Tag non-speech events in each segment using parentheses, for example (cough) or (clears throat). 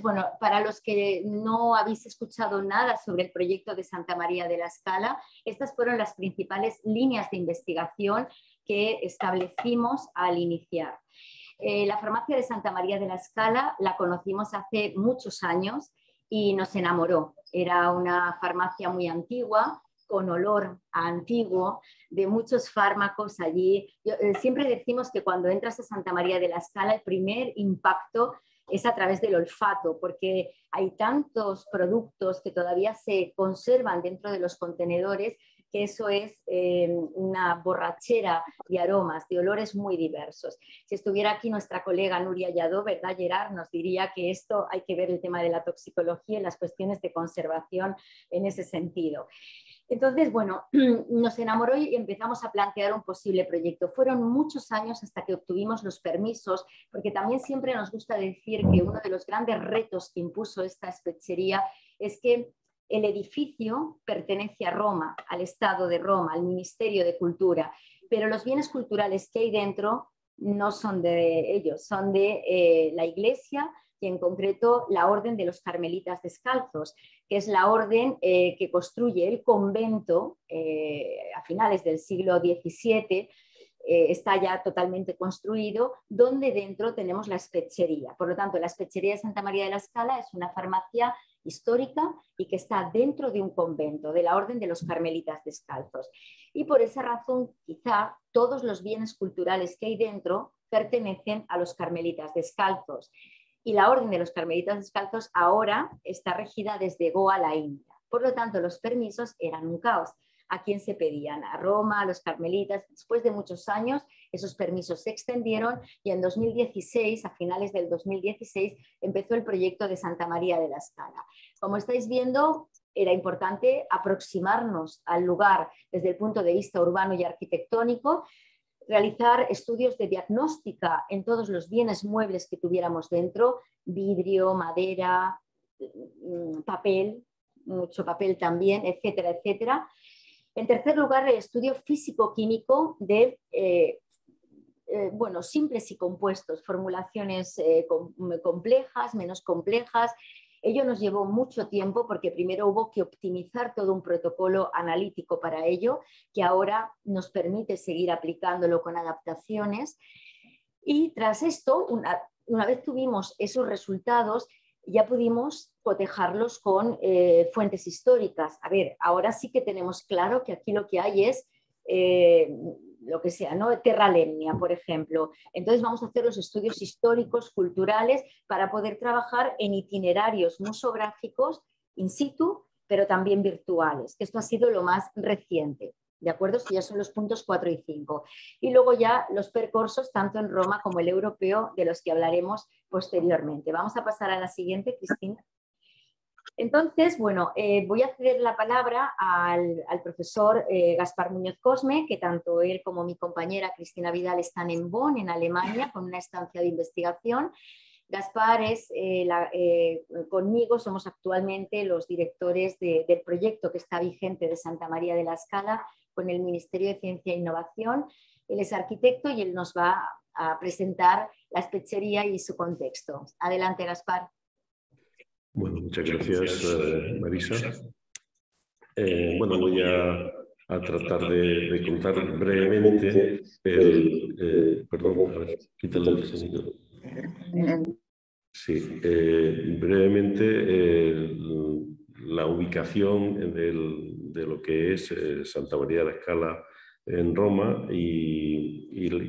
Bueno, para los que no habéis escuchado nada sobre el proyecto de Santa María de la Escala, estas fueron las principales líneas de investigación que establecimos al iniciar. Eh, la farmacia de Santa María de la Escala la conocimos hace muchos años y nos enamoró. Era una farmacia muy antigua, con olor antiguo, de muchos fármacos allí. Eh, siempre decimos que cuando entras a Santa María de la Escala, el primer impacto es a través del olfato, porque hay tantos productos que todavía se conservan dentro de los contenedores que eso es eh, una borrachera de aromas, de olores muy diversos. Si estuviera aquí nuestra colega Nuria Yadó, ¿verdad, Gerard? Nos diría que esto hay que ver el tema de la toxicología y las cuestiones de conservación en ese sentido. Entonces, bueno, (clears throat) nos enamoró y empezamos a plantear un posible proyecto. Fueron muchos años hasta que obtuvimos los permisos, porque también siempre nos gusta decir que uno de los grandes retos que impuso esta espechería es que el edificio pertenece a Roma, al Estado de Roma, al Ministerio de Cultura, pero los bienes culturales que hay dentro no son de ellos, son de eh, la Iglesia y en concreto la Orden de los Carmelitas Descalzos, que es la orden eh, que construye el convento eh, a finales del siglo XVII, eh, está ya totalmente construido, donde dentro tenemos la espechería. Por lo tanto, la espechería de Santa María de la Escala es una farmacia histórica y que está dentro de un convento, de la Orden de los Carmelitas Descalzos. Y por esa razón, quizá todos los bienes culturales que hay dentro pertenecen a los Carmelitas Descalzos y la Orden de los Carmelitas Descalzos ahora está regida desde Goa a la India. Por lo tanto, los permisos eran un caos. ¿A quién se pedían? A Roma, a los carmelitas. Después de muchos años, esos permisos se extendieron y en 2016, a finales del 2016, empezó el proyecto de Santa María de la Escala. Como estáis viendo, era importante aproximarnos al lugar desde el punto de vista urbano y arquitectónico, realizar estudios de diagnóstica en todos los bienes muebles que tuviéramos dentro, vidrio, madera, mm, papel, mucho papel también, etcétera, etcétera. En tercer lugar, el estudio físico-químico de eh, eh, bueno, simples y compuestos, formulaciones eh, complejas, menos complejas, Ello nos llevó mucho tiempo porque primero hubo que optimizar todo un protocolo analítico para ello, que ahora nos permite seguir aplicándolo con adaptaciones. Y tras esto, una, vez tuvimos esos resultados, ya pudimos cotejarlos con eh, fuentes históricas. A ver, ahora sí que tenemos claro que aquí lo que hay es eh, lo que sea, ¿no? Terralemnia, por ejemplo. Entonces vamos a hacer los estudios históricos, culturales, para poder trabajar en itinerarios museográficos in situ, pero también virtuales, esto ha sido lo más reciente. ¿De acuerdo? Estos ya son los puntos 4 y 5. Y luego ya los percursos, tanto en Roma como el europeo, de los que hablaremos posteriormente. Vamos a pasar a la siguiente, Cristina. Entonces, bueno, eh, voy a ceder la palabra al, profesor eh, Gaspar Muñoz Cosme, que tanto él como mi compañera Cristina Vidal están en Bonn, en Alemania, con una estancia de investigación. Gaspar es eh, conmigo, somos actualmente los directores del proyecto que está vigente de Santa María de la Escala con el Ministerio de Ciencia e Innovación. Él es arquitecto y él nos va a presentar la espechería y su contexto. Adelante, Gaspar. Bueno, muchas gracias, eh, Marisa. Eh, bueno, voy a, tratar de, contar brevemente el... Eh, perdón, a ver, quítale el sonido. Sí, brevemente la ubicación de lo que es Santa María de la Escala en Roma y,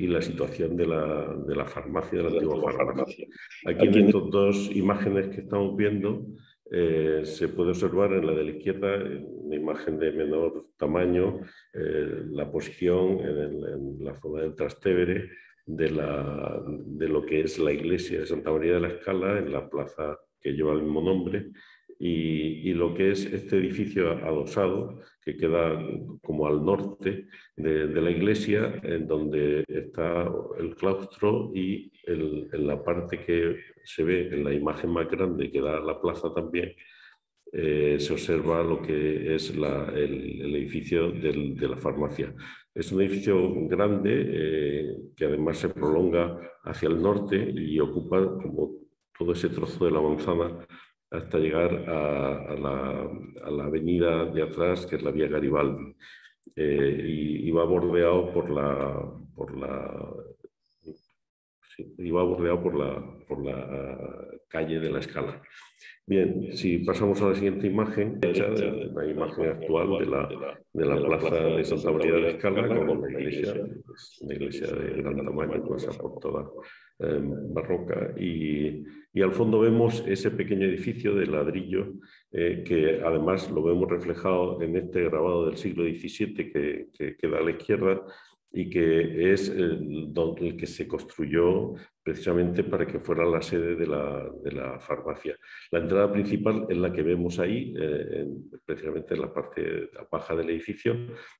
la situación de la, farmacia, de la antigua farmacia. Aquí en estas dos imágenes que estamos viendo eh, se puede observar en la de la izquierda, una imagen de menor tamaño, eh, la posición en, la zona del Trastevere de, la, de lo que es la iglesia de Santa María de la Escala, en la plaza que lleva el mismo nombre, y, lo que es este edificio adosado, que queda como al norte de, la iglesia, en donde está el claustro y en la parte que se ve en la imagen más grande que da la plaza también, eh, se observa lo que es el, edificio de la farmacia. Es un edificio grande eh, que además se prolonga hacia el norte y ocupa como todo ese trozo de la manzana hasta llegar a, la, avenida de atrás, que es la vía Garibaldi. Eh, y, va bordeado por la, por la bordeado por la, por la calle de la escala. Bien, si pasamos a la siguiente imagen, la imagen actual de la, de la plaza de Santa María de la Escala, con la iglesia, una iglesia de gran tamaño, con esa portada em, barroca, y, y, al fondo vemos ese pequeño edificio de ladrillo, eh, que además lo vemos reflejado en este grabado del siglo XVII que, que queda a la izquierda, y que es el, el, que se construyó precisamente para que fuera la sede de la, de la farmacia. La entrada principal es la que vemos ahí, eh, precisamente en la parte baja del edificio,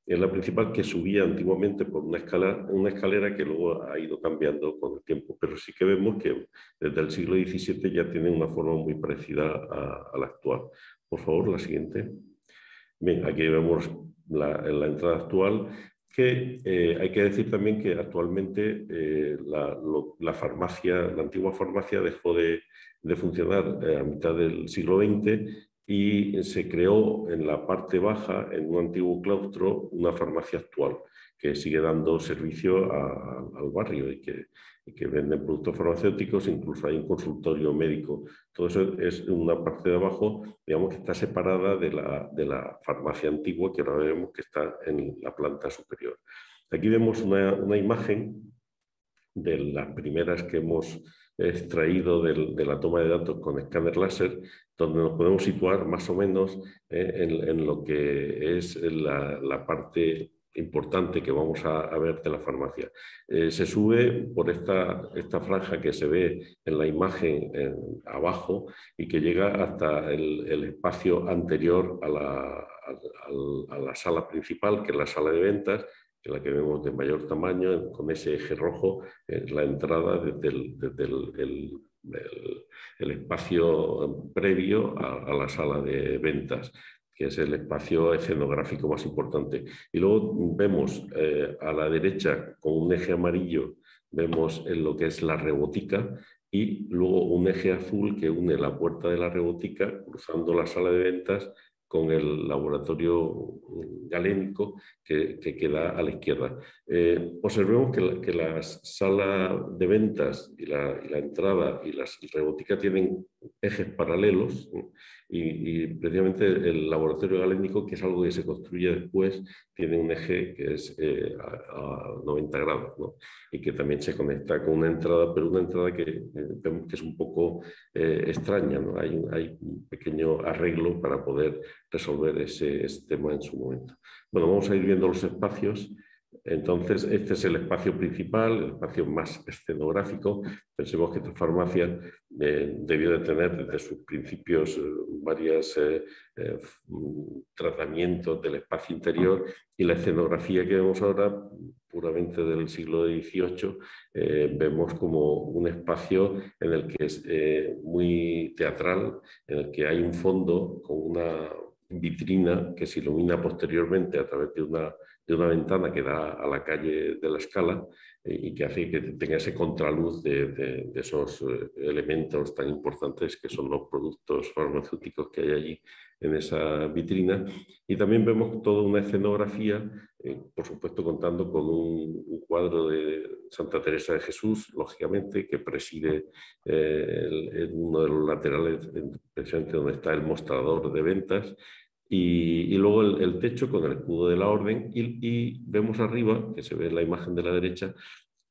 es la principal que subía antiguamente por una, escala, una escalera que luego ha ido cambiando con el tiempo, pero sí que vemos que desde el siglo XVII ya tiene una forma muy parecida a, la actual. Por favor, la siguiente. Aquí vemos la entrada actual que eh, hay que decir también que actualmente eh, la, farmacia, la antigua farmacia dejó de, funcionar eh, a mitad del siglo XX y se creó en la parte baja, en un antiguo claustro, una farmacia actual que sigue dando servicio al barrio y que, que venden productos farmacéuticos, incluso hay un consultorio médico. Todo eso es una parte de abajo, digamos que está separada de la, de la farmacia antigua que ahora vemos que está en la planta superior. Aquí vemos una, una imagen de las primeras que hemos extraído de, la toma de datos con escáner láser, donde nos podemos situar más o menos eh, en, en, lo que es la, la parte importante que vamos a, ver de la farmacia. Eh, se sube por esta, esta franja que se ve en la imagen abajo y que llega hasta el, espacio anterior a la, a, la, sala principal, que es la sala de ventas, que la que vemos de mayor tamaño, con ese eje rojo, la entrada desde el, el, espacio previo a, la sala de ventas que es el espacio escenográfico más importante. Y luego vemos eh, a la derecha con un eje amarillo, vemos en lo que es la rebotica y luego un eje azul que une la puerta de la rebotica cruzando la sala de ventas con el laboratorio galénico que, queda a la izquierda. Eh, observemos que la, sala de ventas y la, entrada y la robótica tienen ejes paralelos y, precisamente el laboratorio galénico, que es algo que se construye después, tiene un eje que es eh, a, 90 grados y que también se conecta con una entrada, pero una entrada que eh, que es un poco extraña. ¿no? Hay, hay un pequeño arreglo para poder resolver ese, tema en su momento. Bueno, vamos a ir viendo los espacios. Entonces, este es el espacio principal, el espacio más escenográfico. Pensemos que esta farmacia eh, debió de tener desde sus principios eh, varios eh, tratamientos del espacio interior y la escenografía que vemos ahora, puramente del siglo XVIII, vemos como un espacio en el que es muy teatral, en el que hay un fondo con una vitrina que se ilumina posteriormente a través de una, de una ventana que da a la calle de la escala eh, y que hace que tenga ese contraluz de, esos eh, elementos tan importantes que son los productos farmacéuticos que hay allí en esa vitrina. Y también vemos toda una escenografía, eh, por supuesto contando con un, cuadro de Santa Teresa de Jesús, lógicamente, que preside en uno de los laterales, precisamente donde está el mostrador de ventas, y, luego el, techo con el escudo de la orden y, vemos arriba, que se ve en la imagen de la derecha,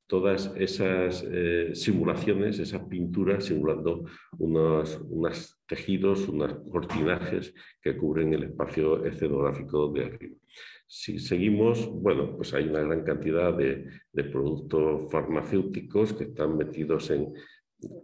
todas esas eh, simulaciones, esas pinturas simulando unos, unos tejidos, unos cortinajes que cubren el espacio escenográfico de arriba. Si seguimos, bueno, pues hay una gran cantidad de, de productos farmacéuticos que están metidos en,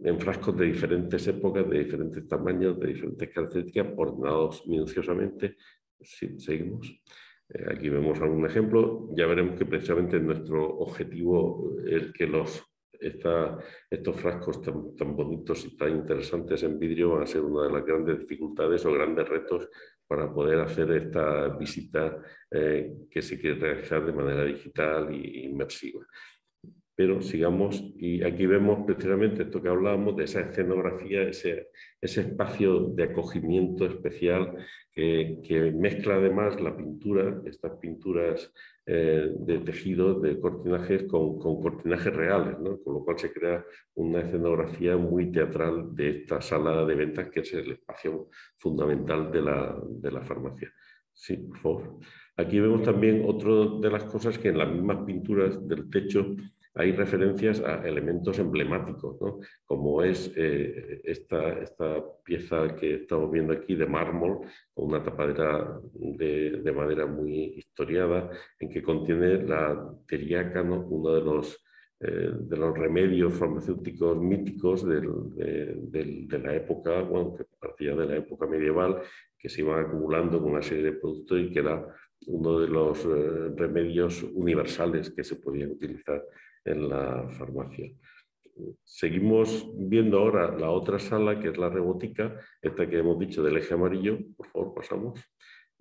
en frascos de diferentes épocas, de diferentes tamaños, de diferentes características, ordenados minuciosamente. Sí, seguimos. Eh, aquí vemos algún ejemplo. Ya veremos que precisamente nuestro objetivo, el que los, estos frascos tan, tan, bonitos y tan interesantes en vidrio van a ser una de las grandes dificultades o grandes retos para poder hacer esta visita eh, que se quiere realizar de manera digital e inmersiva. Pero sigamos, y aquí vemos precisamente esto que hablábamos de esa escenografía, ese, ese espacio de acogimiento especial que, mezcla además la pintura, estas pinturas eh, de tejidos, de cortinajes, con, con cortinajes reales, ¿no? con lo cual se crea una escenografía muy teatral de esta sala de ventas, que es el espacio fundamental de la, de la farmacia. Sí, por favor. Aquí vemos también otra de las cosas que en las mismas pinturas del techo hay referencias a elementos emblemáticos, como es eh, esta, esta, pieza que estamos viendo aquí de mármol, con una tapadera de, madera muy historiada, en que contiene la teriaca, uno de los, eh, de los remedios farmacéuticos míticos de, la época, bueno, que partía de la época medieval, que se iban acumulando con una serie de productos y que era uno de los eh, remedios universales que se podían utilizar en la farmacia. Seguimos viendo ahora la otra sala, que es la rebotica, esta que hemos dicho del eje amarillo. Por favor, pasamos.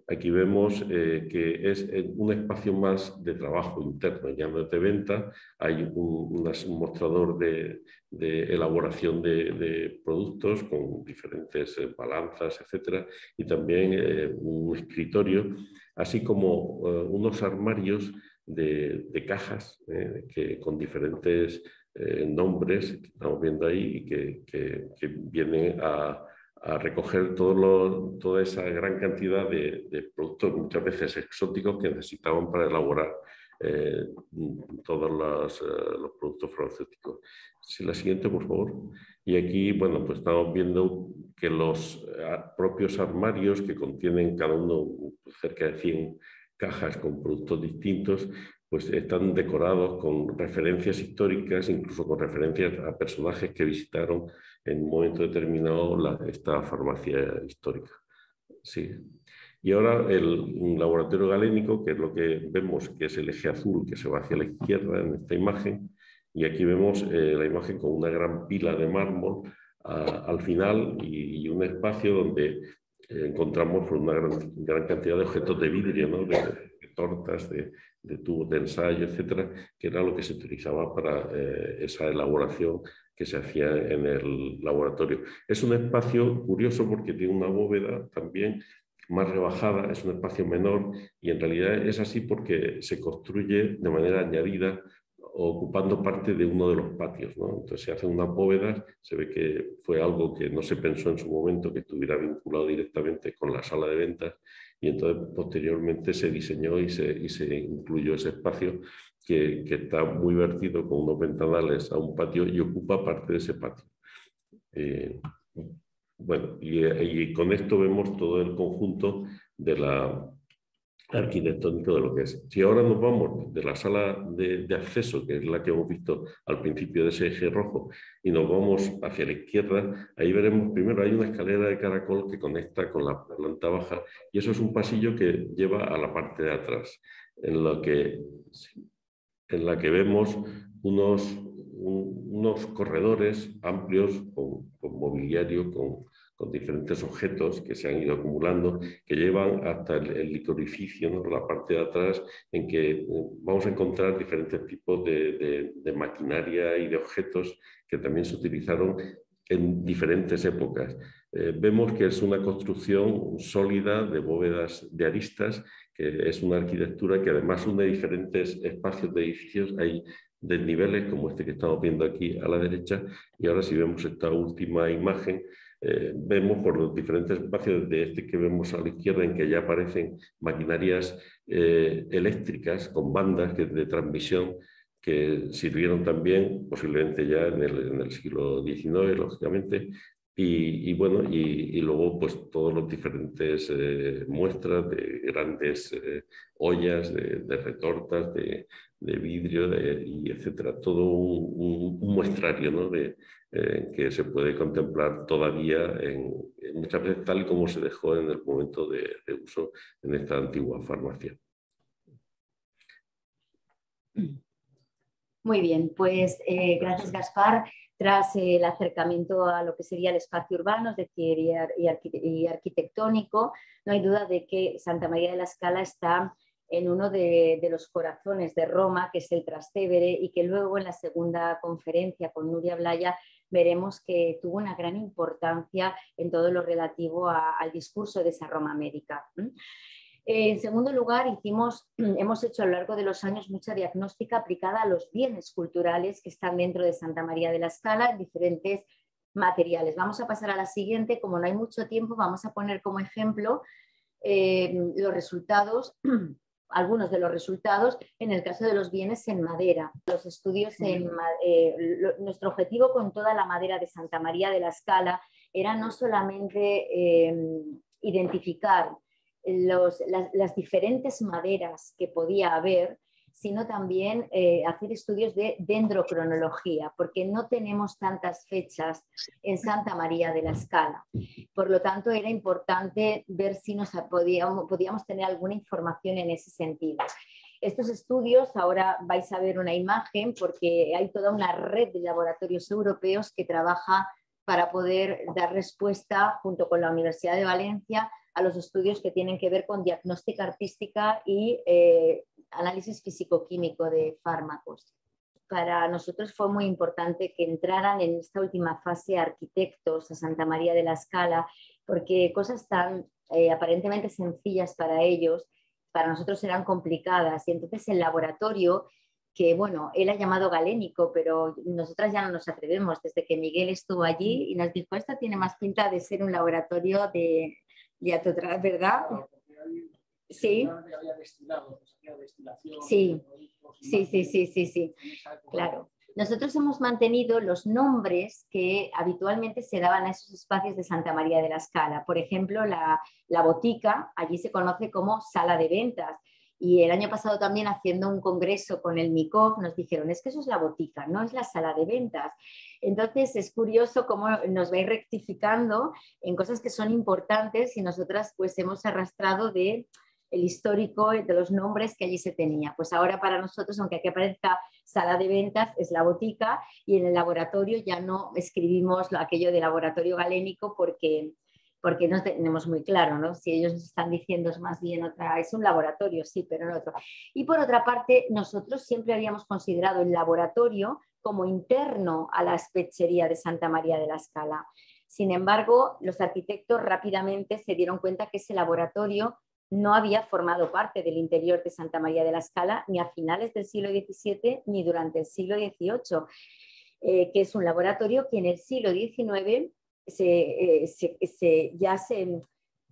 Aquí vemos eh, que es un espacio más de trabajo interno, ya no de venta, hay un, mostrador de, elaboración de, productos con diferentes eh, balanzas, etcétera, y también eh, un escritorio, así como unos armarios de, cajas eh, que, con diferentes eh, nombres que estamos viendo ahí y que, que, vienen a, recoger todo toda esa gran cantidad de, productos muchas veces exóticos que necesitaban para elaborar eh, todos los, los, productos farmacéuticos. Si la siguiente, por favor. Y aquí, bueno, pues estamos viendo que los propios armarios que contienen cada uno cerca de 100 cajas con productos distintos, pues están decorados con referencias históricas, incluso con referencias a personajes que visitaron en un momento determinado esta farmacia histórica. Sí. Y ahora el laboratorio galénico, que es lo que vemos que es el eje azul que se va hacia la izquierda en esta imagen, y aquí vemos eh, la imagen con una gran pila de mármol al final y, un espacio donde encontramos una gran, cantidad de objetos de vidrio, ¿no? de, tortas, de, tubos de ensayo, etcétera, que era lo que se utilizaba para eh, esa elaboración que se hacía en el laboratorio. Es un espacio curioso porque tiene una bóveda también más rebajada, es un espacio menor y en realidad es así porque se construye de manera añadida ocupando parte de uno de los patios. ¿no? Entonces se hacen unas bóvedas, se ve que fue algo que no se pensó en su momento que estuviera vinculado directamente con la sala de ventas y entonces posteriormente se diseñó y se, incluyó ese espacio que, está muy vertido con unos ventanales a un patio y ocupa parte de ese patio. Eh, bueno, y con esto vemos todo el conjunto de la, arquitectónico de lo que es. Si ahora nos vamos de la sala de, acceso, que es la que hemos visto al principio de ese eje rojo, y nos vamos hacia la izquierda, ahí veremos primero hay una escalera de caracol que conecta con la planta baja y eso es un pasillo que lleva a la parte de atrás, en la que, en la que vemos unos, unos corredores amplios con, con mobiliario, con con diferentes objetos que se han ido acumulando, que llevan hasta el, licorificio, ¿no? la parte de atrás, en que eh, vamos a encontrar diferentes tipos de, maquinaria y de objetos que también se utilizaron en diferentes épocas. Eh, vemos que es una construcción sólida de bóvedas de aristas, que es una arquitectura que además une diferentes espacios de edificios. Hay desniveles como este que estamos viendo aquí a la derecha y ahora si vemos esta última imagen eh, vemos por los diferentes espacios de este que vemos a la izquierda en que ya aparecen maquinarias eh, eléctricas con bandas de transmisión que sirvieron también posiblemente ya en el, siglo XIX, lógicamente, y, bueno, y, luego pues todos los diferentes eh, muestras de grandes ollas, de, retortas, de, vidrio, y etcétera, todo un, muestrario ¿no? de, eh, que se puede contemplar todavía en, muchas veces tal como se dejó en el momento de, uso en esta antigua farmacia. Muy bien, pues eh, gracias Gaspar. Tras el acercamiento a lo que sería el espacio urbano, es decir, y, arquitectónico, no hay duda de que Santa María de la Escala está en uno de, los corazones de Roma, que es el Trastevere, y que luego en la segunda conferencia con Nuria Blaya veremos que tuvo una gran importancia en todo lo relativo al discurso de esa Roma América. En segundo lugar, hicimos, (clears throat) hemos hecho a lo largo de los años mucha diagnóstica aplicada a los bienes culturales que están dentro de Santa María de la Escala en diferentes materiales. Vamos a pasar a la siguiente, como no hay mucho tiempo, vamos a poner como ejemplo eh, los resultados (clears throat) algunos de los resultados en el caso de los bienes en madera. Los estudios en eh, nuestro objetivo con toda la madera de Santa María de la Escala era no solamente eh, las, diferentes maderas que podía haber, sino también eh, hacer estudios de dendrocronología, porque no tenemos tantas fechas en Santa María de la Escala. Por lo tanto, era importante ver si nos podíamos, podíamos tener alguna información en ese sentido. Estos estudios, ahora vais a ver una imagen, porque hay toda una red de laboratorios europeos que trabaja para poder dar respuesta junto con la Universidad de Valencia a los estudios que tienen que ver con diagnóstica artística y eh, análisis físico-químico de fármacos. Para nosotros fue muy importante que entraran en esta última fase arquitectos a Santa María de la Escala, porque cosas tan eh, aparentemente sencillas para ellos, para nosotros eran complicadas. Y entonces el laboratorio, que bueno, él ha llamado galénico, pero nosotras ya no nos atrevemos, desde que Miguel estuvo allí y nos dijo, esta tiene más pinta de ser un laboratorio de, ¿verdad? Sí. Sí, sí, sí, sí, sí, sí. Claro. Nosotros hemos mantenido los nombres que habitualmente se daban a esos espacios de Santa María de la Escala. Por ejemplo, la, la botica, allí se conoce como sala de ventas. Y el año pasado también haciendo un congreso con el MICOF nos dijeron, es que eso es la botica, no es la sala de ventas. Entonces es curioso cómo nos vais rectificando en cosas que son importantes y nosotras pues hemos arrastrado de el histórico de los nombres que allí se tenía. Pues ahora para nosotros, aunque aquí aparezca sala de ventas, es la botica y en el laboratorio ya no escribimos aquello de laboratorio galénico porque porque no tenemos muy claro, ¿no? Si ellos están diciendo es más bien otra, es un laboratorio, sí, pero no otro. Y por otra parte, nosotros siempre habíamos considerado el laboratorio como interno a la espechería de Santa María de la Escala. Sin embargo, los arquitectos rápidamente se dieron cuenta que ese laboratorio no había formado parte del interior de Santa María de la Escala ni a finales del siglo XVII ni durante el siglo XVIII, eh, que es un laboratorio que en el siglo XIX eh, se, ya se,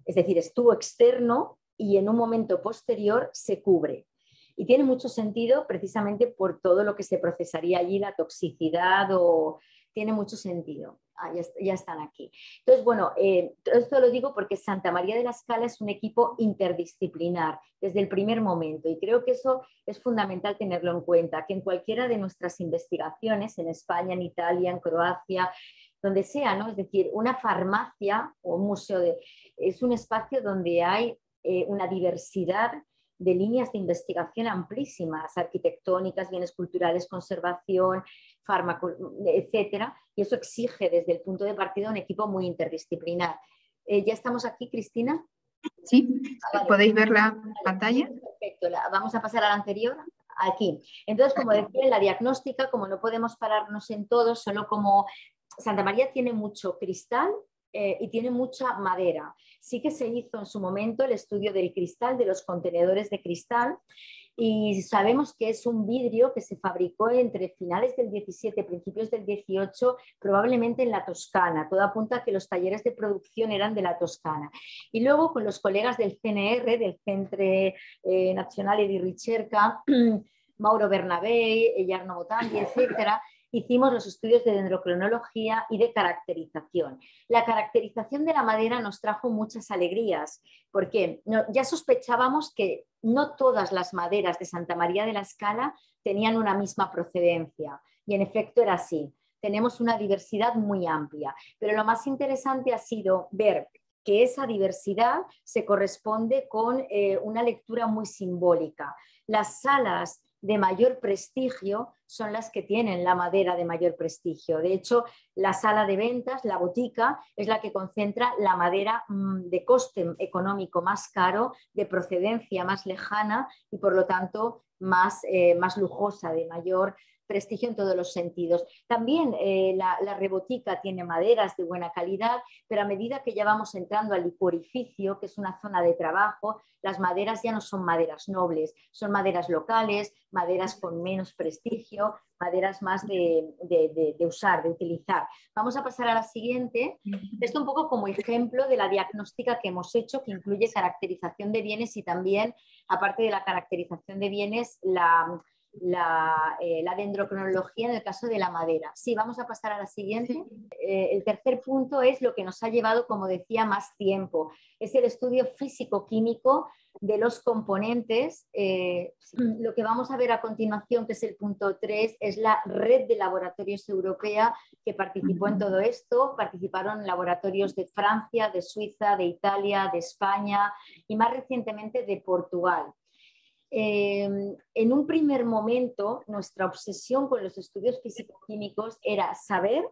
es decir, estuvo externo y en un momento posterior se cubre. Y tiene mucho sentido precisamente por todo lo que se procesaría allí, la toxicidad o tiene mucho sentido. Ah, ya, están aquí. Entonces, bueno, eh, esto lo digo porque Santa María de la Escala es un equipo interdisciplinar desde el primer momento y creo que eso es fundamental tenerlo en cuenta, que en cualquiera de nuestras investigaciones, en España, en Italia, en Croacia, donde sea, ¿no? Es decir, una farmacia o un museo de, es un espacio donde hay eh, una diversidad de líneas de investigación amplísimas, arquitectónicas, bienes culturales, conservación, fármaco, etcétera, y eso exige desde el punto de partida un equipo muy interdisciplinar. Eh, ¿Ya estamos aquí, Cristina? Sí, ah, ¿podéis ver la pantalla? Perfecto, vamos a pasar a la anterior, aquí. Entonces, como decía, en la diagnóstica, como no podemos pararnos en todo, solo como Santa María tiene mucho cristal eh, y tiene mucha madera. Sí que se hizo en su momento el estudio del cristal, de los contenedores de cristal, y sabemos que es un vidrio que se fabricó entre finales del 17, principios del 18, probablemente en la Toscana. Todo apunta a que los talleres de producción eran de la Toscana. Y luego con los colegas del CNR, del Centro eh, Nacional de Ricerca, (clears throat) Mauro Bernabé, Yarno Botambi, etcétera, hicimos los estudios de dendrocronología y de caracterización. La caracterización de la madera nos trajo muchas alegrías, porque ya sospechábamos que no todas las maderas de Santa María de la Escala tenían una misma procedencia, y en efecto era así. Tenemos una diversidad muy amplia, pero lo más interesante ha sido ver que esa diversidad se corresponde con eh, una lectura muy simbólica. Las salas de mayor prestigio son las que tienen la madera de mayor prestigio. De hecho, la sala de ventas, la botica, es la que concentra la madera mm, de coste económico más caro, de procedencia más lejana y por lo tanto más, eh, más lujosa, de mayor prestigio en todos los sentidos. También eh, la, rebotica tiene maderas de buena calidad, pero a medida que ya vamos entrando al licuorificio, que es una zona de trabajo, las maderas ya no son maderas nobles, son maderas locales, maderas con menos prestigio, maderas más de, de, usar, de utilizar. Vamos a pasar a la siguiente. Esto un poco como ejemplo de la diagnóstica que hemos hecho, que incluye caracterización de bienes y también, aparte de la caracterización de bienes, la eh, la, dendrocronología en el caso de la madera. Sí, vamos a pasar a la siguiente. Eh, el tercer punto es lo que nos ha llevado, como decía, más tiempo. Es el estudio físico-químico de los componentes. Eh, lo que vamos a ver a continuación, que es el punto 3, es la red de laboratorios europea que participó en todo esto. Participaron laboratorios de Francia, de Suiza, de Italia, de España y más recientemente de Portugal. Em, en un primer momento, nuestra obsesión con los estudios físico-químicos era saber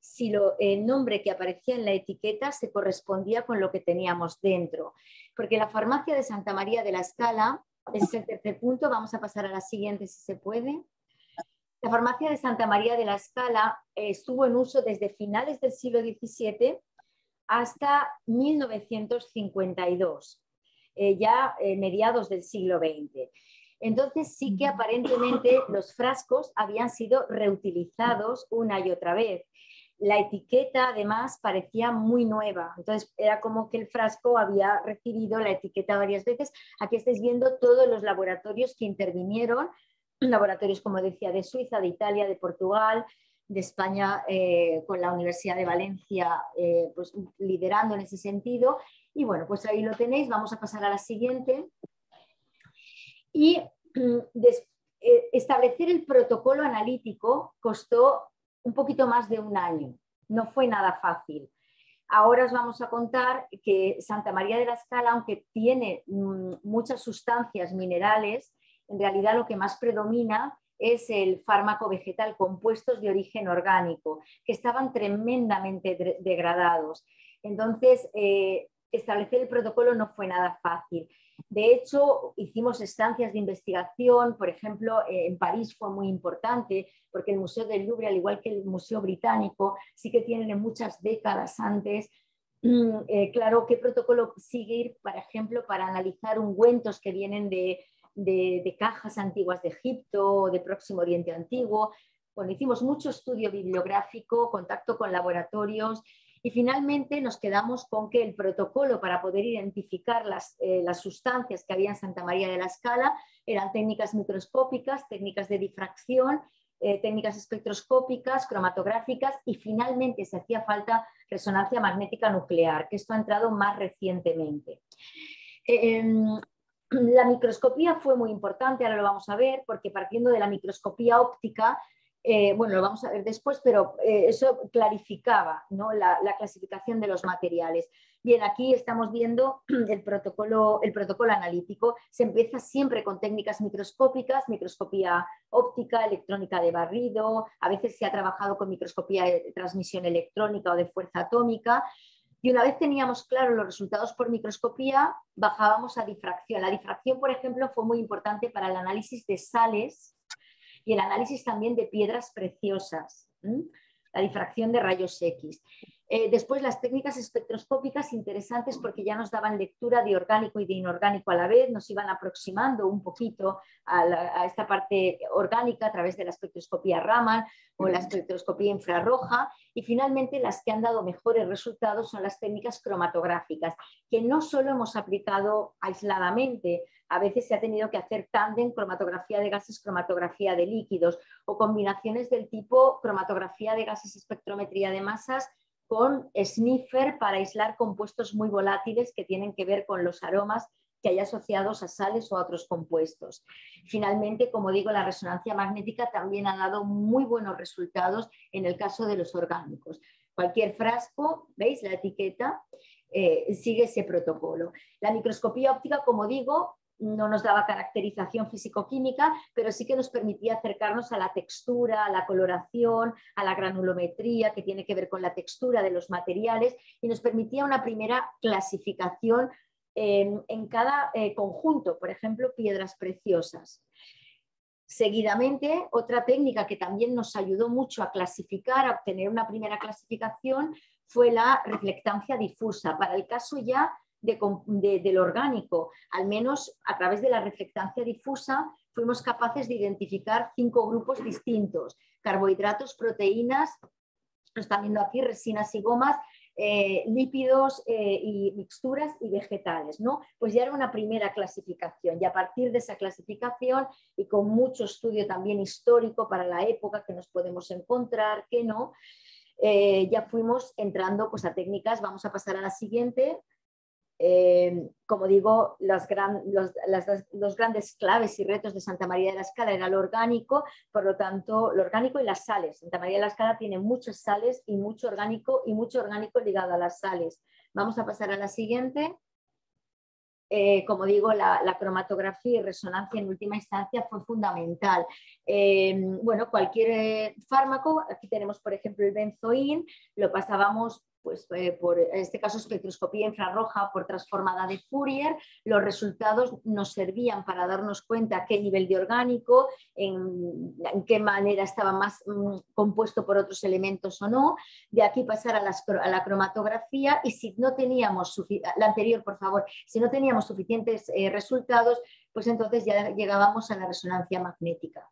si el nombre que aparecía en la etiqueta se correspondía con lo que teníamos dentro. Porque la farmacia de Santa María de la Escala, ese es el tercer punto, vamos a pasar a la siguiente si se puede. La farmacia de Santa María de la Escala eh, estuvo en uso desde finales del siglo XVII hasta 1952. Eh, ya en mediados del siglo XX. Entonces sí que aparentemente los frascos habían sido reutilizados una y otra vez. La etiqueta además parecía muy nueva, entonces era como que el frasco había recibido la etiqueta varias veces. Aquí estáis viendo todos los laboratorios que intervinieron, laboratorios como decía de Suiza, de Italia, de Portugal, de España eh, con la Universidad de Valencia eh, pues, liderando en ese sentido y bueno, pues ahí lo tenéis. Vamos a pasar a la siguiente. Y mm, eh, establecer el protocolo analítico costó un poquito más de un año. No fue nada fácil. Ahora os vamos a contar que Santa María de la Escala, aunque tiene mm, muchas sustancias minerales, en realidad lo que más predomina es el fármaco vegetal, compuestos de origen orgánico, que estaban tremendamente degradados. Entonces, eh, establecer el protocolo no fue nada fácil. De hecho, hicimos estancias de investigación, por ejemplo, en París fue muy importante, porque el Museo del Louvre, al igual que el Museo Británico, sí que tienen muchas décadas antes, mm, eh, claro, qué protocolo seguir, por ejemplo, para analizar ungüentos que vienen de, de cajas antiguas de Egipto o de Próximo Oriente Antiguo. Bueno, hicimos mucho estudio bibliográfico, contacto con laboratorios y finalmente nos quedamos con que el protocolo para poder identificar eh, las, sustancias que había en Santa María de la Escala eran técnicas microscópicas, técnicas de difracción, eh, técnicas espectroscópicas, cromatográficas y finalmente se hacía falta resonancia magnética nuclear, que esto ha entrado más recientemente. Em, la microscopía fue muy importante, ahora lo vamos a ver, porque partiendo de la microscopía óptica eh, bueno, lo vamos a ver después, pero eh, eso clarificaba la, clasificación de los materiales. Bien, aquí estamos viendo (clears throat) el protocolo, el protocolo analítico. Se empieza siempre con técnicas microscópicas, microscopía óptica, electrónica de barrido, a veces se ha trabajado con microscopía de transmisión electrónica o de fuerza atómica. Y una vez teníamos claros los resultados por microscopía, bajábamos a difracción. La difracción, por ejemplo, fue muy importante para el análisis de sales y el análisis también de piedras preciosas, la difracción de rayos X. Eh, después las técnicas espectroscópicas interesantes porque ya nos daban lectura de orgánico y de inorgánico a la vez, nos iban aproximando un poquito a, esta parte orgánica a través de la espectroscopía Raman o la espectroscopía infrarroja. Y finalmente las que han dado mejores resultados son las técnicas cromatográficas, que no solo hemos aplicado aisladamente, a veces se ha tenido que hacer tándem, cromatografía de gases, cromatografía de líquidos o combinaciones del tipo cromatografía de gases, espectrometría de masas con sniffer para aislar compuestos muy volátiles que tienen que ver con los aromas que hay asociados a sales o a otros compuestos. Finalmente, como digo, la resonancia magnética también ha dado muy buenos resultados en el caso de los orgánicos. Cualquier frasco, ¿veis la etiqueta? Eh, sigue ese protocolo. La microscopía óptica, como digo, no nos daba caracterización físico-química, pero sí que nos permitía acercarnos a la textura, a la coloración, a la granulometría, que tiene que ver con la textura de los materiales, y nos permitía una primera clasificación en, cada eh, conjunto, por ejemplo, piedras preciosas. Seguidamente, otra técnica que también nos ayudó mucho a clasificar, a obtener una primera clasificación, fue la reflectancia difusa. Para el caso ya del orgánico, al menos a través de la reflectancia difusa, fuimos capaces de identificar cinco grupos distintos, carbohidratos, proteínas, lo están viendo aquí, resinas y gomas, eh, lípidos eh, y mixturas y vegetales, ¿no? Pues ya era una primera clasificación y a partir de esa clasificación y con mucho estudio también histórico para la época que nos podemos encontrar, que no, eh, ya fuimos entrando pues, a técnicas, vamos a pasar a la siguiente, eh, como digo, los, grandes claves y retos de Santa María de la Escala era lo orgánico, por lo tanto, lo orgánico y las sales. Santa María de la Escala tiene muchas sales y mucho orgánico y mucho orgánico ligado a las sales. Vamos a pasar a la siguiente. Eh, como digo, la, cromatografía y resonancia en última instancia fue fundamental. Eh, bueno, cualquier fármaco, aquí tenemos por ejemplo el benzoín, lo pasábamos pues, eh, por en este caso espectroscopía infrarroja por transformada de Fourier, los resultados nos servían para darnos cuenta qué nivel de orgánico, en, qué manera estaba más mm, compuesto por otros elementos o no. De aquí pasar a, la cromatografía y si no teníamos, la anterior por favor, si no teníamos suficientes eh, resultados, pues entonces ya llegábamos a la resonancia magnética.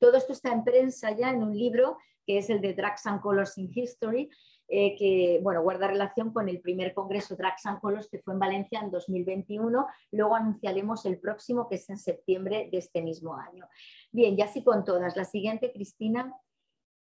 Todo esto está en prensa ya en un libro que es el de Drugs and Colors in History, eh, que bueno, guarda relación con el primer congreso Drax and Colors que fue en Valencia en 2021. Luego anunciaremos el próximo, que es en septiembre de este mismo año. Bien, ya sí con todas. La siguiente, Cristina.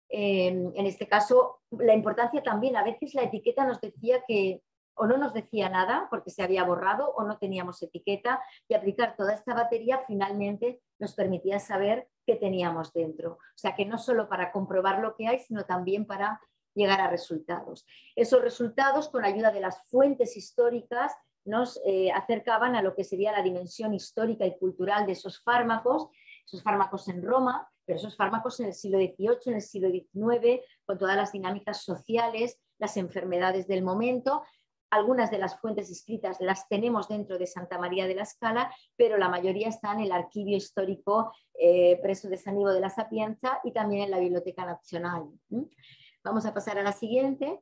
Em, en este caso, la importancia también, a veces la etiqueta nos decía que o no nos decía nada porque se había borrado o no teníamos etiqueta y aplicar toda esta batería finalmente nos permitía saber qué teníamos dentro. O sea que no solo para comprobar lo que hay, sino también para llegar a resultados. Esos resultados, con ayuda de las fuentes históricas, nos eh, acercaban a lo que sería la dimensión histórica y cultural de esos fármacos, esos fármacos en Roma, pero esos fármacos en el siglo XVIII, en el siglo XIX, con todas las dinámicas sociales, las enfermedades del momento. Algunas de las fuentes escritas las tenemos dentro de Santa María de la Escala, pero la mayoría están en el archivio histórico eh, preso de San Ivo de la Sapienza y también en la Biblioteca Nacional. Vamos a pasar a la siguiente.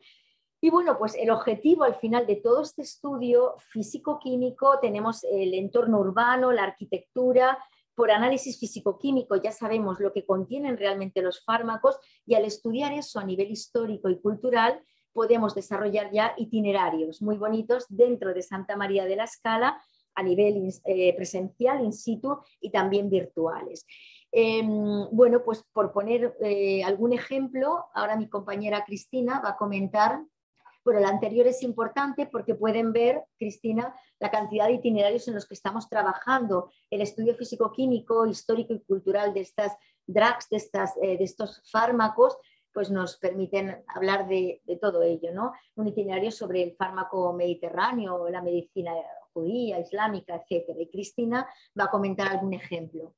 Y bueno, pues el objetivo al final de todo este estudio físico-químico, tenemos el entorno urbano, la arquitectura, por análisis físico-químico ya sabemos lo que contienen realmente los fármacos y al estudiar eso a nivel histórico y cultural podemos desarrollar ya itinerarios muy bonitos dentro de Santa María de la Escala a nivel eh, presencial, in situ y también virtuales. Em, bueno, pues por poner eh, algún ejemplo, ahora mi compañera Cristina va a comentar. Bueno, el anterior es importante porque pueden ver, Cristina, la cantidad de itinerarios en los que estamos trabajando, el estudio físico-químico, histórico y cultural de estas drugs, de, estas, eh, de estos fármacos, pues nos permiten hablar de, de, todo ello, ¿no? Un itinerario sobre el fármaco mediterráneo, la medicina judía, islámica, etc. Y Cristina va a comentar algún ejemplo.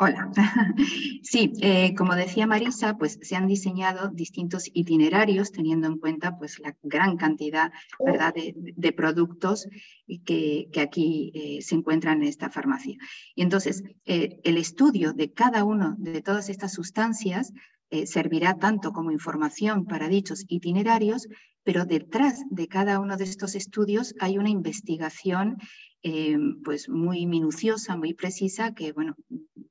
Hola. (laughs) Sí, eh, como decía Marisa, pues se han diseñado distintos itinerarios teniendo en cuenta pues la gran cantidad. De, productos que, que aquí eh, se encuentran en esta farmacia. Y entonces, eh, el estudio de cada uno de todas estas sustancias servirá tanto como información para dichos itinerarios, pero detrás de cada uno de estos estudios hay una investigación pues muy minuciosa, muy precisa, que bueno,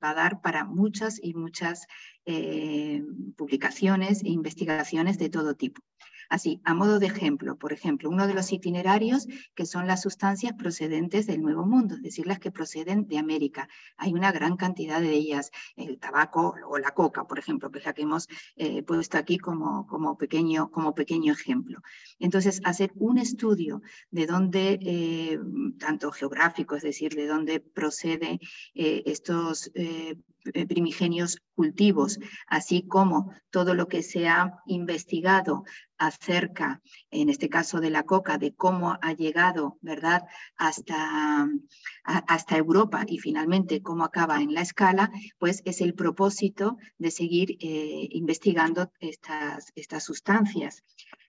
va a dar para muchas y muchas eh, publicaciones e investigaciones de todo tipo. Así, a modo de ejemplo, por ejemplo, uno de los itinerarios que son las sustancias procedentes del Nuevo Mundo, es decir, las que proceden de América. Hay una gran cantidad de ellas, el tabaco o la coca, por ejemplo, que es la que hemos eh, puesto aquí como, como, pequeño, como pequeño ejemplo. Entonces, hacer un estudio de dónde, eh, tanto geográfico, es decir, de dónde proceden eh, estos primigenios cultivos, así como todo lo que se ha investigado acerca, en este caso de la coca, de cómo ha llegado, ¿verdad?, hasta, hasta Europa y finalmente cómo acaba en la escala, pues es el propósito de seguir eh, investigando estas, estas sustancias.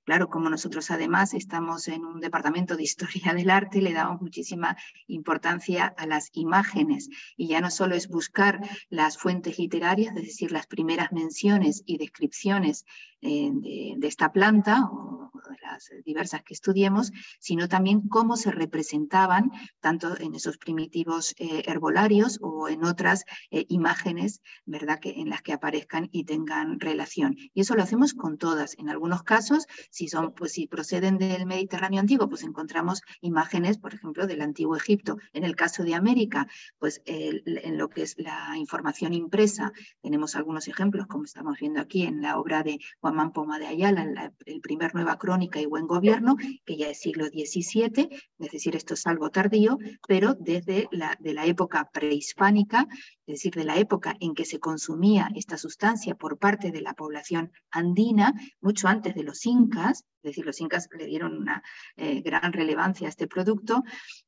Claro, como nosotros además estamos en un departamento de historia del arte, le damos muchísima importancia a las imágenes. Y ya no solo es buscar las fuentes literarias, es decir, las primeras menciones y descripciones eh, de, esta planta o de las diversas que estudiemos, sino también cómo se representaban tanto en esos primitivos eh, herbolarios o en otras eh, imágenes, ¿verdad?, que, en las que aparezcan y tengan relación. Y eso lo hacemos con todas. En algunos casos, si, son, pues, si proceden del Mediterráneo antiguo, pues encontramos imágenes, por ejemplo, del antiguo Egipto. En el caso de América, pues en lo que es la información impresa, tenemos algunos ejemplos, como estamos viendo aquí en la obra de Juan Poma de Ayala, el primer Nueva Crónica y Buen Gobierno, que ya es siglo XVII, es decir, esto es algo tardío, pero desde la, de la época prehispánica, es decir, de la época en que se consumía esta sustancia por parte de la población andina, mucho antes de los incas, es decir, los incas le dieron una eh, gran relevancia a este producto,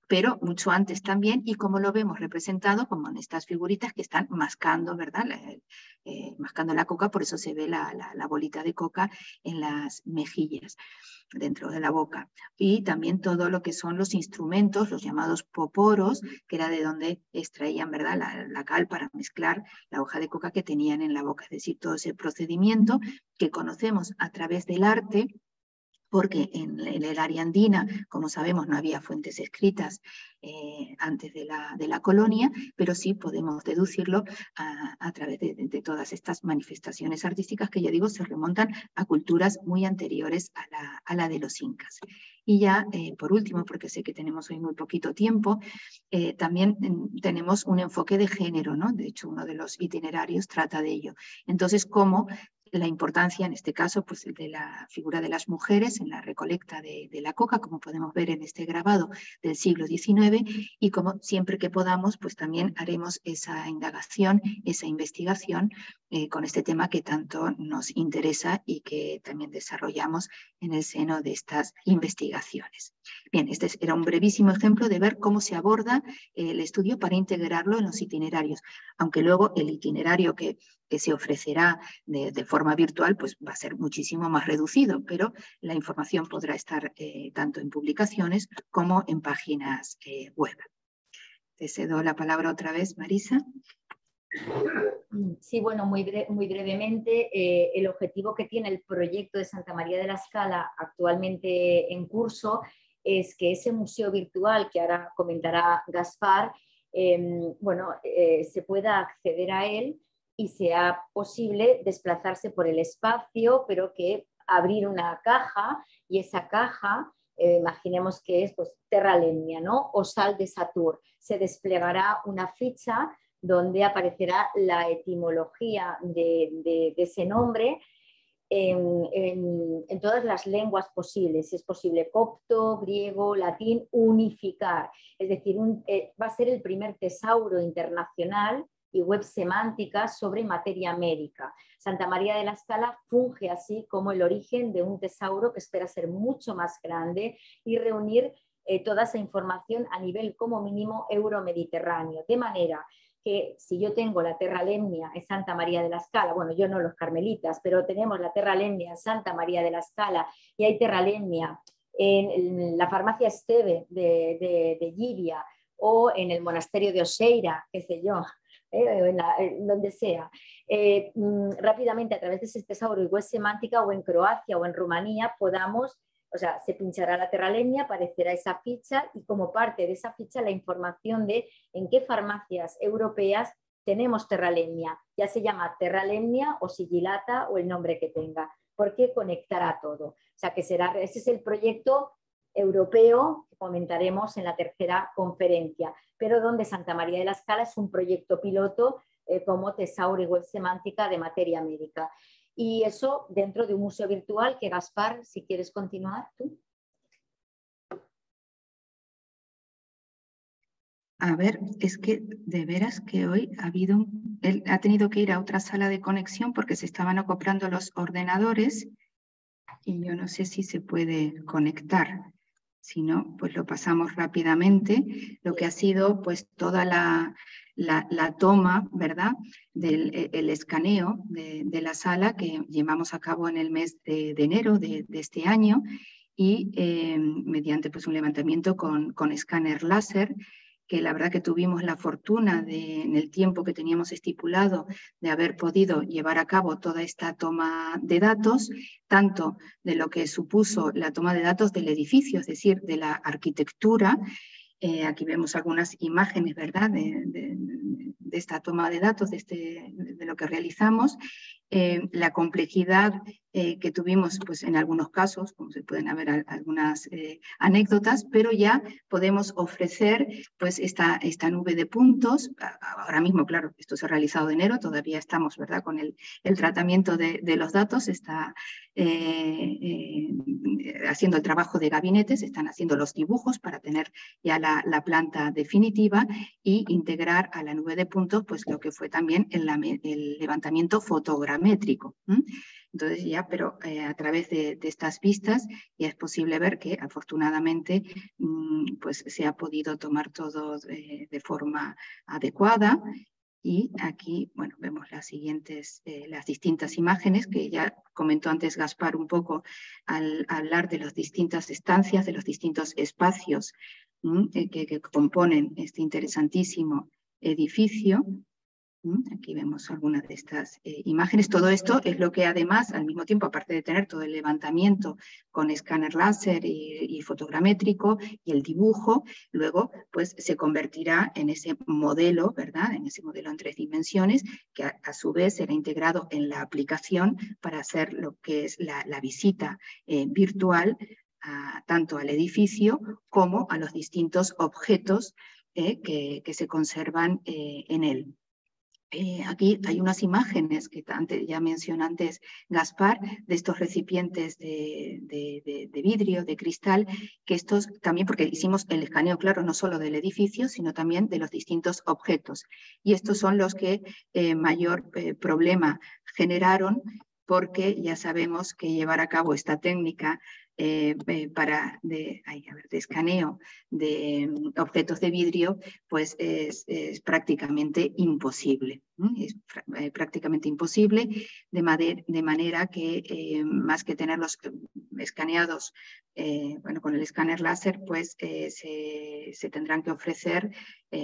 pero mucho antes también, y como lo vemos representado como en estas figuritas que están mascando, ¿verdad? Eh, mascando la coca, por eso se ve la, bolita de coca en las mejillas, dentro de la boca. Y también todo lo que son los instrumentos, los llamados poporos, que era de donde extraían, ¿verdad? La, la cal para mezclar la hoja de coca que tenían en la boca, es decir, todo ese procedimiento que conocemos a través del arte porque en, el área andina, como sabemos, no había fuentes escritas eh, antes de la, de la, colonia, pero sí podemos deducirlo a, través de, todas estas manifestaciones artísticas que ya digo se remontan a culturas muy anteriores a la, de los incas. Y ya, eh, por último, porque sé que tenemos hoy muy poquito tiempo, eh, también mm, tenemos un enfoque de género, ¿no? De hecho, uno de los itinerarios trata de ello. Entonces, cómo la importancia, en este caso, pues de la figura de las mujeres en la recolecta de, la coca, como podemos ver en este grabado del siglo XIX, y como siempre que podamos, pues también haremos esa indagación, esa investigación eh, con este tema que tanto nos interesa y que también desarrollamos en el seno de estas investigaciones. Bien, este era un brevísimo ejemplo de ver cómo se aborda el estudio para integrarlo en los itinerarios, aunque luego el itinerario que se ofrecerá de, forma virtual pues va a ser muchísimo más reducido, pero la información podrá estar eh, tanto en publicaciones como en páginas eh, web. Te cedo la palabra otra vez, Marisa. Sí, bueno, muy, muy brevemente, eh, el objetivo que tiene el proyecto de Santa María de la Escala actualmente en curso es que ese museo virtual que ahora comentará Gaspar, em, bueno, se pueda acceder a él y sea posible desplazarse por el espacio, pero que abrir una caja y esa caja, eh, imaginemos que es pues, terralemnia ¿no? o sal de Satur, se desplegará una ficha donde aparecerá la etimología de, ese nombre en, todas las lenguas posibles. Si es posible copto, griego, latín, unificar. Es decir, eh, va a ser el primer tesauro internacional y web semántica sobre materia médica. Santa María de la Escala funge así como el origen de un tesauro que espera ser mucho más grande y reunir eh, toda esa información a nivel como mínimo euromediterráneo, de manera que si yo tengo la terralemnia en Santa María de la Escala, bueno, yo no los carmelitas, pero tenemos la terralemnia en Santa María de la Escala y hay terralemnia en, la farmacia Esteve de, de, de o en el monasterio de Oseira, qué sé yo, (laughs) eh, en, donde sea, eh, mm, rápidamente a través de ese tesauro y web semántica o en Croacia o en Rumanía podamos, o sea, se pinchará la terralemnia, aparecerá esa ficha y como parte de esa ficha la información de en qué farmacias europeas tenemos terralemnia, ya se llama terralemnia o sigilata o el nombre que tenga, porque conectará todo. O sea, que será, ese es el proyecto europeo que comentaremos en la tercera conferencia, pero donde Santa María de la Escala es un proyecto piloto eh, como tesauro web semántica de materia médica. Y eso dentro de un museo virtual que Gaspar, si quieres continuar tú. A ver, es que de veras que hoy ha habido, él ha tenido que ir a otra sala de conexión porque se estaban acoplando los ordenadores y yo no sé si se puede conectar. Si no, pues lo pasamos rápidamente. Lo que ha sido pues toda la, la, toma, ¿verdad? Del e, el escaneo de, la sala que llevamos a cabo en el mes de, enero de, este año y eh, mediante pues un levantamiento con, con escáner láser que la verdad que tuvimos la fortuna de, en el tiempo que teníamos estipulado de haber podido llevar a cabo toda esta toma de datos, tanto de lo que supuso la toma de datos del edificio, es decir, de la arquitectura. Eh, aquí vemos algunas imágenes, ¿verdad?, de, esta toma de datos, de, este, de lo que realizamos, eh, la complejidad eh, que tuvimos pues, en algunos casos, como se pueden haber algunas eh, anécdotas, pero ya podemos ofrecer pues, esta, esta nube de puntos. Ahora mismo, claro, esto se ha realizado de enero, todavía estamos ¿verdad? con el, el tratamiento de, de, los datos, está haciendo el trabajo de gabinetes, están haciendo los dibujos para tener ya la, la, planta definitiva y integrar a la nube de puntos pues, lo que fue también el, levantamiento fotográfico métrico. Entonces ya, pero eh, a través de, estas vistas ya es posible ver que afortunadamente mm, pues se ha podido tomar todo de, forma adecuada y aquí, bueno, vemos las siguientes, eh, las distintas imágenes que ya comentó antes Gaspar un poco al hablar de las distintas estancias, de los distintos espacios eh, que, componen este interesantísimo edificio. Aquí vemos algunas de estas eh, imágenes. Todo esto es lo que además, al mismo tiempo, aparte de tener todo el levantamiento con escáner láser y, fotogramétrico y el dibujo, luego pues se convertirá en ese modelo, ¿verdad? En ese modelo en tres dimensiones que a, su vez será integrado en la aplicación para hacer lo que es la, visita eh, virtual tanto al edificio como a los distintos objetos eh, que, se conservan en él. Eh, aquí hay unas imágenes que ya mencionó antes Gaspar, de estos recipientes de, vidrio, de cristal, que estos también, porque hicimos el escaneo, claro, no solo del edificio, sino también de los distintos objetos. Y estos son los que eh, mayor eh, problema generaron porque ya sabemos que llevar a cabo esta técnica eh, eh, para de, de, escaneo de mm, objetos de vidrio, pues es, prácticamente imposible. Es eh, prácticamente imposible, de, de manera que más que tenerlos escaneados bueno, con el escáner láser, pues se, tendrán que ofrecer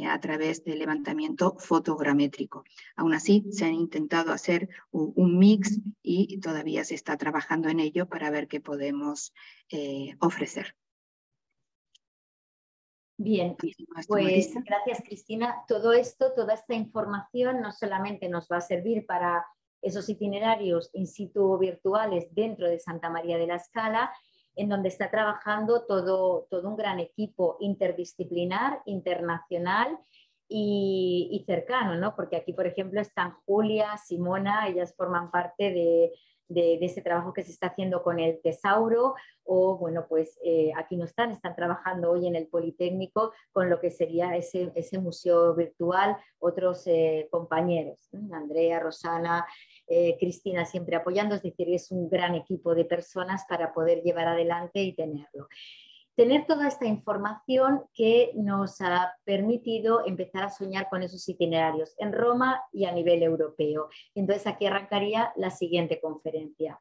a través del levantamiento fotogramétrico. Aún así, se han intentado hacer un, un mix y todavía se está trabajando en ello para ver qué podemos eh, ofrecer. Bien, pues gracias Cristina. Todo esto, toda esta información no solamente nos va a servir para esos itinerarios in situ virtuales dentro de Santa María de la Escala, en donde está trabajando todo, todo un gran equipo interdisciplinar, internacional y, y cercano, ¿no? porque aquí, por ejemplo, están Julia, Simona, ellas forman parte de, de, ese trabajo que se está haciendo con el Tesauro o, bueno, pues eh, aquí no están, están trabajando hoy en el Politécnico con lo que sería ese, ese museo virtual, otros eh, compañeros, Andrea, Rosana, eh, Cristina siempre apoyando, es decir, es un gran equipo de personas para poder llevar adelante y tenerlo tener toda esta información que nos ha permitido empezar a soñar con esos itinerarios en Roma y a nivel europeo. Entonces aquí arrancaría la siguiente conferencia.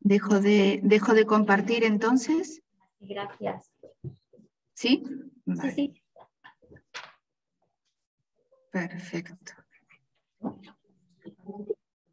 Dejo de, dejo de compartir entonces. Gracias. ¿Sí? Sí, sí. Perfecto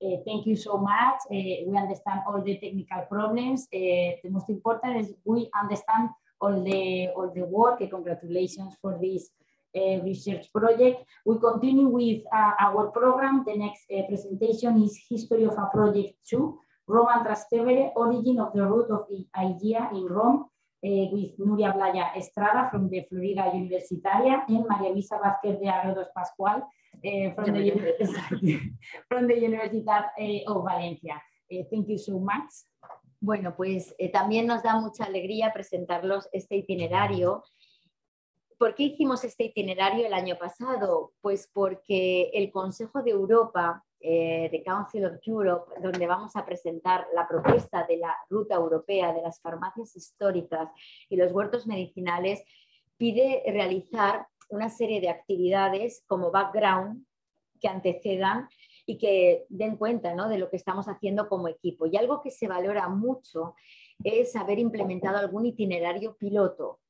Uh, thank you so much. Uh, we understand all the technical problems. Uh, the most important is we understand all the all the work. congratulations for this research project. We continue with uh, our program. The next presentation is History of a Project 2, Roman Trastevere, Origin of the Root of the Idea in Rome, with Nuria Blaya Estrada from the Florida Universitaria and María Luisa Vázquez de Arrodos Pascual from, the, (laughs) from the Universidad of Valencia. thank you so much. Bueno, pues eh, también nos da mucha alegría presentarlos este itinerario ¿Por qué hicimos este itinerario el año pasado? Pues porque el Consejo de Europa, eh, The Council of Europe, donde vamos a presentar la propuesta de la ruta europea de las farmacias históricas y los huertos medicinales, pide realizar una serie de actividades como background que antecedan y que den cuenta de lo que estamos haciendo como equipo. Y algo que se valora mucho es haber implementado algún itinerario piloto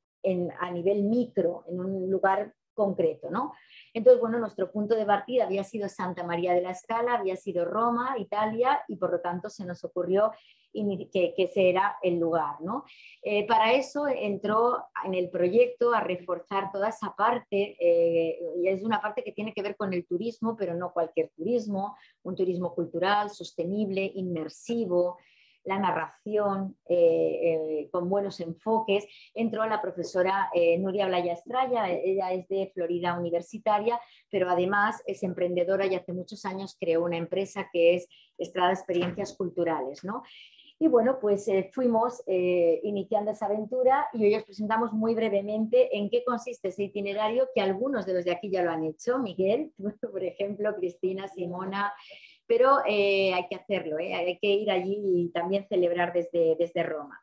a nivel micro, en un lugar concreto, ¿no? Entonces, bueno, nuestro punto de partida había sido Santa María de la Scala, había sido Roma, Italia, y por lo tanto se nos ocurrió que, ese era el lugar, ¿no? Eh, para eso entró en el proyecto a reforzar toda esa parte, eh, y es una parte que tiene que ver con el turismo, pero no cualquier turismo, un turismo cultural, sostenible, inmersivo, la narración eh, eh, con buenos enfoques. Entró la profesora eh, Nuria Blaya Estrella, ella es de Florida Universitaria, pero además es emprendedora y hace muchos años creó una empresa que es Estrada Experiencias Culturales. ¿no? Y bueno, pues fuimos iniciando esa aventura y hoy os presentamos muy brevemente en qué consiste ese itinerario que algunos de los de aquí ya lo han hecho. Miguel, (laughs) por ejemplo, Cristina, Simona, pero eh, hay que hacerlo, ¿eh? hay que ir allí y también celebrar desde, desde Roma.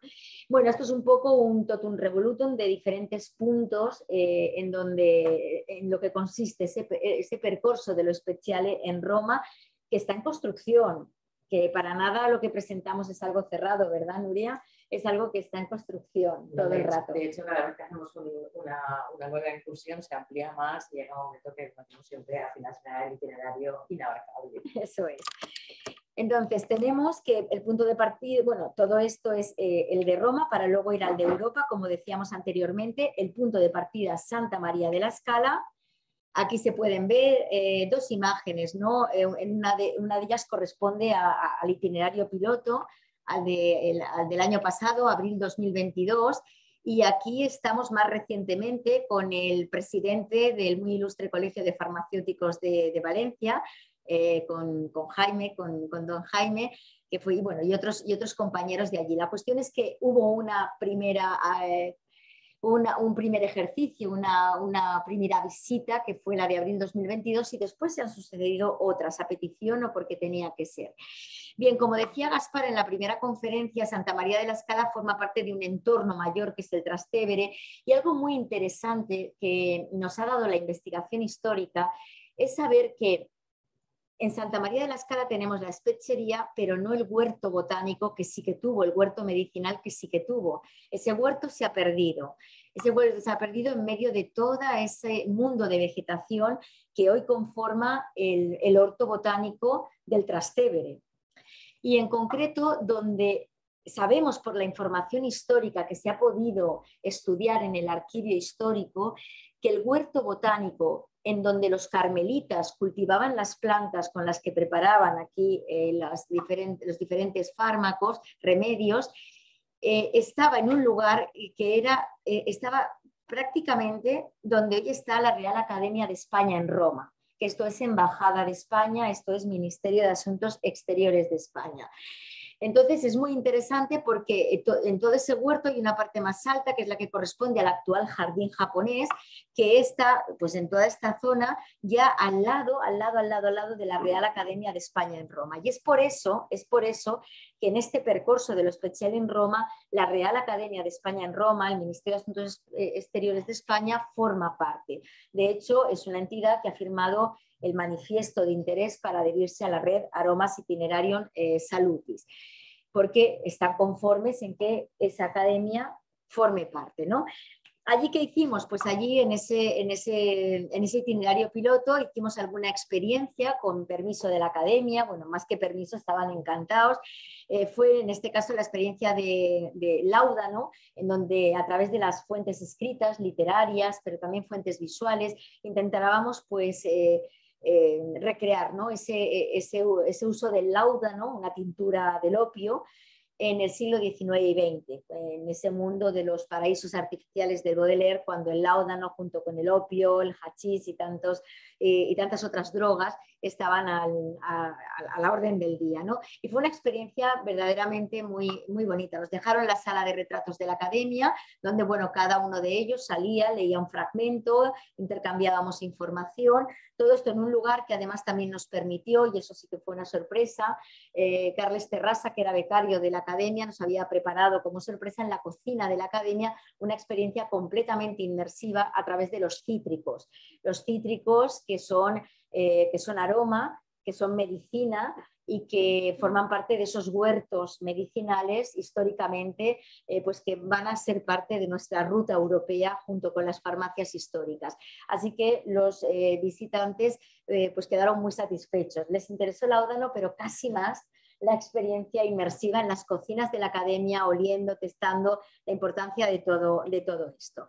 Bueno, esto es un poco un totum revolutum de diferentes puntos eh, en, donde, en lo que consiste ese, ese percorso de lo especial en Roma, que está en construcción, que para nada lo que presentamos es algo cerrado, ¿verdad, Nuria? es algo que está en construcción todo el rato. De hecho, cada vez que hacemos una, una, nueva incursión se amplía más y llega un momento que tenemos siempre a finalizar el itinerario inabarcable. (laughs) Eso es. Entonces, tenemos que el punto de partida, bueno, todo esto es eh, el de Roma para luego ir al de Europa, como decíamos anteriormente, el punto de partida Santa María de la Scala. Aquí se pueden ver eh, dos imágenes, ¿no? Eh, una, de, ellas corresponde al itinerario piloto, al, del año pasado, abril 2022, y aquí estamos más recientemente con el presidente del muy ilustre Colegio de Farmacéuticos de, Valencia, eh, con, Jaime, con, don Jaime, que fue, bueno, y otros, y otros compañeros de allí. La cuestión es que hubo una primera un primer ejercicio, una, primera visita que fue la de abril 2022 y después se han sucedido otras a petición o porque tenía que ser. Bien, como decía Gaspar en la primera conferencia, Santa María de la Escala forma parte de un entorno mayor que es el Trastevere y algo muy interesante que nos ha dado la investigación histórica es saber que en Santa María de la Escala tenemos la espechería, pero no el huerto botánico que sí que tuvo, el huerto medicinal que sí que tuvo. Ese huerto se ha perdido. Ese huerto se ha perdido en medio de todo ese mundo de vegetación que hoy conforma el, el botánico del Trastevere. Y en concreto, donde sabemos por la información histórica que se ha podido estudiar en el archivo histórico que el huerto botánico en donde los carmelitas cultivaban las plantas con las que preparaban aquí eh, los diferentes fármacos, remedios, eh, estaba en un lugar que era, eh, estaba prácticamente donde hoy está la Real Academia de España en Roma, que esto es Embajada de España, esto es Ministerio de Asuntos Exteriores de España. Entonces es muy interesante porque en todo ese huerto hay una parte más alta que es la que corresponde al actual jardín japonés, que está pues en toda esta zona ya al lado, al lado, al lado, al lado de la Real Academia de España en Roma. Y es por eso, es por eso que en este percurso de lo especial en Roma, la Real Academia de España en Roma, el Ministerio de Asuntos eh, Exteriores de España, forma parte. De hecho, es una entidad que ha firmado el manifiesto de interés para adherirse a la red Aromas Itinerarium eh, Salutis, porque están conformes en que esa academia forme parte. ¿no? ¿Allí qué hicimos? Pues allí en ese, en, ese, en ese, itinerario piloto hicimos alguna experiencia con permiso de la academia, bueno, más que permiso, estaban encantados. Eh, fue en este caso la experiencia de, de Laudano, en donde a través de las fuentes escritas, literarias, pero también fuentes visuales, intentábamos pues... Eh, eh, recrear ¿no? ese, ese, ese, uso del láudano, una tintura del opio, en el siglo XIX y XX, en ese mundo de los paraísos artificiales de Baudelaire, cuando el láudano junto con el opio, el hachís y, tantos, eh, y tantas otras drogas estaban a, la orden del día. ¿no? Y fue una experiencia verdaderamente muy, muy bonita. Nos dejaron la sala de retratos de la academia, donde bueno, cada uno de ellos salía, leía un fragmento, intercambiábamos información, todo esto en un lugar que además también nos permitió, y eso sí que fue una sorpresa, eh, Carles Terrasa, que era becario de la academia, nos había preparado como sorpresa en la cocina de la academia una experiencia completamente inmersiva a través de los cítricos. Los cítricos que son, eh, que son aroma, que son medicina, y que forman parte de esos huertos medicinales históricamente, eh, pues que van a ser parte de nuestra ruta europea junto con las farmacias históricas. Así que los eh, visitantes pues quedaron muy satisfechos. Les interesó el áudano, pero casi más la experiencia inmersiva en las cocinas de la academia, oliendo, testando la importancia de todo, de todo esto.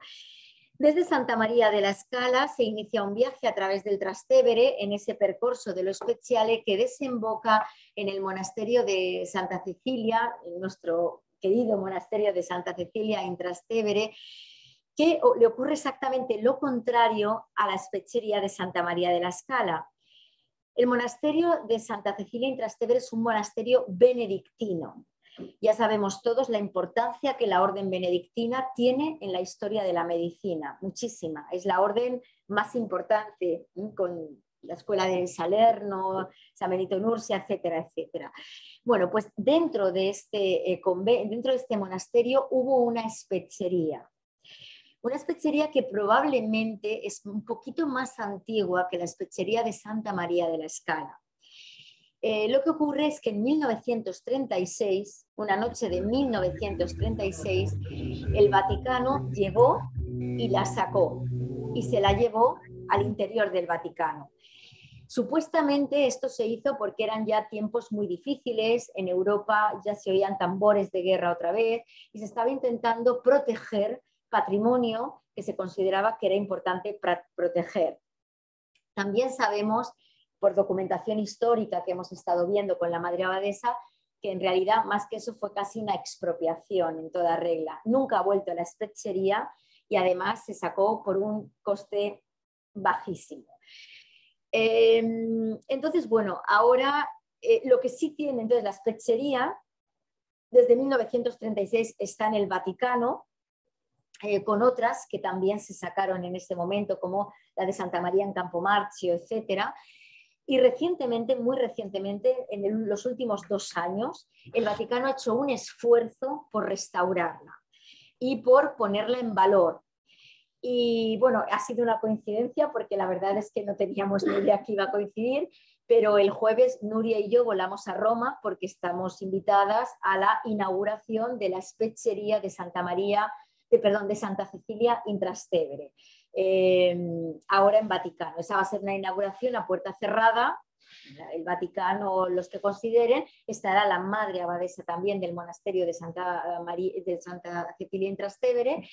Desde Santa María de la Scala se inicia un viaje a través del Trastevere en ese percorso de lo Speciale que desemboca en el monasterio de Santa Cecilia, nuestro querido monasterio de Santa Cecilia en Trastevere, que le ocurre exactamente lo contrario a la Spezzería de Santa María de la Scala. El monasterio de Santa Cecilia en Trastevere es un monasterio benedictino, ya sabemos todos la importancia que la orden benedictina tiene en la historia de la medicina, muchísima. Es la orden más importante con la escuela de Salerno, San Benito Nursia, etcétera, etcétera. Bueno, pues dentro de este, eh, dentro de este monasterio hubo una espechería. Una espechería que probablemente es un poquito más antigua que la espechería de Santa María de la Escala. Eh, lo que ocurre es que en 1936, una noche de 1936, el Vaticano llevó y la sacó y se la llevó al interior del Vaticano. Supuestamente esto se hizo porque eran ya tiempos muy difíciles, en Europa ya se oían tambores de guerra otra vez y se estaba intentando proteger patrimonio que se consideraba que era importante proteger. También sabemos por documentación histórica que hemos estado viendo con la Madre Abadesa, que en realidad más que eso fue casi una expropiación en toda regla. Nunca ha vuelto a la estrechería y además se sacó por un coste bajísimo. Em, entonces, bueno, ahora eh, lo que sí tiene entonces la estrechería, desde 1936 está en el Vaticano, eh, con otras que también se sacaron en este momento, como la de Santa María en Campomarchio, etcétera, y recientemente, muy recientemente, en los últimos dos años, el Vaticano ha hecho un esfuerzo por restaurarla y por ponerla en valor. Y bueno, ha sido una coincidencia porque la verdad es que no teníamos ni idea que iba a coincidir, pero el jueves Nuria y yo volamos a Roma porque estamos invitadas a la inauguración de la espechería de Santa María, de, perdón, de Santa Cecilia in Em, ahora en Vaticano. Esa va a ser una inauguración a puerta cerrada. El Vaticano, los que consideren, estará la madre abadesa también del monasterio de Santa, María, de Santa Cecilia en Trastevere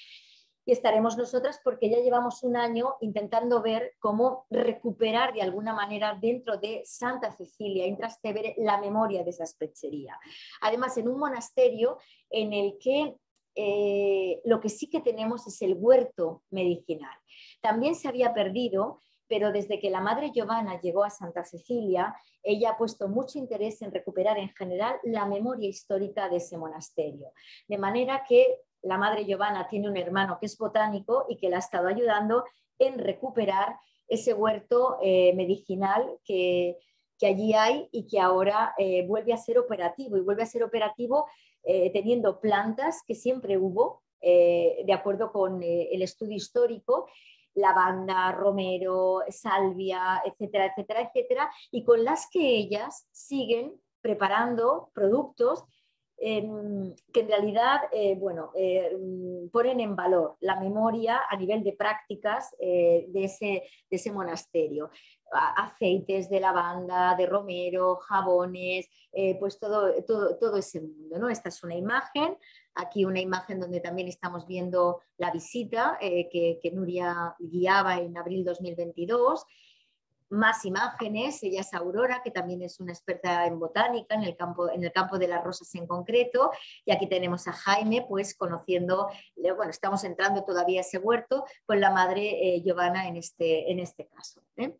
y estaremos nosotras porque ya llevamos un año intentando ver cómo recuperar de alguna manera dentro de Santa Cecilia en Trastevere la memoria de esa espechería. Además, en un monasterio en el que eh, lo que sí que tenemos es el huerto medicinal. También se había perdido pero desde que la madre Giovanna llegó a Santa Cecilia, ella ha puesto mucho interés en recuperar en general la memoria histórica de ese monasterio. De manera que la madre Giovanna tiene un hermano que es botánico y que la ha estado ayudando en recuperar ese huerto eh, medicinal que, allí hay y que ahora eh, vuelve a ser operativo y vuelve a ser operativo eh, teniendo plantas que siempre hubo, de acuerdo con el estudio histórico, lavanda, romero, salvia, etcétera, etcétera, etcétera, y con las que ellas siguen preparando productos em, que en realidad eh, bueno, eh, ponen en valor la memoria a nivel de prácticas eh, de, ese, de, ese, monasterio. aceites de lavanda, de romero, jabones, pues todo, todo, todo, ese mundo. ¿no? Esta es una imagen Aquí una imagen donde también estamos viendo la visita eh, que, Nuria guiaba en abril 2022 más imágenes. Ella es Aurora, que también es una experta en botánica, en el campo, en el campo de las rosas en concreto. Y aquí tenemos a Jaime, pues conociendo, bueno, estamos entrando todavía a ese huerto con la madre eh, Giovanna en este, en este caso. ¿eh?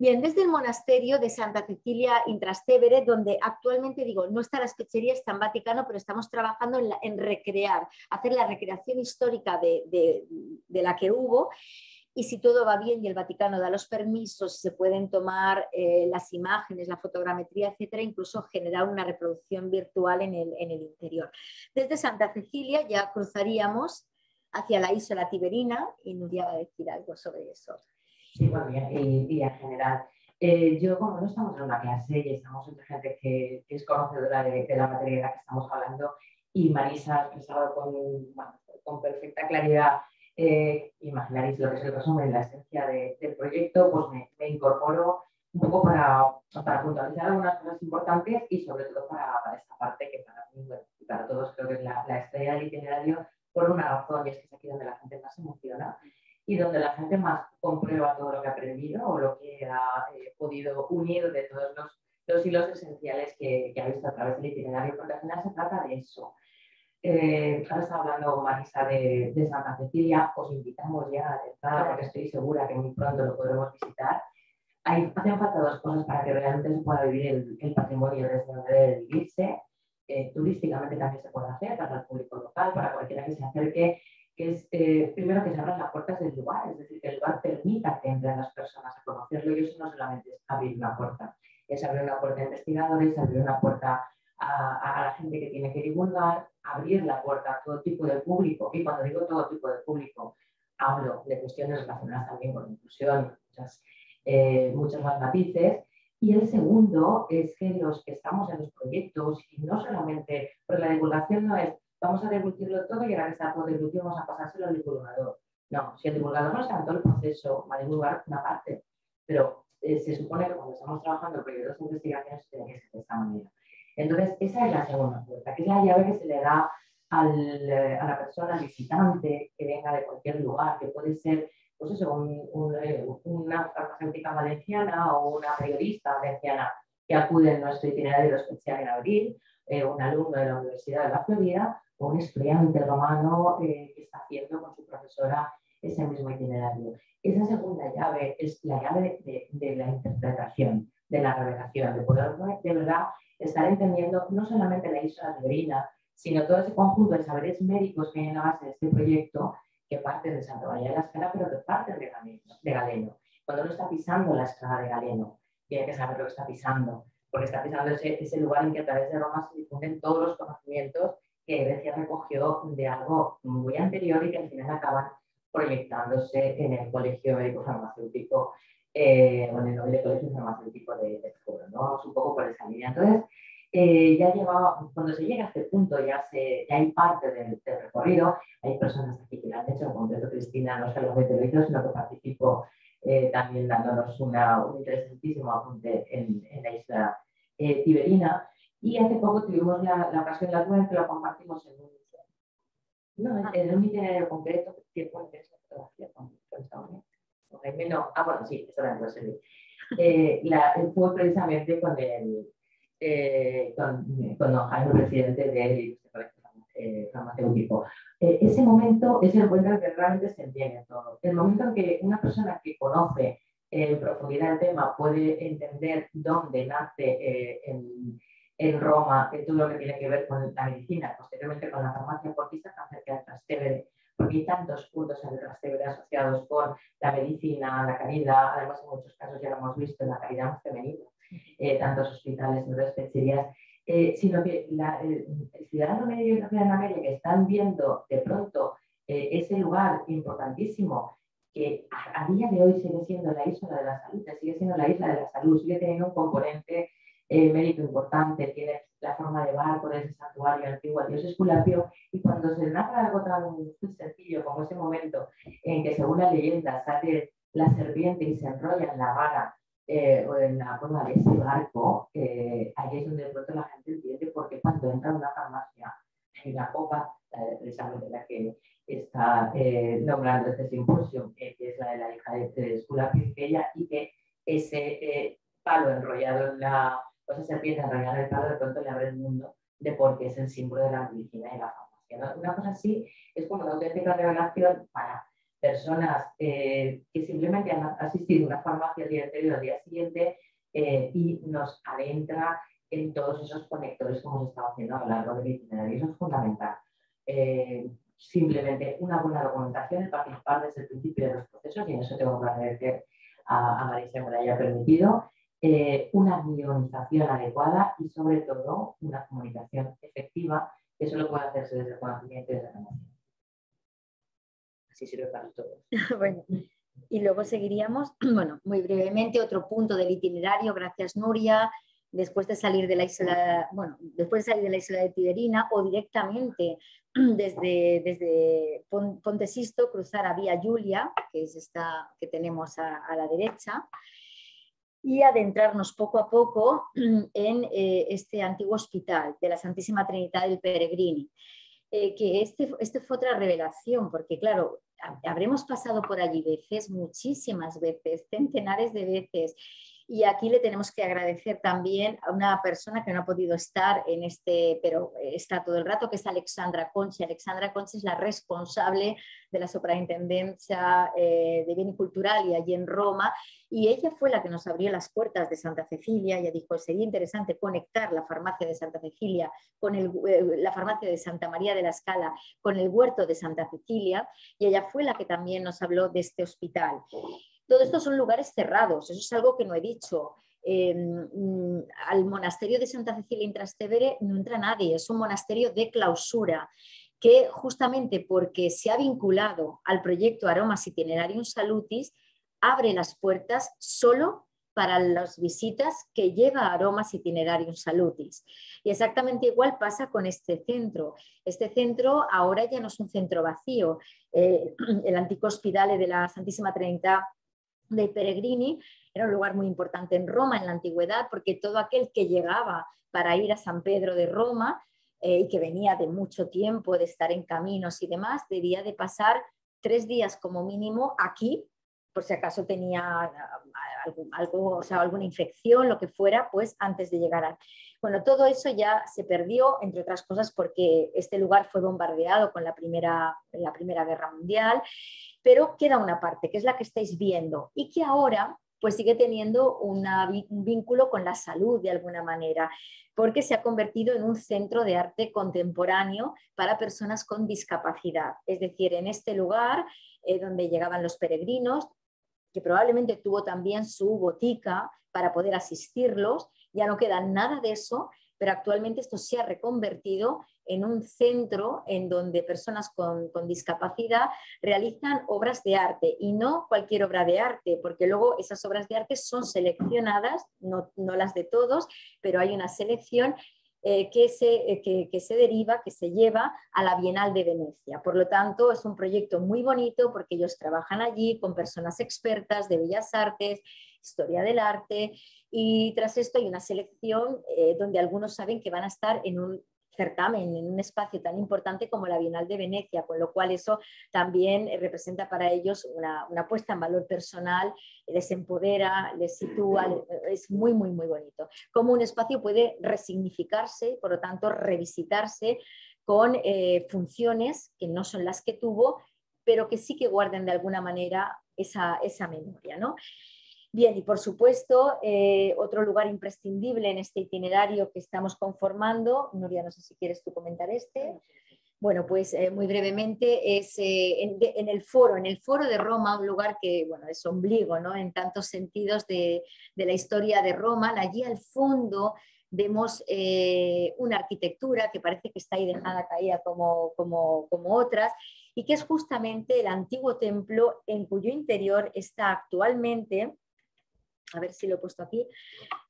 Bien, desde el monasterio de Santa Cecilia in Trastevere, donde actualmente digo, no está las pecherías, está en Vaticano, pero estamos trabajando en, recrear, hacer la recreación histórica de, la que hubo. Y si todo va bien y el Vaticano da los permisos, se pueden tomar eh, las imágenes, la fotogrametría, etcétera, incluso generar una reproducción virtual en el, en el interior. Desde Santa Cecilia ya cruzaríamos hacia la isla Tiberina y Nuria va a decir algo sobre eso. Sí, bueno, y, en general. Eh, yo, como no estamos en una clase y estamos entre gente que, es conocedora de, la materia de la que estamos hablando, y Marisa ha expresado con, con perfecta claridad, eh, imaginaréis lo que es el resumen, la esencia del proyecto, pues me, me, incorporo un poco para, para puntualizar algunas cosas importantes y sobre todo para, esta parte que para mí, y para todos creo que es la, la estrella del itinerario por una razón y es que es aquí donde la gente más emociona y donde la gente más comprueba todo lo que ha aprendido o lo que ha eh, podido unir de todos los, los hilos esenciales que, que, ha visto a través del itinerario, porque al final se trata de eso. Eh, ahora está hablando Marisa de, de, Santa Cecilia, os invitamos ya de entrada porque estoy segura que muy pronto lo podremos visitar. Hay, hacen falta dos cosas para que realmente se pueda vivir el, el patrimonio desde donde debe vivirse. Eh, turísticamente también se puede hacer para el público local, para cualquiera que se acerque que es eh, primero que se abran las puertas del lugar, es decir, que el lugar permita que entren las personas a conocerlo y eso no solamente es abrir una puerta, es abrir una puerta a investigadores, abrir una puerta a, la gente que tiene que divulgar, abrir la puerta a todo tipo de público y cuando digo todo tipo de público hablo de cuestiones relacionadas también con inclusión, muchas, eh, más matices. Y el segundo es que los que estamos en los proyectos, y no solamente, porque la divulgación no es vamos a debutirlo todo y ahora que está todo debutido vamos a pasárselo al divulgador. No, si el divulgador no en todo el proceso, va a divulgar una parte, pero eh, se supone que cuando estamos trabajando proyectos de investigación se tiene que ser de esta manera. Entonces, esa es la segunda puerta, que es la llave que se le da al, eh, a la persona visitante que venga de cualquier lugar, que puede ser pues eso, eh, una farmacéutica valenciana o una periodista valenciana que acude en nuestro itinerario especial en abril, un alumno de la Universidad de la Florida un estudiante romano eh, que está haciendo con su profesora ese mismo itinerario. Esa segunda llave es la llave de, la interpretación, de la revelación, de poder de verdad estar entendiendo no solamente la isla Verina, sino todo ese conjunto de saberes médicos que hay en la base de este proyecto, que parte de Santa María de la Escala, pero que parte de Galeno. De Galeno. Cuando uno está pisando la escala de Galeno, tiene que saber lo que está pisando, porque está pisando ese, ese lugar en que a través de Roma se difunden todos los conocimientos que Grecia recogió de algo muy anterior y que al final acaban proyectándose en el Colegio Médico Farmacéutico, eh, o en el Noble Colegio Farmacéutico de, de ¿no? Vamos un poco por esa línea. Entonces, eh, ya llevaba, cuando se llega a este punto, ya, se, ya hay parte del, recorrido, hay personas aquí que lo han hecho, en concreto Cristina no solamente lo hizo, sino que participó eh, también dándonos una, un interesantísimo apunte en, en la isla eh, tiberina. Y hace poco tuvimos la, la ocasión, la tuve que lo compartimos en un, no, en un itinerario concreto, que bueno, es la fotografía con, con no, ah, bueno, sí, eso era en eh, la, Fue precisamente con el, eh, con, con don Jaime, presidente del eh, farmacéutico. Eh, ese momento es el momento en que realmente se entiende todo. El momento en que una persona que conoce en profundidad el tema puede entender dónde nace eh, en, en, Roma todo lo que tiene que ver con la medicina, posteriormente con la farmacia, porque está tan cerca del Trastevere, porque hay tantos puntos en el Trastevere asociados con la medicina, la caridad, además en muchos casos ya lo hemos visto en la caridad femenina, eh, tantos hospitales, nuevas pecherías, eh, sino que el ciudadano medio y la ciudadana media que están viendo de pronto ese lugar importantísimo que a, día de hoy sigue siendo la isla de la salud, sigue siendo la isla de la salud, sigue teniendo un componente eh, médico importante, tiene la forma de barco de ese santuario antiguo, Dios Esculapio, y cuando se narra algo tan sencillo como ese momento en que según la leyenda sale la serpiente y se enrolla en la vara eh, o en la forma de ese barco, eh, ahí es donde de pronto la gente entiende por qué cuando entra en una farmacia hay una copa, precisamente la que está eh, nombrando este simposio, que es la de la hija de Escula ella y que ese eh, palo enrollado en la, o esa serpiente enrollada en el palo de pronto le abre el mundo de por qué es el símbolo de la medicina y la farmacia. Una cosa así es como una auténtica revelación para personas eh, que simplemente han asistido a una farmacia el día anterior al día siguiente y nos adentra en todos esos conectores como se estaba haciendo a lo largo del itinerario. Eso es fundamental simplemente una buena documentación, el participar desde el principio de los procesos, y en eso tengo que agradecer a, a Marisa que me lo haya permitido, eh, una guionización adecuada y sobre todo una comunicación efectiva, que solo puede hacerse desde el conocimiento y desde la emoción. Así sirve para todo. (laughs) bueno. Y luego seguiríamos, (clears throat) bueno, muy brevemente, otro punto del itinerario, gracias Nuria, después de salir de la isla, bueno, después de salir de la isla de Tiberina o directamente (clears throat) desde, desde Ponte Sisto cruzar a Vía Julia, que es esta que tenemos a, la derecha, y adentrarnos poco a poco (clears throat) en eh, este antiguo hospital de la Santísima Trinidad del Peregrini. Eh, que este, este fue otra revelación, porque claro, habremos pasado por allí veces, muchísimas veces, centenares de veces, y aquí le tenemos que agradecer también a una persona que no ha podido estar en este, pero está todo el rato, que es Alexandra Conchi. Alexandra Conchi es la responsable de la Superintendencia eh, de Bien y Cultural y allí en Roma, y ella fue la que nos abrió las puertas de Santa Cecilia. Ella dijo, sería interesante conectar la farmacia de Santa Cecilia con el, eh, la farmacia de Santa María de la Escala con el huerto de Santa Cecilia, y ella fue la que también nos habló de este hospital. Todo esto son lugares cerrados, eso es algo que no he dicho. Mm, al monasterio de Santa Cecilia en Trastevere no entra nadie, es un monasterio de clausura que justamente porque se ha vinculado al proyecto Aromas Itinerarium Salutis, abre las puertas solo para las visitas que lleva Aromas Itinerarium Salutis. Y exactamente igual pasa con este centro. Este centro ahora ya no es un centro vacío. Eh, (clears throat) el antiguo hospital de la Santísima Trinidad de Peregrini, era un lugar muy importante en Roma en la antigüedad, porque todo aquel que llegaba para ir a San Pedro de Roma eh, y que venía de mucho tiempo, de estar en caminos y demás, debía de pasar tres días como mínimo aquí, por si acaso tenía ah, algo, o sea, alguna infección, lo que fuera, pues antes de llegar a... Bueno, todo eso ya se perdió, entre otras cosas, porque este lugar fue bombardeado con la Primera, la primera Guerra Mundial pero queda una parte, que es la que estáis viendo, y que ahora pues sigue teniendo un vínculo con la salud de alguna manera, porque se ha convertido en un centro de arte contemporáneo para personas con discapacidad. Es decir, en este lugar eh, donde llegaban los peregrinos, que probablemente tuvo también su botica para poder asistirlos, ya no queda nada de eso, pero actualmente esto se ha reconvertido en un centro en donde personas con, discapacidad realizan obras de arte y no cualquier obra de arte, porque luego esas obras de arte son seleccionadas, no, las de todos, pero hay una selección eh, que, se, eh, que, se, deriva, que se lleva a la Bienal de Venecia. Por lo tanto, es un proyecto muy bonito porque ellos trabajan allí con personas expertas de bellas artes, historia del arte, y tras esto hay una selección eh, donde algunos saben que van a estar en un certamen, en un espacio tan importante como la Bienal de Venecia, con lo cual eso también eh, representa para ellos una, una puesta en valor personal, les empodera, les sitúa, es muy, muy, muy bonito. Como un espacio puede resignificarse, por lo tanto, revisitarse con eh, funciones que no son las que tuvo, pero que sí que guarden de alguna manera esa, esa memoria. ¿no? Bien, y por supuesto, eh, otro lugar imprescindible en este itinerario que estamos conformando, Nuria, no sé si quieres tú comentar este. Bueno, pues eh, muy brevemente es eh, en, el foro, en el foro de Roma, un lugar que bueno, es ombligo ¿no? en tantos sentidos de, la historia de Roma. Allí al fondo vemos una arquitectura que parece que está ahí dejada caída como, como, como otras y que es justamente el antiguo templo en cuyo interior está actualmente a ver si lo he puesto aquí.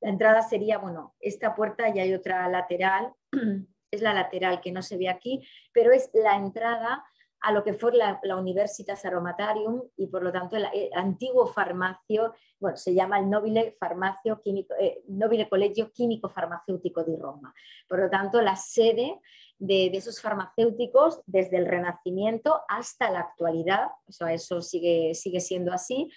La entrada sería, bueno, esta puerta y hay otra lateral, (clears throat) es la lateral que no se ve aquí, pero es la entrada a lo que fue la, Universitas Aromatarium y por lo tanto el, antiguo farmacio, bueno, se llama el Nobile, farmacio eh, Nobile Colegio Químico Farmacéutico de Roma. Por lo tanto, la sede de, esos farmacéuticos desde el Renacimiento hasta la actualidad, eso sigue, sigue siendo así,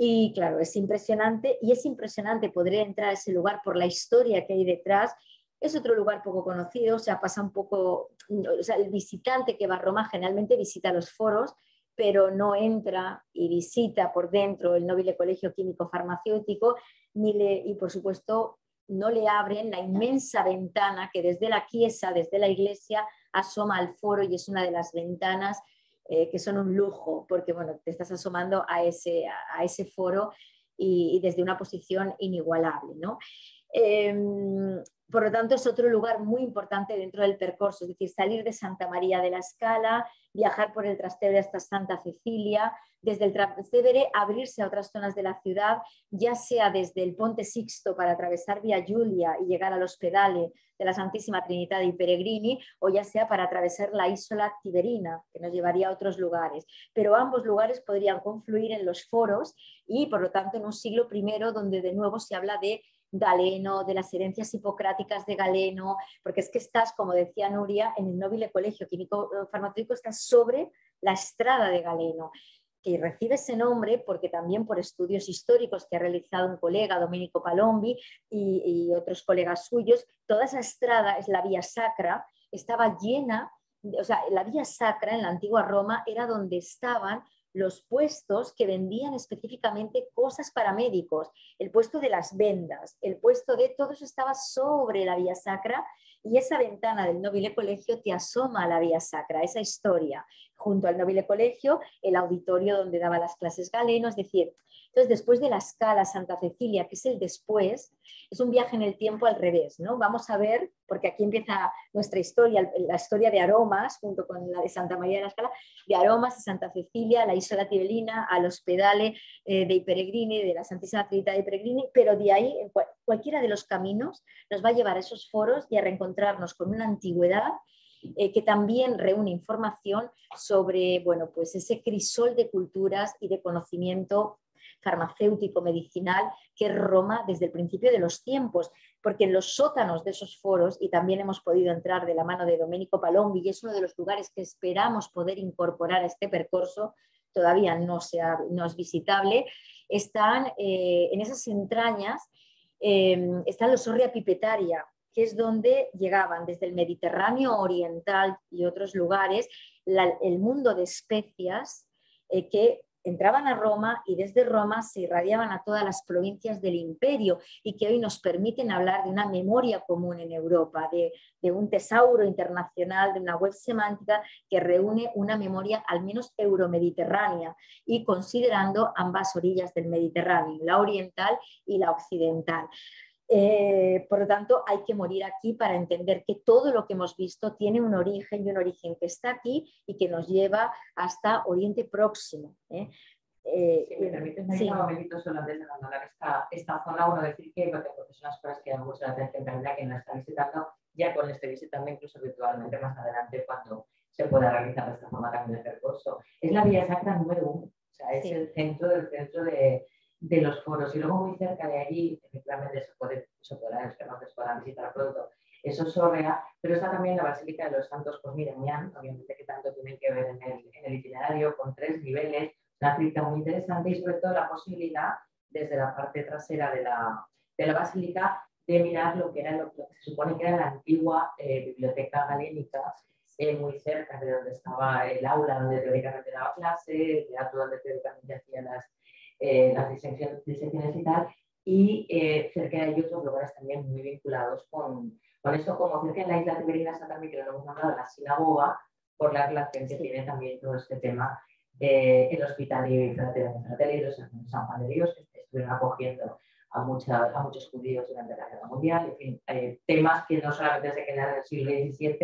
y claro, es impresionante y es impresionante poder entrar a ese lugar por la historia que hay detrás. Es otro lugar poco conocido, o sea, pasa un poco, o sea, el visitante que va a Roma generalmente visita los foros, pero no entra y visita por dentro el Nobile Colegio Químico Farmacéutico, ni le, y por supuesto no le abren la inmensa ventana que desde la Chiesa, desde la iglesia, asoma al foro y es una de las ventanas eh, que son un lujo, porque bueno, te estás asomando a ese, a ese foro y, desde una posición inigualable. ¿no? Em, por lo tanto, es otro lugar muy importante dentro del percurso, es decir, salir de Santa María de la Escala, viajar por el Trastevere hasta Santa Cecilia, desde el Trastevere abrirse a otras zonas de la ciudad, ya sea desde el Ponte Sixto para atravesar Vía Giulia y llegar al Hospedale de la Santísima Trinidad y Peregrini, o ya sea para atravesar la isla Tiberina, que nos llevaría a otros lugares. Pero ambos lugares podrían confluir en los foros y, por lo tanto, en un siglo I donde de nuevo se habla de Galeno, de las herencias hipocráticas de Galeno, porque es que estás, como decía Nuria, en el Nobile Colegio Químico eh, Farmacéutico, estás sobre la estrada de Galeno que recibe ese nombre porque también por estudios históricos que ha realizado un colega, Domenico Palombi, y, otros colegas suyos, toda esa estrada es la vía sacra, estaba llena, o sea, la vía sacra en la antigua Roma era donde estaban los puestos que vendían específicamente cosas para médicos, el puesto de las vendas, el puesto de todo eso estaba sobre la vía sacra y esa ventana del Nobile Colegio te asoma a la vía sacra, esa historia, junto al Nobile Colegio, el auditorio donde daba las clases Galeno, es decir, entonces después de la escala Santa Cecilia, que es el después, es un viaje en el tiempo al revés, ¿no? Vamos a ver, porque aquí empieza nuestra historia, la historia de Aromas, junto con la de Santa María de la Escala, de Aromas de Santa Cecilia, la isla Tibelina, al hospedale eh, de Peregrini, de la Santísima Trinidad de Peregrini, pero de ahí, cualquiera de los caminos nos va a llevar a esos foros y a reencontrarnos con una antigüedad eh, que también reúne información sobre bueno, pues ese crisol de culturas y de conocimiento farmacéutico, medicinal, que es Roma desde el principio de los tiempos, porque en los sótanos de esos foros, y también hemos podido entrar de la mano de Domenico Palombi, y es uno de los lugares que esperamos poder incorporar a este percurso, todavía no, sea, no es visitable, están eh, en esas entrañas, eh, están los Pipetaria, que es donde llegaban desde el Mediterráneo oriental y otros lugares el mundo de especias eh, que entraban a Roma y desde Roma se irradiaban a todas las provincias del imperio y que hoy nos permiten hablar de una memoria común en Europa, de, de, un tesauro internacional, de una web semántica que reúne una memoria al menos euromediterránea y considerando ambas orillas del Mediterráneo, la oriental y la occidental. Eh, por lo tanto, hay que morir aquí para entender que todo lo que hemos visto tiene un origen y un origen que está aquí y que nos lleva hasta Oriente Próximo. ¿eh? Eh, si me permites, sí. antes de abandonar esta, esta zona, uno decir que, porque son las cosas que dan mucha atención también a quien la está visitando, ya con este visitando incluso virtualmente más adelante cuando se pueda realizar de esta forma también el percurso. Es la Vía Sacra número uno, o sea, es el centro del centro de, de los foros. Y luego muy cerca de allí, efectivamente, se puede, se podrá, los puedan visitar el producto. Eso es Sorrea, pero está también la Basílica de los Santos Cosmiremian, obviamente que tanto tienen que ver en el, en el itinerario, con tres niveles, una cripta muy interesante y sobre todo la posibilidad, desde la parte trasera de la, de la basílica, de mirar lo que era lo, que se supone que era la antigua eh, biblioteca galénica, eh, muy cerca de donde estaba el aula donde teóricamente daba clase, el teatro donde teóricamente hacía las, eh, las disecciones y tal, y eh, cerca hay otros lugares también muy vinculados con, con esto, como cerca de la isla de Berina también, que lo hemos nombrado, la sinagoga, por la relación que tiene también todo este tema eh, el hospital y Fratelli, los San Juan de Dios, que estuvieron acogiendo a, mucha, a muchos judíos durante la Guerra Mundial, en fin, eh, temas que no solamente se quedan en el siglo XVII,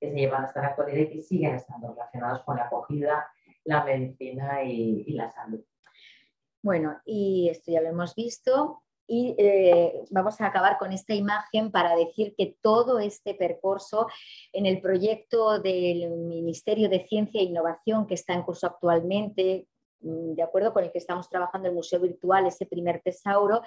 que se llevan hasta la actualidad y que siguen estando relacionados con la acogida, la medicina y, y la salud. Bueno, y esto ya lo hemos visto. Y eh, vamos a acabar con esta imagen para decir que todo este percurso en el proyecto del Ministerio de Ciencia e Innovación que está en curso actualmente, mm, de acuerdo con el que estamos trabajando el Museo Virtual, ese primer tesauro,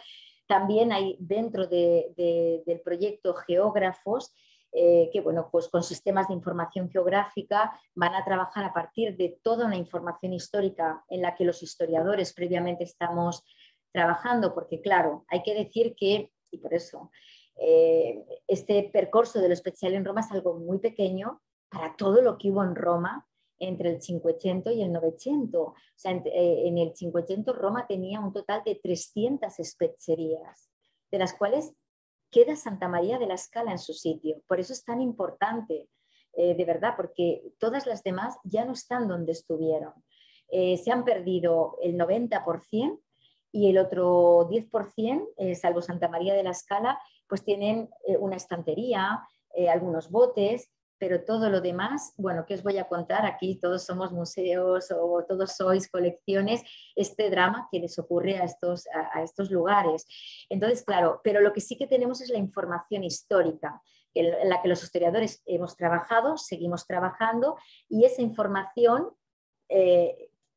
también hay dentro del proyecto geógrafos eh, que bueno, pues con sistemas de información geográfica van a trabajar a partir de toda una información histórica en la que los historiadores previamente estamos trabajando, porque claro, hay que decir que, y por eso, eh, este percurso de lo especial en Roma es algo muy pequeño para todo lo que hubo en Roma entre el 500 y el 900. O sea, eh, en, el 500 Roma tenía un total de 300 especerías, de las cuales queda Santa María de la Scala en su sitio. Por eso es tan importante, eh, de verdad, porque todas las demás ya no están donde estuvieron. se han perdido el 90% y el otro 10%, eh, salvo Santa María de la Escala, pues tienen eh, una estantería, eh, algunos botes, pero todo lo demás, bueno, ¿qué os voy a contar? Aquí todos somos museos o todos sois colecciones, este drama que les ocurre a estos, a, estos lugares. Entonces, claro, pero lo que sí que tenemos es la información histórica en la que los historiadores hemos trabajado, seguimos trabajando y esa información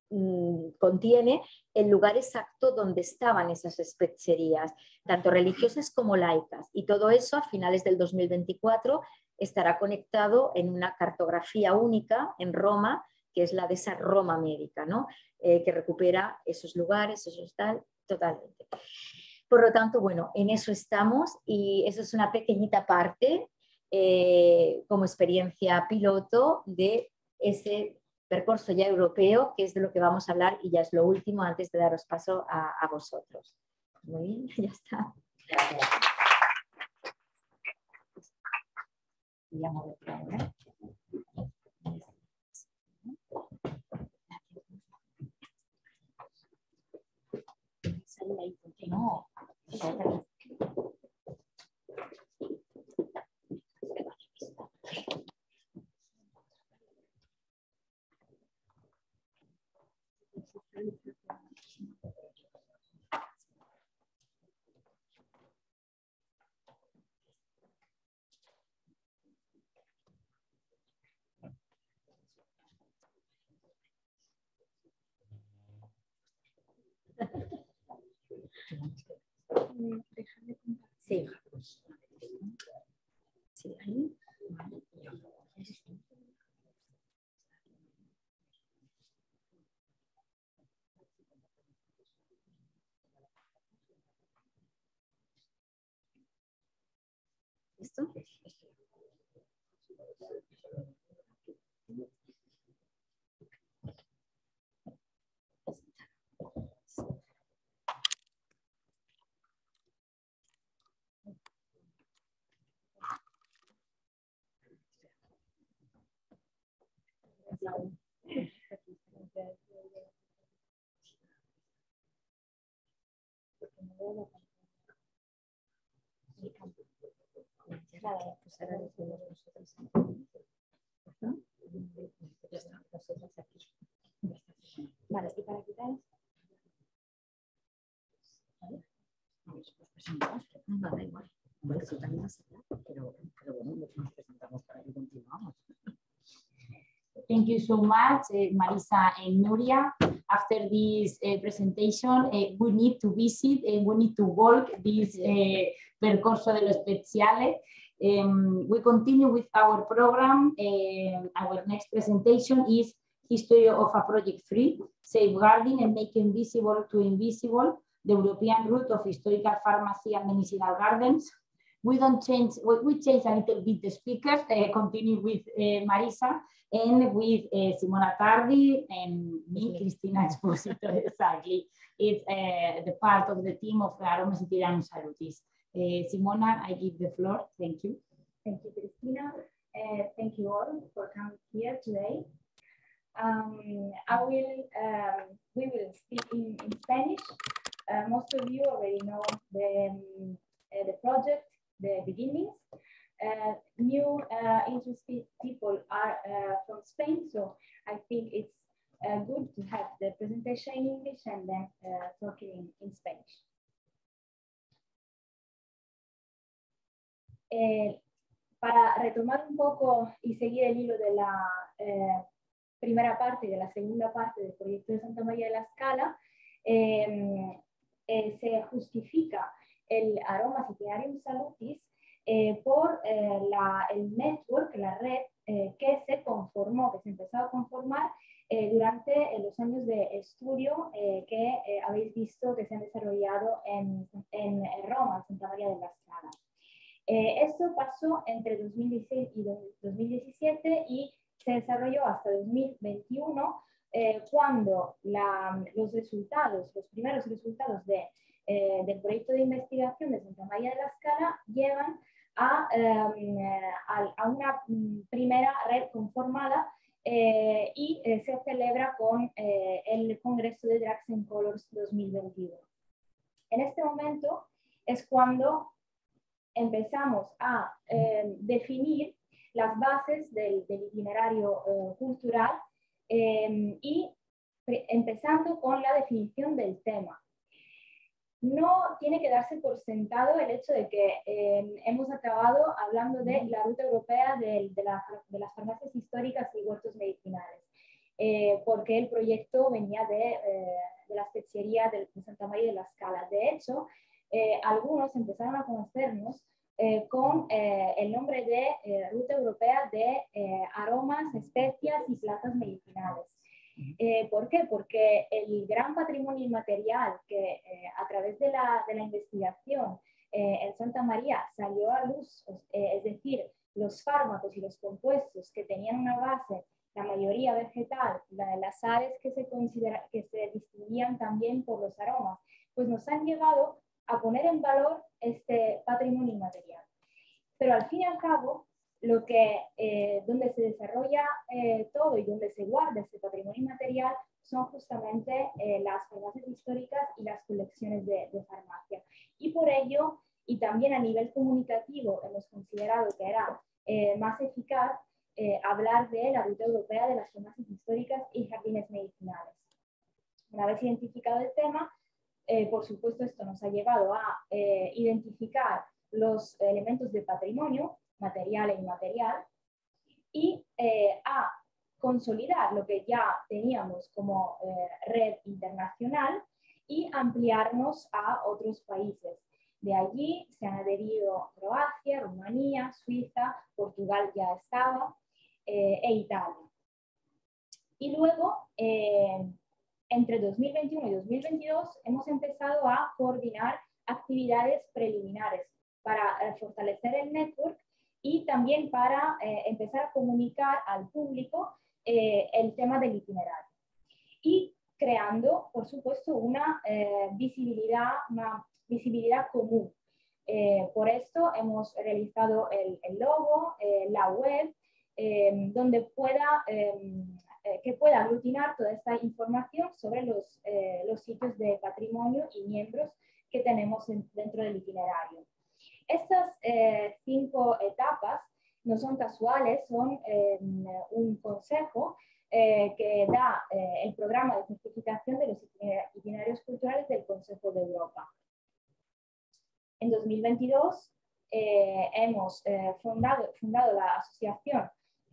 Mm, contiene el lugar exacto donde estaban esas especerías, tanto religiosas como laicas. Y todo eso a finales del 2024 estará conectado en una cartografía única en Roma, que es la de esa Roma médica, ¿no? Eh, que recupera esos lugares, esos tal, totalmente. Por lo tanto, bueno, en eso estamos y eso es una pequeñita parte eh, como experiencia piloto de ese percurso ya europeo, que es de lo que vamos a hablar y ya es lo último antes de daros paso a, a vosotros. Muy bien, (laughs) ya está. Gracias. やもめてやね。Sair do nó, sẽ là No. Sí. Sí, ahí. ¿Listo? Vale, y para quitar ¿Vale? Pues presentamos, no, da igual. Bueno, eso también vas a hablar, pero, pero bueno, nos presentamos para que continuamos. Thank you so much, uh, Marisa and Nuria. After this uh, presentation, uh, we need to visit and we need to walk this Percorso de lo Speciale. Um, we continue with our program. Um, our next presentation is History of a Project Free, Safeguarding and Making Visible to Invisible, the European Route of Historical Pharmacy and Medicinal Gardens. We don't change, we change a little bit the speakers, uh, continue with uh, Marisa, and with uh, Simona Tardi and me, Cristina Exposito, (laughs) exactly. It's uh, the part of the team of Aromas Italianum Salutis. Uh, Simona, I give the floor. Thank you. Thank you, Cristina. Uh, thank you all for coming here today. Um, I will, um, we will speak in, in Spanish. Uh, most of you already know the, um, uh, the project, the beginnings. Uh, new uh, interested people are uh, from Spain, so I think it's good to have the presentation in English and then talking in, in Spanish. Para retomar un poco y seguir el hilo de la primera parte y de la segunda parte del proyecto de Santa María de la Escala, em, eh, se justifica el aroma Citinarium salutis eh, por eh, la, el network, la red que se conformó, que se empezó a conformar durante los años de estudio que habéis visto que se han desarrollado en, en Roma, en Santa María de la Escala. esto pasó entre 2016 y 2017 y se desarrolló hasta 2021, eh, cuando los resultados, los primeros resultados de, eh, del proyecto de investigación de Santa María de la Escala llegan a, em, a, una primera red conformada eh, y se celebra con el Congreso de Drags and Colors 2021. En este momento es cuando empezamos a definir las bases del, itinerario eh, cultural em, y empezando con la definición del tema. No tiene que darse por sentado el hecho de que em, hemos acabado hablando de la ruta europea de, de, las farmacias históricas y huertos medicinales, eh, porque el proyecto venía de, eh, de la especiería de, Santa María de la Escala. De hecho, algunos empezaron a conocernos eh, con eh, el nombre de eh, Ruta Europea de Aromas, Especias y Plantas Medicinales. ¿Por qué? Porque el gran patrimonio inmaterial que a través de la, de la investigación en Santa María salió a luz, es decir, los fármacos y los compuestos que tenían una base, la mayoría vegetal, las sales que se, considera, que se distinguían también por los aromas, pues nos han llevado a poner en valor este patrimonio inmaterial. Pero al fin y al cabo, lo que, eh, donde se desarrolla eh, todo y donde se guarda este patrimonio inmaterial son justamente eh, las farmacias históricas y las colecciones de, de, farmacia. Y por ello, y también a nivel comunicativo, hemos considerado que era más eficaz hablar de la ruta europea de las farmacias históricas y jardines medicinales. Una vez identificado el tema, eh, por supuesto, esto nos ha llevado a eh, identificar los elementos de patrimonio, material e inmaterial, y eh, a consolidar lo que ya teníamos como red internacional y ampliarnos a otros países. De allí se han adherido Croacia, Rumanía, Suiza, Portugal ya estaba e Italia. Y luego entre 2021 y 2022 hemos empezado a coordinar actividades preliminares para eh, fortalecer el network y también para eh, empezar a comunicar al público eh, el tema del itinerario. Y creando, por supuesto, una visibilidad, una visibilidad común. por esto hemos realizado el, el logo, la web, donde pueda eh, que pueda aglutinar toda esta información sobre los, eh, los sitios de patrimonio y miembros que tenemos dentro del itinerario. Estas eh, cinco etapas no son casuales, son un consejo que da el programa de certificación de los itinerarios culturales del Consejo de Europa. En 2022 hemos fundado, fundado la asociación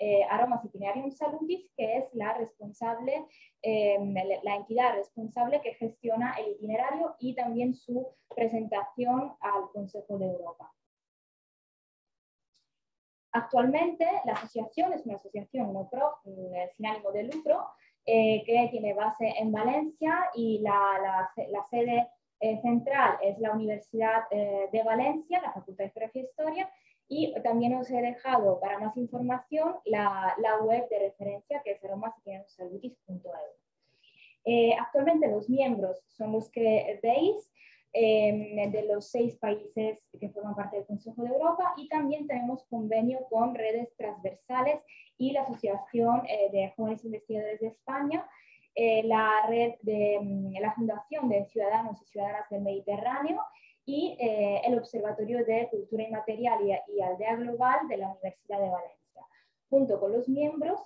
eh, Aromas Itinerarium Salutis, que es la responsable, em, la entidad responsable que gestiona el itinerario y también su presentación al Consejo de Europa. Actualmente la asociación es una asociación no pro, eh, sin ánimo de lucro, eh, que tiene base en Valencia y la, la, sede central es la Universidad de Valencia, la Facultad de e Historia, Y también os he dejado para más información la, la web de referencia que es aromasitianusalutis.eu. Eh, actualmente los miembros son los que veis em, de los seis países que forman parte del Consejo de Europa y también tenemos convenio con redes transversales y la Asociación eh, de Jóvenes Investigadores de España, eh, la red de mm, la Fundación de Ciudadanos y Ciudadanas del Mediterráneo y eh, el Observatorio de Cultura Inmaterial y, y, Aldea Global de la Universidad de Valencia. Junto con los miembros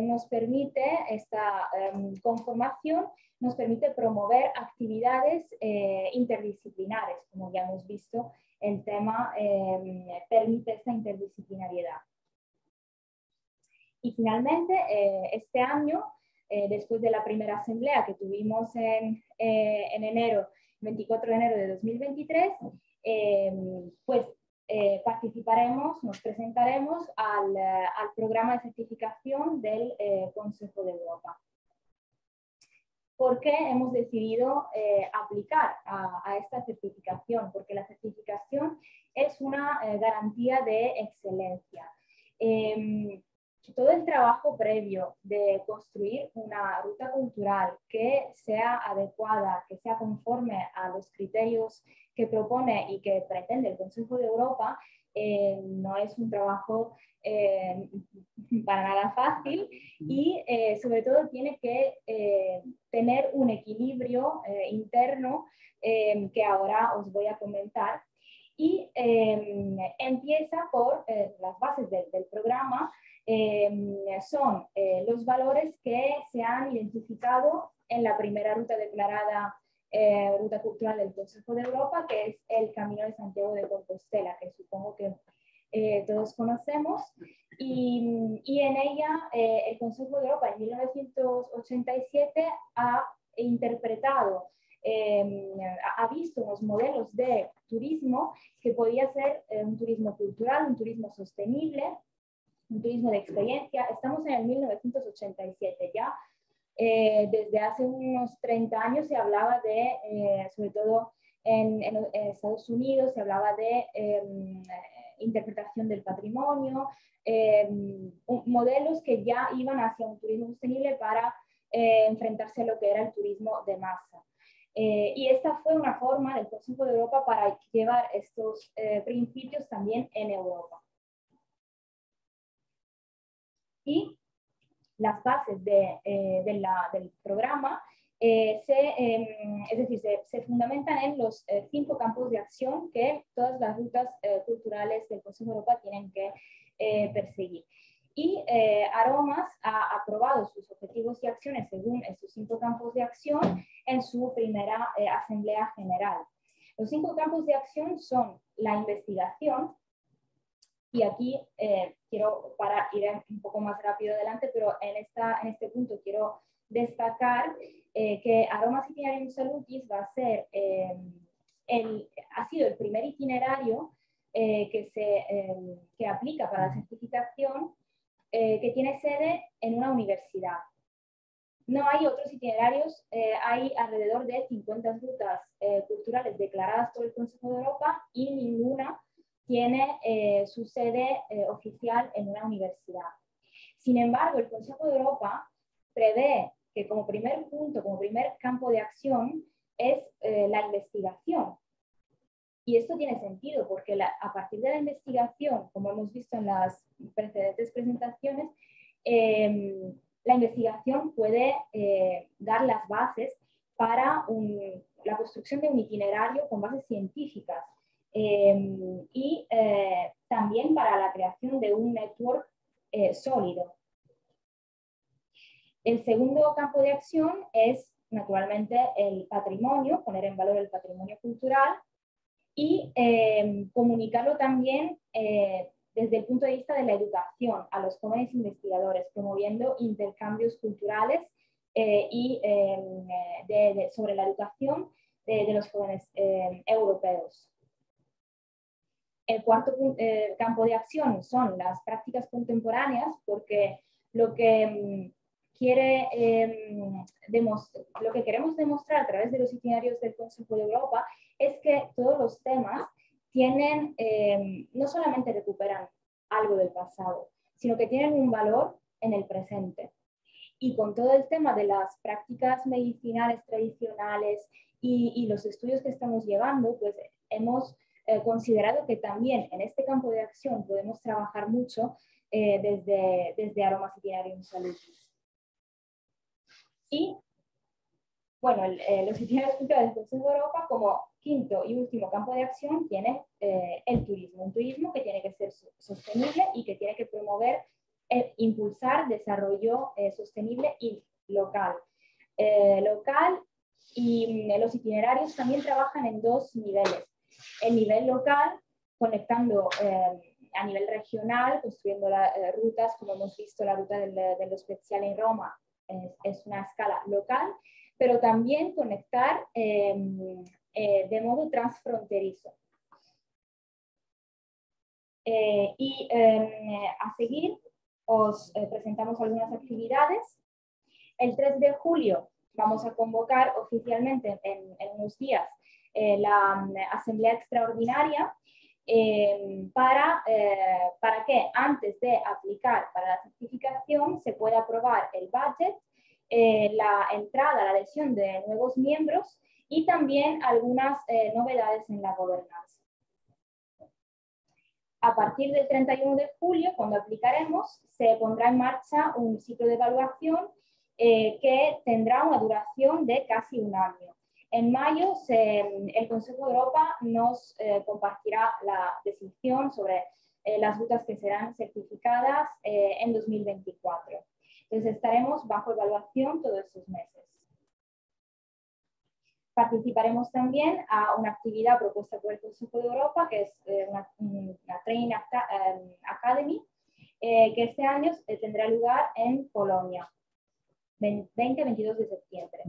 nos permite esta em, conformación, nos permite promover actividades interdisciplinares, como ya hemos visto, el tema em, permite esta interdisciplinariedad. Y finalmente, eh, este año, eh, después de la primera asamblea que tuvimos en, eh, en enero, 24 de enero de 2023, pues participaremos, nos presentaremos al, al, programa de certificación del Consejo de Europa. ¿Por qué hemos decidido aplicar a, a, esta certificación? Porque la certificación es una garantía de excelencia todo el trabajo previo de construir una ruta cultural que sea adecuada, que sea conforme a los criterios que propone y que pretende el Consejo de Europa, eh, no es un trabajo eh, (laughs) para nada fácil y eh, sobre todo tiene que tener un equilibrio interno que ahora os voy a comentar. Y empieza por las bases del programa, Em, son eh, los valores que se han identificado en la primera ruta declarada eh, Ruta Cultural del Consejo de Europa, que es el Camino de Santiago de Compostela, que supongo que eh, todos conocemos. Y, y en ella el Consejo de Europa en 1987 ha interpretado em, ha visto unos modelos de turismo que podía ser un turismo cultural, un turismo sostenible, un turismo de experiencia. Estamos en el 1987 ya. Eh, desde hace unos 30 años se hablaba de, eh, sobre todo en, Estados Unidos, se hablaba de em, interpretación del patrimonio, em, modelos que ya iban hacia un turismo sostenible para eh, enfrentarse a lo que era el turismo de masa. y esta fue una forma del Consejo de Europa para llevar estos principios también en Europa y las bases de, eh, del programa eh, se, em, es decir, se, fundamentan en los eh, cinco campos de acción que todas las rutas culturales del Consejo de Europa tienen que perseguir. Y Aromas ha aprobado sus objetivos y acciones según estos cinco campos de acción en su primera Asamblea General. Los cinco campos de acción son la investigación, y aquí eh, quiero, para ir un poco más rápido adelante, pero en, esta, en este punto quiero destacar eh, que Aromas Itinerarium Salutis va a ser, eh, el, ha sido el primer itinerario que, se, que aplica para la certificación que tiene sede en una universidad. No hay otros itinerarios, hay alrededor de 50 rutas culturales declaradas por el Consejo de Europa y ninguna tiene eh, su sede eh, oficial en una universidad. Sin embargo, el Consejo de Europa prevé que como primer punto, como primer campo de acción, es eh, la investigación. Y esto tiene sentido porque a partir de la investigación, como hemos visto en las precedentes presentaciones, em, la investigación puede dar las bases para la construcción de un itinerario con bases científicas y eh, también para la creación de un network eh, sólido. El segundo campo de acción es naturalmente el patrimonio, poner en valor el patrimonio cultural y comunicarlo también eh, desde el punto de vista de la educación a los jóvenes investigadores, promoviendo intercambios culturales y sobre la educación de los jóvenes europeos. El cuarto eh, campo de acción son las prácticas contemporáneas, porque lo que, mm, quiere, em, lo que queremos demostrar a través de los itinerarios del Consejo de Europa es que todos los temas tienen, eh, no solamente recuperan algo del pasado, sino que tienen un valor en el presente. Y con todo el tema de las prácticas medicinales tradicionales y, los estudios que estamos llevando, pues hemos eh, considerado que también en este campo de acción podemos trabajar mucho eh, desde, desde Aromas Itinerarium Salutis. Y bueno, eh, los itinerarios culturales del Consejo de Europa como quinto y último campo de acción tiene el turismo, un turismo que tiene que ser sostenible y que tiene que promover, e impulsar desarrollo sostenible y local. local y mm, los itinerarios también trabajan en dos niveles. El nivel local, conectando eh, a nivel regional, construyendo eh, rutas, como hemos visto la ruta del, lo especial en Roma, es, una escala local, pero también conectar em, eh, de modo transfronterizo. y em, a seguir os presentamos algunas actividades. El 3 de julio vamos a convocar oficialmente en, unos días eh, la mm, asamblea extraordinaria eh, para, eh, para que antes de aplicar para la certificación se pueda aprobar el budget, la entrada, la adhesión de nuevos miembros y también algunas novedades en la gobernanza. A partir del 31 de julio, cuando aplicaremos, se pondrá en marcha un ciclo de evaluación que tendrá una duración de casi un año. En mayo el Consejo de Europa nos eh, compartirá la decisión sobre eh, las rutas que serán certificadas en 2024. Entonces estaremos bajo evaluación todos estos meses. Participaremos también a una actividad propuesta por el Consejo de Europa, que es una, una, Training Academy, que este año tendrá lugar en Polonia. 20-22 de septiembre.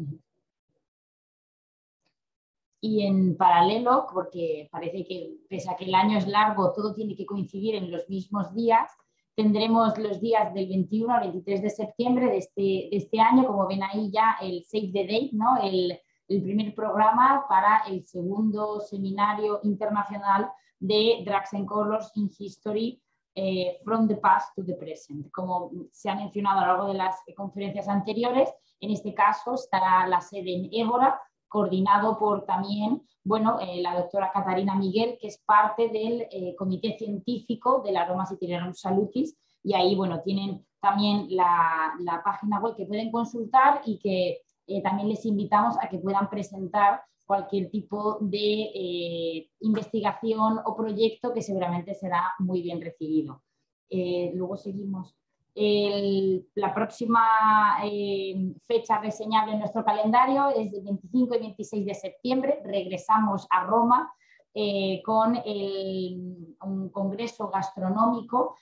Y en paralelo, porque parece que pese a que el año es largo, todo tiene que coincidir en los mismos días, tendremos los días del 21 al 23 de septiembre de este, de este año, como ven ahí ya el Save the Date, ¿no? el, el primer programa para el segundo seminario internacional de Drugs and Colors in History eh, from the past to the present. Como se ha mencionado a lo largo de las conferencias anteriores, en este caso estará la sede en Évora, coordinado por también bueno, eh, la doctora Catarina Miguel, que es parte del eh, comité científico de la Aromas Itinerarium Salutis, y ahí bueno, tienen también la, la página web que pueden consultar y que también les invitamos a que puedan presentar cualquier tipo de eh, investigación o proyecto que seguramente será muy bien recibido. Eh, luego seguimos. La próxima eh, fecha reseñable en nuestro calendario es el 25 y 26 de septiembre. Regresamos a Roma con un congreso gastronómico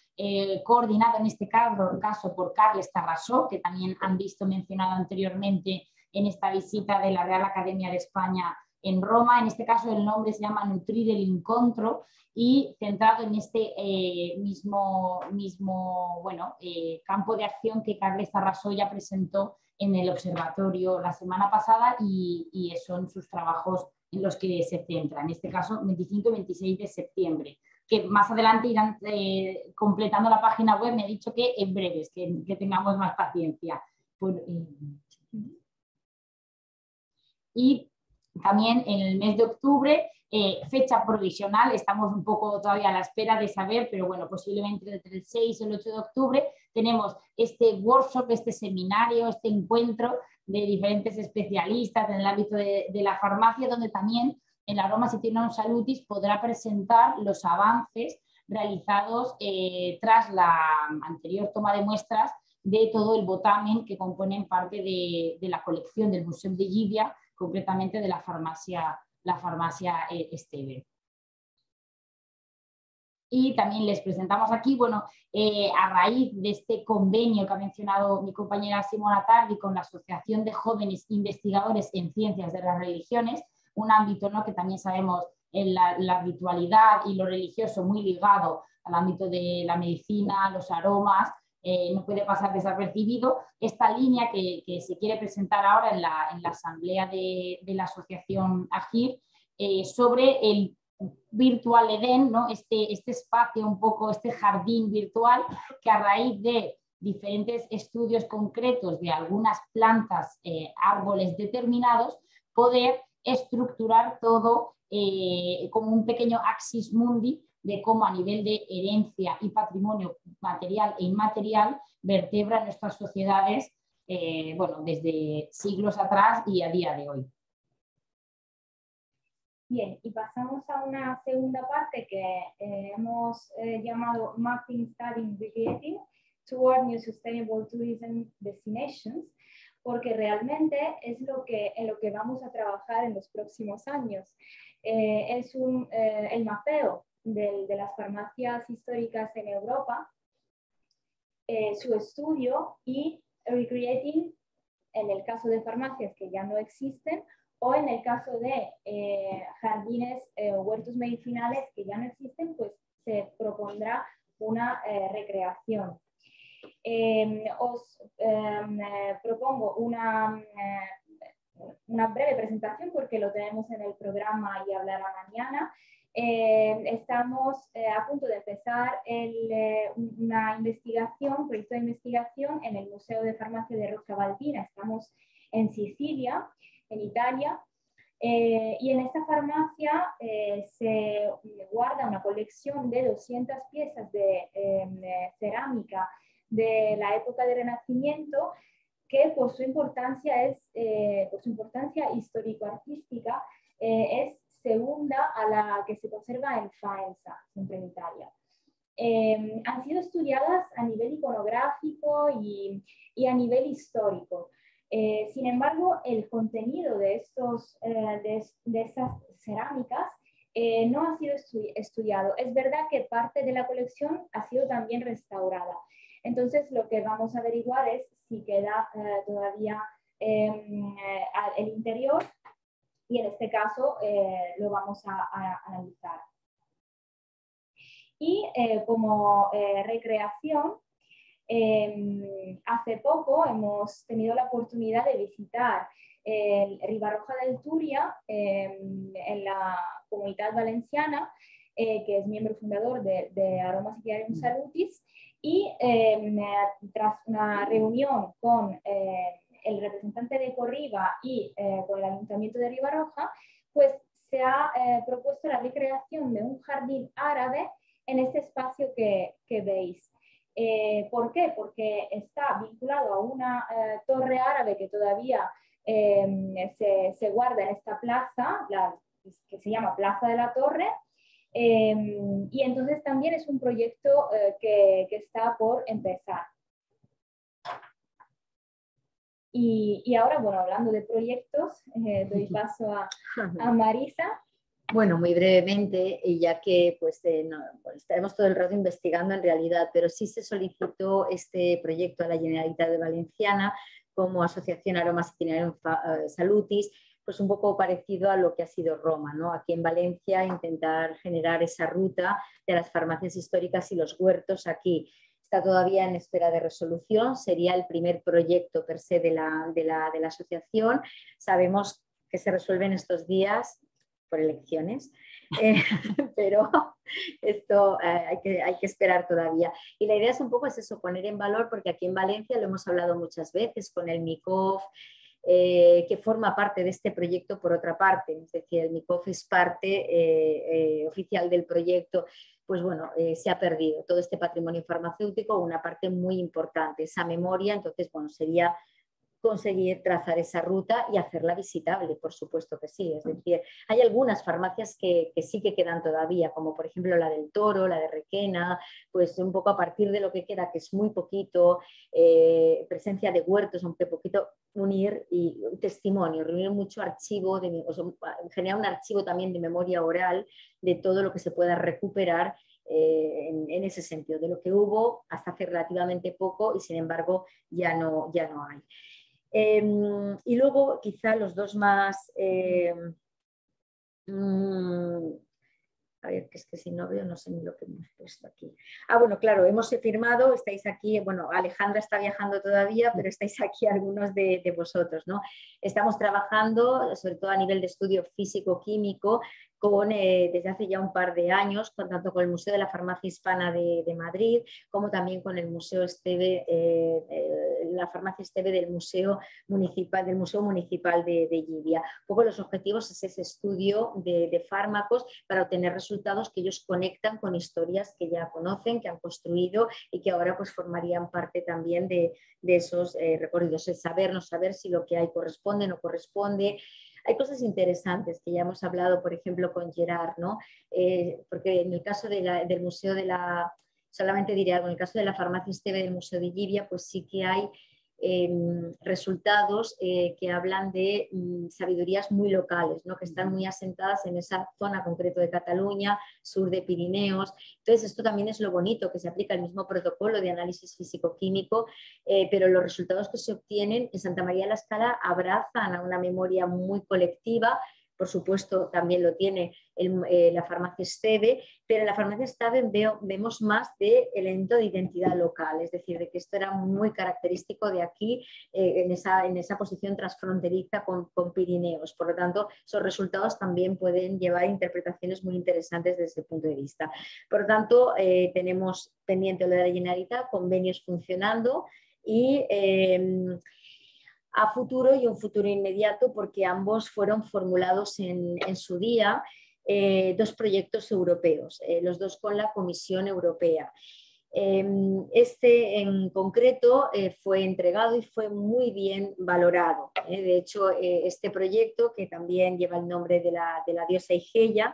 coordinado en este caso, caso por Carles Tarrasó, que también han visto mencionado anteriormente en esta visita de la Real Academia de España en Roma. En este caso el nombre se llama Nutrir el Encontro y centrado en este eh, mismo, mismo bueno, eh, campo de acción que Carles Arrasoya presentó en el observatorio la semana pasada y, son sus trabajos en los que se centra. En este caso, 25 y 26 de septiembre que más adelante irán eh, completando la página web. Me ha dicho que en breves, que, tengamos más paciencia. y también en el mes de octubre, eh, fecha provisional, estamos un poco todavía a la espera de saber, pero bueno, posiblemente entre el 6 y el 8 de octubre tenemos este workshop, este seminario, este encuentro de diferentes especialistas en el ámbito de, la farmacia, donde también el aroma un salutis podrá presentar los avances realizados eh, tras la anterior toma de muestras de todo el botamen que componen parte de, de la colección del Museo de Givia concretamente de la farmacia, la farmacia eh, Esteve. Y también les presentamos aquí, bueno, eh, a raíz de este convenio que ha mencionado mi compañera Simona Tardi con la Asociación de Jóvenes Investigadores en Ciencias de las Religiones, un ámbito ¿no? que también sabemos en la, la ritualidad y lo religioso muy ligado al ámbito de la medicina, los aromas, eh, no puede pasar desapercibido. Esta línea que, se quiere presentar ahora en la, asamblea de, la asociación AGIR eh, sobre el virtual Eden, ¿no? este, este espacio, un poco este jardín virtual que a raíz de diferentes estudios concretos de algunas plantas, eh, árboles determinados, poder estructurar todo como un pequeño axis mundi de cómo a nivel de herencia y patrimonio material e inmaterial vertebra nuestras sociedades eh, bueno, desde siglos atrás y a día de hoy. Bien, y pasamos a una segunda parte que eh, hemos eh, llamado Mapping Studying Recreating Toward New Sustainable Tourism Destinations, porque realmente es lo que, en lo que vamos a trabajar en los próximos años. es un, el mapeo de, de, las farmacias históricas en Europa, su estudio y recreating en el caso de farmacias que ya no existen o en el caso de eh, jardines eh, o huertos medicinales que ya no existen, pues se propondrá una eh, recreación. Em, os em, propongo una, una breve presentación porque lo tenemos en el programa y hablará mañana. estamos a punto de empezar una investigación, proyecto de investigación en el Museo de Farmacia de Roca Balbina. Estamos en Sicilia en Italia. Eh, y en esta farmacia eh, se guarda una colección de 200 piezas de cerámica de la época del Renacimiento que por su importancia, es, eh, por su importancia histórico-artística es segunda a la que se conserva en Faenza, siempre en Italia. Em, han sido estudiadas a nivel iconográfico y, y a nivel histórico. Eh, sin embargo, el contenido de, estos, eh, de, estas cerámicas eh, no ha sido estudiado. Es verdad que parte de la colección ha sido también restaurada. Entonces, lo que vamos a averiguar es si queda todavía em, el interior y en este caso lo vamos a, a analizar. Y como recreación, Em, hace poco hemos tenido la oportunidad de visitar el Ribarroja del Turia em, en la comunidad valenciana, eh, que es miembro fundador de, Aromas y Salutis, y em, tras una reunión con el representante de Corriba y eh, con el Ayuntamiento de Ribarroja, pues se ha eh, propuesto la recreación de un jardín árabe en este espacio que, veis. Eh, ¿Por qué? Porque está vinculado a una eh, torre árabe que todavía se, guarda en esta plaza, que se llama Plaza de la Torre, em, y entonces también es un proyecto eh, que, está por empezar. Y, y, ahora, bueno, hablando de proyectos, doy paso a, a Marisa. Bueno, muy brevemente, ya que pues, eh, estaremos todo el rato investigando en realidad, pero sí se solicitó este proyecto a la Generalitat de Valenciana como Asociación Aromas Itinerarium eh, Salutis, pues un poco parecido a lo que ha sido Roma, ¿no? Aquí en Valencia intentar generar esa ruta de las farmacias históricas y los huertos aquí. Está todavía en espera de resolución, sería el primer proyecto per se de la, de la, de la asociación. Sabemos que se resuelven estos días por elecciones, (laughs) eh, pero esto eh, hay, que, hay, que, esperar todavía. Y la idea es un poco es eso, poner en valor, porque aquí en Valencia lo hemos hablado muchas veces con el MICOF, eh, que forma parte de este proyecto por otra parte, es decir, el MICOF es parte oficial del proyecto, pues bueno, se ha perdido todo este patrimonio farmacéutico, una parte muy importante, esa memoria, entonces, bueno, sería conseguir trazar esa ruta y hacerla visitable, por supuesto que sí. Es decir, hay algunas farmacias que, sí que quedan todavía, como por ejemplo la del Toro, la de Requena, pues un poco a partir de lo que queda, que es muy poquito, eh, presencia de huertos, aunque poquito, unir y testimonio, reunir mucho archivo, de, generar un archivo también de memoria oral de todo lo que se pueda recuperar eh, en, ese sentido, de lo que hubo hasta hace relativamente poco y sin embargo ya no, ya no hay. Em, y luego quizá los dos más... Em, mm, a ver, que es que si no veo, no sé ni lo que me he puesto aquí. Ah, bueno, claro, hemos firmado, estáis aquí, bueno, Alejandra está viajando todavía, pero estáis aquí algunos de vosotros, ¿no? Estamos trabajando, sobre todo a nivel de estudio físico-químico, con, eh, desde hace ya un par de años, tanto con el Museo de la Farmacia Hispana de, Madrid como también con el Museo Esteve, eh, eh, la Farmacia Esteve del Museo Municipal, del Museo Municipal de, de Un poco los objetivos es ese estudio de, fármacos para obtener resultados que ellos conectan con historias que ya conocen, que han construido y que ahora pues formarían parte también de, esos recorridos. El saber, no saber si lo que hay corresponde, no corresponde, hay cosas interesantes que ya hemos hablado, por ejemplo, con Gerard, ¿no? Eh, porque en el caso del Museo de la, solamente diré algo, en el caso de la farmacia Esteve del Museo de Llivia, pues sí que hay Em, resultados eh, que hablan de mm, sabidurías muy locales, ¿no? que están muy asentadas en esa zona concreto de Cataluña, sur de Pirineos. Entonces, esto también es lo bonito, que se aplica el mismo protocolo de análisis físico-químico, eh, pero los resultados que se obtienen en Santa María de la Escala abrazan a una memoria muy colectiva por supuesto también lo tiene eh, la farmacia Esteve, pero en la farmacia Esteve vemos más de elemento de identidad local, es decir, de que esto era muy característico de aquí, eh, en, esa, en, esa, posición transfronteriza con, Pirineos. Por lo tanto, esos resultados también pueden llevar interpretaciones muy interesantes desde ese punto de vista. Por lo tanto, eh, tenemos pendiente lo de la Generalitat, convenios funcionando y a futuro y un futuro inmediato porque ambos fueron formulados en, su día eh, dos proyectos europeos, eh, los dos con la Comisión Europea. Em, este en concreto eh, fue entregado y fue muy bien valorado. De hecho, este proyecto, que también lleva el nombre de la, de la diosa Igeia,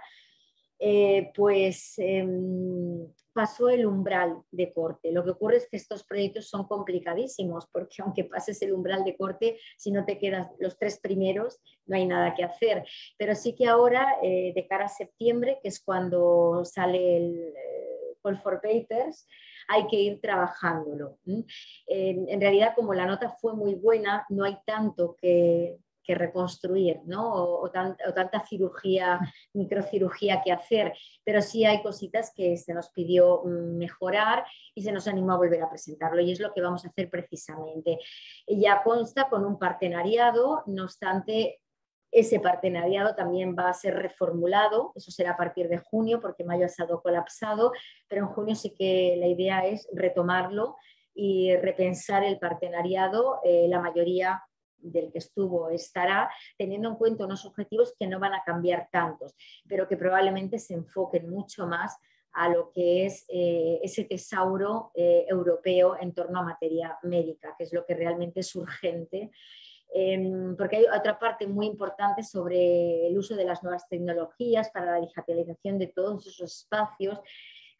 pues em, pasó el umbral de corte. Lo que ocurre es que estos proyectos son complicadísimos porque aunque pases el umbral de corte, si no te quedas los tres primeros, no hay nada que hacer. Pero sí que ahora, eh, de cara a septiembre, que es cuando sale el eh, Call for Papers, hay que ir trabajándolo. en realidad, como la nota fue muy buena, no hay tanto que, que reconstruir, ¿no? O, tanta cirugía, microcirugía que hacer, pero sí hay cositas que se nos pidió mm, mejorar y se nos animó a volver a presentarlo y es lo que vamos a hacer precisamente. Ya consta con un partenariado, no obstante, ese partenariado también va a ser reformulado, eso será a partir de junio porque mayo ha estado colapsado, pero en junio sí que la idea es retomarlo y repensar el partenariado. Eh, la mayoría del que estuvo estará, teniendo en cuenta unos objetivos que no van a cambiar tantos, pero que probablemente se enfoquen mucho más a lo que es eh, ese tesauro eh, europeo en torno a materia médica, que es lo que realmente es urgente. Em, porque hay otra parte muy importante sobre el uso de las nuevas tecnologías para la digitalización de todos esos espacios,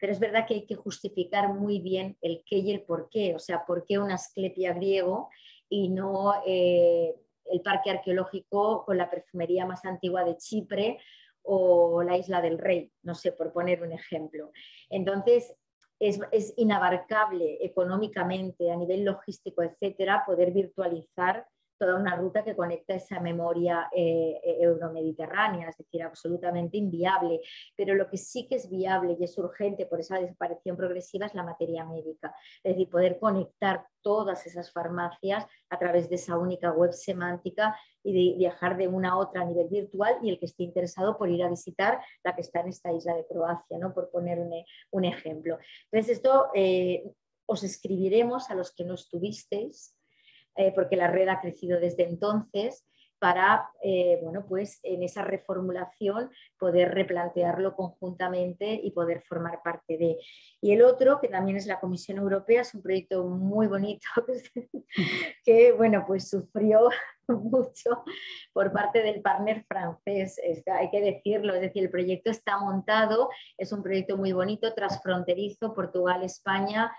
pero es verdad que hay que justificar muy bien el qué y el por qué, o sea, por qué una asclepia griego y no eh, el parque arqueológico con la perfumería más antigua de Chipre o la isla del Rey, no sé, por poner un ejemplo. Entonces, es, es inabarcable económicamente, a nivel logístico, etcétera, poder virtualizar toda una ruta que conecta esa memoria eh, eh, euromediterránea, es decir, absolutamente inviable. Pero lo que sí que es viable y es urgente por esa desaparición progresiva es la materia médica, es decir, poder conectar todas esas farmacias a través de esa única web semántica y de viajar de una a otra a nivel virtual y el que esté interesado por ir a visitar la que está en esta isla de Croacia, ¿no? por poner un, ejemplo. Entonces, esto eh, os escribiremos a los que no estuvisteis eh, porque la red ha crecido desde entonces, para, eh, bueno, pues en esa reformulación poder replantearlo conjuntamente y poder formar parte de. Y el otro, que también es la Comisión Europea, es un proyecto muy bonito (laughs) que, bueno, pues sufrió (laughs) mucho por parte del partner francés, hay que decirlo, es decir, el proyecto está montado, es un proyecto muy bonito, transfronterizo, Portugal, España,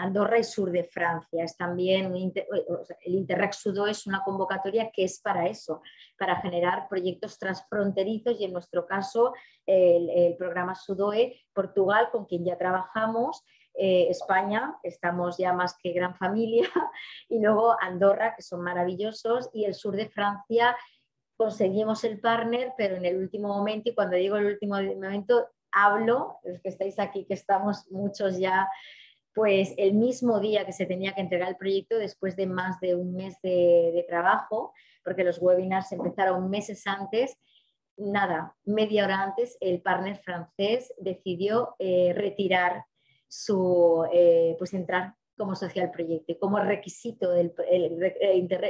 Andorra y sur de Francia. Es también el Interreg Sudo es una convocatoria que es para eso, para generar proyectos transfronterizos y en nuestro caso el, programa Sudoe, Portugal, con quien ya trabajamos. Eh, España, estamos ya más que gran familia, (laughs) y luego Andorra, que son maravillosos, y el sur de Francia conseguimos el partner, pero en el último momento, y cuando digo el último momento, hablo, los que estáis aquí, que estamos muchos ya pues el mismo día que se tenía que entregar el proyecto, después de más de un mes de, trabajo, porque los webinars empezaron meses antes, nada, media hora antes, el partner francés decidió eh, retirar su, eh, pues entrar como social proyecto. Como requisito del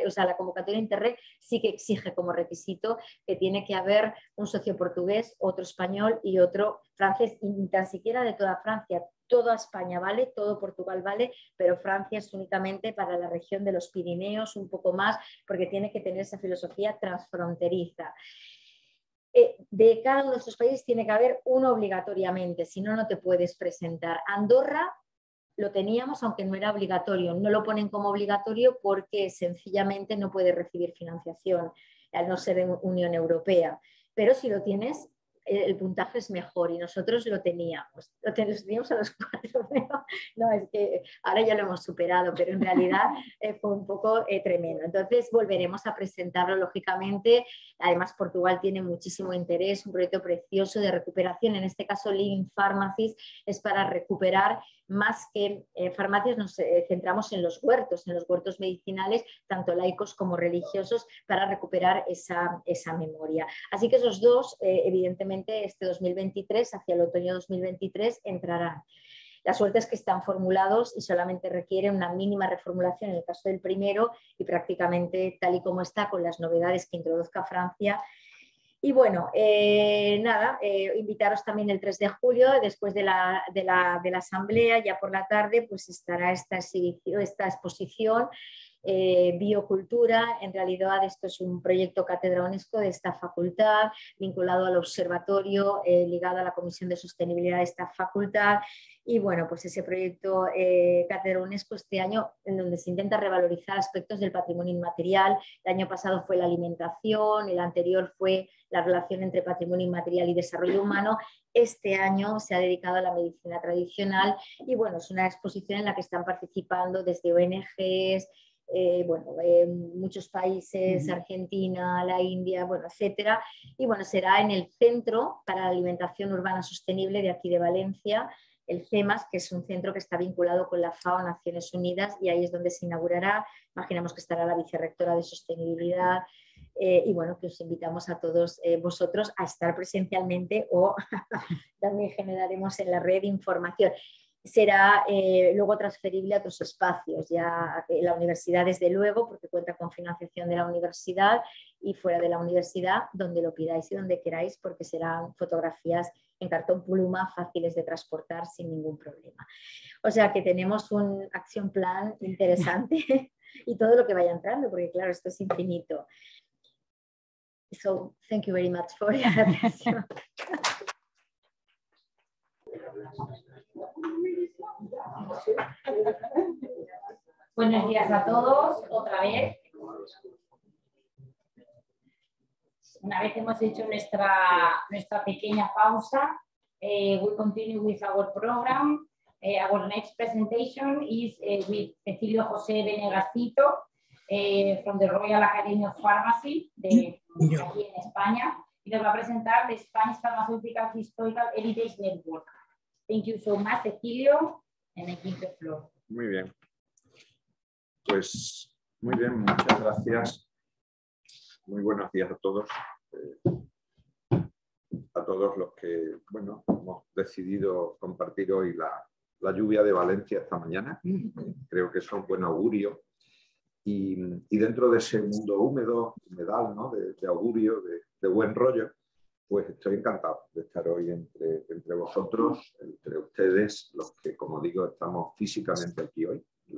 o sea, la convocatoria Interreg sí que exige como requisito que tiene que haber un socio portugués, otro español y otro francés, y ni tan siquiera de toda Francia. Toda España vale, todo Portugal vale, pero Francia es únicamente para la región de los Pirineos, un poco más, porque tiene que tener esa filosofía transfronteriza. Eh, de cada uno de estos países tiene que haber uno obligatoriamente, si no, no te puedes presentar. Andorra lo teníamos, aunque no era obligatorio. No lo ponen como obligatorio porque sencillamente no puede recibir financiación al no ser en Unión Europea. Pero si lo tienes, el puntaje es mejor y nosotros lo teníamos, (laughs) lo teníamos a los cuatro, (laughs) no, es que ahora ya lo hemos superado, pero en realidad (laughs) eh, fue un poco eh, tremendo. Entonces volveremos a presentarlo lógicamente, además Portugal tiene muchísimo interés, un proyecto precioso de recuperación, en este caso Living Pharmacies es para recuperar más que eh, farmacias, nos centramos en los huertos, en los huertos medicinales, tanto laicos como religiosos, para recuperar esa, esa memoria. Así que esos dos, evidentemente, este 2023, hacia el otoño 2023, entrarán. La suerte es que están formulados y solamente requieren una mínima reformulación en el caso del primero y prácticamente tal y como está con las novedades que introduzca Francia. Y bueno, eh, nada, eh, invitaros también el 3 de julio, después de la, de, la, de la, asamblea, ya por la tarde, pues estará esta, esta exposición eh, biocultura. En realidad esto es un proyecto cátedra de esta facultad, vinculado al observatorio, ligado a la Comisión de Sostenibilidad de esta facultad. Y bueno, pues ese proyecto eh, Cátedra UNESCO este año, en donde se intenta revalorizar aspectos del patrimonio inmaterial. El año pasado fue la alimentación, el anterior fue la relación entre patrimonio inmaterial y desarrollo humano. Este año se ha dedicado a la medicina tradicional y bueno, es una exposición en la que están participando desde ONGs, eh, bueno, en muchos países, Argentina, la India, bueno, etcétera. Y bueno, será en el Centro para la Alimentación Urbana Sostenible de aquí de Valencia, el CEMAS, que es un centro que está vinculado con la FAO Naciones Unidas y ahí es donde se inaugurará. Imaginamos que estará la vicerrectora de sostenibilidad eh, y bueno, que os invitamos a todos eh, vosotros a estar presencialmente o (laughs) también generaremos en la red información será eh, luego transferible a otros espacios, ya la universidad desde luego, porque cuenta con financiación de la universidad y fuera de la universidad, donde lo pidáis y donde queráis, porque serán fotografías en cartón pluma fáciles de transportar sin ningún problema. O sea que tenemos un acción plan interesante (laughs) y todo lo que vaya entrando, porque claro, esto es infinito. So, thank you very much for your (laughs) attention. Buenos días a todos, otra vez. Una vez hemos hecho nuestra, nuestra pequeña pausa, uh, we continue with our program. Uh, our next presentation is uh, with Cecilio José Benegacito uh, from the Royal Academy of Pharmacy de aquí en España y nos va a presentar the Spanish Pharmaceutical Historical Heritage Network. Thank you so much, Cecilio, and I give the floor. Muy bien. Pues muy bien, muchas gracias. Muy buenos días a todos. Eh, a todos los que, bueno, hemos decidido compartir hoy la, la, lluvia de Valencia esta mañana. Creo que es un buen augurio. Y, dentro de ese mundo húmedo, humedal, ¿no? de, de augurio, de, de buen rollo, pues estoy encantado de estar hoy entre, entre vosotros, entre ustedes, los que, como digo, estamos físicamente aquí hoy, en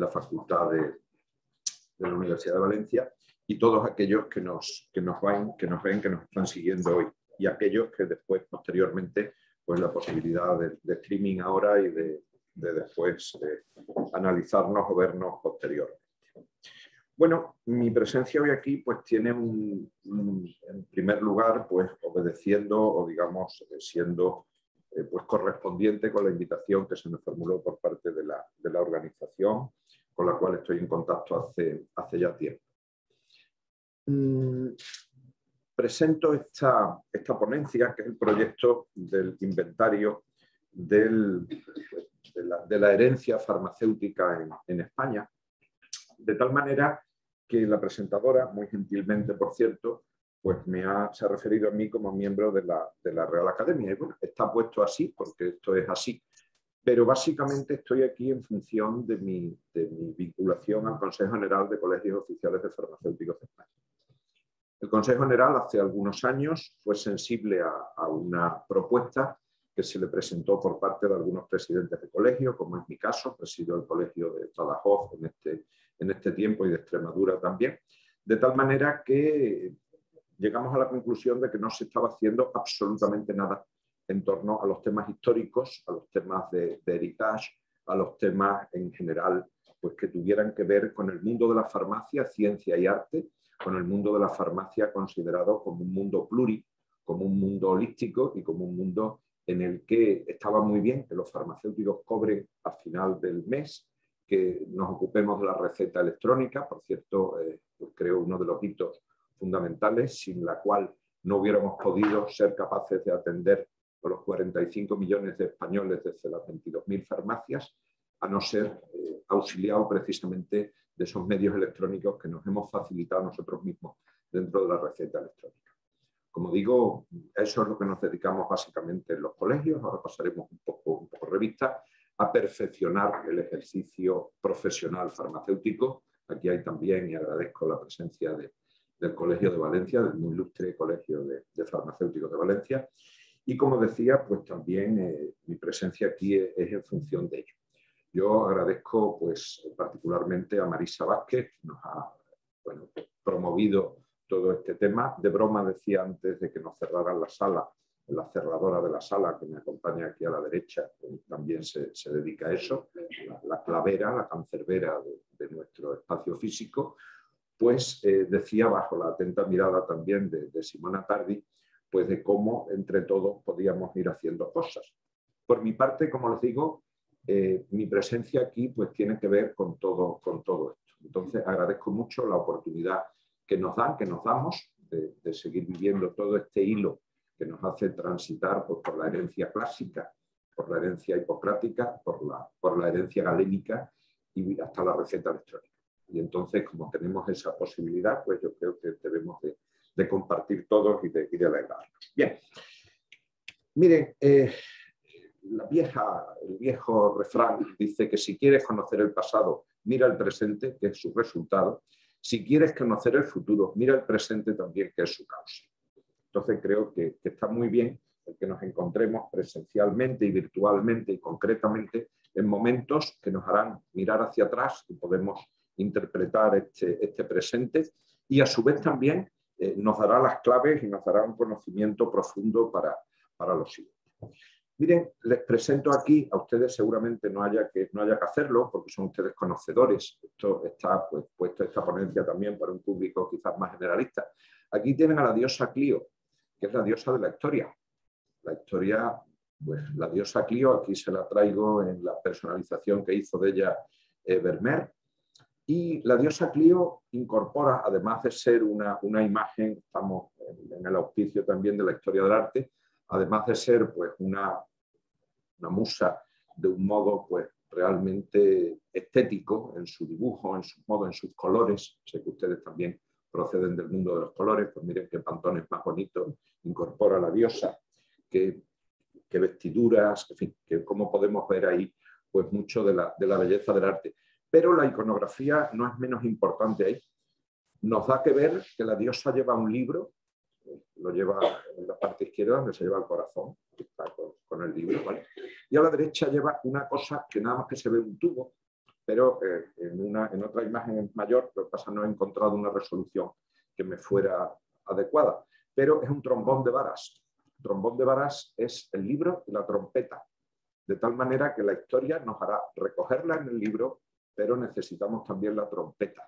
la, Facultad de, de, la Universidad de Valencia, y todos aquellos que nos, que nos, ven, que nos ven, que nos están siguiendo hoy, y aquellos que después, posteriormente, pues la posibilidad de, streaming ahora y de, de después analizarnos o vernos posteriormente. Bueno, mi presencia hoy aquí pues tiene un, en primer lugar, pues obedeciendo o digamos siendo eh, pues correspondiente con la invitación que se me formuló por parte de la, de la organización con la cual estoy en contacto hace, hace ya tiempo. Mm, presento esta, esta ponencia, que es el proyecto del inventario del, de, la, herencia farmacéutica en, España, de tal manera que la presentadora, muy gentilmente por cierto, pues me ha, se ha referido a mí como miembro de la, de la Real Academia. Está puesto así porque esto es así. Pero básicamente estoy aquí en función de mi, de mi vinculación al Consejo General de Colegios Oficiales de Farmacéuticos de España. El Consejo General hace algunos años fue sensible a, una propuesta se le presentó por parte de algunos presidentes de colegio, como es mi caso, presido el colegio de Badajoz en este, en este tiempo y de Extremadura también, de tal manera que llegamos a la conclusión de que no se estaba haciendo absolutamente nada en torno a los temas históricos, a los temas de, de heritage, a los temas en general pues que tuvieran que ver con el mundo de la farmacia, ciencia y arte, con el mundo de la farmacia considerado como un mundo pluri, como un mundo holístico y como un mundo en el que estaba muy bien que los farmacéuticos cobren a final del mes, que nos ocupemos de la receta electrónica, por cierto, eh, pues creo uno de los hitos fundamentales, sin la cual no hubiéramos podido ser capaces de atender a los 45 millones de españoles desde las 22.000 farmacias, a no ser eh, auxiliado precisamente de esos medios electrónicos que nos hemos facilitado nosotros mismos dentro de la receta electrónica. Como digo, eso es lo que nos dedicamos básicamente en los colegios. Ahora pasaremos un poco, un poco revista a perfeccionar el ejercicio profesional farmacéutico. Aquí hay también, y agradezco la presencia de, del Colegio de Valencia, del muy ilustre Colegio de, de Farmacéuticos de Valencia. Y como decía, pues también eh, mi presencia aquí es, es, en función de ello. Yo agradezco pues particularmente a Marisa Vázquez, que nos ha bueno, promovido todo este tema. De broma decía antes de que nos cerraran la sala, la cerradora de la sala que me acompaña aquí a la derecha, también se, se dedica a eso, la, la, clavera, la cancerbera de, de nuestro espacio físico, pues eh, decía bajo la atenta mirada también de, de, Simona Tardi, pues de cómo entre todos podíamos ir haciendo cosas. Por mi parte, como les digo, eh, mi presencia aquí pues tiene que ver con todo, con todo esto. Entonces agradezco mucho la oportunidad que nos dan, que nos damos de, de seguir viviendo todo este hilo que nos hace transitar por la herencia clásica, por la herencia hipocrática, por la, por la herencia galénica y hasta la receta electrónica. Y entonces, como tenemos esa posibilidad, pues yo creo que debemos de, de compartir todos y de, y de alegrarnos. Bien, miren, eh, la vieja, el viejo refrán dice que si quieres conocer el pasado, mira el presente, que es su resultado. Si quieres conocer el futuro, mira el presente también, que es su causa. Entonces creo que, está muy bien el que nos encontremos presencialmente y virtualmente y concretamente en momentos que nos harán mirar hacia atrás y podemos interpretar este, este presente y a su vez también eh, nos dará las claves y nos dará un conocimiento profundo para, para los siguientes. Miren, les presento aquí, a ustedes seguramente no haya que, no haya que hacerlo porque son ustedes conocedores. Esto está pues, puesto esta ponencia también para un público quizás más generalista. Aquí tienen a la diosa Clio, que es la diosa de la historia. La historia, pues la diosa Clio, aquí se la traigo en la personalización que hizo de ella eh, Vermeer. Y la diosa Clio incorpora, además de ser una, una imagen, estamos en el auspicio también de la historia del arte, además de ser pues, una, una musa de un modo pues, realmente estético en su dibujo, en su modo, en sus colores. Sé que ustedes también proceden del mundo de los colores, pues miren qué pantones más bonitos incorpora la diosa, qué, vestiduras, en fin, que cómo podemos ver ahí pues mucho de la, de la belleza del arte. Pero la iconografía no es menos importante ahí. Nos da que ver que la diosa lleva un libro, lo lleva en la parte izquierda donde se lleva el corazón, está con, con el libro, ¿vale? y a la derecha lleva una cosa que nada más que se ve un tubo, pero eh, en, una, en otra imagen mayor, lo que pasa no he encontrado una resolución que me fuera adecuada, pero es un trombón de varas. El trombón de varas es el libro y la trompeta, de tal manera que la historia nos hará recogerla en el libro pero necesitamos también la trompeta.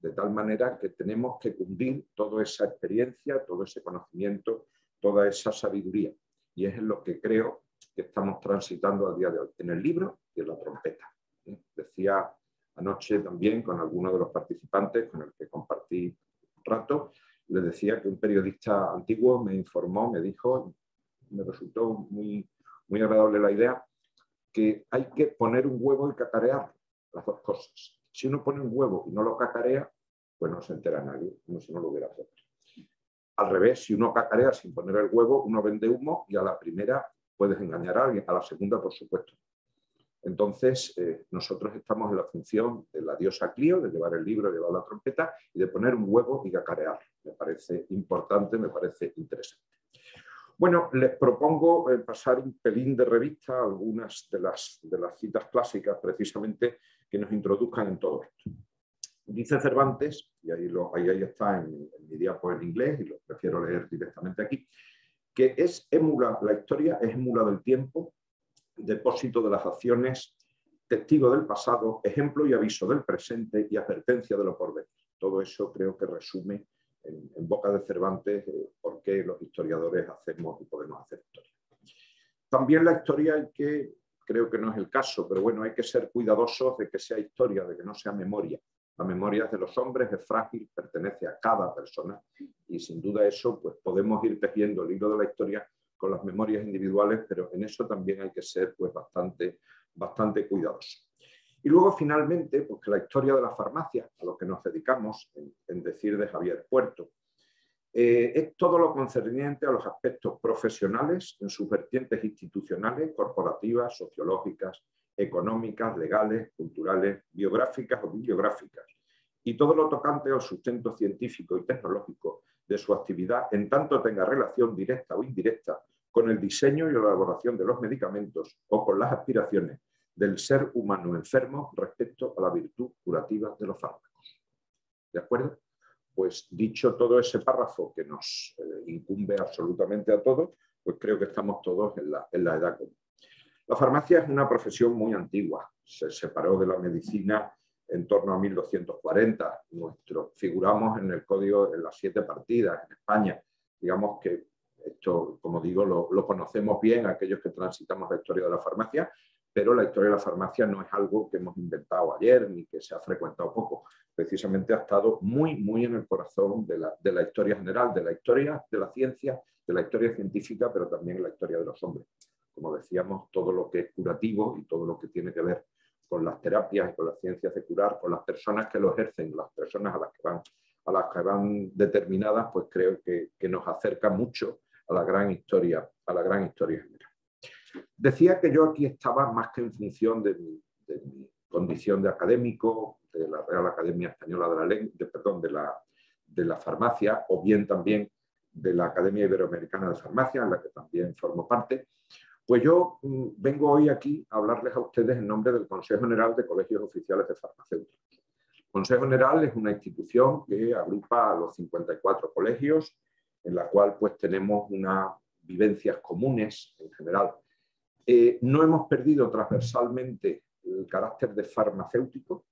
De tal manera que tenemos que cubrir toda esa experiencia, todo ese conocimiento, toda esa sabiduría. Y es en lo que creo que estamos transitando a día de hoy, en el libro y en la trompeta. Decía anoche también con alguno de los participantes con el que compartí un rato, le decía que un periodista antiguo me informó, me dijo, me resultó muy, muy agradable la idea, que hay que poner un huevo y cacarearlo las dos cosas. Si uno pone un huevo y no lo cacarea, pues no se entera nadie, como si no lo hubiera hecho. Al revés, si uno cacarea sin poner el huevo, uno vende humo y a la primera puedes engañar a alguien, a la segunda, por supuesto. Entonces, eh, nosotros estamos en la función de la diosa Clio, de llevar el libro, de llevar la trompeta y de poner un huevo y cacarear. Me parece importante, me parece interesante. Bueno, les propongo eh, pasar un pelín de revista algunas de las, de las citas clásicas, precisamente, que nos introduzcan en todo esto. Dice Cervantes, y ahí, ahí, está en, mi diapo en inglés, y lo prefiero leer directamente aquí, que es emula, la historia es emula del tiempo, depósito de las acciones, testigo del pasado, ejemplo y aviso del presente y advertencia de lo por venir. Todo eso creo que resume en, boca de Cervantes eh, por qué los historiadores hacemos y podemos hacer historia. También la historia hay que, creo que no es el caso, pero bueno, hay que ser cuidadosos de que sea historia, de que no sea memoria. La memoria de los hombres es frágil, pertenece a cada persona y sin duda eso pues podemos ir tejiendo el hilo de la historia con las memorias individuales, pero en eso también hay que ser pues bastante, bastante cuidadosos. Y luego, finalmente, pues la historia de la farmacia, a lo que nos dedicamos, en, decir de Javier Puerto, eh, es todo lo concerniente a los aspectos profesionales en sus vertientes institucionales, corporativas, sociológicas, económicas, legales, culturales, biográficas o bibliográficas, y todo lo tocante al sustento científico y tecnológico de su actividad, en tanto tenga relación directa o indirecta con el diseño y elaboración de los medicamentos o con las aspiraciones del ser humano enfermo respecto a la virtud curativa de los fármacos. ¿De acuerdo? Pues dicho todo ese párrafo que nos eh, incumbe absolutamente a todos, pues creo que estamos todos en la, edad común. La farmacia es una profesión muy antigua, se separó de la medicina en torno a 1240. Nuestro, figuramos en el código en las siete partidas en España. Digamos que esto, como digo, lo, conocemos bien aquellos que transitamos la historia de la farmacia pero la historia de la farmacia no es algo que hemos inventado ayer ni que se ha frecuentado poco. Precisamente ha estado muy, muy en el corazón de la, historia general, de la historia de la ciencia, de la historia científica, pero también en la historia de los hombres. Como decíamos, todo lo que es curativo y todo lo que tiene que ver con las terapias y con las ciencias de curar, con las personas que lo ejercen, las personas a las que van, a las que van determinadas, pues creo que, que nos acerca mucho a la gran historia, a la gran historia general. Decía que yo aquí estaba más que en función de mi, condición de académico, de la Real Academia Española de la, de, perdón, de, la, de la Farmacia, o bien también de la Academia Iberoamericana de Farmacia, en la que también formo parte, pues yo mm, vengo hoy aquí a hablarles a ustedes en nombre del Consejo General de Colegios Oficiales de Farmacéuticos. El Consejo General es una institución que agrupa a los 54 colegios, en la cual pues tenemos unas vivencias comunes en general eh, no hemos perdido transversalmente el carácter de farmacéutico.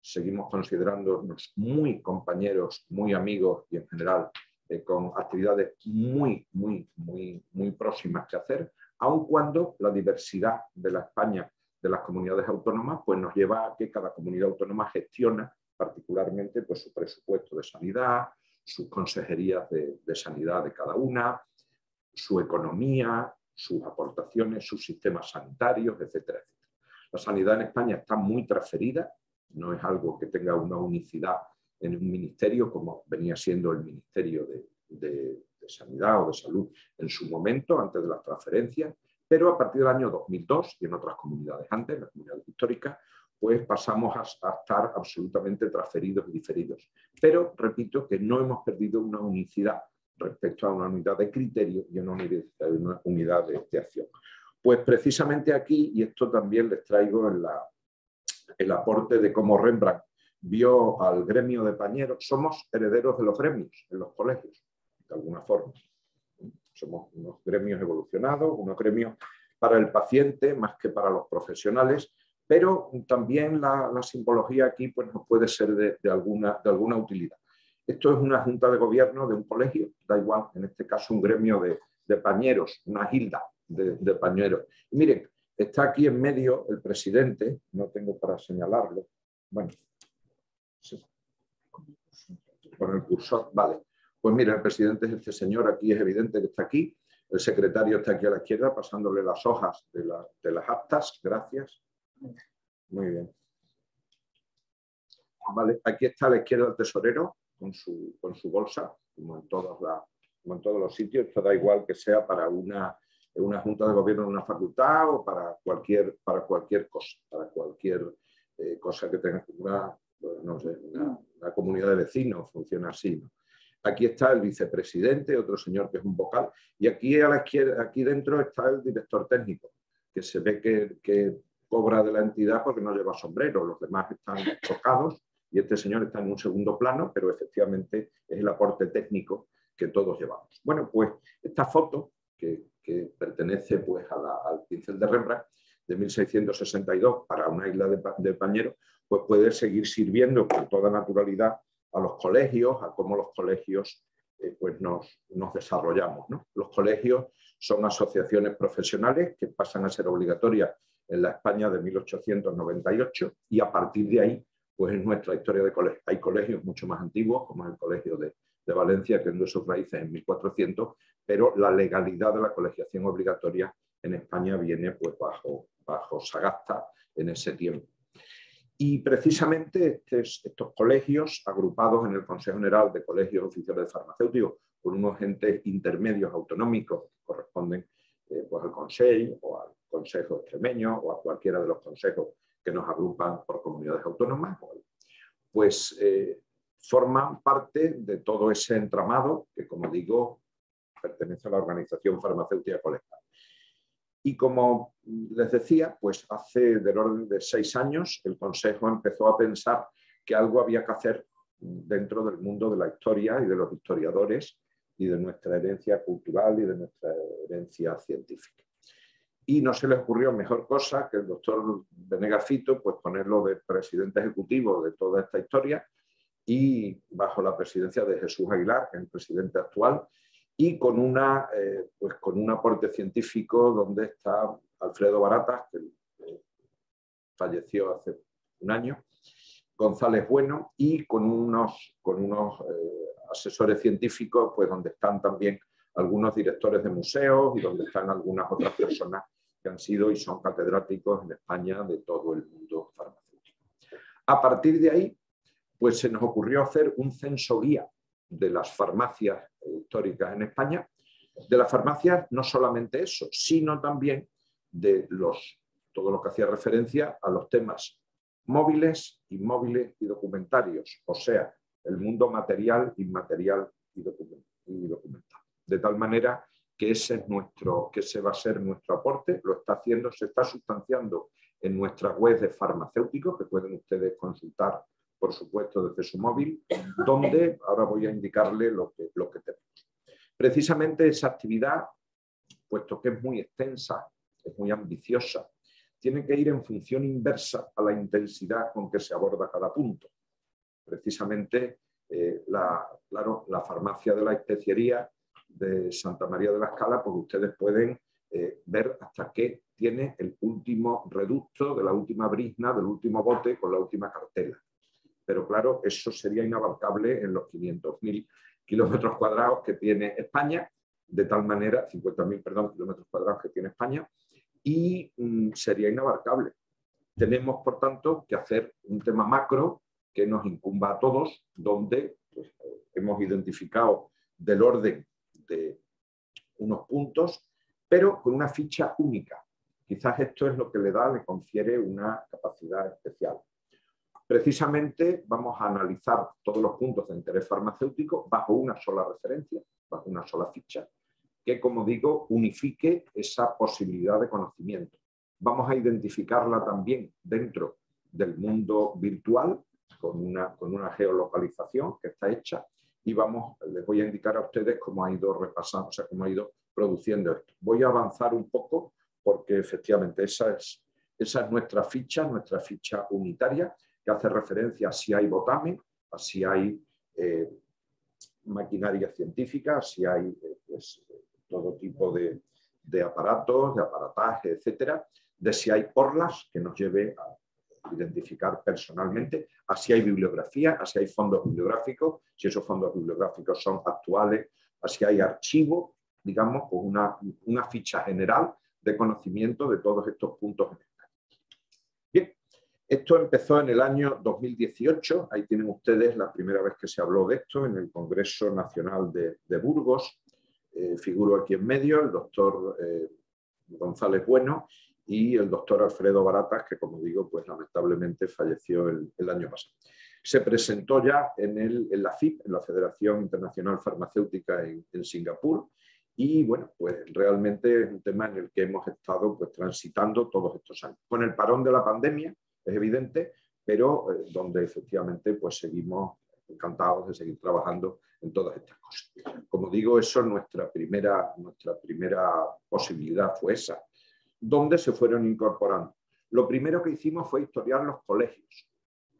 Seguimos considerándonos muy compañeros, muy amigos y en general eh, con actividades muy, muy, muy, muy próximas que hacer, aun cuando la diversidad de la España, de las comunidades autónomas, pues nos lleva a que cada comunidad autónoma gestiona particularmente pues, su presupuesto de sanidad, sus consejerías de, de sanidad de cada una, su economía, sus aportaciones, sus sistemas sanitarios, etcétera, etcétera. La sanidad en España está muy transferida, no es algo que tenga una unicidad en un ministerio como venía siendo el Ministerio de, Sanidad o de Salud en su momento, antes de las transferencias, pero a partir del año 2002 y en otras comunidades antes, las comunidades históricas, pues pasamos a, estar absolutamente transferidos y diferidos. Pero repito que no hemos perdido una unicidad respecto a una unidad de criterio y una unidad de, acción. Pues precisamente aquí, y esto también les traigo en la, el aporte de cómo Rembrandt vio al gremio de pañeros, somos herederos de los gremios en los colegios, de alguna forma. Somos unos gremios evolucionados, unos gremios para el paciente más que para los profesionales, pero también la, simbología aquí pues, nos puede ser de, alguna, de alguna utilidad. Esto es una junta de gobierno de un colegio, da igual, en este caso un gremio de, pañeros, una gilda de, pañeros. Miren, está aquí en medio el presidente, no tengo para señalarlo, bueno, con el cursor, vale. Pues mira, el presidente es este señor, aquí es evidente que está aquí, el secretario está aquí a la izquierda pasándole las hojas de, de las actas, gracias. Muy bien. Vale, aquí está a la izquierda el tesorero, con su, con su bolsa, como en, todos en todos los sitios. Esto da igual que sea para una, una junta de gobierno de una facultad o para cualquier, para cualquier cosa, para cualquier eh, cosa que tenga una, no sé, una, comunidad de vecinos, funciona así. Aquí está el vicepresidente, otro señor que es un vocal, y aquí a la izquierda, aquí dentro está el director técnico, que se ve que, que cobra de la entidad porque no lleva sombrero, los demás están chocados y este señor está en un segundo plano, pero efectivamente es el aporte técnico que todos llevamos. Bueno, pues esta foto, que, pertenece pues, al pincel de Rembrandt, de 1662 para una isla de, Pañero, pues puede seguir sirviendo con toda naturalidad a los colegios, a cómo los colegios eh, pues nos, nos desarrollamos. Los colegios son asociaciones profesionales que pasan a ser obligatorias en la España de 1898 y a partir de ahí, pues es nuestra historia de colegios. Hay colegios mucho más antiguos, como el Colegio de, Valencia, que en sus raíces en 1400, pero la legalidad de la colegiación obligatoria en España viene pues bajo, bajo Sagasta en ese tiempo. Y precisamente estos colegios, agrupados en el Consejo General de Colegios Oficiales de Farmacéuticos, con unos entes intermedios autonómicos que corresponden eh, pues al Consejo o al Consejo Extremeño o a cualquiera de los consejos que nos agrupan por comunidades autónomas, pues eh, forman parte de todo ese entramado que, como digo, pertenece a la Organización Farmacéutica Colectiva. Y como les decía, pues hace del orden de seis años el Consejo empezó a pensar que algo había que hacer dentro del mundo de la historia y de los historiadores y de nuestra herencia cultural y de nuestra herencia científica. Y no se le ocurrió mejor cosa que el doctor Benegafito pues ponerlo de presidente ejecutivo de toda esta historia y bajo la presidencia de Jesús Aguilar, el presidente actual, y con, una, eh, pues con un aporte científico donde está Alfredo Baratas, que falleció hace un año, González Bueno, y con unos, con unos eh, asesores científicos, pues donde están también algunos directores de museos y donde están algunas otras personas que han sido y son catedráticos en España de todo el mundo farmacéutico. A partir de ahí, pues se nos ocurrió hacer un censo guía de las farmacias históricas en España, de las farmacias no solamente eso, sino también de los, todo lo que hacía referencia a los temas móviles, inmóviles y documentarios, o sea, el mundo material, inmaterial y, documental. De tal manera que ese, es nuestro, que ese va a ser nuestro aporte, lo está haciendo, se está sustanciando en nuestra web de farmacéuticos, que pueden ustedes consultar por supuesto, desde su móvil, donde ahora voy a indicarle lo que, lo que tenemos. Precisamente esa actividad, puesto que es muy extensa, es muy ambiciosa, tiene que ir en función inversa a la intensidad con que se aborda cada punto. Precisamente, eh, la, claro, la farmacia de la especiería de Santa María de la Escala, pues ustedes pueden eh, ver hasta qué tiene el último reducto de la última brisna, del último bote con la última cartela pero claro, eso sería inabarcable en los 500.000 kilómetros cuadrados que tiene España, de tal manera, 50.000, perdón, kilómetros cuadrados que tiene España, y mm, sería inabarcable. Tenemos, por tanto, que hacer un tema macro que nos incumba a todos, donde pues, hemos identificado del orden unos puntos, pero con una ficha única. Quizás esto es lo que le da, le confiere una capacidad especial. Precisamente vamos a analizar todos los puntos de interés farmacéutico bajo una sola referencia, bajo una sola ficha, que, como digo, unifique esa posibilidad de conocimiento. Vamos a identificarla también dentro del mundo virtual con una, con una geolocalización que está hecha y vamos, les voy a indicar a ustedes cómo ha ido repasando, o sea, cómo ha ido produciendo esto. Voy a avanzar un poco porque efectivamente esa es, esa es nuestra ficha, nuestra ficha unitaria que hace referencia a si hay botamen, a si hay eh, maquinaria científica, si hay eh, pues, todo tipo de, aparatos, de aparataje, etcétera, de si hay orlas que nos lleve a identificar personalmente, a si hay bibliografía, a si hay fondos bibliográficos, si esos fondos bibliográficos son actuales, a si hay archivo, digamos, con una, una ficha general de conocimiento de todos estos puntos Esto empezó en el año 2018, ahí tienen ustedes la primera vez que se habló de esto en el Congreso Nacional de, Burgos. Eh, figuro aquí en medio el doctor eh, González Bueno y el doctor Alfredo Baratas, que como digo, pues lamentablemente falleció el, año pasado. Se presentó ya en, el, en, la FIP, en la Federación Internacional Farmacéutica en, en Singapur, y bueno, pues realmente es un tema en el que hemos estado pues, transitando todos estos años. Con el parón de la pandemia, es evidente, pero eh, donde efectivamente pues seguimos encantados de seguir trabajando en todas estas cosas. Como digo, eso nuestra primera, nuestra primera posibilidad fue esa, donde se fueron incorporando. Lo primero que hicimos fue historiar los colegios,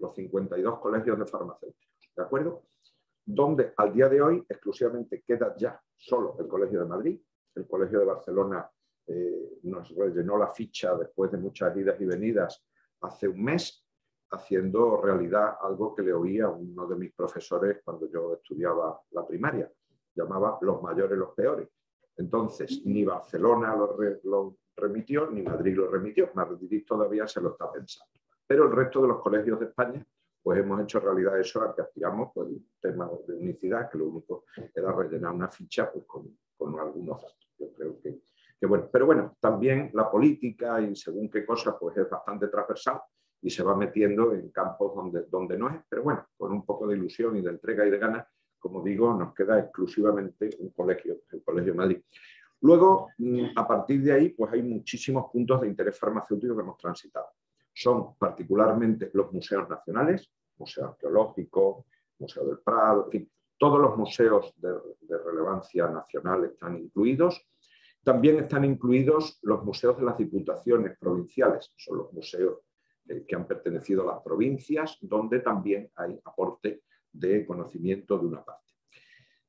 los 52 colegios de farmacéuticos, ¿de acuerdo? Donde al día de hoy exclusivamente queda ya solo el Colegio de Madrid, el Colegio de Barcelona eh, nos rellenó la ficha después de muchas idas y venidas hace un mes haciendo realidad algo que le oía uno de mis profesores cuando yo estudiaba la primaria. Llamaba los mayores los peores. Entonces, ni Barcelona lo, remitió, ni Madrid lo remitió. Madrid todavía se lo está pensando. Pero el resto de los colegios de España, pues hemos hecho realidad eso a que aspiramos, pues el tema de unicidad, que lo único era rellenar una ficha pues, con, con algunos datos. Yo creo que bueno, pero bueno, también la política y según qué cosa, pues es bastante transversal y se va metiendo en campos donde, donde no es, pero bueno, con un poco de ilusión y de entrega y de ganas, como digo, nos queda exclusivamente un colegio, el Colegio Madrid. Luego, mm, a partir de ahí, pues hay muchísimos puntos de interés farmacéutico que hemos transitado. Son particularmente los museos nacionales, Museo Arqueológico, Museo del Prado, en fin, todos los museos de, de relevancia nacional están incluidos también están incluidos los museos de las diputaciones provinciales, son los museos eh, que han pertenecido a las provincias, donde también hay aporte de conocimiento de una parte.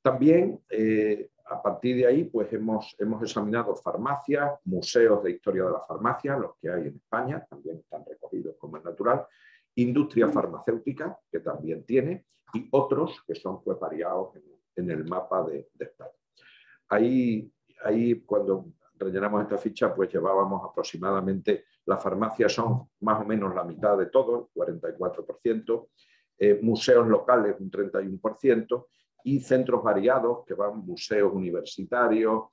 También, eh, a partir de ahí, pues hemos, hemos examinado farmacias, museos de historia de la farmacia, los que hay en España, también están recogidos como es natural, industria farmacéutica, que también tiene, y otros que son pues, variados en, el mapa de, de España. Ahí ahí cuando rellenamos esta ficha, pues llevábamos aproximadamente, las farmacias son más o menos la mitad de todo, 44%, eh, museos locales un 31% y centros variados que van museos universitarios,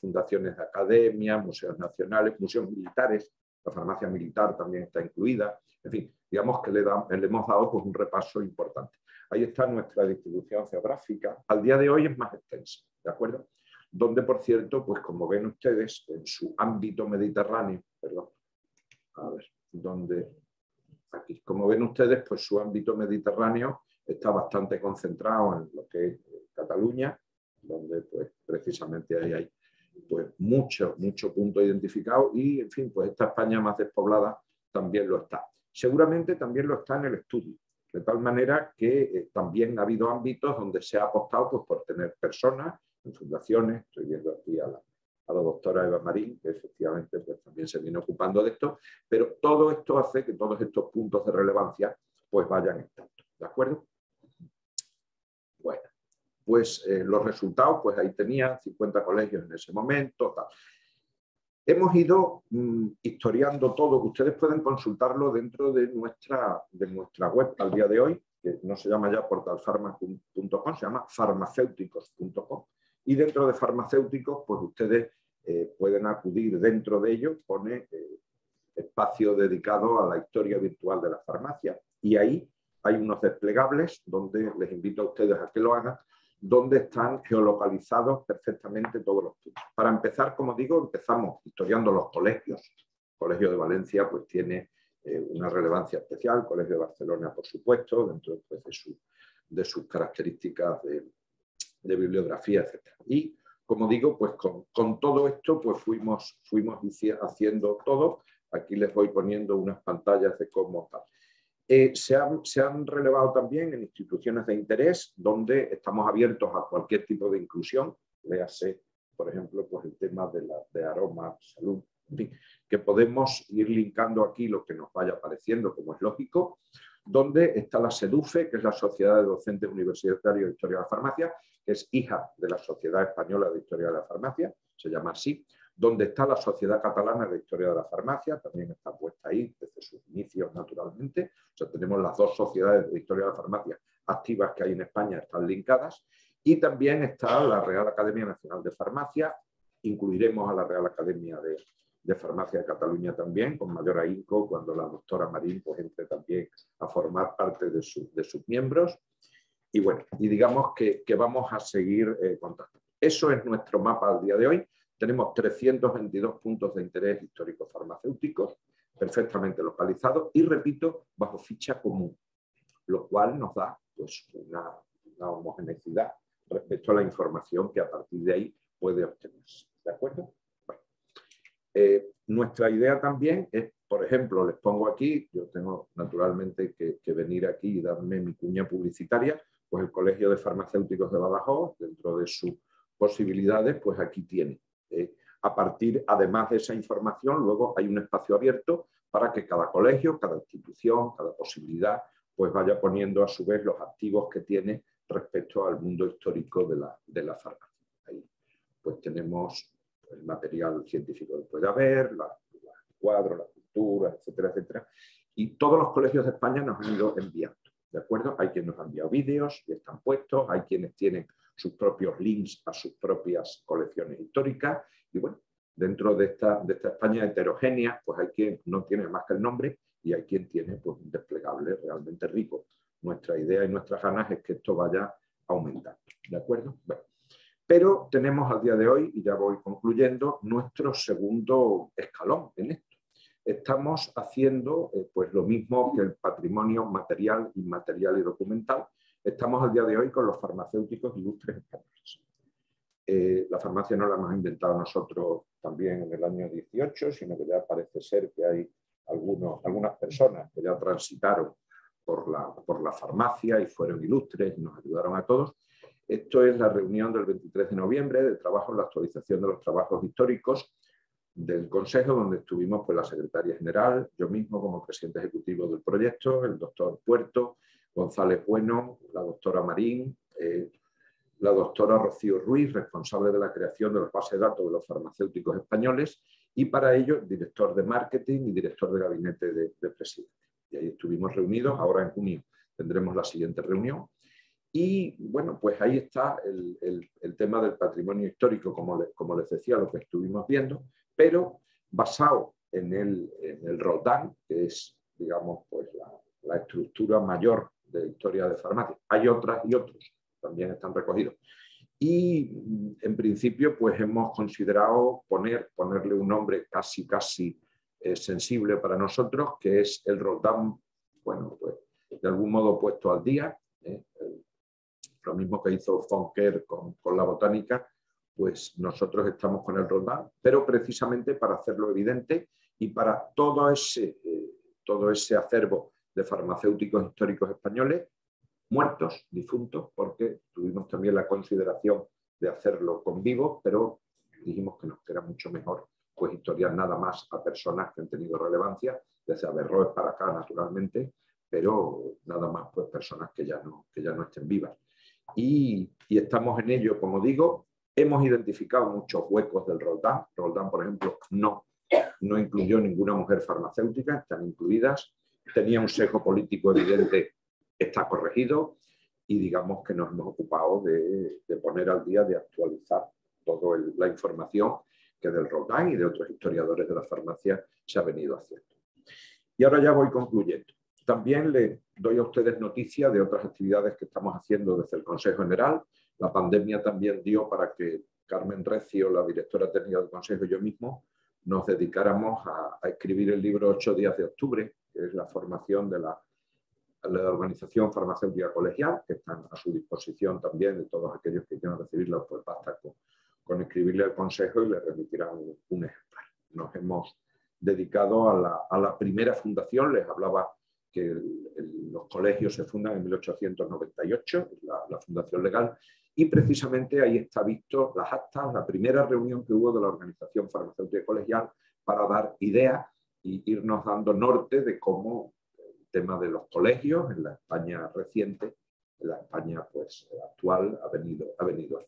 fundaciones de academia, museos nacionales, museos militares, la farmacia militar también está incluida, en fin, digamos que le, le hemos dado pues, un repaso importante. Ahí está nuestra distribución geográfica. Al día de hoy es más extensa, ¿de acuerdo? donde, por cierto, pues como ven ustedes, en su ámbito mediterráneo, perdón, a ver, donde, aquí, como ven ustedes, pues su ámbito mediterráneo está bastante concentrado en lo que es Cataluña, donde pues precisamente ahí hay pues mucho, mucho punto identificado y, en fin, pues esta España más despoblada también lo está. Seguramente también lo está en el estudio, de tal manera que eh, también ha habido ámbitos donde se ha apostado pues, por tener personas en fundaciones. Estoy viendo aquí a la, doctora Eva Marín, que efectivamente pues, también se viene ocupando de esto, pero todo esto hace que todos estos puntos de relevancia pues vayan estando. ¿De acuerdo? Bueno, pues eh, los resultados, pues ahí tenían 50 colegios en ese momento. Hemos ido mm, historiando todo, ustedes pueden consultarlo dentro de nuestra, de nuestra web al día de hoy, que no se llama ya portalfarma.com, se llama farmacéuticos.com. Y dentro de farmacéuticos, pues ustedes eh, pueden acudir dentro de ellos, pone eh, espacio dedicado a la historia virtual de la farmacia y ahí hay unos desplegables donde les invito a ustedes a que lo hagan, donde están geolocalizados perfectamente todos los puntos. Para empezar, como digo, empezamos historiando los colegios. El Colegio de Valencia pues tiene eh, una relevancia especial, el Colegio de Barcelona, por supuesto, dentro pues, de, de sus características de, de bibliografía, etc. Y, como digo, pues con, todo esto pues fuimos, fuimos haciendo todo. Aquí les voy poniendo unas pantallas de cómo tal. Eh, se, han, se, han, relevado también en instituciones de interés donde estamos abiertos a cualquier tipo de inclusión, léase, por ejemplo, pues el tema de, la, de aroma, salud, que podemos ir linkando aquí lo que nos vaya apareciendo, como es lógico, donde está la SEDUFE, que es la Sociedad de Docentes Universitarios de Historia de la Farmacia, que es hija de la Sociedad Española de Historia de la Farmacia, se llama así, donde está la Sociedad Catalana de Historia de la Farmacia, también está puesta ahí desde sus inicios naturalmente. O sea, tenemos las dos sociedades de Historia de la Farmacia activas que hay en España, están linkadas. Y también está la Real Academia Nacional de Farmacia, incluiremos a la Real Academia de, Farmacia de Cataluña también, con mayor ahínco, cuando la doctora Marín pues, entre también a formar parte de, sus miembros. Y bueno, y digamos que, vamos a seguir eh. Eso es nuestro mapa al día de hoy. Tenemos 322 puntos de interés históricos farmacéuticos perfectamente localizados y, repito, bajo ficha común, lo cual nos da pues, una, homogeneidad respecto a la información que a partir de ahí puede obtenerse. ¿De acuerdo? Eh, nuestra idea también es, por ejemplo, les pongo aquí, yo tengo naturalmente que, que, venir aquí y darme mi cuña publicitaria, pues el Colegio de Farmacéuticos de Badajoz, dentro de sus posibilidades, pues aquí tiene eh, a partir, además de esa información, luego hay un espacio abierto para que cada colegio, cada institución, cada posibilidad, pues vaya poniendo a su vez los activos que tiene respecto al mundo histórico de la, de la farmacia. Ahí pues tenemos el material científico que puede haber, los cuadros, la cultura, etcétera, etcétera. Y todos los colegios de España nos han ido enviando, ¿de acuerdo? Hay quienes nos han enviado vídeos y están puestos, hay quienes tienen sus propios links a sus propias colecciones históricas. Y bueno, dentro de esta, de esta España heterogénea, pues hay quien no tiene más que el nombre y hay quien tiene pues, un desplegable realmente rico. Nuestra idea y nuestras ganas es que esto vaya aumentando. ¿De acuerdo? Pero tenemos al día de hoy, y ya voy concluyendo, nuestro segundo escalón en esto. Estamos haciendo eh, pues, lo mismo que el patrimonio material, inmaterial y documental, Estamos al día de hoy con los farmacéuticos ilustres españoles. Eh, la farmacia no la hemos inventado nosotros también en el año 18, sino que ya parece ser que hay algunos, algunas personas que ya transitaron por la, por la farmacia y fueron ilustres y nos ayudaron a todos. Esto es la reunión del 23 de noviembre de trabajo la actualización de los trabajos históricos del Consejo, donde estuvimos pues, la secretaria general, yo mismo como presidente ejecutivo del proyecto, el doctor Puerto, González Bueno, la doctora Marín, eh, la doctora Rocío Ruiz, responsable de la creación de la base de datos de los farmacéuticos españoles, y para ello, director de marketing y director de gabinete de, presidente. Y ahí estuvimos reunidos, ahora en junio tendremos la siguiente reunión. Y bueno, pues ahí está el, tema del patrimonio histórico, como, como, les decía, lo que estuvimos viendo, pero basado en el, en el que es, digamos, pues la, la estructura mayor de historia de farmacia. Hay otras y otros, también están recogidos. Y en principio, pues hemos considerado poner, ponerle un nombre casi, casi eh, sensible para nosotros, que es el Roldán, bueno, pues de algún modo puesto al día. ¿eh? Lo mismo que hizo Fonker con, con, la botánica, pues nosotros estamos con el Roldán, pero precisamente para hacerlo evidente y para todo ese, eh, todo ese acervo de farmacéuticos históricos españoles, muertos, difuntos, porque tuvimos también la consideración de hacerlo con vivos, pero dijimos que nos era mucho mejor pues historiar nada más a personas que han tenido relevancia, desde Averroes para acá, naturalmente, pero nada más pues personas que ya no, que ya no estén vivas. Y, y estamos en ello, como digo, hemos identificado muchos huecos del Roldán. Roldán, por ejemplo, no, no incluyó ninguna mujer farmacéutica, están incluidas tenía un sesgo político evidente, está corregido y digamos que nos hemos ocupado de, poner al día, de actualizar toda la información que del Rodin y de otros historiadores de la farmacia se ha venido haciendo. Y ahora ya voy concluyendo. También le doy a ustedes noticia de otras actividades que estamos haciendo desde el Consejo General. La pandemia también dio para que Carmen Recio, la directora técnica del Consejo, y yo mismo nos dedicáramos a, escribir el libro Ocho días de octubre, que es la formación de la, organización farmacéutica colegial, que están a su disposición también de todos aquellos que quieran recibirlo, pues basta con, escribirle al consejo y le remitirán un, ejemplar. Nos hemos dedicado a la, primera fundación, les hablaba que los colegios se fundan en 1898, la, la fundación legal, y precisamente ahí está visto las actas, la primera reunión que hubo de la organización farmacéutica colegial para dar ideas y irnos dando norte de cómo el tema de los colegios en la España reciente, en la España pues, actual, ha venido, ha venido.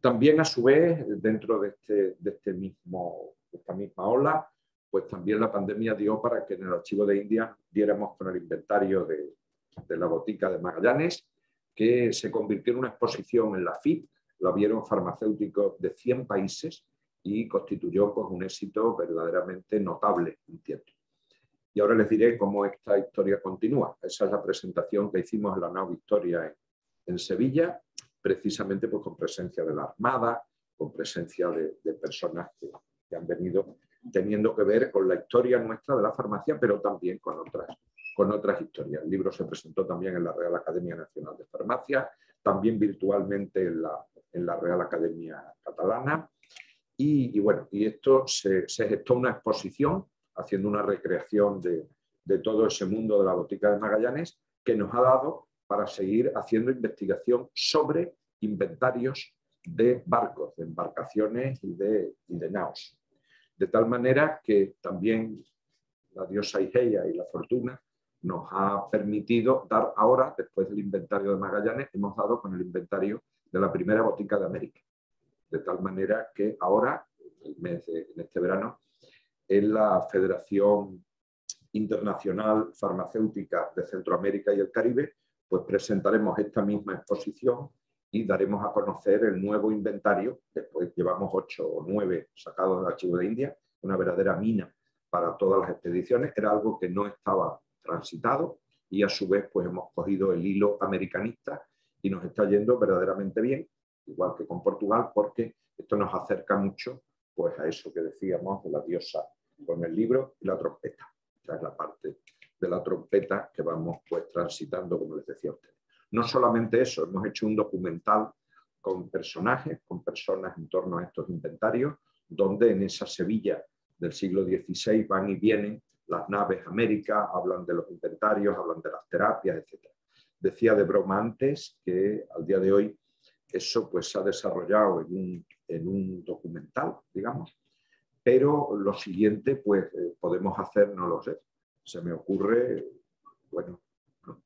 También, a su vez, dentro de, este, de, este mismo, esta misma ola, pues también la pandemia dio para que en el archivo de India diéramos con el inventario de, de la botica de Magallanes, que se convirtió en una exposición en la FIP, la vieron farmacéuticos de 100 países y constituyó pues, un éxito verdaderamente notable, entiendo. Y ahora les diré cómo esta historia continúa. Esa es la presentación que hicimos en la Nau Victoria en, Sevilla, precisamente pues, con presencia de la Armada, con presencia de, personas que, han venido teniendo que ver con la historia nuestra de la farmacia, pero también con otras, con otras historias. El libro se presentó también en la Real Academia Nacional de Farmacia, también virtualmente en la, en la Real Academia Catalana. Y, bueno, y esto se, se, gestó una exposición haciendo una recreación de, de todo ese mundo de la botica de Magallanes que nos ha dado para seguir haciendo investigación sobre inventarios de barcos, de embarcaciones y de, y de naos. De tal manera que también la diosa Igeia y la fortuna nos ha permitido dar ahora, después del inventario de Magallanes, hemos dado con el inventario de la primera botica de América. De tal manera que ahora, el mes en este verano, en la Federación Internacional Farmacéutica de Centroamérica y el Caribe, pues presentaremos esta misma exposición y daremos a conocer el nuevo inventario. Después llevamos ocho o nueve sacados del archivo de India, una verdadera mina para todas las expediciones. Era algo que no estaba transitado y a su vez pues hemos cogido el hilo americanista y nos está yendo verdaderamente bien, igual que con Portugal, porque esto nos acerca mucho pues a eso que decíamos de la diosa con el libro y la trompeta. Esa es la parte de la trompeta que vamos pues transitando, como les decía a ustedes. No solamente eso, hemos hecho un documental con personajes, con personas en torno a estos inventarios, donde en esa Sevilla del siglo XVI van y vienen las naves América, hablan de los inventarios, hablan de las terapias, etc. Decía de broma antes que al día de hoy eso pues se ha desarrollado en un, documental, digamos, pero lo siguiente pues eh, podemos hacer, no lo sé, se me ocurre, bueno,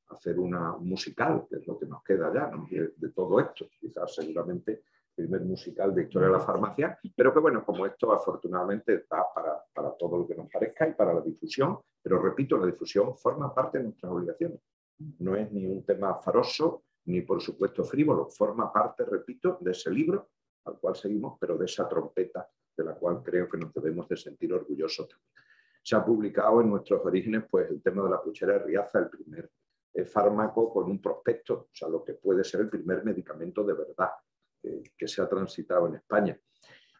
hacer una musical, que es lo que nos queda ya de, de, todo esto, quizás seguramente primer musical de historia de la farmacia, pero que bueno, como esto afortunadamente está para, para, todo lo que nos parezca y para la difusión, pero repito, la difusión forma parte de nuestras obligaciones. No es ni un tema faroso, ni por supuesto frívolo, forma parte, repito, de ese libro al cual seguimos, pero de esa trompeta de la cual creo que nos debemos de sentir orgullosos Se ha publicado en nuestros orígenes pues, el tema de la puchera de Riaza, el primer eh, fármaco con un prospecto, o sea, lo que puede ser el primer medicamento de verdad que, se ha transitado en España.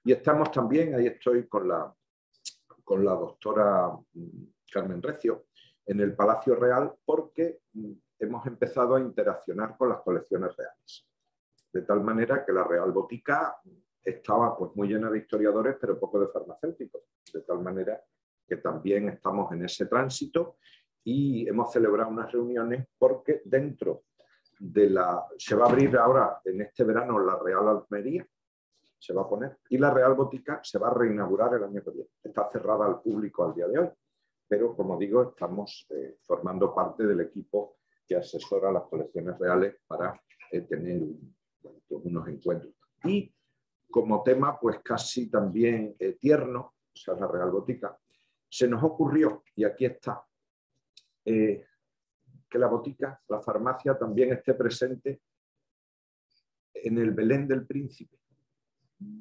Y estamos también, ahí estoy con la, con la doctora mm, Carmen Recio, en el Palacio Real porque mm, hemos empezado a interaccionar con las colecciones reales. De tal manera que la Real Botica estaba pues, muy llena de historiadores, pero poco de farmacéuticos. De tal manera que también estamos en ese tránsito y hemos celebrado unas reuniones porque dentro de la... Se va a abrir ahora en este verano la Real Almería, se va a poner, y la Real Botica se va a reinaugurar el año que viene. Está cerrada al público al día de hoy, pero como digo, estamos eh, formando parte del equipo que asesora las colecciones reales para eh, tener unos encuentros. Y como tema, pues casi también eh, tierno, o sea, la Real Botica, se nos ocurrió, y aquí está, que la botica, la farmacia, también esté presente en el Belén del Príncipe.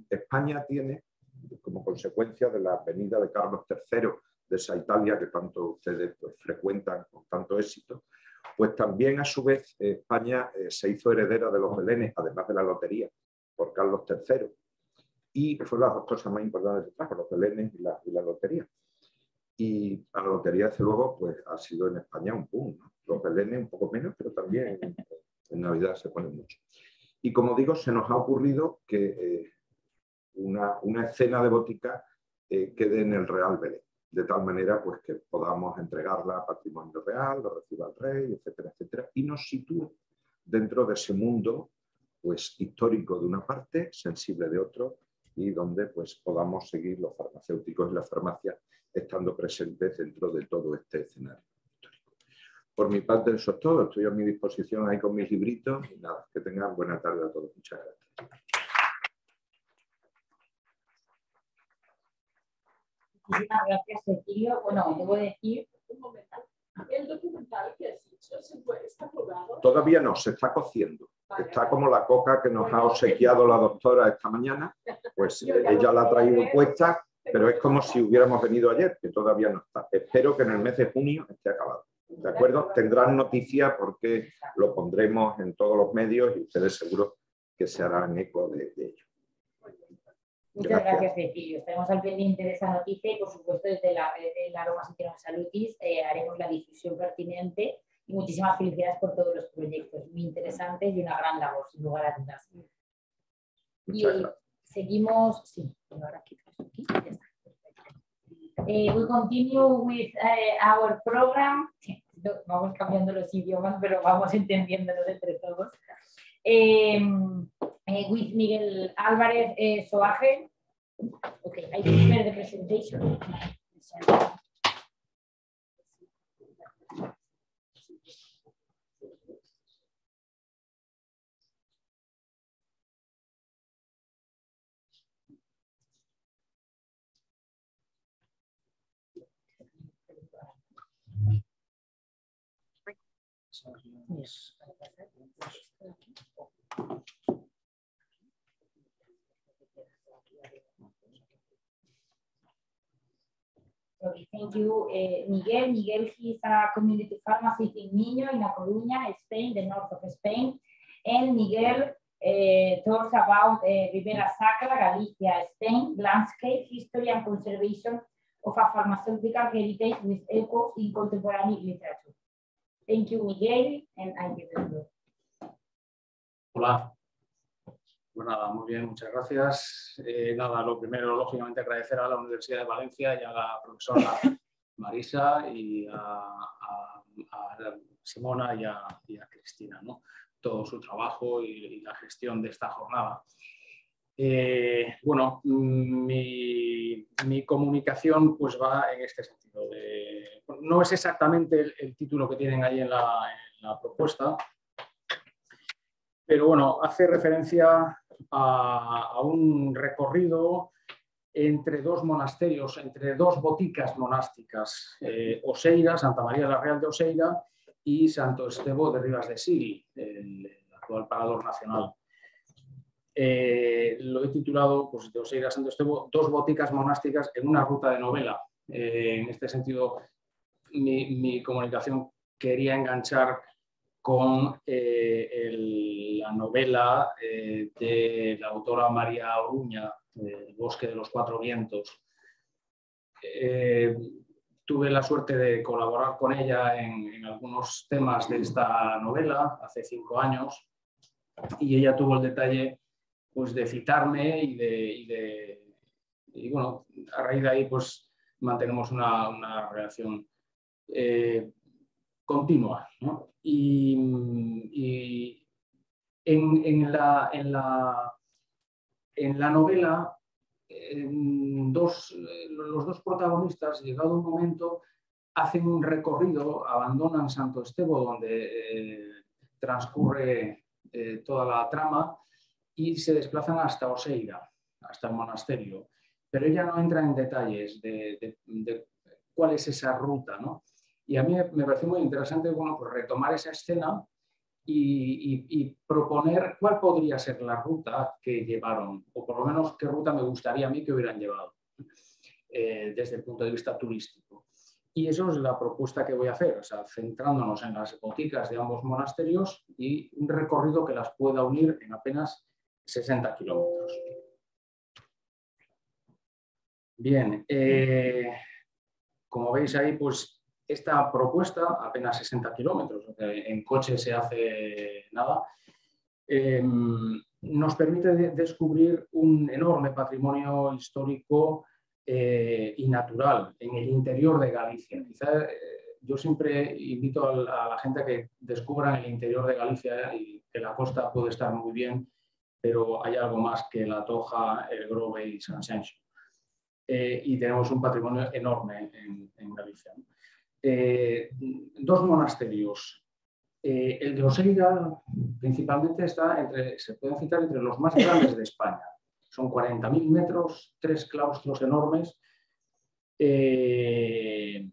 España tiene, como consecuencia de la venida de Carlos III de esa Italia que tanto ustedes pues, frecuentan con tanto éxito, pues también a su vez España eh, se hizo heredera de los belenes, además de la lotería, por Carlos III. Y fue las dos cosas más importantes que trajo, los belenes y la, lotería. Y la lotería, desde luego, pues ha sido en España un boom. Los belenes un poco menos, pero también en, Navidad se pone mucho. Y como digo, se nos ha ocurrido que eh, una, una, escena de botica eh, quede en el Real Belén, de tal manera pues, que podamos entregarla a patrimonio real, lo reciba el rey, etcétera, etcétera, y nos sitúe dentro de ese mundo pues, histórico de una parte, sensible de otro, y donde pues, podamos seguir los farmacéuticos y la farmacia estando presentes dentro de todo este escenario. Por mi parte, eso es todo. Estoy a mi disposición ahí con mis libritos. Y nada, que tengan buena tarde a todos. Muchas gracias. Muchísimas gracias, Bueno, debo decir. Un momento. ¿El documental que has dicho se puede, está probado? Todavía no, se está cociendo. Está como la coca que nos ha obsequiado la doctora esta mañana. Pues ella la ha traído puesta, pero es como si hubiéramos venido ayer, que todavía no está. Espero que en el mes de junio esté acabado. ¿De acuerdo? Tendrán noticia porque lo pondremos en todos los medios y ustedes seguro que se harán eco de, ello. Muchas gracias, Cecilio. Estaremos al pendiente de esa noticia y, por supuesto, desde la red de la Roma Salutis eh, haremos la difusión pertinente y muchísimas felicidades por todos los proyectos, muy interesantes y una gran labor, sin lugar a dudas. y seguimos, sí, ahora aquí, aquí, ya está. Eh, we continue with uh, our program. Vamos cambiando los idiomas, pero vamos entendiéndolos entre todos. Eh, eh, with Miguel Álvarez eh, Soaje. Okay, I prepare the presentation. Yes. Okay, thank you, uh, Miguel. Miguel, he's a community pharmacist in Miño, in A Coruña, Spain, the north of Spain. And Miguel uh, talks about uh, Ribera Sacra, Galicia, Spain, landscape, history and conservation of a pharmaceutical heritage with echoes in contemporary literature. Thank you, Miguel, and I give the Hola. Pues nada, muy bien, muchas gracias. Eh, nada, lo primero, lógicamente, agradecer a la Universidad de Valencia y a la profesora (laughs) Marisa y a, Simona y a, Cristina, ¿no? todo su trabajo y, la gestión de esta jornada. Eh, bueno, mi, comunicación pues va en este sentido. No es exactamente el, título que tienen ahí en la propuesta, pero bueno, hace referencia a, un recorrido entre dos monasterios, entre dos boticas monásticas, eh, Oseira, Santa María la Real de Oseira y Santo Estebo de Rivas de Siri, el, actual parador nacional. Eh, lo he titulado pues, de Oseira a Santo Estebo, dos boticas monásticas en una ruta de novela. Eh, en este sentido, mi comunicación quería enganchar con eh, la novela eh, de la autora María Oruña, El bosque de los cuatro vientos. Eh, tuve la suerte de colaborar con ella en, algunos temas de esta novela hace cinco años y ella tuvo el detalle pues, de citarme y de, y bueno, a raíz de ahí pues mantenemos una, una relación continua. Y, en, la, en, la, en, la, novela, dos, los dos protagonistas, llegado un momento, hacen un recorrido, abandonan Santo Estebo, donde eh, transcurre eh, toda la trama, y se desplazan hasta Oseira, hasta el monasterio. Pero ella no entra en detalles de, cuál es esa ruta, ¿no? Y a mí me pareció muy interesante bueno, pues retomar esa escena y, proponer cuál podría ser la ruta que llevaron, o por lo menos qué ruta me gustaría a mí que hubieran llevado eh, desde el punto de vista turístico. Y eso es la propuesta que voy a hacer, centrándonos en las boticas de ambos monasterios y un recorrido que las pueda unir en apenas 60 kilómetros. Bien, eh, como veis ahí, pues esta propuesta, apenas 60 kilómetros, en coche se hace nada, em, nos permite descubrir un enorme patrimonio histórico eh, y natural en el interior de Galicia. Quizá, eh, yo siempre invito a la, gente a que descubran el interior de Galicia y que la costa puede estar muy bien, pero hay algo más que la Toja, el Grove y San Senso. Eh, y tenemos un patrimonio enorme en, Galicia. Eh, dos monasterios. Eh, el de Oseira principalmente está entre, se pueden citar entre los más grandes de España. Son 40.000 metros, tres claustros enormes. Eh,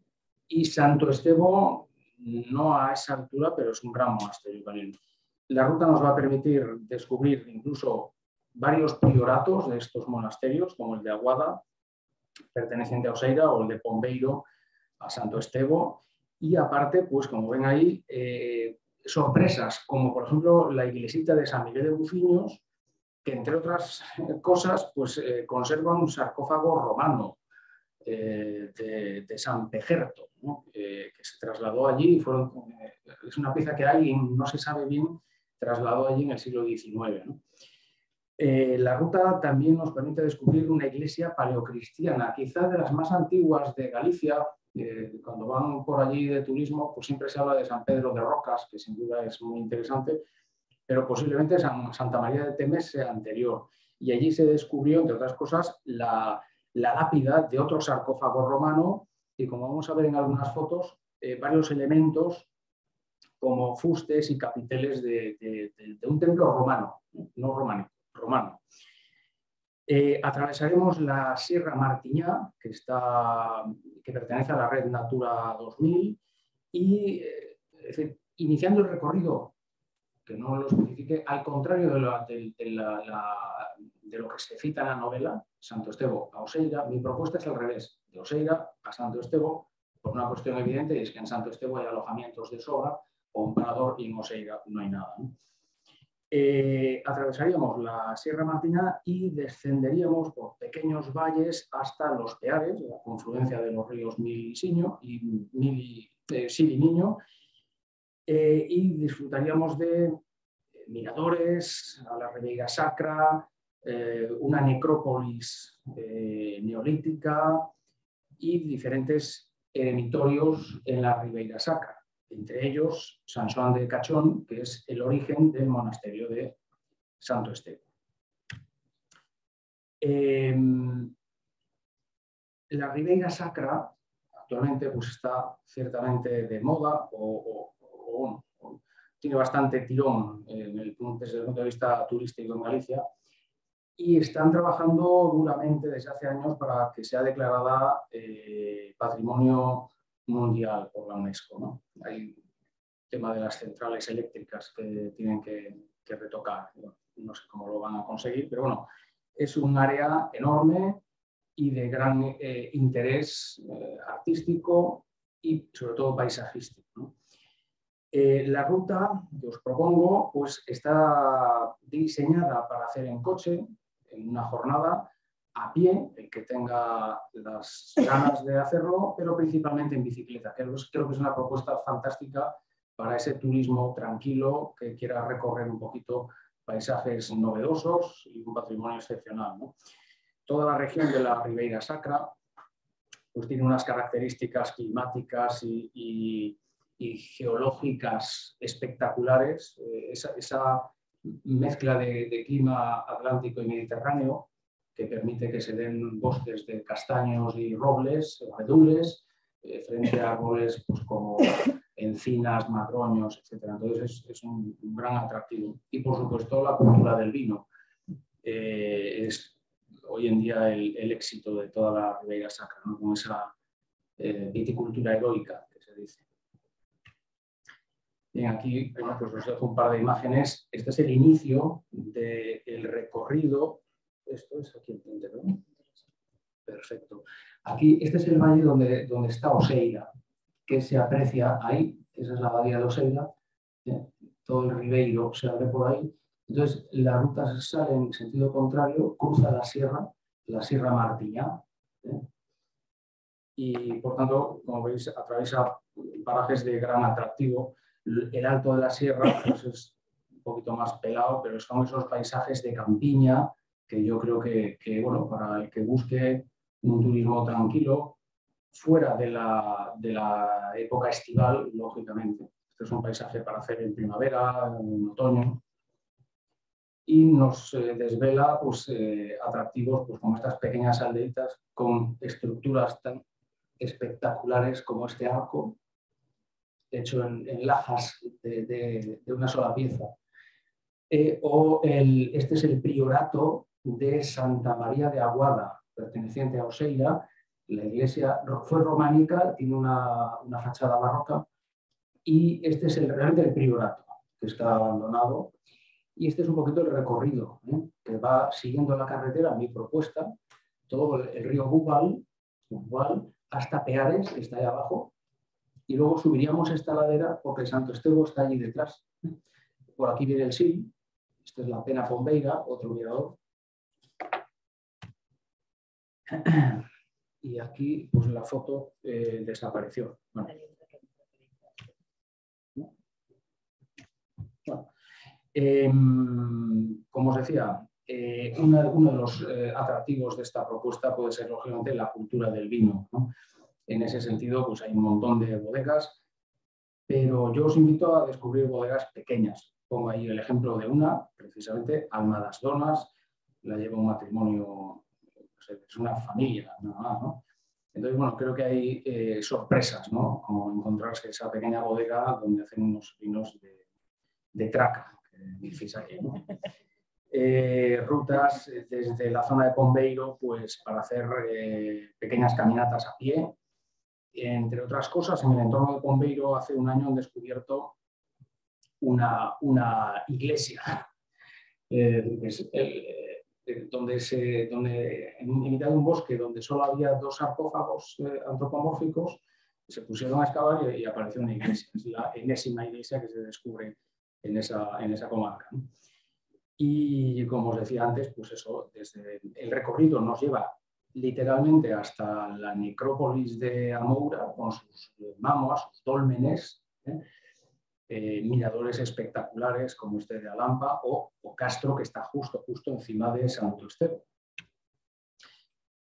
y Santo Esteban, no a esa altura, pero es un gran monasterio también. La ruta nos va a permitir descubrir incluso varios prioratos de estos monasterios, como el de Aguada, perteneciente a Oseira, o el de Pombeiro, a Santo Esteban. Y aparte, pues como ven ahí, eh, sorpresas, como por ejemplo la iglesita de San Miguel de Bufiños, que entre otras cosas, pues eh, conserva un sarcófago romano eh, de, San Pejerto, que se trasladó allí. Fueron, es una pieza que alguien, no se sabe bien, trasladó allí en el siglo XIX. La ruta también nos permite descubrir una iglesia paleocristiana, quizás de las más antiguas de Galicia, cuando van por allí de turismo, pues siempre se habla de San Pedro de Rocas, que sin duda es muy interesante, pero posiblemente Santa María de Temes sea anterior. Y allí se descubrió, entre otras cosas, la, lápida de otro sarcófago romano y, como vamos a ver en algunas fotos, eh, varios elementos como fustes y capiteles de un templo romano, no románico, romano. Eh, atravesaremos la Sierra Martiñá, que, está, que pertenece a la red Natura 2000, y eh, iniciando el recorrido, que no lo especifique, al contrario de, de, lo que se cita en la novela, Santo Estebo a Oseira, mi propuesta es al revés, de Oseira a Santo Estebo, por una cuestión evidente, es que en Santo Estebo hay alojamientos de sobra o un parador y en Oseira no hay nada. Eh, atravesaríamos la Sierra Martina y descenderíamos por pequeños valles hasta los Peares, la confluencia de los ríos Mil y Mil eh, y Niño, eh, y disfrutaríamos de miradores, a la Ribeira Sacra, una necrópolis neolítica y diferentes eremitorios en la Ribeira Sacra entre ellos San Juan de Cachón, que es el origen del monasterio de Santo Esteban. Em, la Ribeira Sacra actualmente pues, está ciertamente de moda o, tiene bastante tirón desde el punto de vista turístico en Galicia y están trabajando duramente desde hace años para que sea declarada eh, patrimonio mundial por la UNESCO. ¿no? Hay tema de las centrales eléctricas que tienen que, retocar. No, sé cómo lo van a conseguir, pero bueno, es un área enorme y de gran eh, interés eh, artístico y sobre todo paisajístico. Eh, la ruta que os propongo pues, está diseñada para hacer en coche, en una jornada, a pie, el que tenga las ganas de hacerlo, pero principalmente en bicicleta. Creo, creo que es una propuesta fantástica para ese turismo tranquilo que quiera recorrer un poquito paisajes novedosos y un patrimonio excepcional. Toda la región de la Ribeira Sacra pues tiene unas características climáticas y, geológicas espectaculares. Eh, esa, mezcla de clima atlántico y mediterráneo que permite que se den bosques de castaños y robles, abedules, eh, frente a árboles pues, como encinas, madroños, etc. Entonces es, un, gran atractivo. Y por supuesto la cultura del vino. Eh, es hoy en día el, éxito de toda la Ribeira Sacra, con esa eh, viticultura heroica que se dice. Bien, aquí pues os dejo un par de imágenes. Este es el inicio del recorrido esto es aquí en Perfecto. Aquí, este es el valle donde, donde está Oseira, que se aprecia ahí, esa es la abadía de Oseira, ¿eh? todo el Ribeiro se abre por ahí. Entonces, la ruta sale en sentido contrario, cruza la sierra, la Sierra Martiñá, ¿eh? y por tanto, como veis, atraviesa parajes de gran atractivo. El alto de la sierra pues, es un poquito más pelado, pero son esos paisajes de campiña, que yo creo que, bueno, para el que busque un turismo tranquilo, fuera de la, de la época estival, lógicamente. Este es un paisaje para hacer en primavera, en otoño, y nos eh, desvela pues, eh, atractivos pues, como estas pequeñas aldeitas con estructuras tan espectaculares como este arco, hecho en, lajas de, una sola pieza. Eh, o el, este es el priorato de Santa María de Aguada, perteneciente a Oseira, La iglesia fue románica, tiene una, fachada barroca y este es el, realmente el priorato que está abandonado. Y este es un poquito el recorrido ¿eh? que va siguiendo la carretera, mi propuesta, todo el, río Bubal, hasta Peares, que está ahí abajo, y luego subiríamos esta ladera porque Santo Esteban está allí detrás. Por aquí viene el Sil, esta es la Pena Pombeira, otro mirador. Y aquí, pues la foto eh, desapareció. Em, como os decía, eh, uno de los eh, atractivos de esta propuesta puede ser, lógicamente, la cultura del vino. En ese sentido, pues hay un montón de bodegas, pero yo os invito a descubrir bodegas pequeñas. Pongo ahí el ejemplo de una, precisamente Almadas Donas, la lleva un matrimonio, es una familia, nada más, ¿no? Entonces, bueno, creo que hay eh, sorpresas, ¿no? Como encontrarse esa pequeña bodega donde hacen unos vinos de, de traca, que aquí, eh, rutas desde la zona de Pombeiro, pues para hacer eh, pequeñas caminatas a pie. Entre otras cosas, en el entorno de Pombeiro hace un año han descubierto una, una iglesia. (laughs) Eh, donde, se, donde en, mitad de un bosque donde solo había dos sarcófagos eh, antropomórficos, se pusieron a excavar y, apareció una iglesia. Es la enésima iglesia que se descubre en esa, en esa comarca. Y como os decía antes, pues eso, desde el recorrido nos lleva literalmente hasta la necrópolis de Amoura con sus mamos, sus dólmenes, ¿eh? Eh, miradores espectaculares como este de Alampa o, Castro, que está justo, justo encima de Santo Esteban.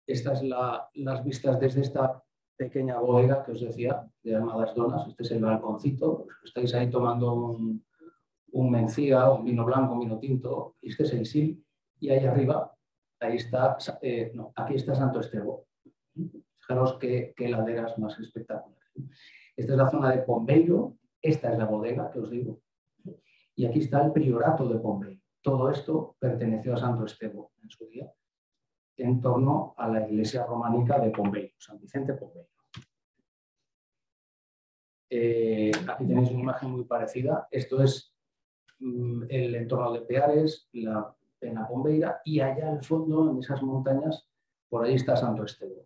Estas son las vistas desde esta pequeña bodega que os decía, de Armadas Donas. Este es el balconcito. Estáis ahí tomando un, un mencía, un vino blanco, un vino tinto. Este es el sil. Y ahí arriba, ahí está, eh, no, aquí está Santo Esteban. Fijaros qué, qué laderas más espectaculares. Esta es la zona de Pombeiro, esta es la bodega que os digo. Y aquí está el priorato de Pompey. Todo esto perteneció a Santo Esteban en su día, en torno a la iglesia románica de Pompey, San Vicente Pompey. Eh, aquí tenéis una imagen muy parecida. Esto es mm, el entorno de Peares, la Pena Pombeira, y allá al fondo, en esas montañas, por ahí está Santo Esteban.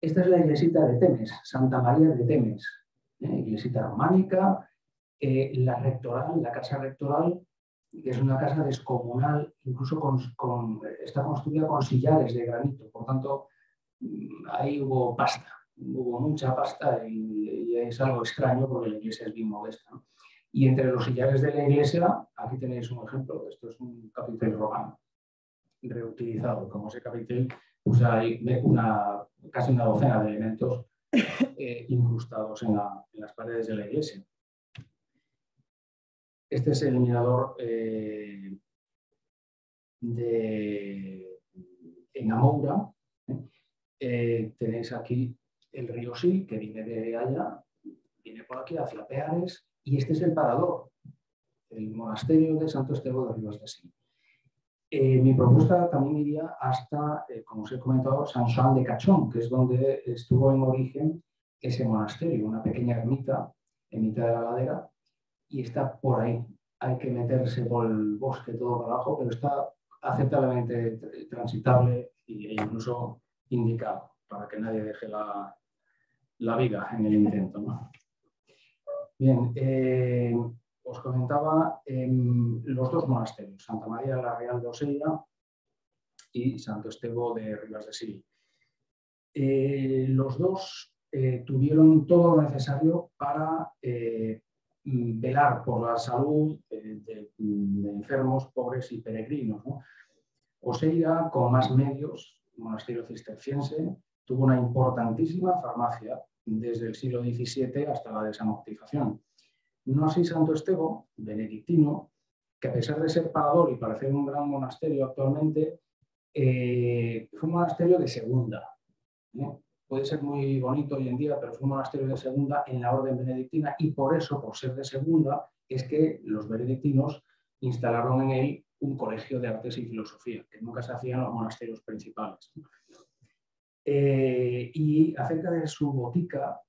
Esta es la iglesita de Temes, Santa María de Temes, ¿eh? Iglesita románica, eh, la rectoral, la casa rectoral, que es una casa descomunal, incluso está construida con sillares de granito, por tanto, mm, ahí hubo pasta, hubo mucha pasta y, es algo extraño porque la iglesia es bien modesta. Y entre los sillares de la iglesia, aquí tenéis un ejemplo, esto es un capitel romano reutilizado, como ese capitel, pues hay una, casi una docena de elementos eh, incrustados en, las paredes de la iglesia. Este es el mirador eh, de, en Amoura. ¿eh? tenéis aquí el río Sil, que viene de allá, viene por aquí hacia Peares, y este es el parador, el monasterio de Santo Esteban de Rivas de Sil. Mi propuesta también iría hasta, como os he comentado, San Juan de Cachón, que es donde estuvo en origen ese monasterio, una pequeña ermita en mitad de la ladera, y está por ahí. Hay que meterse por el bosque todo para abajo, pero está aceptablemente transitable e incluso indicado para que nadie deje la, la viga en el intento. Bien, eh, os comentaba em, los dos monasterios, Santa María de la Real de Osella y Santo Esteban de Rivas de Sil. Eh, los dos eh, tuvieron todo lo necesario para eh, velar por la salud de, enfermos, pobres y peregrinos. Oseira, con más medios, monasterio cisterciense, tuvo una importantísima farmacia desde el siglo XVII hasta la desamortización. No así Santo Esteban, benedictino, que a pesar de ser parador y parecer un gran monasterio actualmente, fue un monasterio de segunda puede ser muy bonito hoy en día, pero fue un monasterio de segunda en la orden benedictina y por eso, por ser de segunda, es que los benedictinos instalaron en él un colegio de artes y filosofía, que nunca se hacía en los monasterios principales. Eh, y acerca de su botica,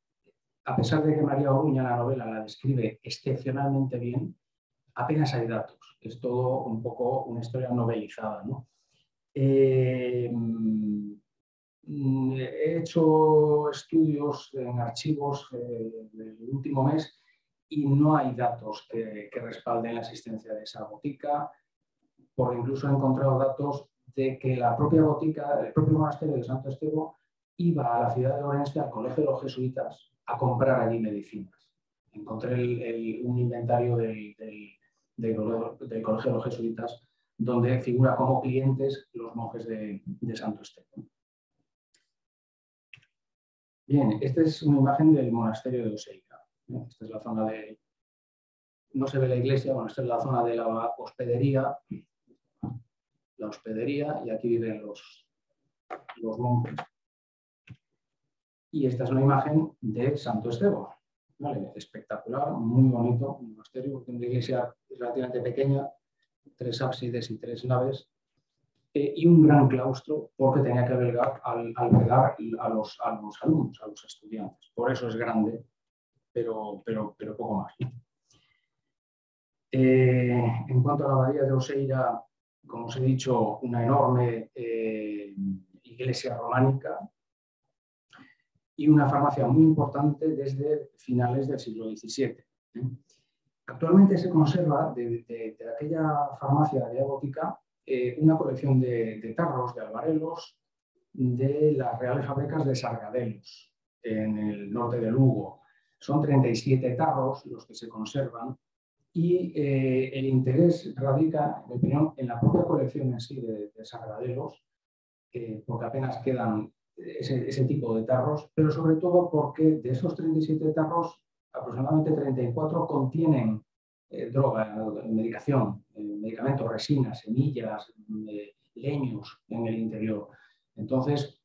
a pesar de que María Oruña la novela la describe excepcionalmente bien, apenas hay datos. Es todo un poco una historia novelizada. Eh, mm, he hecho estudios en archivos eh, del último mes y no hay datos que, respalden la existencia de esa botica, por incluso he encontrado datos de que la propia botica, el propio monasterio de Santo Esteban, iba a la ciudad de Orense, al colegio de los jesuitas, a comprar allí medicinas. Encontré un inventario del, colegio de los jesuitas donde figura como clientes los monjes de, Santo Esteban. Bien, esta es una imagen del monasterio de Oseira. Esta es la zona de... No se ve la iglesia, bueno, esta es la zona de la hospedería. La hospedería y aquí viven los monjes. Y esta es una imagen de Santo Esteban. Espectacular, muy bonito, un monasterio, una iglesia relativamente pequeña, tres ábsides y tres naves, eh, y un gran claustro porque tenía que albergar, al, a, los, a los alumnos, a los estudiantes. Por eso es grande pero, pero, pero poco más. Eh, en cuanto a la abadía de Oseira, como os he dicho, una enorme eh, iglesia románica y una farmacia muy importante desde finales del siglo XVII. Actualmente se conserva de, aquella farmacia de botica eh, una colección de, tarros, de albarelos, de las reales fábricas de Sargadelos, en el norte de Lugo, son 37 tarros los que se conservan y eh, el interés radica, en mi opinión, en la propia colección en sí de, de sagradelos, eh, porque apenas quedan ese, tipo de tarros, pero sobre todo porque de esos 37 tarros, aproximadamente 34 contienen eh, droga, medicación, medicamentos, resinas, semillas, leños en el interior. Entonces,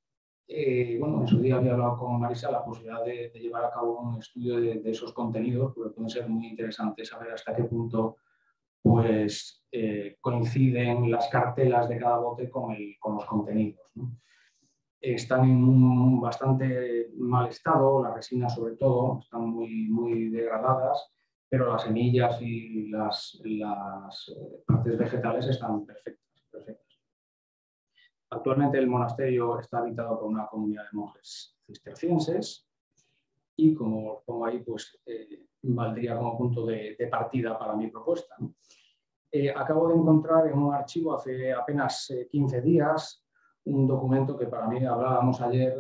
eh, bueno, en su día había hablado con Marisa la posibilidad de, llevar a cabo un estudio de, esos contenidos, porque puede ser muy interesante saber hasta qué punto pues, eh, coinciden las cartelas de cada bote con, los contenidos. Están en un bastante mal estado, las resinas sobre todo, están muy, muy degradadas, pero las semillas y las, las eh, partes vegetales están perfectas. Actualmente el monasterio está habitado por una comunidad de monjes cistercienses y como pongo ahí, pues eh, valdría como punto de, partida para mi propuesta. Eh, acabo de encontrar en un archivo hace apenas 15 eh, días un documento que para mí, hablábamos ayer,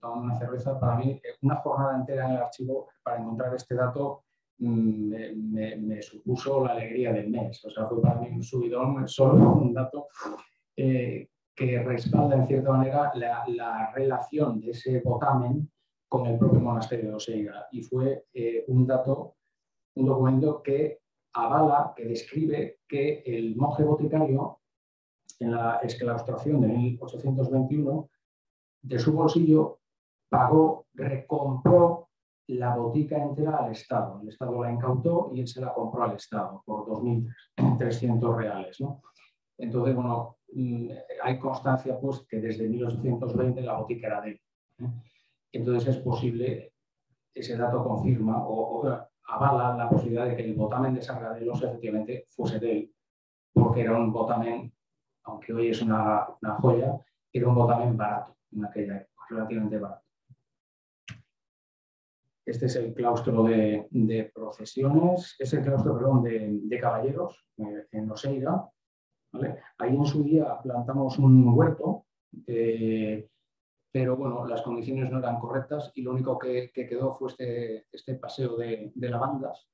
tomando una cerveza, para mí una jornada entera en el archivo para encontrar este dato mm, me, supuso la alegría del mes. O sea, fue para mí un subidón solo un dato que respalda en cierta manera la, relación de ese botamen con el propio monasterio de Oseiga. Y fue eh, un dato, un documento que avala, que describe que el monje boticario, en la exclaustración de 1821, de su bolsillo pagó, recompró la botica entera al Estado. El Estado la incautó y él se la compró al Estado por 2.300 reales. Entonces, bueno, Mm, hay constancia pues, que desde 1820 la botica era de él. ¿eh? Entonces es posible, ese dato confirma o, avala la posibilidad de que el botamen de Sargadelos efectivamente fuese de él, porque era un botamen, aunque hoy es una, joya, era un botamen barato en aquella época, relativamente barato. Este es el claustro de, procesiones, es el claustro perdón, de, caballeros eh, en Oseira, Ahí en su día plantamos un huerto, eh, pero bueno, las condiciones no eran correctas y lo único que, quedó fue este, este paseo de, lavandas.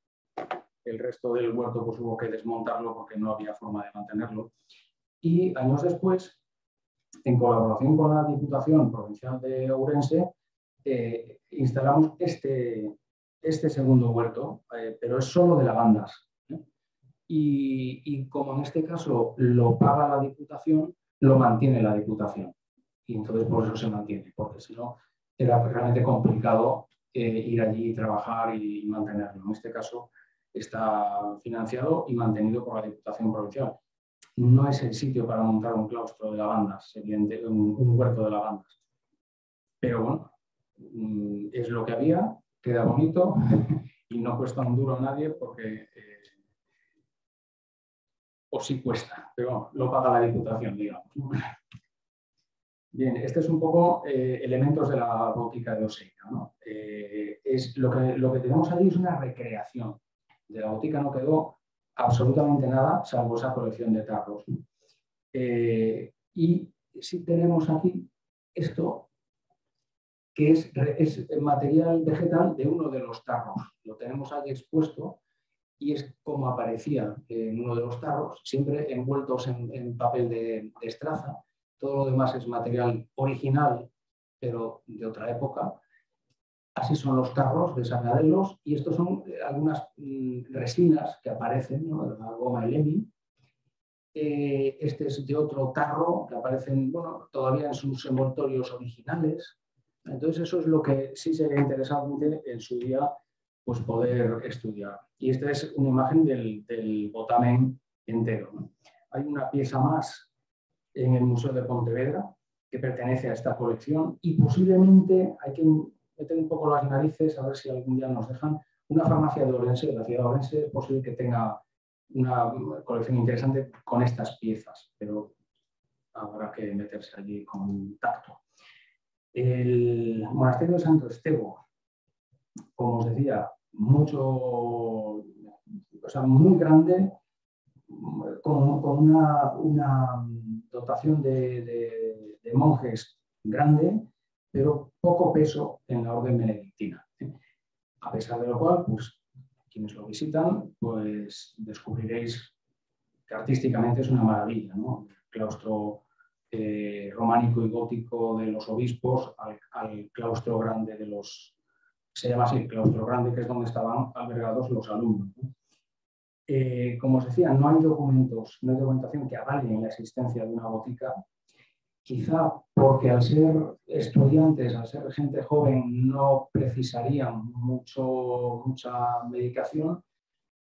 El resto del huerto pues, hubo que desmontarlo porque no había forma de mantenerlo. Y años después, en colaboración con la Diputación Provincial de Ourense, eh, instalamos este, este segundo huerto, eh, pero es solo de lavandas y, como en este caso lo paga la Diputación, lo mantiene la Diputación. Y entonces por eso se mantiene, porque si no era realmente complicado eh, ir allí y trabajar y, mantenerlo. En este caso está financiado y mantenido por la Diputación Provincial. No es el sitio para montar un claustro de lavandas, un, un huerto de lavandas. Pero bueno, mm, es lo que había, queda bonito y no cuesta un duro a nadie porque... Eh, o sí cuesta, pero lo paga la Diputación, digamos. Bien, este es un poco eh, elementos de la botica de Oseira. Eh, es, lo, que, lo que tenemos allí es una recreación. De la botica no quedó absolutamente nada, salvo esa colección de tarros. Eh, y si tenemos aquí esto, que es, material vegetal de uno de los tarros. Lo tenemos allí expuesto y es como aparecía en uno de los tarros, siempre envueltos en, papel de, de estraza todo lo demás es material original, pero de otra época. Así son los tarros de Sanadelos y estos son eh, algunas mm, resinas que aparecen, ¿no? la goma Elemi. Eh, este es de otro tarro que aparecen bueno, todavía en sus envoltorios originales. Entonces eso es lo que sí sería interesante en su día pues, poder estudiar. Y esta es una imagen del, del botamen entero. Hay una pieza más en el Museo de Pontevedra, que pertenece a esta colección, y posiblemente hay que meter un poco las narices a ver si algún día nos dejan. Una farmacia de Orense, de la ciudad de Orense, es posible que tenga una colección interesante con estas piezas, pero habrá que meterse allí con tacto. El monasterio de Santo Estevo, como os decía, mucho, o sea, muy grande, con, una dotación de, monjes grande, pero poco peso en la orden benedictina. A pesar de lo cual, pues quienes lo visitan, pues descubriréis que artísticamente es una maravilla, El claustro eh, románico y gótico de los obispos al, claustro grande de los, se llama así, el claustro grande, que es donde estaban albergados los alumnos. Eh, como os decía, no hay documentos, no hay documentación que avalen la existencia de una botica, quizá porque al ser estudiantes, al ser gente joven, no precisarían mucho, mucha medicación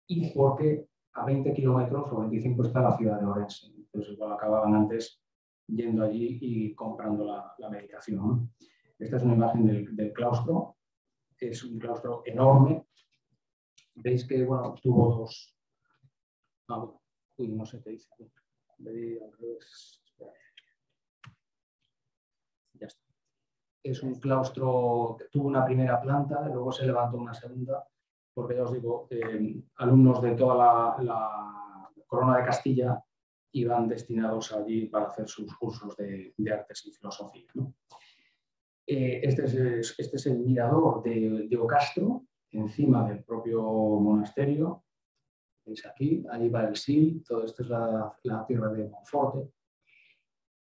y porque a 20 kilómetros o 25 está la ciudad de Orense. Entonces igual acababan antes yendo allí y comprando la, medicación. Esta es una imagen del, claustro. Es un claustro enorme. Veis que bueno, tuvo dos, Ah, uy, no sé qué dice. Ya está. Es un claustro que tuvo una primera planta, luego se levantó una segunda, porque ya os digo, eh, alumnos de toda la, corona de Castilla iban destinados allí para hacer sus cursos de, artes y filosofía. Eh, este, es, este, es, el mirador de, de Ocastro, encima del propio monasterio, aquí, allí va el Sil, todo esto es la, tierra de Monforte.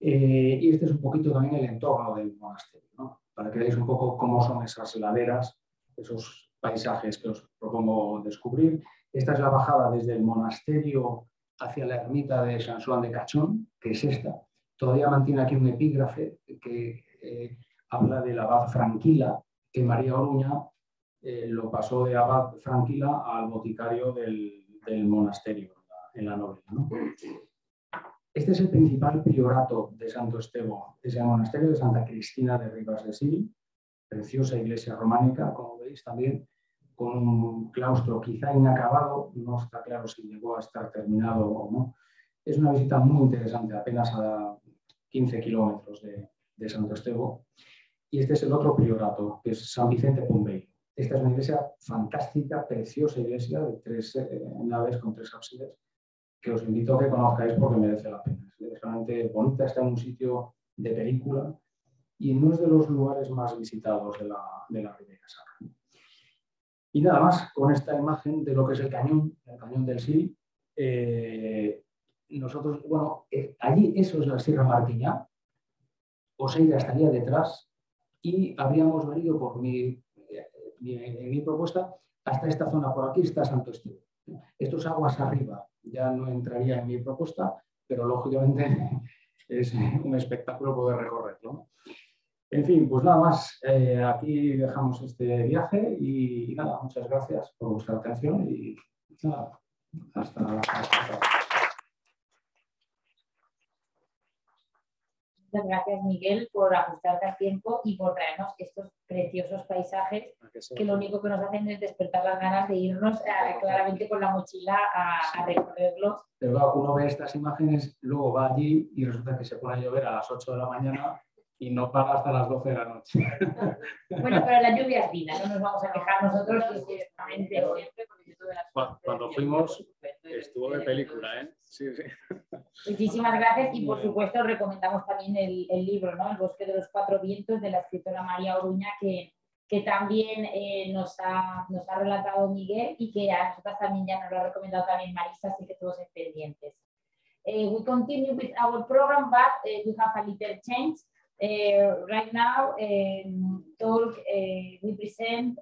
Eh, y este es un poquito también el entorno del monasterio, para que veáis un poco cómo son esas laderas, esos paisajes que os propongo descubrir. Esta es la bajada desde el monasterio hacia la ermita de San Juan de Cachón, que es esta. Todavía mantiene aquí un epígrafe que eh, habla del abad Franquila, que María Oruña eh, lo pasó de abad Franquila al boticario del, monasterio en la novela. Este es el principal priorato de Santo Esteban, es el monasterio de Santa Cristina de Rivas de Sil, preciosa iglesia románica, como veis también, con un claustro quizá inacabado, no está claro si llegó a estar terminado o no. Es una visita muy interesante, apenas a 15 kilómetros de, Santo Esteban. Y este es el otro priorato, que es San Vicente Pompey. Esta es una iglesia fantástica, preciosa iglesia de tres eh, naves con tres ábsides que os invito a que conozcáis porque merece la pena. Es realmente bonita, está en un sitio de película y no es de los lugares más visitados de la, de la Ribera Sacra. Y nada más, con esta imagen de lo que es el cañón, el cañón del Sil, eh, nosotros, bueno, eh, allí eso es la Sierra Martiñá, Oseira estaría detrás y habríamos venido por mi en mi propuesta, hasta esta zona por aquí está Santo Esteban. Esto es aguas arriba, ya no entraría en mi propuesta, pero lógicamente (laughs) es un espectáculo poder recorrerlo. En fin, pues nada más, eh, aquí dejamos este viaje y, nada, muchas gracias por vuestra atención y nada, hasta, hasta, hasta. gracias Miguel por ajustarte al tiempo y por traernos estos preciosos paisajes Ah, que sí. que lo único que nos hacen es despertar las ganas de irnos eh, claramente con la mochila a, a recorrerlos. Pero claro, uno ve estas imágenes, luego va allí y resulta que se pone a llover a las 8 de la mañana y no para hasta las 12 de la noche. (laughs) Bueno, pero la lluvia es vida, no nos vamos a quejar nosotros y ciertamente Cu- Cuando fuimos estuvo de película, ¿eh? Sí, sí. Muchísimas gracias y por supuesto recomendamos también el, el libro, ¿no? El bosque de los cuatro vientos de la escritora María Oruña que, que también eh, nos, ha, nos ha relatado Miguel y que a nosotras también ya nos lo ha recomendado también Marisa, así que todos pendientes. Eh, we continue with our program, but eh, we have a little change. Eh, right now, talk, we present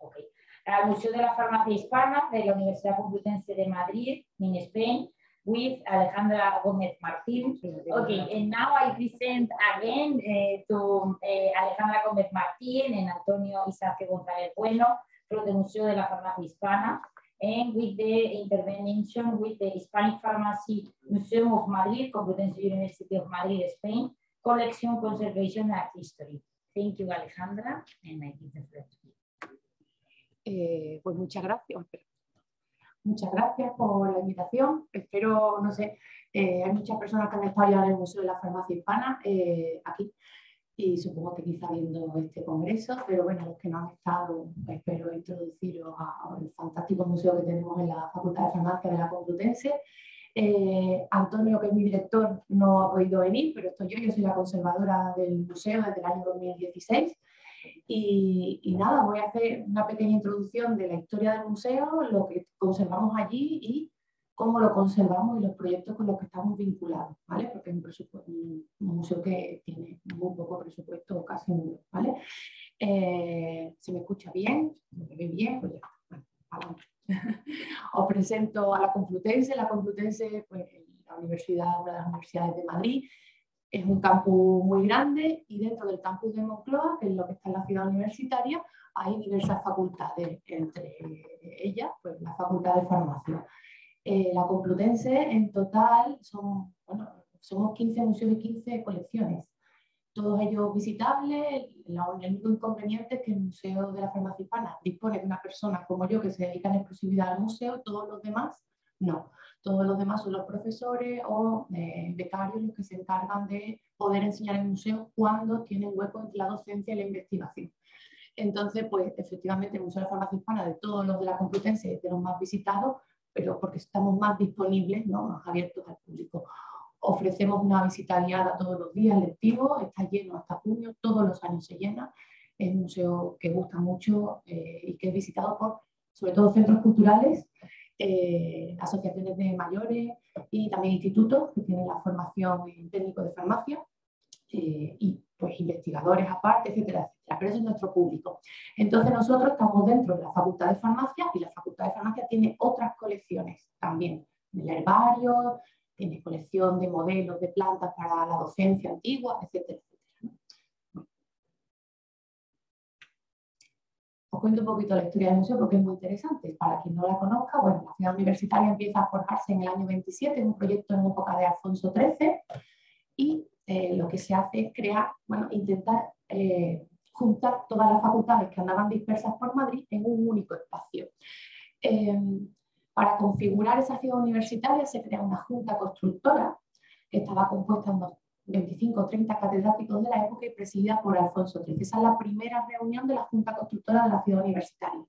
okay, al Museo de la Farmacia Hispana de la Universidad Complutense de Madrid, in Spain, with Alejandra Gómez Martín. Okay, and now I present again eh, to eh, Alejandra Gómez Martín and Antonio Isaac González Bueno from the Museo de la Farmacia Hispana and with the intervention with the Hispanic Pharmacy Museum of Madrid, Complutense University of Madrid, Spain, Collection, Conservation and History. Thank you, Alejandra, and I give the floor. Eh, pues muchas gracias. Muchas gracias por la invitación. Espero, no sé, eh, hay muchas personas que han estado ya en el Museo de la Farmacia Hispana eh, aquí y supongo que quizá viendo este congreso, pero bueno, los que no han estado, espero introduciros al fantástico museo que tenemos en la Facultad de Farmacia de la Complutense. Antonio, que es mi director, no ha podido venir, pero estoy yo, yo soy la conservadora del museo desde el año 2016. Y, nada, voy a hacer una pequeña introducción de la historia del museo, lo que conservamos allí y cómo lo conservamos y los proyectos con los que estamos vinculados, ¿vale? Porque es un, museo que tiene muy poco presupuesto, casi nulo, ¿vale? Eh, ¿Se me escucha bien? ¿Se me ve bien? Pues ya, bueno, adelante. (laughs) Os presento a la Complutense. La Complutense, pues, la universidad, una de las universidades de Madrid, es un campus muy grande y dentro del campus de Moncloa, que es lo que está en la ciudad universitaria, hay diversas facultades, entre ellas pues, la Facultad de Farmacia. Eh, la Complutense en total son, bueno, somos 15 museos y 15 colecciones, todos ellos visitables. El único inconveniente es que el Museo de la Farmacia Hispana dispone de una persona como yo que se dedica en exclusividad al museo, todos los demás no. Todos los demás son los profesores o eh, becarios los que se encargan de poder enseñar en el museo cuando tienen hueco entre la docencia y la investigación. Entonces, pues efectivamente el Museo de la Farmacia Hispana de todos los de la Complutense es de los más visitados, pero porque estamos más disponibles, ¿no? más abiertos al público. Ofrecemos una visita guiada todos los días, lectivo, está lleno hasta junio, todos los años se llena. Es un museo que gusta mucho eh, y que es visitado por, sobre todo, centros culturales eh, asociaciones de mayores y también institutos que tienen la formación en técnico de farmacia eh, y pues investigadores aparte, etcétera, etcétera. Pero ese es nuestro público. Entonces nosotros estamos dentro de la Facultad de Farmacia y la Facultad de Farmacia tiene otras colecciones también. El herbario, tiene colección de modelos de plantas para la docencia antigua, etcétera, Os cuento un poquito la historia del museo porque es muy interesante. Para quien no la conozca, bueno, la ciudad universitaria empieza a forjarse en el año 27, en un proyecto en época de Alfonso XIII, y eh, lo que se hace es crear, bueno, intentar eh, juntar todas las facultades que andaban dispersas por Madrid en un único espacio. Eh, para configurar esa ciudad universitaria se crea una junta constructora que estaba compuesta de unos 25 o 30 catedráticos de la época y presidida por Alfonso XIII. Esa es la primera reunión de la Junta Constructora de la Ciudad Universitaria.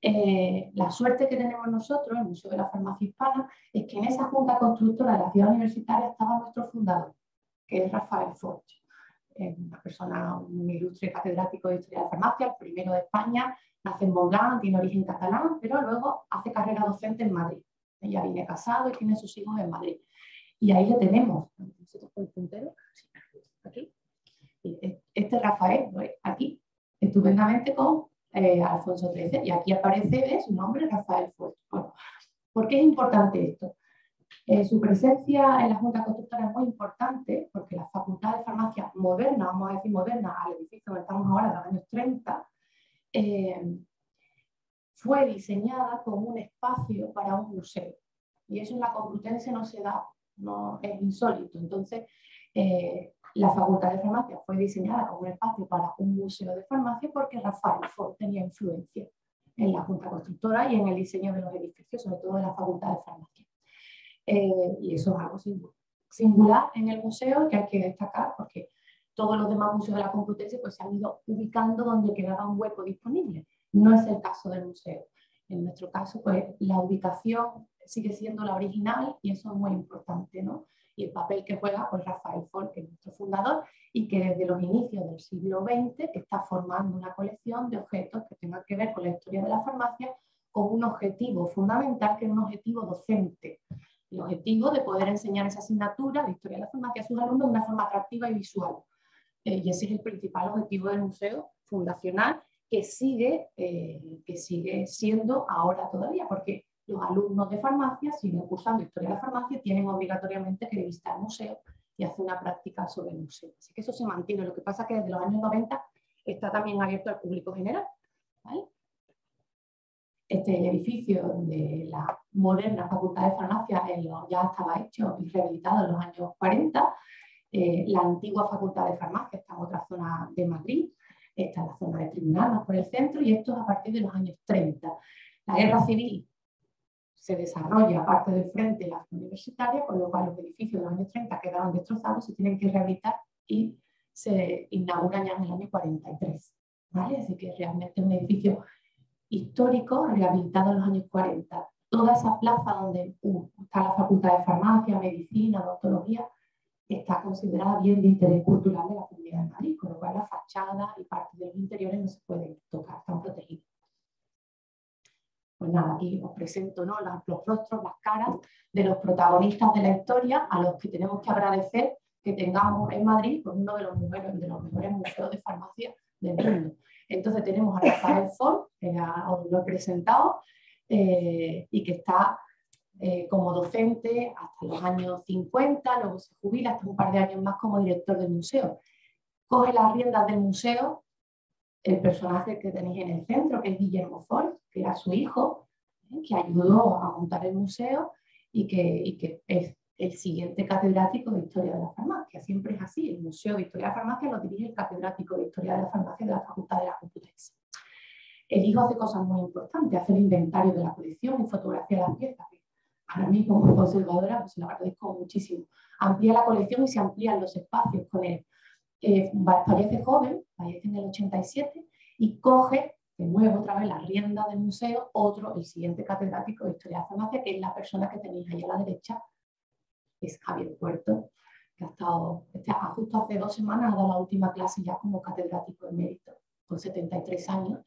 Eh, la suerte que tenemos nosotros, el Museo de la Farmacia Hispana, es que en esa Junta Constructora de la Ciudad Universitaria estaba nuestro fundador, que es Rafael Forch, una persona, un ilustre catedrático de Historia de la Farmacia, el primero de España, nace en Montblanc, tiene origen catalán, pero luego hace carrera docente en Madrid. Ella viene casado y tiene sus hijos en Madrid. Y ahí le tenemos. el puntero? Aquí. Este Rafael, aquí, estupendamente con eh, Alfonso XIII. Y aquí aparece ¿ves? su nombre, Rafael Fuerte. Bueno, ¿Por qué es importante esto? Eh, su presencia en la Junta Constructora es muy importante porque la Facultad de Farmacia moderna, vamos a decir moderna, al edificio donde estamos ahora, de los años 30, eh, fue diseñada como un espacio para un museo. Y eso en la Complutense no se da no es insólito. Entonces, eh, la Facultad de Farmacia fue diseñada como un espacio para un museo de farmacia porque Rafael Ford tenía influencia en la Junta Constructora y en el diseño de los edificios, sobre todo de la Facultad de Farmacia. Eh, y eso es algo singular en el museo que hay que destacar porque todos los demás museos de la Complutense pues, se han ido ubicando donde quedaba un hueco disponible. No es el caso del museo. En nuestro caso, pues la ubicación sigue siendo la original y eso es muy importante, ¿no? Y el papel que juega pues, Rafael Ford, que es nuestro fundador, y que desde los inicios del siglo XX está formando una colección de objetos que tengan que ver con la historia de la farmacia con un objetivo fundamental que es un objetivo docente. El objetivo de poder enseñar esa asignatura de historia de la farmacia a sus alumnos de una forma atractiva y visual. Eh, y ese es el principal objetivo del museo fundacional que sigue, eh, que sigue siendo ahora todavía, porque los alumnos de farmacia siguen cursando historia de la farmacia tienen obligatoriamente que visitar el museo y hacer una práctica sobre el museo. Así que eso se mantiene. Lo que pasa es que desde los años 90 está también abierto al público general. Este edificio de la moderna Facultad de Farmacia ya estaba hecho y rehabilitado en los años 40 eh, la antigua Facultad de Farmacia está en otra zona de Madrid, está en la zona de tribunal, más por el centro, y esto es a partir de los años 30. La guerra civil se desarrolla aparte del frente de la universitaria, con lo cual los edificios de los años 30 quedaron destrozados, se tienen que rehabilitar y se inauguran ya en el año 43. ¿vale? Así que realmente es un edificio histórico rehabilitado en los años 40. Toda esa plaza donde uh, está la Facultad de Farmacia, Medicina, Odontología, está considerada bien de interés cultural de la comunidad de Madrid, con lo cual la fachada y parte de los interiores no se pueden tocar, están protegidos. Pues nada, aquí os presento los, rostros, las caras de los protagonistas de la historia a los que tenemos que agradecer que tengamos en Madrid pues, uno de los, mejores, museos de farmacia del mundo. Entonces tenemos a Rafael Ford, que os lo he presentado, eh, y que está eh, como docente hasta los años 50, luego se jubila hasta un par de años más como director del museo. Coge las riendas del museo el personaje que tenéis en el centro, que es Guillermo Ford, que era su hijo, ¿eh? que ayudó a montar el museo y que, es el siguiente catedrático de Historia de la Farmacia. Siempre es así, el Museo de Historia de la Farmacia lo dirige el catedrático de Historia de la Farmacia de la Facultad de la Complutense. El hijo hace cosas muy importantes, hace el inventario de la colección y fotografía las piezas, para mí como conservadora pues lo agradezco muchísimo. Amplía la colección y se amplían los espacios con él. Eh, fallece joven, fallece en el 87 y coge de nuevo otra vez la rienda del museo, otro, el siguiente catedrático de Historia de la Farmacia, que es la persona que tenéis ahí a la derecha, es Javier Puerto, que ha estado, este, justo hace dos semanas ha dado la última clase ya como catedrático de mérito, con 73 años,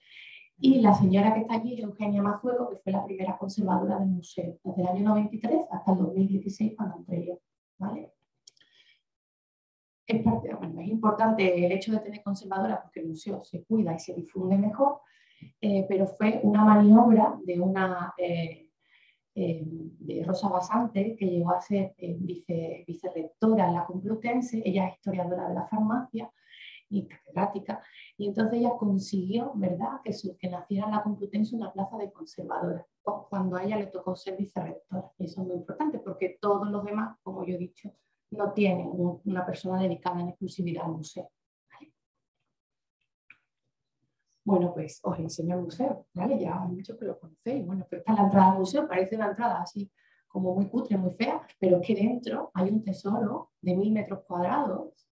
y la señora que está allí Eugenia Mazuego, que fue la primera conservadora del museo, desde el año 93 hasta el 2016 cuando entré yo. ¿vale? Es, importante el hecho de tener conservadora porque el museo se cuida y se difunde mejor, eh, pero fue una maniobra de una eh, eh, de Rosa Basante, que llegó a ser vice, vicerrectora en la Complutense, ella es historiadora de la farmacia, y catedrática, y entonces ella consiguió, ¿verdad?, que, su, que naciera en la Complutense una plaza de conservadora, cuando a ella le tocó ser vicerrectora. Y eso es muy importante porque todos los demás, como yo he dicho, no tienen una persona dedicada en exclusividad al museo. Bueno, pues os enseño el museo, ¿vale? Ya hay muchos que lo conocéis. Bueno, pero esta es la entrada al museo, parece una entrada así como muy cutre, muy fea, pero es que dentro hay un tesoro de mil metros cuadrados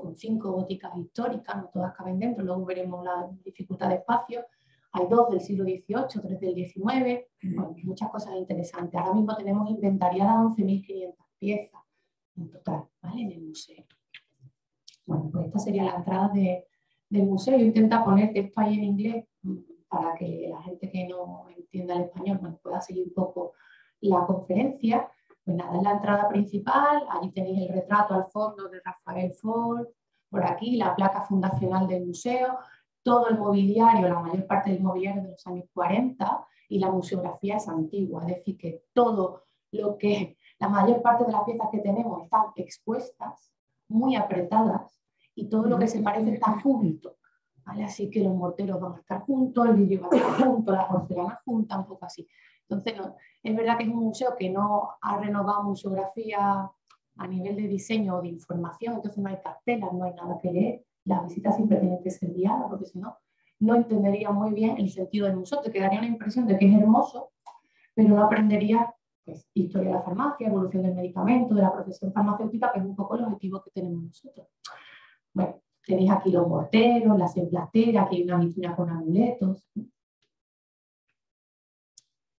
con cinco boticas históricas, no todas caben dentro, luego veremos la dificultad de espacio. Hay dos del siglo XVIII, tres del XIX, muchas cosas interesantes. Ahora mismo tenemos inventariadas 11.500 piezas en total, ¿vale? En el museo. Bueno, pues esta sería la entrada del museo. Yo intento poner esto ahí en inglés mm, para que la gente que no entienda el español pueda seguir un poco la conferencia. Pues nada, es la entrada principal, allí tenéis el retrato al fondo de Rafael Ford, por aquí la placa fundacional del museo, todo el mobiliario, la mayor parte del mobiliario de los años 40 y la museografía es antigua, es decir, que todo lo que, la mayor parte de las piezas que tenemos están expuestas, muy apretadas y todo lo que se parece está junto. ¿vale? Así que los morteros van a estar juntos, el vidrio va a estar junto, la porcelana junta, un poco así. Entonces, es verdad que es un museo que no ha renovado museografía a nivel de diseño o de información, entonces no hay cartelas, no hay nada que leer. Las visitas siempre tienen que ser guiadas, porque si no, no entendería muy bien el sentido del museo. Te quedaría una impresión de que es hermoso, pero no aprendería pues, historia de la farmacia, evolución del medicamento, de la profesión farmacéutica, que es un poco el objetivo que tenemos nosotros. Bueno, tenéis aquí los morteros, las emplateras, aquí hay una vitrina con amuletos.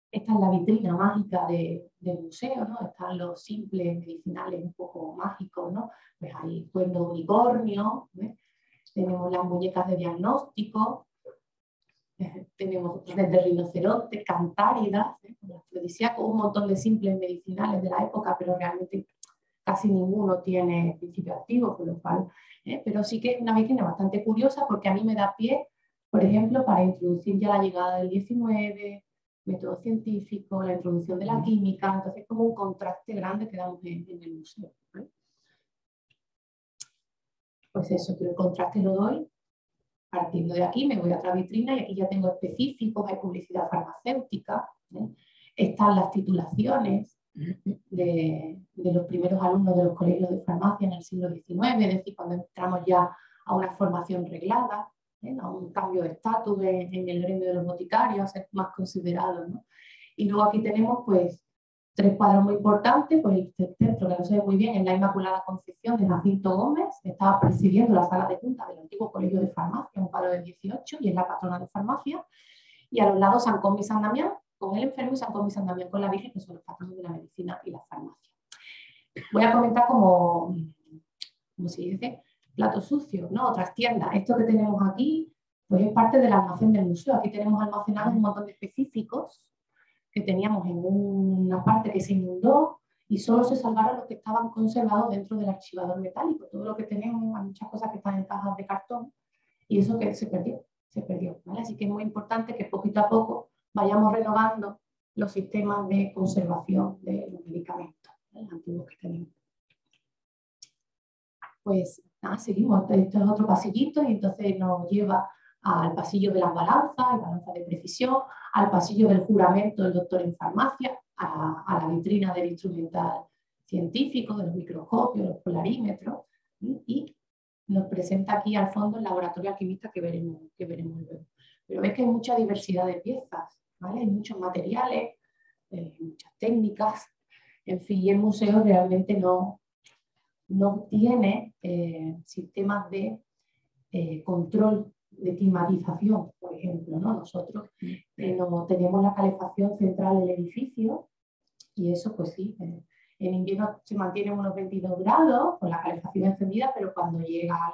Esta es la vitrina mágica del museo, ¿no? Están los simples medicinales un poco mágicos, ¿no? Pues hay cuernos unicornio, tenemos las muñecas de diagnóstico, tenemos desde rinoceronte, cantáridas, ¿eh? un montón de simples medicinales de la época, pero realmente casi ninguno tiene principio activo, con lo cual, ¿eh? pero sí que es una vitrina bastante curiosa porque a mí me da pie, por ejemplo, para introducir ya la llegada del 19, método científico, la introducción de la química, entonces como un contraste grande que damos en, el museo. Pues eso, que el contraste lo doy Partiendo de aquí me voy a otra vitrina y aquí ya tengo específicos, hay publicidad farmacéutica, ¿eh? están las titulaciones de, los primeros alumnos de los colegios de farmacia en el siglo XIX, es decir, cuando entramos ya a una formación reglada, ¿eh? a un cambio de estatus en, el gremio de los boticarios, a ser más considerado. Y luego aquí tenemos pues tres cuadros muy importantes, pues el centro, que no se ve muy bien, es la Inmaculada Concepción de Jacinto Gómez, estaba presidiendo la sala de junta del antiguo colegio de farmacia, un cuadro del 18, y es la patrona de farmacia. Y a los lados San Combi y San Damián, con el enfermo y San Combi y San Damián con la Virgen, que son los patronos de la medicina y la farmacia. Voy a comentar como, como se dice, platos sucios, ¿no? otras tiendas. Esto que tenemos aquí, pues es parte del almacén del museo. Aquí tenemos almacenados un montón de específicos que teníamos en una parte que se inundó y solo se salvaron los que estaban conservados dentro del archivador metálico. Todo lo que tenemos, hay muchas cosas que están en cajas de cartón y eso que se perdió, se perdió. Así que es muy importante que poquito a poco vayamos renovando los sistemas de conservación de los medicamentos antiguos que tenemos. Pues nada, seguimos. Este es otro pasillito y entonces nos lleva al pasillo de las balanzas, balanza de precisión, al pasillo del juramento del doctor en farmacia, a, la vitrina del instrumental científico, de los microscopios, los polarímetros, y nos presenta aquí al fondo el laboratorio alquimista que veremos, que veremos luego. Pero ves que hay mucha diversidad de piezas, ¿vale? hay muchos materiales, eh, muchas técnicas, en fin, y el museo realmente no, no tiene eh, sistemas de eh, control de climatización, por ejemplo. ¿no? Nosotros eh, no, tenemos la calefacción central del edificio y eso, pues sí, en, invierno se mantiene unos 22 grados con la calefacción encendida, pero cuando llega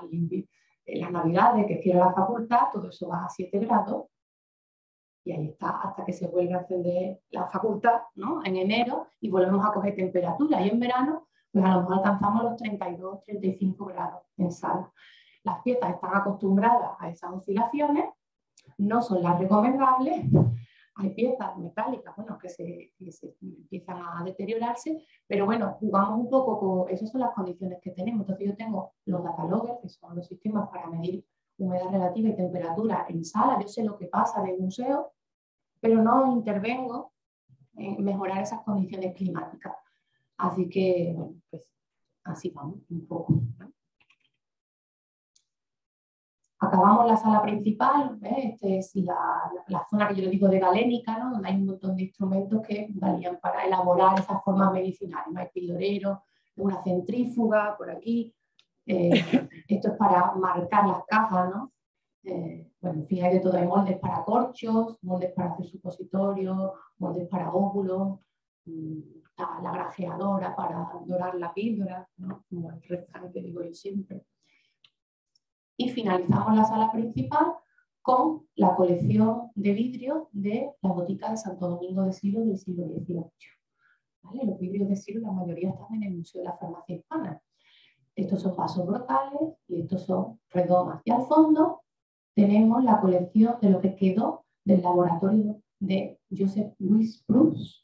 eh, la Navidad, de que cierra la facultad, todo eso baja a 7 grados y ahí está hasta que se vuelve a encender la facultad ¿no? en enero y volvemos a coger temperatura. Y en verano, pues a lo mejor alcanzamos los 32, 35 grados en sala. Las piezas están acostumbradas a esas oscilaciones, no son las recomendables. Hay piezas metálicas bueno, que, se, empiezan a deteriorarse, pero bueno, jugamos un poco con, esas son las condiciones que tenemos. Entonces yo tengo los data loggers, que son los sistemas para medir humedad relativa y temperatura en sala. Yo sé lo que pasa en el museo, pero no intervengo en mejorar esas condiciones climáticas. Así que, bueno, pues así vamos un poco. Acabamos la sala principal, este es la, zona que yo le digo de galénica, donde hay un montón de instrumentos que valían para elaborar esas formas medicinales. Hay pildoreros, una centrífuga por aquí. Eh, (laughs) esto es para marcar las cajas, ¿no? Eh, bueno, en fin, hay de todo. Hay moldes para corchos, moldes para hacer supositorios, moldes para óvulos, mm, la grajeadora para dorar la píldora, ¿no? como el refrán que digo yo siempre y finalizamos la sala principal con la colección de vidrios de la botica de Santo Domingo de Silo del siglo XVIII. Los vidrios de Silo, la mayoría están en el Museo de la Farmacia Hispana. Estos son vasos brocales y estos son redomas. Y al fondo tenemos la colección de lo que quedó del laboratorio de Joseph Louis Bruce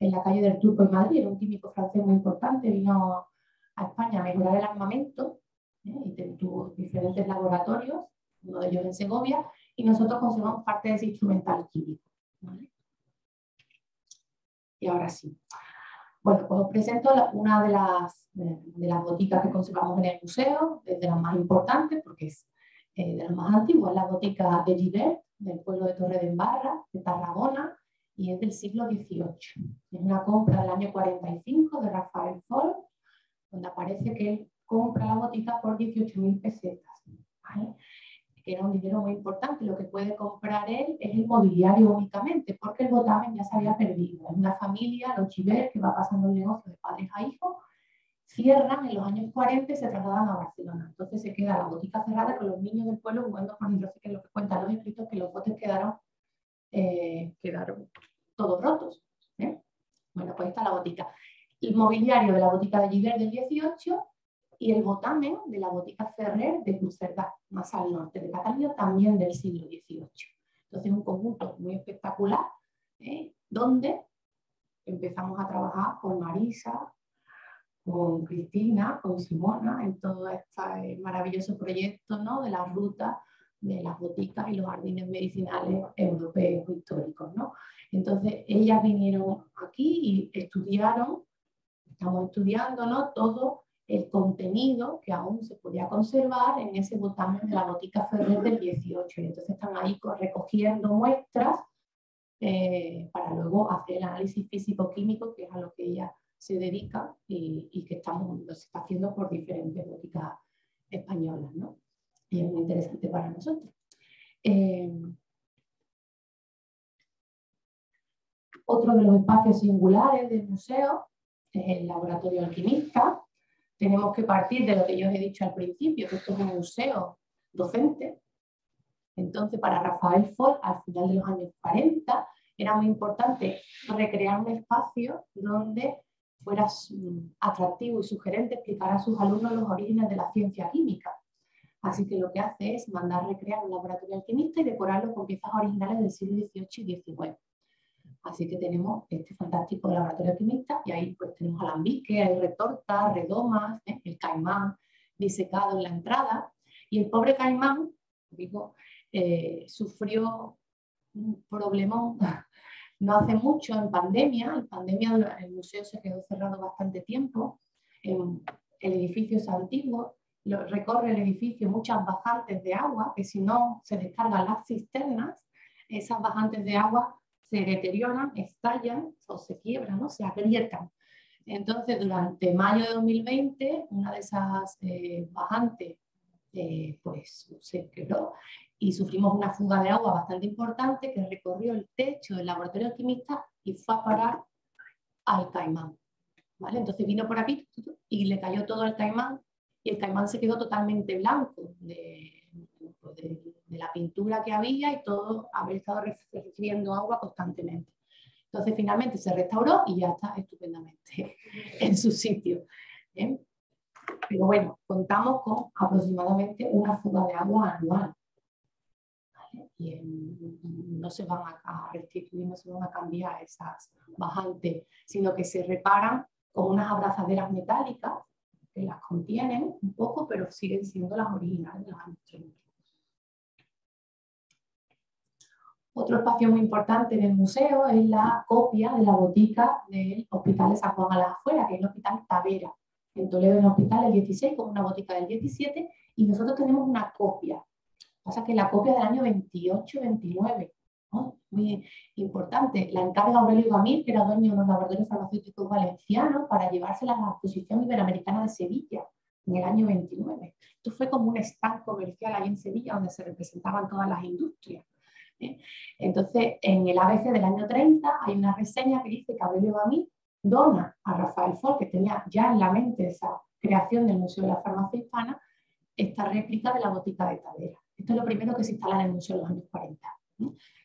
en la calle del Turco en Madrid. Un químico francés muy importante, vino a España a mejorar el armamento y tuvo diferentes laboratorios, uno de ellos en Segovia, y nosotros conservamos parte de ese instrumental químico. Y ahora sí. Bueno, pues os presento una de las, de las boticas que conservamos en el museo, es de las más importantes porque es eh, de las más antiguas, la botica de Gibert, del pueblo de Torre de Embarra, de Tarragona, y es del siglo XVIII. Es una compra del año 45 de Rafael Ford, donde aparece que él compra la botica por 18.000 pesetas. que era un dinero muy importante. Lo que puede comprar él es el mobiliario únicamente, porque el botamen ya se había perdido. Es una familia, los Chiver, que va pasando el negocio de padres a hijos, cierran en los años 40 y se trasladan a Barcelona. Entonces se queda la botica cerrada con los niños del pueblo jugando por sé que lo que cuentan los escritos que los botes quedaron, eh, quedaron todos rotos. ¿eh? Bueno, pues está la botica. El mobiliario de la botica de Giver del 18 y el botamen de la botica Ferrer de Puigcerdá, más al norte de Cataluña, también del siglo XVIII. Entonces, un conjunto muy espectacular, ¿eh? donde empezamos a trabajar con Marisa, con Cristina, con Simona, en todo este maravilloso proyecto ¿no? de la ruta de las boticas y los jardines medicinales europeos históricos. ¿no? Entonces, ellas vinieron aquí y estudiaron, estamos estudiando ¿no? todo el contenido que aún se podía conservar en ese botamen de la botica Ferrer del 18. Y entonces están ahí recogiendo muestras eh, para luego hacer el análisis físico-químico, que es a lo que ella se dedica y, que estamos, lo está haciendo por diferentes boticas españolas. ¿no? Y es muy interesante para nosotros. Eh, otro de los espacios singulares del museo es el laboratorio alquimista, tenemos que partir de lo que yo os he dicho al principio, que esto es un museo docente. Entonces, para Rafael Ford, al final de los años 40, era muy importante recrear un espacio donde fuera atractivo y sugerente explicar a sus alumnos los orígenes de la ciencia química. Así que lo que hace es mandar recrear un laboratorio alquimista y decorarlo con piezas originales del siglo XVIII y XIX. Así que tenemos este fantástico laboratorio alquimista y ahí pues tenemos alambique, hay retortas, redomas, ¿eh? el caimán disecado en la entrada. Y el pobre caimán, digo, eh, sufrió un problemón (laughs) no hace mucho en pandemia. En pandemia el museo se quedó cerrado bastante tiempo. el edificio es antiguo, recorre el edificio muchas bajantes de agua, que si no se descargan las cisternas, esas bajantes de agua se deterioran, estallan o se quiebran, ¿no? se agrietan. Entonces, durante mayo de 2020, una de esas eh, bajantes eh, pues, se quebró y sufrimos una fuga de agua bastante importante que recorrió el techo del laboratorio alquimista y fue a parar al caimán. ¿vale? Entonces vino por aquí y le cayó todo al caimán y el caimán se quedó totalmente blanco de, la pintura que había y todo haber estado recibiendo agua constantemente. Entonces finalmente se restauró y ya está estupendamente (laughs) en su sitio. ¿eh? Pero bueno, contamos con aproximadamente una fuga de agua anual. Y no se van a, restituir, no se van a cambiar esas bajantes, sino que se reparan con unas abrazaderas metálicas que las contienen un poco, pero siguen siendo las originales de los años 30. Otro espacio muy importante del museo es la copia de la botica del Hospital de San Juan a las afueras, que es el Hospital Tavera. En Toledo en el Hospital del 16 con una botica del 17 y nosotros tenemos una copia. Pasa que la copia del año 28-29, muy importante. La encarga Aurelio Gamil, que era dueño de los laboratorios farmacéuticos valencianos, para llevársela a la exposición iberoamericana de Sevilla en el año 29. Esto fue como un stand comercial ahí en Sevilla donde se representaban todas las industrias. ¿Eh? Entonces, en el ABC del año 30 hay una reseña que dice que Aurelio Gamí dona a Rafael Ford, que tenía ya en la mente esa creación del Museo de la Farmacia Hispana, esta réplica de la botica de Tavera. Esto es lo primero que se instala en el museo en los años 40.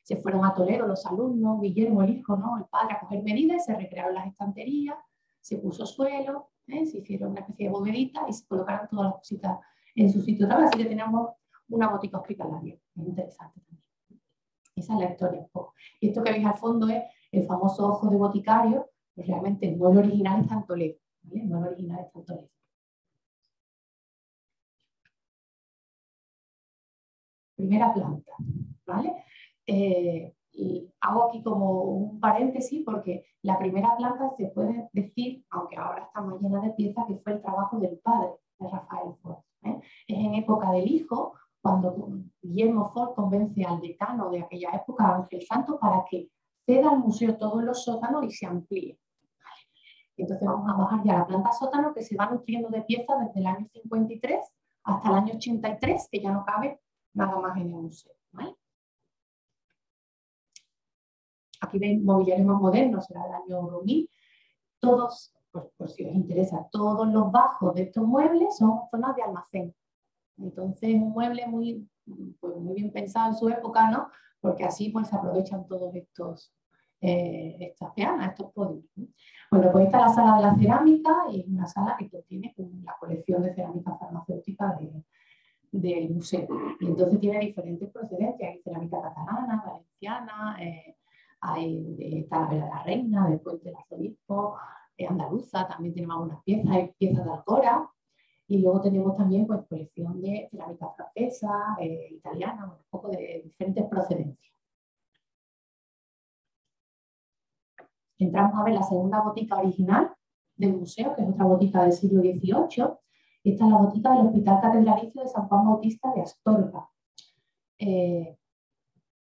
Se fueron a Toledo los alumnos, Guillermo, el hijo, ¿no? el padre, a coger medidas, se recrearon las estanterías, se puso suelo, ¿eh? se hicieron una especie de bovedita y se colocaron todas las cositas en su sitio así que tenemos una botica hospitalaria. Es interesante. Esa es la historia. Y esto que veis al fondo es el famoso ojo de boticario, pues realmente el mueble original Toledo. El mueble original está en Toledo. Primera planta. ¿vale? Eh, hago aquí como un paréntesis porque la primera planta se puede decir, aunque ahora está más llena de piezas, que fue el trabajo del padre de Rafael Ford. ¿eh? Es en época del hijo cuando Guillermo Ford convence al decano de aquella época, Ángel Santos, para que ceda al museo todos los sótanos y se amplíe. Entonces vamos a bajar ya la planta sótano que se va nutriendo de piezas desde el año 53 hasta el año 83, que ya no cabe nada más en el museo. Aquí ven mobiliario más moderno, será del año 2000. Todos, por si os interesa, todos los bajos de estos muebles son zonas de almacén. Entonces, un mueble muy, pues, muy bien pensado en su época, ¿no? Porque así pues se aprovechan todos estos, eh, estas peanas, estos podios. Bueno, pues esta es la sala de la cerámica y es una sala que contiene la colección de cerámica farmacéutica del museo. Y entonces tiene diferentes procedencias, hay cerámica catalana, valenciana, eh, hay de de la Reina, del Puente del Arzobispo, eh, andaluza, también tenemos algunas piezas, hay piezas de Alcora, y luego tenemos también pues, colección de cerámica francesa, eh, italiana, un poco de diferentes procedencias. Entramos a ver la segunda botica original del museo, que es otra botica del siglo XVIII. Esta es la botica del Hospital Catedralicio de San Juan Bautista de Astorga. Eh,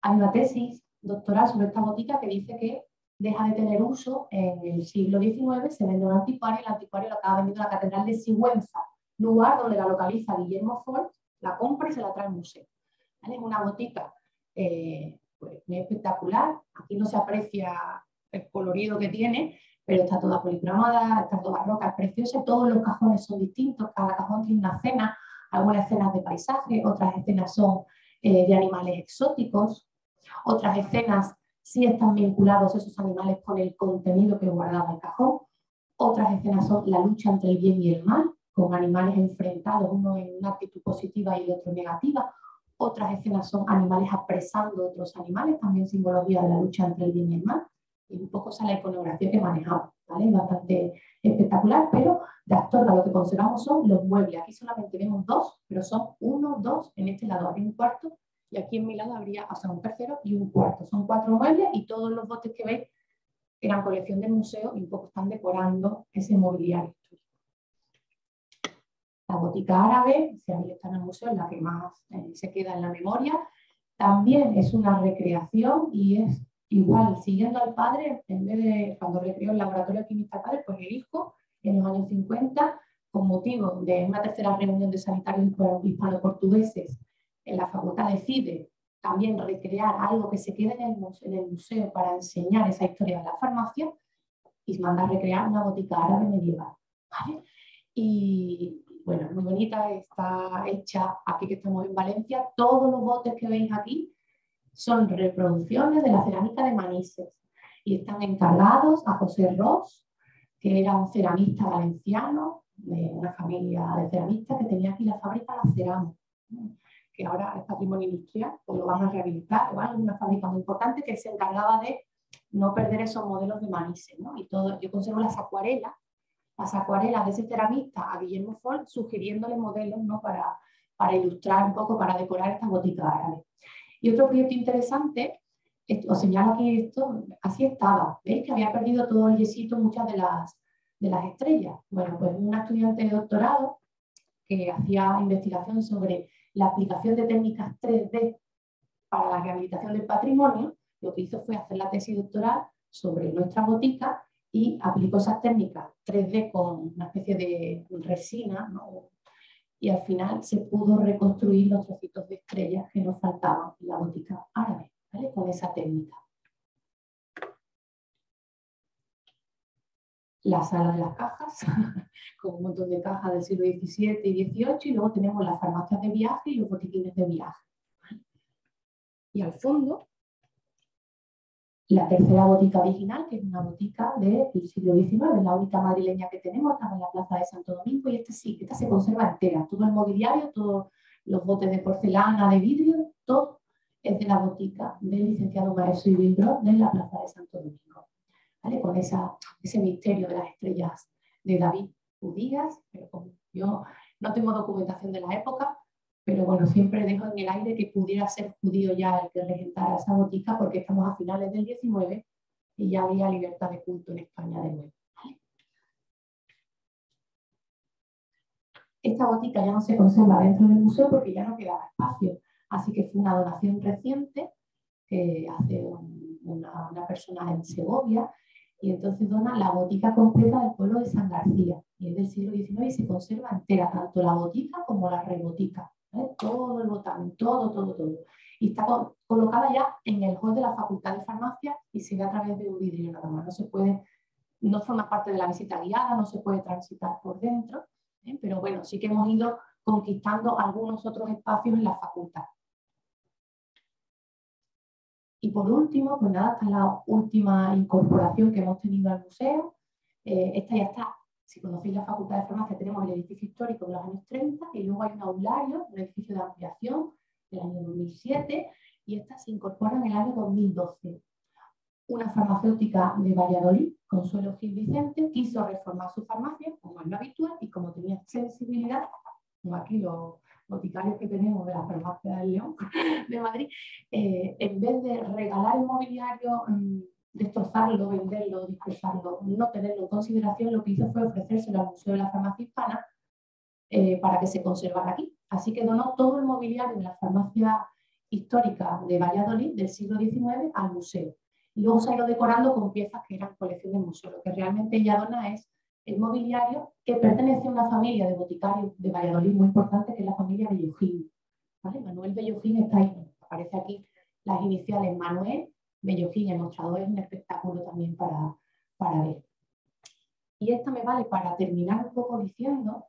hay una tesis doctoral sobre esta botica que dice que deja de tener uso en el siglo XIX, se vende un anticuario y el anticuario lo acaba vendiendo la Catedral de Sigüenza, lugar donde la localiza Guillermo Ford, la compra y se la trae al museo. Es una botica eh, pues, muy espectacular. Aquí no se aprecia el colorido que tiene, pero está toda policromada, está toda roca, es preciosa. Todos los cajones son distintos, cada cajón tiene una escena, algunas escenas de paisaje, otras escenas son eh, de animales exóticos, otras escenas sí están vinculados esos animales con el contenido que guardaba el cajón, otras escenas son la lucha entre el bien y el mal, con animales enfrentados, uno en una actitud positiva y el otro negativa. Otras escenas son animales apresando otros animales, también simbología de la lucha entre el bien y el mal. Y un poco esa es la iconografía que manejamos, ¿vale? Bastante espectacular, pero de Astorga lo que conservamos son los muebles. Aquí solamente vemos dos, pero son uno, dos, en este lado habría un cuarto y aquí en mi lado habría hasta un tercero y un cuarto. Son cuatro muebles y todos los botes que veis eran colección del museo y un poco están decorando ese mobiliario. La botica árabe, si ahí está en el museo, es la que más eh, se queda en la memoria. También es una recreación y es igual, siguiendo al padre, en vez de cuando recreó el laboratorio química padre, pues el hijo en los años 50, con motivo de una tercera reunión de sanitarios hispano-portugueses en la facultad decide también recrear algo que se quede en el, museo, para enseñar esa historia de la farmacia y manda a recrear una botica árabe medieval. Y, bueno, muy bonita, está hecha aquí que estamos en Valencia. Todos los botes que veis aquí son reproducciones de la cerámica de Manises y están encargados a José Ross, que era un ceramista valenciano de una familia de ceramistas que tenía aquí la fábrica La Ceramo, que ahora es patrimonio industrial, pues lo van a rehabilitar, una fábrica muy importante que se encargaba de no perder esos modelos de Manises. ¿no? Y todo, yo conservo las acuarelas las acuarelas de ese ceramista a Guillermo Ford, sugiriéndole modelos ¿no? para, para ilustrar un poco, para decorar esta botica árabe. Y otro proyecto interesante, os señalo aquí esto, así estaba, veis que había perdido todo el yesito muchas de las, de las estrellas. Bueno, pues una estudiante de doctorado que hacía investigación sobre la aplicación de técnicas 3D para la rehabilitación del patrimonio, lo que hizo fue hacer la tesis doctoral sobre nuestra botica y aplicó esas técnicas 3D con una especie de resina y al final se pudo reconstruir los trocitos de estrellas que nos faltaban en la botica árabe ¿vale? con esa técnica. La sala de las cajas, (laughs) con un montón de cajas del siglo XVII y XVIII, y luego tenemos las farmacias de viaje y los botiquines de viaje. Y al fondo la tercera botica original, que es una botica del siglo XIX, la única madrileña que tenemos, estaba en la plaza de Santo Domingo y esta sí, esta se conserva entera, todo el mobiliario, todos los botes de porcelana, de vidrio, todo es de la botica del licenciado maestro Bro de la plaza de Santo Domingo. ¿Vale? Con esa, ese misterio de las estrellas de David Judías, pero como yo no tengo documentación de la época, pero bueno, siempre dejo en el aire que pudiera ser judío ya el que regentara esa botica porque estamos a finales del 19 y ya había libertad de culto en España de nuevo. Esta botica ya no se conserva dentro del museo porque ya no quedaba espacio, así que fue una donación reciente que hace una, una persona en Segovia y entonces dona la botica completa del pueblo de San García. Y es del siglo XIX y se conserva entera, tanto la botica como la rebotica, todo el botánico, todo, todo, todo. Y está colocada ya en el hall de la Facultad de Farmacia y se ve a través de un vidrio nada más, no se puede, no forma parte de la visita guiada, no se puede transitar por dentro, ¿eh? pero bueno, sí que hemos ido conquistando algunos otros espacios en la facultad. Y por último, pues nada, esta es la última incorporación que hemos tenido al museo. Eh, esta ya está, si conocéis la Facultad de Farmacia, tenemos el edificio histórico de los años 30 y luego hay un aulario, un edificio de ampliación del año 2007 y esta se incorpora en el año 2012. Una farmacéutica de Valladolid, Consuelo Gil Vicente, quiso reformar su farmacia, como es lo habitual, y como tenía sensibilidad, como aquí lo, boticarios que tenemos de la farmacia del León (laughs) de Madrid, eh, en vez de regalar el mobiliario, mm, destrozarlo, venderlo, dispersarlo, no tenerlo en consideración, lo que hizo fue ofrecérselo al Museo de la Farmacia Hispana eh, para que se conservara aquí. Así que donó todo el mobiliario de la farmacia histórica de Valladolid del siglo XIX al museo. Y luego se ha ido decorando con piezas que eran colección del museo. Lo que realmente ella dona es el mobiliario que pertenece a una familia de boticarios de Valladolid muy importante, que es la familia Bellojín. Manuel Bellojín está ahí, aparece aquí las iniciales Manuel Bellojín, el mostrador es un espectáculo también para, para ver. Y esta me vale para terminar un poco diciendo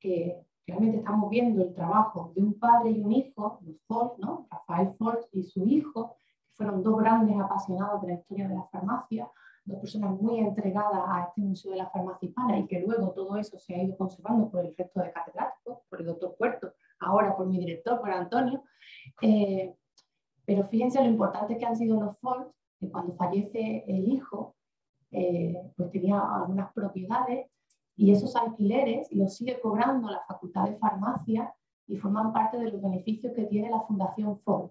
que realmente estamos viendo el trabajo de un padre y un hijo, los Ford, ¿no? Rafael Ford y su hijo, que fueron dos grandes apasionados de la historia de la farmacia, dos personas muy entregadas a este Museo de la Farmacia Hispana y que luego todo eso se ha ido conservando por el resto de catedráticos, por el doctor Puerto, ahora por mi director, por Antonio. Eh, pero fíjense lo importante que han sido los Ford, que cuando fallece el hijo, eh, pues tenía algunas propiedades y esos alquileres los sigue cobrando la Facultad de Farmacia y forman parte de los beneficios que tiene la Fundación Ford.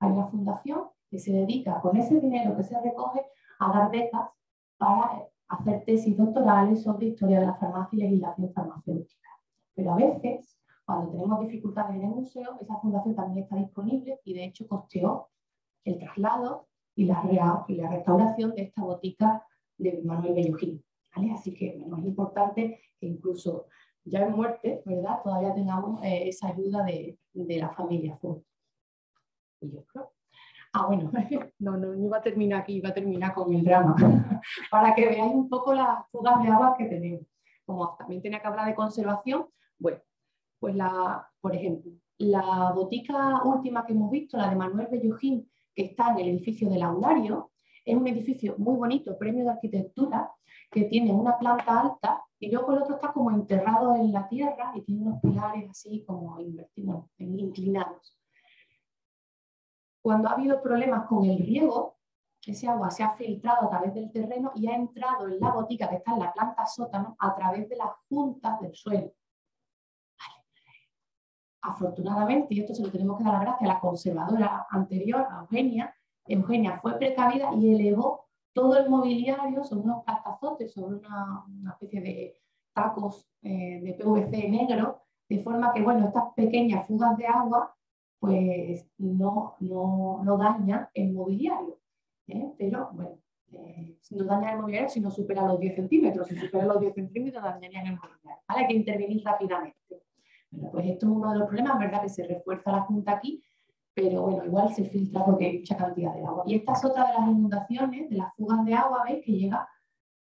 Hay una fundación que se dedica con ese dinero que se recoge a dar becas para hacer tesis doctorales sobre historia de la farmacia y legislación farmacéutica. Pero a veces, cuando tenemos dificultades en el museo, esa fundación también está disponible y de hecho costeó el traslado y la, restauración de esta botica de Manuel Bellujín. Así que es importante que incluso ya en muerte, ¿verdad? Todavía tengamos eh, esa ayuda de, la familia. Y Ah, bueno, (laughs) no, no, iba a terminar aquí, iba a terminar con el drama, (laughs) para que veáis un poco las fugas de agua que tenemos. Como también tenía que hablar de conservación, bueno, pues la, por ejemplo, la botica última que hemos visto, la de Manuel Bellujín, que está en el edificio del Aulario, es un edificio muy bonito, premio de arquitectura, que tiene una planta alta y luego el otro está como enterrado en la tierra y tiene unos pilares así como invertidos, inclinados. Cuando ha habido problemas con el riego, ese agua se ha filtrado a través del terreno y ha entrado en la botica que está en la planta sótano a través de las juntas del suelo. Afortunadamente, y esto se lo tenemos que dar la gracia a la conservadora anterior, a Eugenia, Eugenia fue precavida y elevó todo el mobiliario sobre unos plastazotes, sobre una, especie de tacos eh, de PVC negro, de forma que, bueno, estas pequeñas fugas de agua pues no, no, no daña el mobiliario. ¿eh? Pero bueno, eh, no daña el mobiliario si no supera los 10 centímetros. Si supera los 10 centímetros, dañaría el mobiliario. Hay que intervenir rápidamente. Bueno, pues esto es uno de los problemas, ¿verdad? Que se refuerza la junta aquí, pero bueno, igual se filtra porque hay mucha cantidad de agua. Y esta es otra de las inundaciones, de las fugas de agua, ¿veis? Que llega,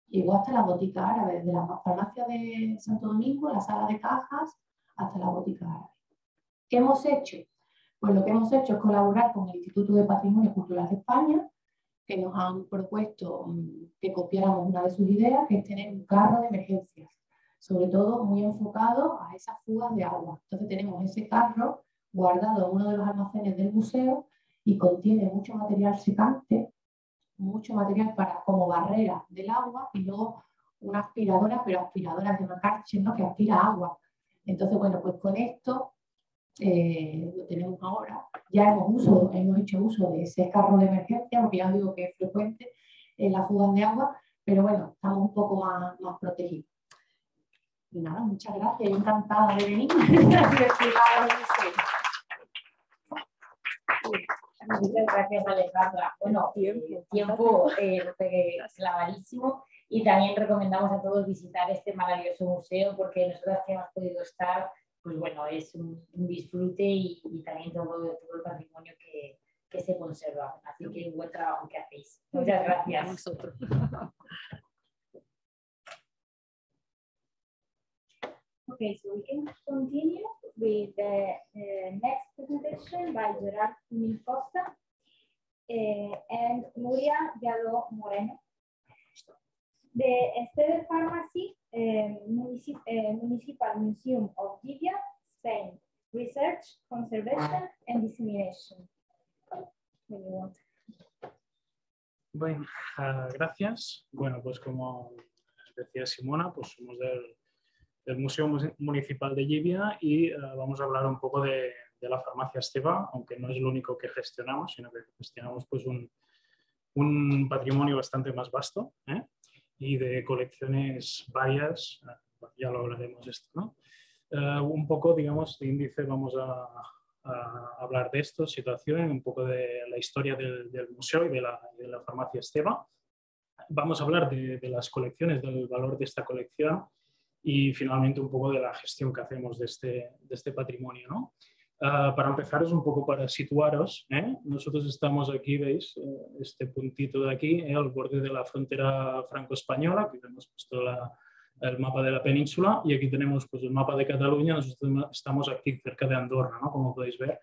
llegó hasta la botica árabe, desde la farmacia de Santo Domingo, la sala de cajas, hasta la botica árabe. ¿Qué hemos hecho? Pues lo que hemos hecho es colaborar con el Instituto de Patrimonio Cultural de España, que nos han propuesto mm, que copiáramos una de sus ideas, que es tener un carro de emergencias, sobre todo muy enfocado a esas fugas de agua. Entonces tenemos ese carro guardado en uno de los almacenes del museo y contiene mucho material secante, mucho material para, como barrera del agua y luego una aspiradora, pero aspiradora de una carche ¿no? que aspira agua. Entonces, bueno, pues con esto eh, lo tenemos ahora. Ya hemos, uso, hemos hecho uso de ese carro de emergencia, porque ya digo que es frecuente en la fugas de agua, pero bueno, estamos un poco más, más protegidos. Y nada, muchas gracias, encantada de venir. (laughs) Muchas gracias, Alejandra. Bueno, tiempo, tiempo eh, clavadísimo y también recomendamos a todos visitar este maravilloso museo porque nosotros que hemos podido estar, pues bueno, es un, disfrute y, también todo, todo, el patrimonio que, que, se conserva. Así que un buen trabajo que hacéis. Muchas gracias. Okay, so we can continue with the uh, next presentation by Gerard Mil Costa uh, and Nuria Diallo Moreno. The Esteve Pharmacy Municip Municipal Museum of Libya, Spain. Research, Conservation and Dissemination. Bueno, uh, gracias. Bueno, pues como decía Simona, pues somos del del Museo Municipal de Llivia y eh, vamos a hablar un poco de, la farmacia Esteba, aunque no es lo único que gestionamos, sino que gestionamos pues, un, un patrimonio bastante más vasto ¿eh? y de colecciones varias, eh, ya lo hablaremos esto, ¿no? un poco, digamos, de índice vamos a, hablar de esto, situación, un poco de la historia del, museo y de la, de la, farmacia Esteba. Vamos a hablar de, de las colecciones, del valor de esta colección y finalmente un poco de la gestión que hacemos de este, de este patrimonio. ¿no? Uh, para empezar es un poco para situaros, ¿eh? nosotros estamos aquí, veis, eh, este puntito de aquí, ¿eh? al borde de la frontera franco-española, aquí tenemos puesto la, el mapa de la península y aquí tenemos pues, el mapa de Cataluña, nosotros estamos aquí cerca de Andorra, ¿no? como podéis ver.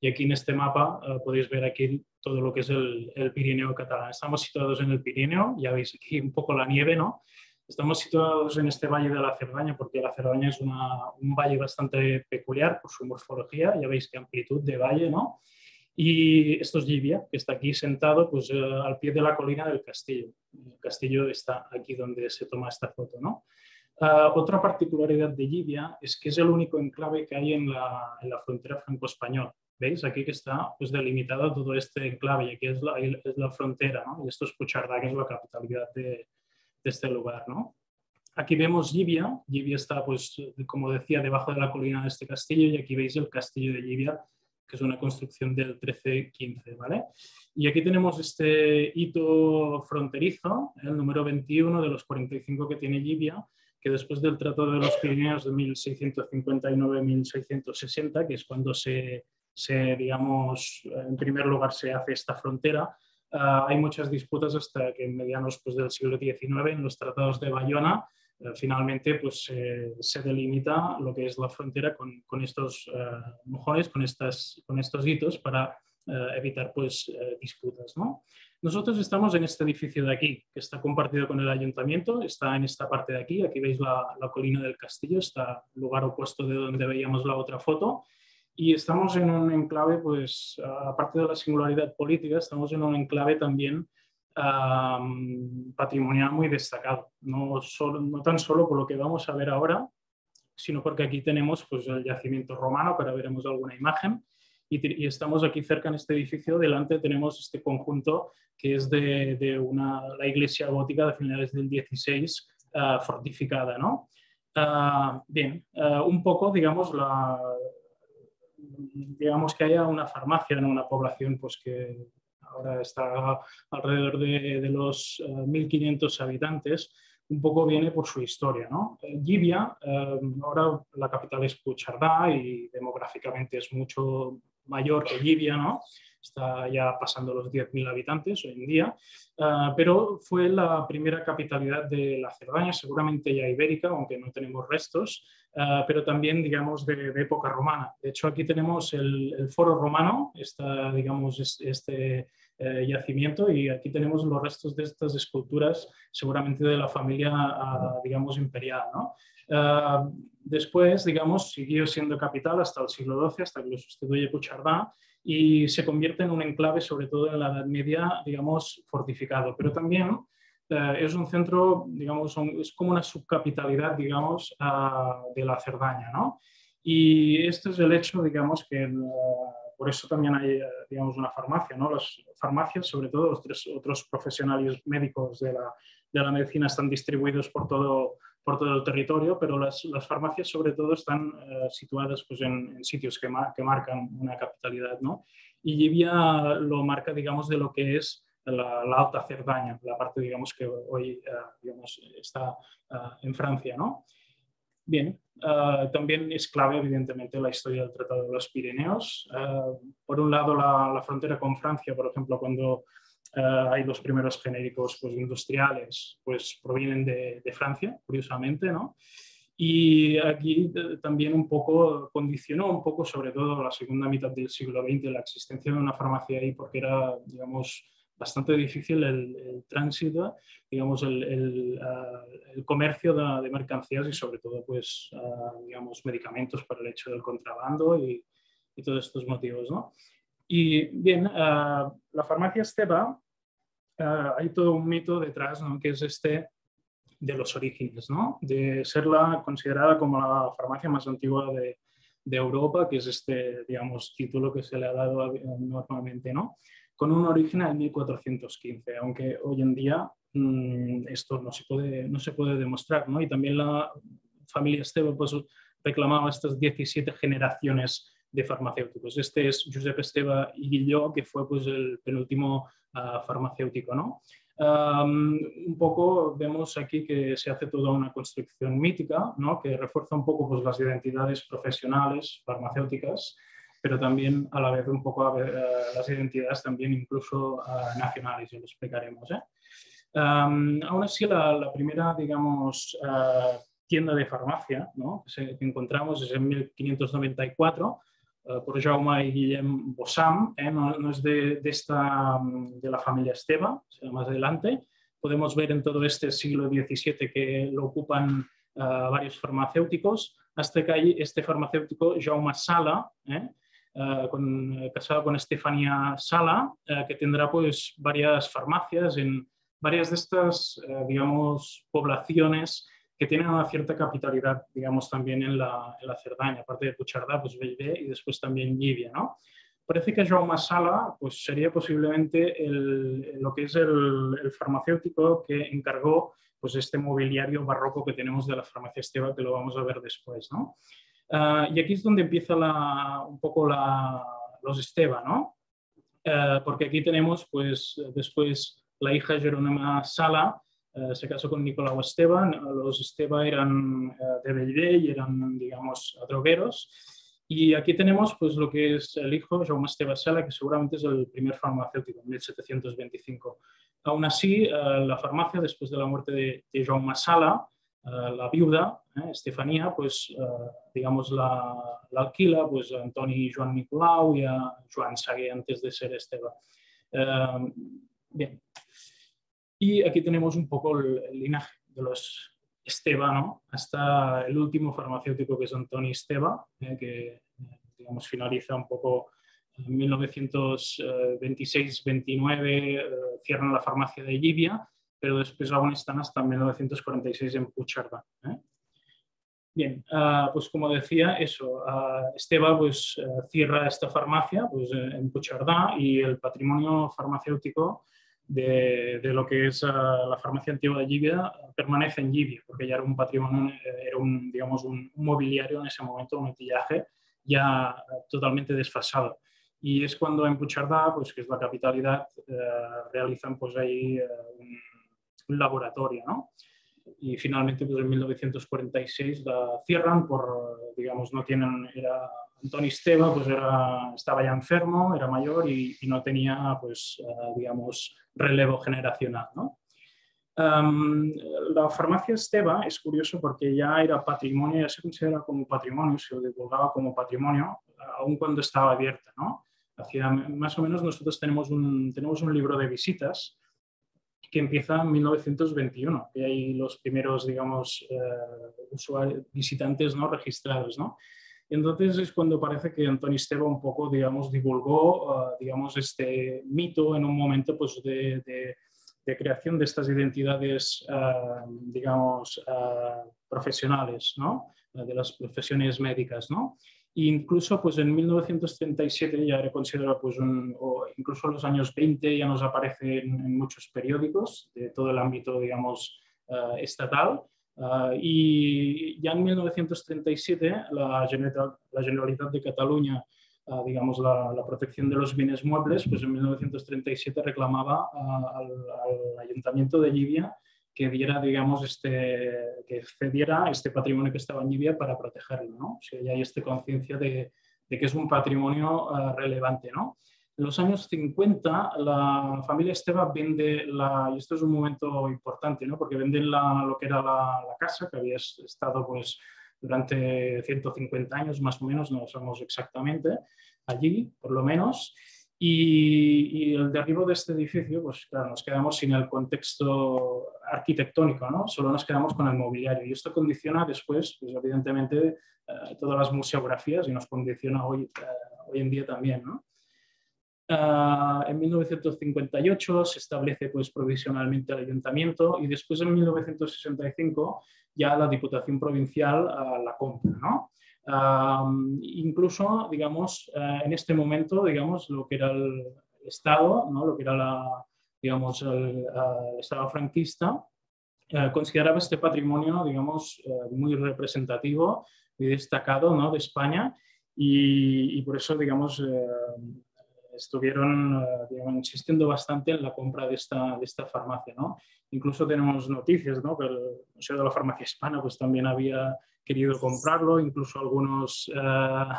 Y aquí en este mapa uh, podéis ver aquí todo lo que es el, el Pirineo catalán. Estamos situados en el Pirineo, ya veis aquí un poco la nieve, ¿no? Estamos situados en este valle de la Cerdaña porque la Cerdaña es un valle bastante peculiar por su morfología, ya veis qué amplitud de valle, ¿no? Y esto es Llivia, que está aquí sentado pues, eh, al pie de la colina del castillo. El castillo está aquí donde se toma esta foto, ¿no? Ah, otra particularidad de Llivia es que es el único enclave que hay en la, en la frontera franco-española. ¿Veis? Aquí que está pues, delimitado todo este enclave y aquí es la, es la frontera, ¿no? Y esto es Puigcerdà, que es la capitalidad de, de este lugar. ¿no? Aquí vemos Llivia. Llivia está, pues, como decía, debajo de la colina de este castillo y aquí veis el castillo de Llivia, que es una construcción del 1315. ¿vale? Y aquí tenemos este hito fronterizo, el número 21 de los 45 que tiene Llivia, que después del Tratado de los Pirineos de 1659-1660, que es cuando se, se, digamos, en primer lugar se hace esta frontera, Ah, hay muchas disputas hasta que en medianos pues, del siglo XIX, en los tratados de Bayona, eh, finalmente pues, se delimita lo que es la frontera con, con estos uh, mojones, con, estas, con estos hitos para eh, evitar pues, disputas. ¿no? Nosotros estamos en este edificio de aquí, que está compartido con el ayuntamiento, está en esta parte de aquí, aquí veis la, la colina del castillo, está lugar opuesto de donde veíamos la otra foto, y estamos en un enclave, pues, aparte de la singularidad política, estamos en un enclave también patrimonial muy destacado. No, solo, no tan solo por lo que vamos a ver ahora, sino porque aquí tenemos pues, el yacimiento romano, que ahora veremos alguna imagen, y, estamos aquí cerca en este edificio, delante tenemos este conjunto que es de, de una, la iglesia gótica de finales del 16, ah, fortificada. ¿no? Ah, bien, ah, un poco, digamos, la, digamos que haya una farmacia en una población pues, que ahora está alrededor de, de los 1.500 eh, habitantes, un poco viene por su historia. ¿no? Eh, eh, ahora la capital es Puigcerdà y demográficamente es mucho mayor que Llivia, ¿no? está ya pasando los 10.000 habitantes hoy en día, pero fue la primera capitalidad de la Cerdaña, seguramente ya ibérica, aunque no tenemos restos, Ah, pero también, digamos, de, época romana. De hecho, aquí tenemos el, foro romano, está, digamos, este eh, yacimiento, y aquí tenemos los restos de estas esculturas, seguramente de la familia, ah, digamos, imperial. ¿no? Ah, después, digamos, siguió siendo capital hasta el siglo XII, hasta que lo sustituye Puigcerdà, y se convierte en un enclave, sobre todo en la Edad Media, digamos, fortificado. Pero también eh, es un centro, digamos, es como una subcapitalidad, digamos, ah, de la Cerdaña, ¿no? Y esto es el hecho, digamos, que por eso también hay, digamos, una farmacia, ¿no? Las farmacias, sobre todo los tres otros profesionales médicos de la, de la medicina están distribuidos por todo, por todo el territorio, pero las, las farmacias sobre todo están eh, situadas pues, en, sitios que, que, marcan una capitalidad. ¿no? Y Llivia lo marca, digamos, de lo que es la, Alta Cerdaña, la parte, digamos, que hoy eh, digamos, está eh, en Francia. ¿no? Bien, también es clave, evidentemente, la historia del Tratado de los Pirineos. por un lado, la, frontera con Francia, por ejemplo, cuando eh, hay los primeros genéricos pues, industriales, pues provienen de, de, Francia, curiosamente, ¿no? Y aquí eh, también un poco condicionó un poco, sobre todo la segunda mitad del siglo XX, la existencia de una farmacia ahí porque era, digamos, bastante difícil el, tránsito, digamos, el, el, eh, el comercio de, de, mercancías y sobre todo, pues, digamos, medicamentos para el hecho del contrabando y, y todos estos motivos, ¿no? Y bien, la farmacia Esteba hay todo un mito detrás, ¿no? que es este de los orígenes, ¿no? de serla considerada como la farmacia más antigua de, de, Europa, que es este, digamos, título que se le ha dado normalmente, ¿no? Con un origen en 1415, aunque hoy en día mmm, esto no se puede, no se puede demostrar. ¿no? Y también la familia Esteve pues, reclamaba estas 17 generaciones de farmacéuticos. Este es Josep Esteve y Guilló, que fue pues, el penúltimo uh, farmacéutico. ¿no? Un poco vemos aquí que se hace toda una construcción mítica, ¿no? que refuerza un poco pues, las identidades profesionales farmacéuticas, pero también a la vez un poco uh, las identidades también incluso uh, nacionales, ya lo explicaremos. ¿eh? Um, aún así, la, la primera, digamos, tienda de farmacia ¿no? que, encontramos es en 1594, eh, por Jaume y Guillem Bossam, eh, no, es de, de, esta, de la familia Esteba, más adelante. Podemos ver en todo este siglo XVII que lo ocupan uh, varios farmacéuticos, hasta que hay este farmacéutico Jaume Sala, uh, con, casado con Estefania Sala, que tendrá pues varias farmacias en varias de estas, digamos, poblaciones que tienen una cierta capitalidad, digamos, también en la, en la Cerdaña, aparte de Puigcerdà, pues Bellver y después también Llívia, ¿no? Parece que Jaume Sala pues, sería posiblemente el, lo que es el, el, farmacéutico que encargó pues, este mobiliario barroco que tenemos de la farmacia Esteba, que lo vamos a ver después, ¿no? Uh, y aquí es donde empieza la, un poco la, los Esteba, ¿no? Uh, porque aquí tenemos, pues, después la hija Jerónima Sala, eh, se casó con Nicolau Esteban. Los Esteba eran eh, de Bellver y eran, digamos, drogueros. Y aquí tenemos pues, lo que es el hijo, Jaume Esteve Sala, que seguramente es el primer farmacéutico en 1725. Aún así, eh, la farmacia, después de la muerte de, de Jaume Sala, la viuda, Estefanía, pues, digamos, la, la, alquila pues, a Antoni Joan Nicolau y a Joan Sagué antes de ser Esteba. bien, y aquí tenemos un poco el, linaje de los Esteba, hasta el último farmacéutico que es Antoni Esteba, eh, que digamos, finaliza un poco en 1926-29, eh, cierran la farmacia de Llivia, pero después aún están hasta 1946 en Puigcerdà. ¿eh? Bien, uh, pues como decía, eso, uh, Esteba pues, uh, cierra esta farmacia pues, en Puigcerdà y el patrimonio farmacéutico de, de, lo que es la farmacia antigua de Llivia permanece en Llivia, porque ya era un patrimonio, eh, era un, digamos, un, un mobiliario en ese momento, un utillaje ya totalmente desfasado. Y es cuando en Puigcerdà, pues, que es la capitalidad, realizan pues, ahí un, un, laboratorio. ¿no? Y finalmente, pues, en 1946 la cierran por, digamos, no tienen, era Antoni Esteba pues era, estaba ya enfermo, era mayor y, no tenía, pues, uh, digamos, relevo generacional. ¿no? Um, la farmacia Esteba es curioso porque ya era patrimonio, ya se considera como patrimonio, se divulgaba como patrimonio, aun cuando estaba abierta. ¿no? Hacia, más o menos nosotros tenemos un, tenemos un libro de visitas que empieza en 1921, y hay los primeros, digamos, uh, usuarios, visitantes ¿no? registrados. ¿no? Entonces es cuando parece que Antonio Esteba un poco, digamos, divulgó, uh, digamos, este mito en un momento pues, de, de, de creación de estas identidades, digamos, profesionales, ¿no? de las profesiones médicas. ¿no? Incluso pues en 1937 ya era considerado, pues o incluso en los años 20 ya nos aparece en, muchos periódicos de todo el ámbito, digamos, uh, estatal. Uh, y ya en 1937 la Generalitat, la Generalitat de Cataluña, uh, digamos, la, la, protección de los bienes muebles, pues en 1937 reclamaba al, al, Ayuntamiento de Libia que diera, digamos, este, que cediera este patrimonio que estaba en Libia para protegerlo, ¿no? O ya hay esta conciencia de, que es un patrimonio uh, relevante, ¿no? En los años 50, la familia Esteba vende, la, y esto es un momento importante, ¿no? porque venden lo que era la, la, casa, que había estado pues, durante 150 años más o menos, no lo sabemos exactamente, allí por lo menos, y, el derribo de este edificio, pues claro, nos quedamos sin el contexto arquitectónico, ¿no? Solo nos quedamos con el mobiliario. Y esto condiciona después, pues evidentemente, eh, todas las museografías y nos condiciona hoy, eh, hoy en día también. Uh, en 1958 se establece pues, provisionalmente el ayuntamiento y después en 1965 ya la Diputación Provincial uh, la compra. ¿no? Incluso, digamos, eh, en este momento, digamos, lo que era el Estado, ¿no? lo que era la, digamos, el, Estado franquista, eh, consideraba este patrimonio, digamos, eh, muy representativo y destacado ¿no? de España y, y, por eso, digamos, estuvieron digamos, insistiendo bastante en la compra de esta, de esta farmacia. ¿no? Incluso tenemos noticias ¿no? que el Museo de la Farmacia Hispana pues, también había querido comprarlo, incluso algunos, uh,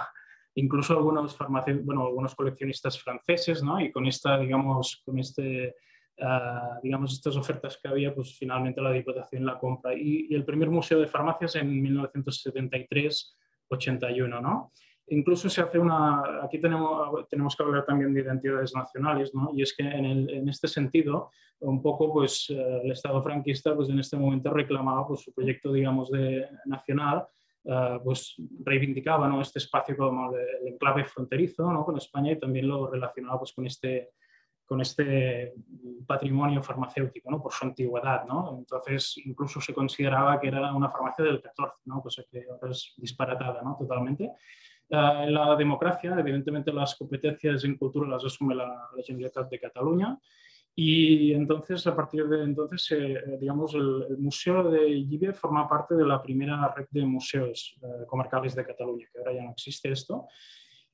incluso algunos, bueno, algunos coleccionistas franceses, ¿no? Y con esta, digamos, con este, uh, digamos, estas ofertas que había, pues finalmente la Diputación la compra. Y, y el primer museo de farmacias en 1973-81, ¿no? Incluso se hace una, aquí tenemos, tenemos que hablar también de identidades nacionales, ¿no? y es que en, el, en, este sentido, un poco pues eh, el Estado franquista pues en este momento reclamaba pues, su proyecto, digamos, de nacional, uh, pues reivindicaba ¿no? este espacio como el enclave fronterizo ¿no? con España y también lo relacionaba pues con este, con este patrimonio farmacéutico, ¿no? por su antigüedad. ¿no? Entonces, incluso se consideraba que era una farmacia del 14, ¿no? cosa que ahora es disparatada ¿no? totalmente. En la democracia, evidentemente las competencias en cultura las asume la, la Generalitat de Cataluña y entonces, a partir de entonces, eh, digamos, el, Museo de Llívia forma parte de la primera red de museos eh, comarcales de Cataluña, que ahora ya no existe esto.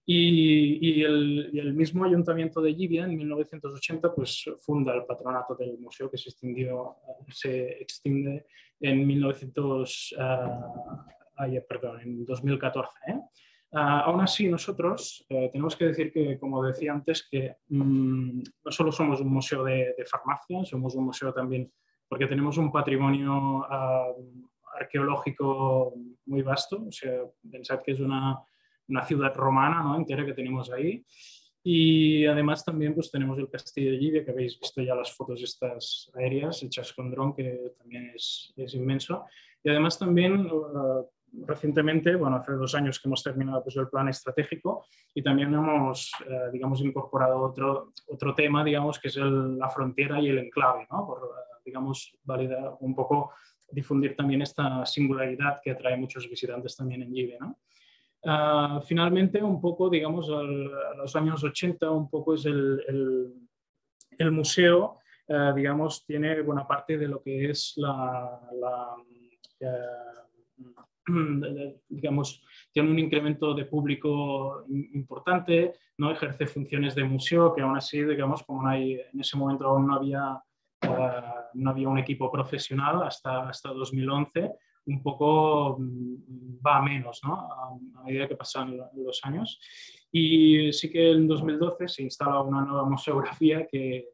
Y, y, el, y, el, mismo ayuntamiento de Llívia en 1980 pues, funda el patronato del museo que se, extinguió, se extingue en 1900, uh, perdón, en 2014. Ah, aún así, nosotros eh, tenemos que decir que, como decía antes, que mm, no solo somos un museo de, farmacia, somos un museo también porque tenemos un patrimonio ah, arqueológico muy vasto. O sea, pensad que es una, una ciudad romana ¿no? entera que tenemos ahí. Y además también pues, tenemos el castillo de Llívia, que habéis visto ya las fotos estas aéreas hechas con dron, que también es, es inmenso. Y además también uh, recientemente, bueno, hace dos años que hemos terminado pues, el plan estratégico y también hemos, eh, digamos, incorporado otro, otro tema, digamos, que es la frontera y el enclave, ¿no? Por, eh, digamos, validar un poco, difundir también esta singularidad que atrae muchos visitantes también en Gibe, ¿no? Uh, finalmente, un poco, digamos, a los años 80, un poco es el, el, el museo, uh, digamos, tiene buena parte de lo que es la (clears throat) digamos, tiene un incremento de público importante, no ejerce funciones de museo, que aún así, digamos, como no hay, en ese momento aún no había, uh, no había un equipo profesional hasta, hasta 2011, un poco mm, va a menos, ¿no? A medida que pasan los años. Y sí que en 2012 se instala una nueva museografía que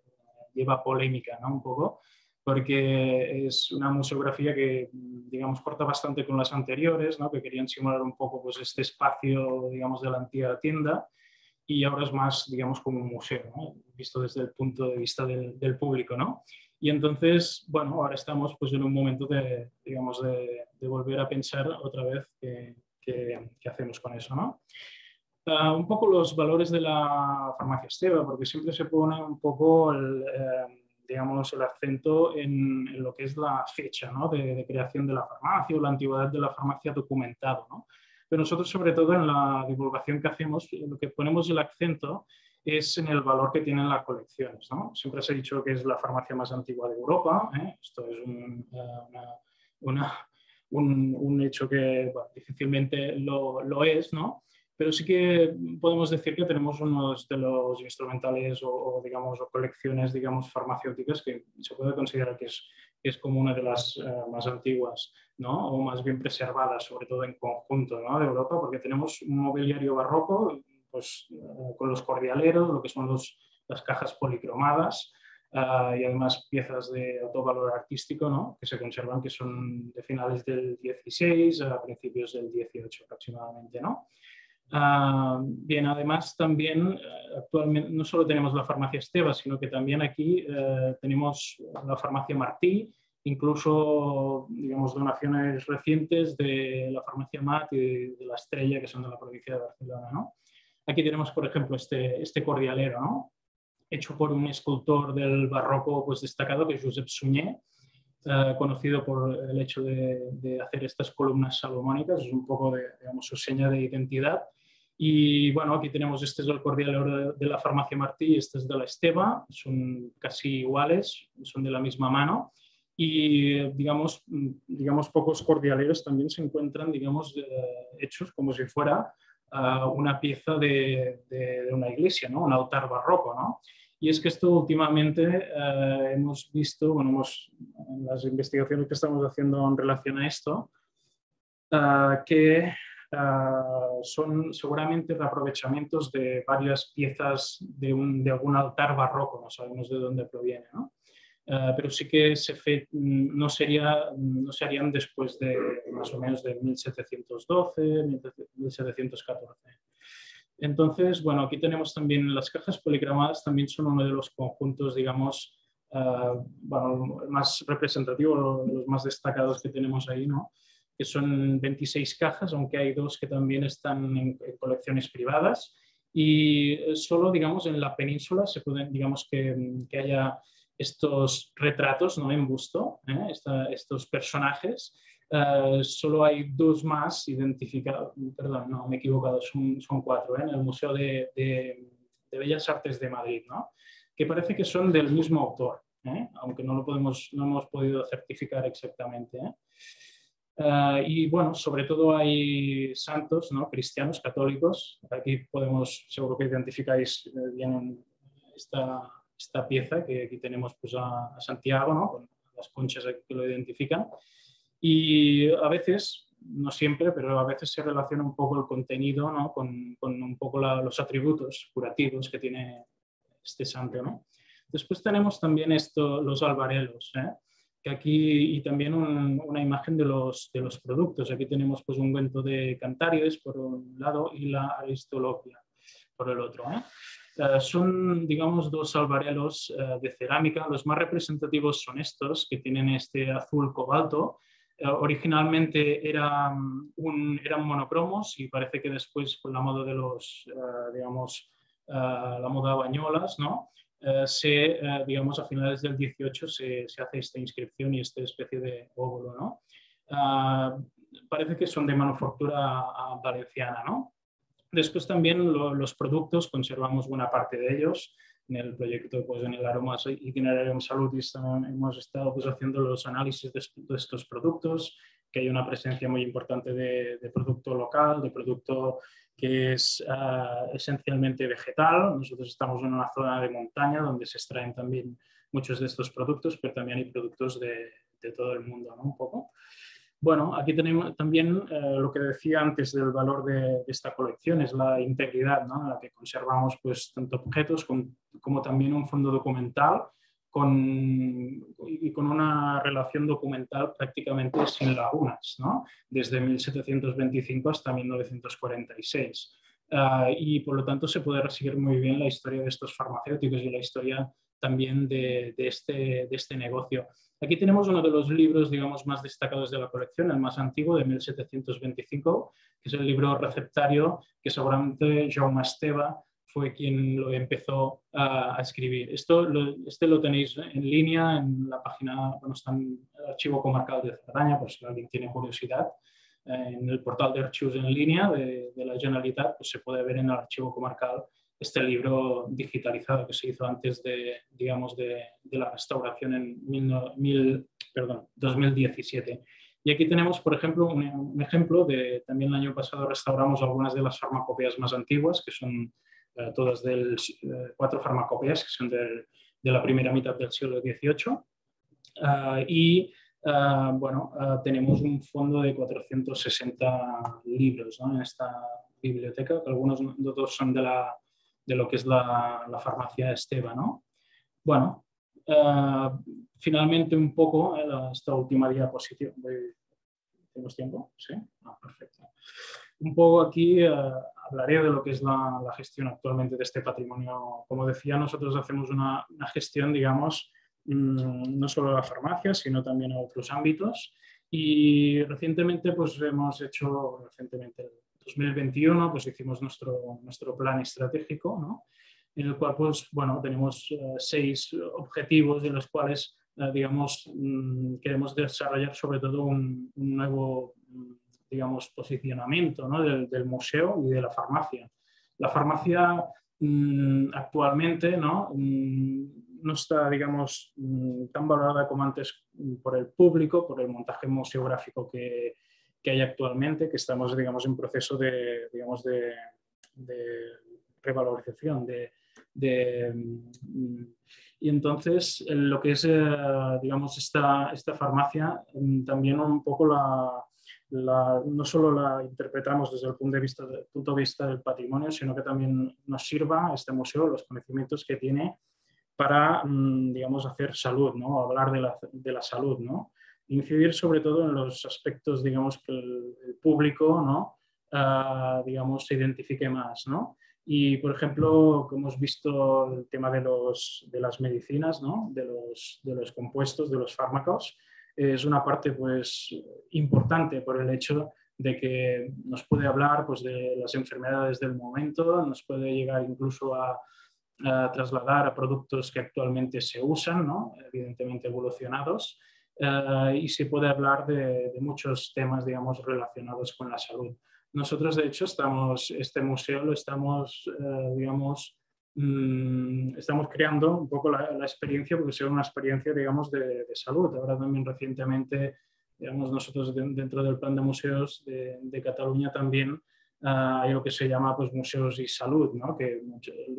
lleva polémica, ¿no? Un poco, porque es una museografía que, digamos, corta bastante con las anteriores, ¿no? que querían simular un poco pues, este espacio, digamos, de la antigua tienda, y ahora es más, digamos, como un museo, ¿no? visto desde el punto de vista del, del, público, ¿no? Y entonces, bueno, ahora estamos pues en un momento de, digamos, de, de volver a pensar otra vez qué, qué, qué hacemos con eso, ¿no? Uh, un poco los valores de la farmacia Esteba, porque siempre se pone un poco el, eh, digamos, el acento en, lo que es la fecha ¿no? de, creación de la farmacia o la antigüedad de la farmacia documentado. ¿no? Pero nosotros, sobre todo en la divulgación que hacemos, lo que ponemos el acento es en el valor que tienen las colecciones. ¿no? Siempre se ha dicho que es la farmacia más antigua de Europa. ¿eh? Esto es un, una, un, hecho que difícilmente lo, lo, es, ¿no? Pero sí que podemos decir que tenemos unos de los instrumentales o, digamos, o colecciones digamos, farmacéuticas que se puede considerar que es, es como una de las eh, más antiguas ¿no? o más bien preservadas, sobre todo en conjunto ¿no? de Europa, porque tenemos un mobiliario barroco pues, eh, con los cordialeros, lo que son los, las cajas policromadas, eh, y además piezas de alto valor artístico ¿no? que se conservan, que son de finales del 16 a principios del 18 aproximadamente. ¿no? Ah, bien, además también eh, actualmente no solo tenemos la farmacia Esteba, sino que también aquí eh, tenemos la farmacia Martí, incluso digamos donaciones recientes de la farmacia Mat y de, la Estrella, que son de la provincia de Barcelona. ¿no? Aquí tenemos, por ejemplo, este, este cordialero, ¿no? hecho por un escultor del barroco pues, destacado, que es Josep Suñé, eh, conocido por el hecho de, de, hacer estas columnas salomónicas, es un poco de, digamos, su seña de identidad. Y bueno, aquí tenemos, este es el cordial de, la farmacia Martí, este es de la Esteba, son casi iguales, son de la misma mano. Y digamos, digamos pocos cordialeros también se encuentran, digamos, hechos como si fuera uh, una pieza de, de, una iglesia, ¿no? un altar barroco. ¿no? Y es que esto últimamente uh, hemos visto, bueno, hemos, en las investigaciones que estamos haciendo en relación a esto, uh, que Ah, son seguramente reaprovechamientos de varias piezas de, un, de, algún altar barroco, no sabemos de dónde proviene, ¿no? Ah, pero sí que se no, sería, no se harían después de más o menos de 1712, 1714. Entonces, bueno, aquí tenemos también las cajas policromadas, también son uno de los conjuntos, digamos, uh, bueno, más representativos, los más destacados que tenemos ahí, ¿no? Que son 26 cajas, aunque hay dos que también están en, colecciones privadas. Y eh, solo, digamos, en la península se pueden, digamos, que, que haya estos retratos ¿no? en busto, ¿eh? estos personajes. Uh, solo hay dos más identificados, perdón, no, me he equivocado, son, son cuatro, ¿eh? en el Museo de, de, de, Bellas Artes de Madrid, ¿no? que parece que son del mismo autor, aunque no lo podemos, no hemos podido certificar exactamente. Eh, y bueno, sobre todo hay santos, ¿no? cristianos, católicos. Aquí podemos, seguro que identificáis eh, bien esta, esta pieza, que aquí tenemos pues, a, Santiago, ¿no? con las conchas que lo identifican. Y a veces, no siempre, pero a veces se relaciona un poco el contenido ¿no? con, con, un poco los atributos curativos que tiene este santo. ¿no? Después tenemos también esto, los albarelos. ¿eh? Aquí y también una imagen de los, de los productos. Aquí tenemos pues, un cuento de Cantárides por un lado y la Aristoloquia por el otro. ¿eh? Eh, son, digamos, dos albarelos eh, de cerámica. Los más representativos son estos, que tienen este azul cobalto. originalmente eran, eran monocromos y parece que después, con la moda de los, digamos, la moda bañolas, ¿no? Eh, se, eh, digamos, a finales del 18 se, se, hace esta inscripción y esta especie de óvulo, ¿no? Ah, parece que son de manufactura valenciana, ¿no? Después también los productos, conservamos buena parte de ellos. En el proyecto, pues en el Aromas Itinerarium Saludis hemos estado pues, haciendo los análisis de, estos productos, que hay una presencia muy importante de producto local, de producto que es ah, esencialmente vegetal. Nosotros estamos en una zona de montaña donde se extraen también muchos de estos productos, pero también hay productos de, todo el mundo, ¿no? Un poco. Bueno, aquí tenemos también eh, lo que decía antes del valor de, esta colección, es la integridad, ¿no? En la que conservamos pues, tanto objetos como también un fondo documental con, y con una relación documental prácticamente sin lagunas, ¿no? desde 1725 hasta 1946. Ah, y por lo tanto se puede seguir muy bien la historia de estos farmacéuticos y la historia también de, de, este, de este negocio. Aquí tenemos uno de los libros, digamos, más destacados de la colección, el más antiguo, de 1725, que es el libro receptario que seguramente Jaume Esteve fue quien lo empezó a, escribir. Esto lo, este lo tenéis en línea en la página, bueno, está en el archivo comarcal de Cerdaña, por si alguien tiene curiosidad. En el portal de archivos en línea de, la Generalitat pues se puede ver en el archivo comarcal este libro digitalizado que se hizo antes de, digamos, de, la restauración en mil, perdón, 2017. Y aquí tenemos, por ejemplo, un, ejemplo de, también el año pasado restauramos algunas de las farmacopeas más antiguas, que son eh, todas del, eh, cuatro farmacopeas, que son de la primera mitad del siglo XVIII. Ah, y ah, bueno, ah, tenemos un fondo de 460 libros en esta biblioteca, que algunos de otros son de, la, de lo que es la, la farmacia Esteba. ¿no? Bueno, finalmente un poco, eh, esta última diapositiva, ¿tenemos tiempo? Sí, perfecto. Un poco aquí hablaré de lo que es la, gestión actualmente de este patrimonio. Como decía, nosotros hacemos una, gestión, digamos, mm, no solo a la farmacia, sino también a otros ámbitos. Y recientemente, pues hemos hecho, recientemente, en 2021, pues hicimos nuestro, nuestro plan estratégico, ¿no? en el cual, pues, bueno, tenemos eh, seis objetivos de los cuales, eh, digamos, mm, queremos desarrollar sobre todo un, un nuevo mm, digamos, posicionamiento del, museo y de la farmacia. La farmacia mm, actualmente ¿no? Mm, no está, digamos, mm, tan valorada como antes por el público, por el montaje museográfico que, que hay actualmente, que estamos, digamos, en proceso de, digamos, de, revalorización, de, y entonces, lo que es, eh, digamos, esta, esta farmacia, también un poco la, no solo la interpretamos desde el punto de, vista, del patrimonio, sino que también nos sirva este museo los conocimientos que tiene para, mm, digamos, hacer salud, ¿no? hablar de la, de la salud, ¿no? incidir sobre todo en los aspectos, digamos, que el, público, ¿no? Ah, digamos, se identifique más, ¿no? Y, por ejemplo, como hemos visto el tema de, los, de las medicinas, ¿no? de, los, de los compuestos, de los fármacos, es una parte pues, importante por el hecho de que nos puede hablar pues, de las enfermedades del momento, nos puede llegar incluso a, trasladar a productos que actualmente se usan, ¿no? evidentemente evolucionados, eh, y se puede hablar de, de, muchos temas digamos, relacionados con la salud. Nosotros, de hecho, estamos, este museo lo estamos, eh, digamos, estamos creando un poco la, experiencia, porque sea una experiencia, digamos, de, salud. Ahora también recientemente, digamos, nosotros dentro del plan de museos de, Cataluña también ah, hay lo que se llama pues, museos y salud, ¿no? que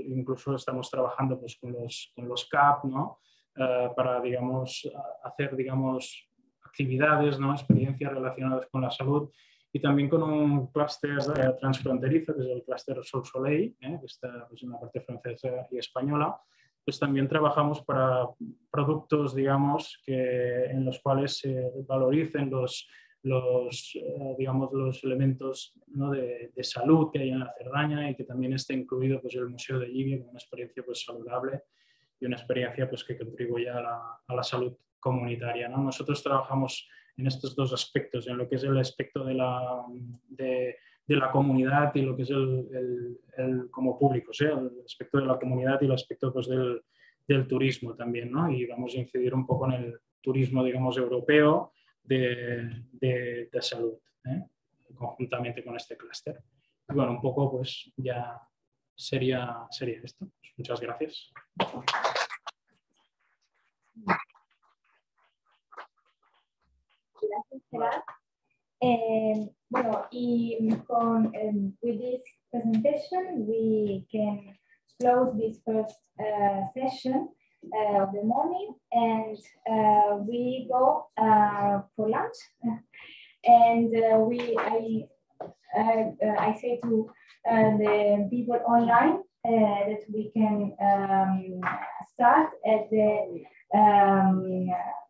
incluso estamos trabajando pues, con, los, con los CAP ¿no? Ah, para, digamos, hacer, digamos, actividades, ¿no? experiencias relacionadas con la salud y también con un clúster eh, transfronterizo, que es el clúster Sol Soleil, eh, que está pues, en la parte francesa y española, pues también trabajamos para productos, digamos, que, en los cuales se valoricen los, los, eh, digamos, los elementos ¿no? de, de, salud que hay en la Cerdaña y que también esté incluido pues, el Museo de Libia como una experiencia pues, saludable y una experiencia pues, que contribuya a la, a la salud comunitaria. ¿no? Nosotros trabajamos en estos dos aspectos, en lo que es el aspecto de la, de, la comunidad y lo que es el, el, como público, sea, el aspecto de la comunidad y el aspecto pues, del, del, turismo también, ¿no? Y vamos a incidir un poco en el turismo, digamos, europeo de, de, de salud, ¿eh? conjuntamente con este clúster. Y bueno, un poco pues ya sería, sería esto. Muchas gracias. Um, with this presentation, we can close this first uh, session uh, of the morning, and uh, we go uh, for lunch. and uh, we, I, I say to the people online that we can um, start at the um,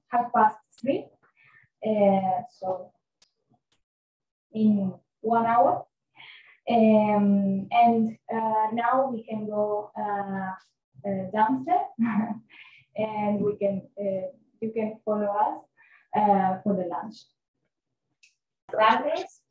half past three. Uh, so in one hour. Um, and uh, now we can go uh, uh downstairs (laughs) and we can, uh, you can follow us uh, for the lunch. Tardes.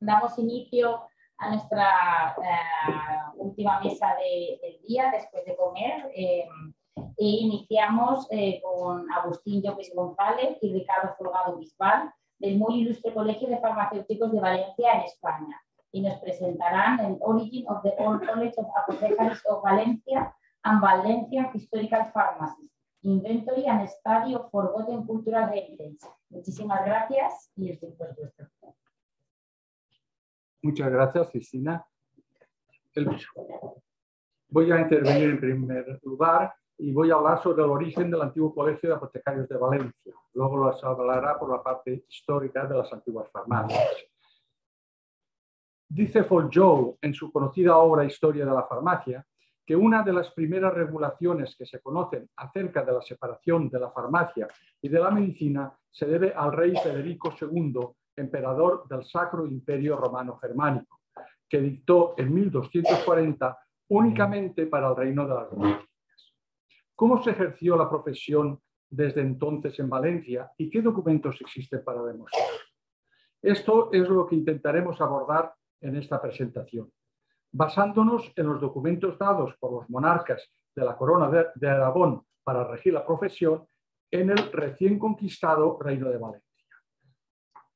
Damos inicio a nuestra eh, última mesa del día después de comer. Eh, e iniciamos eh, con Agustín López González y Ricardo Folgado Bisbal del muy ilustre Colegio de Farmacéuticos de Valencia en España y nos presentarán el Origin of the Old College of Apothecaries of Valencia and Valencia Historical Pharmacies, Inventory and Study of Forgotten Cultural Heritage. Muchísimas gracias y estoy por Muchas gracias, Cristina. Voy a intervenir en primer lugar y voy a hablar sobre el origen del antiguo Colegio de Apotecarios de Valencia. Luego lo hablará por la parte histórica de las antiguas farmacias. Dice Foljoe en su conocida obra Historia de la Farmacia que una de las primeras regulaciones que se conocen acerca de la separación de la farmacia y de la medicina se debe al rey Federico II emperador del Sacro Imperio Romano Germánico, que dictó en 1240 únicamente para el reino de las Valencias. ¿Cómo se ejerció la profesión desde entonces en Valencia y qué documentos existen para demostrar? Esto es lo que intentaremos abordar en esta presentación, basándonos en los documentos dados por los monarcas de la corona de, Aragón para regir la profesión en el recién conquistado reino de Valencia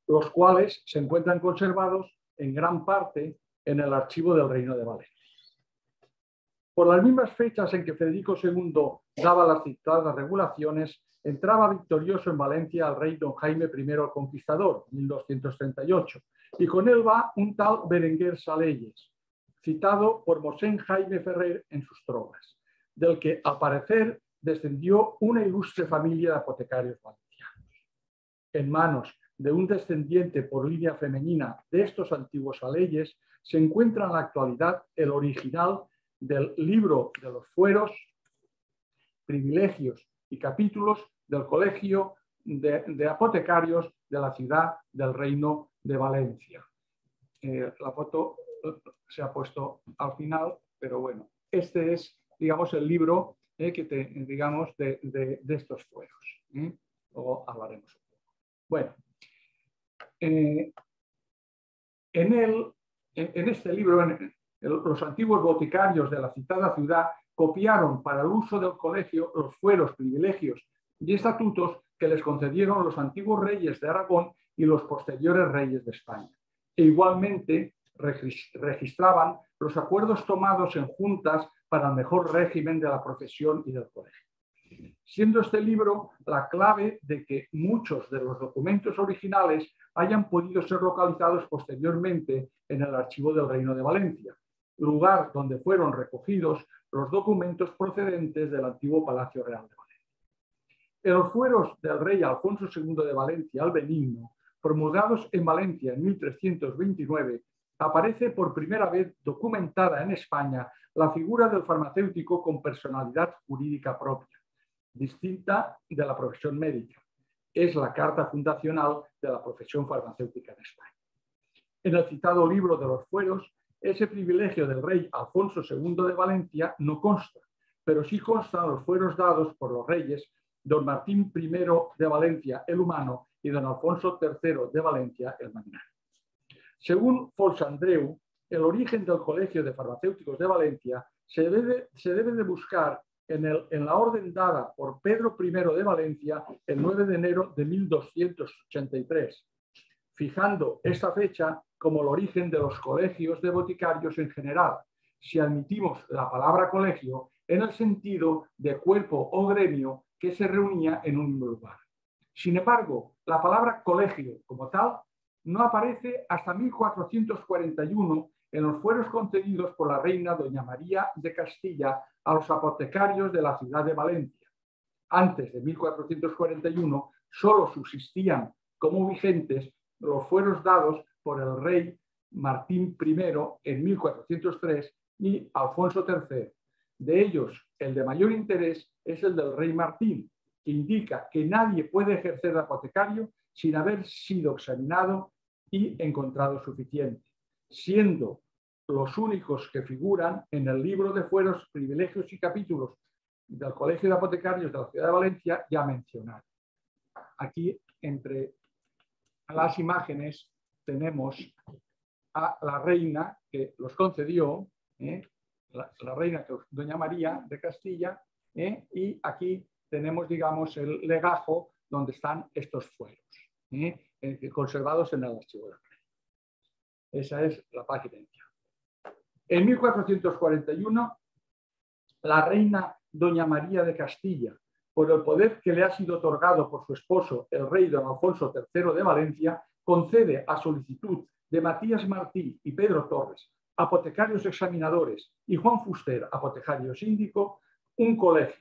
los cuales se encuentran conservados en gran parte en el archivo del Reino de Valencia. Por las mismas fechas en que Federico II daba las citadas regulaciones, entraba victorioso en Valencia el rey don Jaime I el Conquistador, 1238, y con él va un tal Berenguer Saleyes, citado por Mosén Jaime Ferrer en sus trovas, del que al parecer descendió una ilustre familia de apotecarios valencianos. En manos de un descendiente por línea femenina de estos antiguos aleyes, se encuentra en la actualidad el original del libro de los fueros, privilegios y capítulos del Colegio de, Apotecarios de la ciudad del Reino de Valencia. Eh, la foto eh, se ha puesto al final, pero bueno, este es, digamos, el libro eh, que te, digamos, de, estos fueros. Luego hablaremos un poco. Bueno, en, el, en, este libro, los antiguos boticarios de la citada ciudad copiaron para el uso del colegio los fueros, privilegios y estatutos que les concedieron los antiguos reyes de Aragón y los posteriores reyes de España. E igualmente registraban los acuerdos tomados en juntas para el mejor régimen de la profesión y del colegio siendo este libro la clave de que muchos de los documentos originales hayan podido ser localizados posteriormente en el archivo del Reino de Valencia, lugar donde fueron recogidos los documentos procedentes del antiguo Palacio Real de Valencia. En los fueros del rey Alfonso II de Valencia el Benigno, promulgados en Valencia en 1329, aparece por primera vez documentada en España la figura del farmacéutico con personalidad jurídica propia distinta de la profesión médica. Es la carta fundacional de la profesión farmacéutica en España. En el citado libro de los fueros, ese privilegio del rey Alfonso II de Valencia no consta, pero sí constan los fueros dados por los reyes don Martín I de Valencia el Humano y don Alfonso III de Valencia el Magnánimo. Según Folsandreu, el origen del Colegio de Farmacéuticos de Valencia se debe, de buscar en, la orden dada por Pedro I de Valencia el 9 de enero de 1283, fijando esta fecha como el origen de los colegios de boticarios en general, si admitimos la palabra colegio en el sentido de cuerpo o gremio que se reunía en un lugar. Sin embargo, la palabra colegio como tal no aparece hasta 1441 en los fueros concedidos por la reina doña María de Castilla a los apotecarios de la ciudad de Valencia. Antes de 1441 solo subsistían como vigentes los fueros dados por el rey Martín I en 1403 y Alfonso III. De ellos, el de mayor interés es el del rey Martín, que indica que nadie puede ejercer de apotecario sin haber sido examinado y encontrado suficiente, siendo los únicos que figuran en el libro de fueros, privilegios y capítulos del Colegio de Apotecarios de la Ciudad de Valencia ya mencionados. Aquí, entre las imágenes, tenemos a la reina que los concedió, ¿eh? la, reina Doña María de Castilla, ¿eh? y aquí tenemos, digamos, el legajo donde están estos fueros, conservados en el archivo de Esa es la página En 1441, la reina Doña María de Castilla, por el poder que le ha sido otorgado por su esposo, el rey don Alfonso III de Valencia, concede a solicitud de Matías Martí y Pedro Torres, apotecarios examinadores, y Juan Fuster, apotecario síndico, un colegio,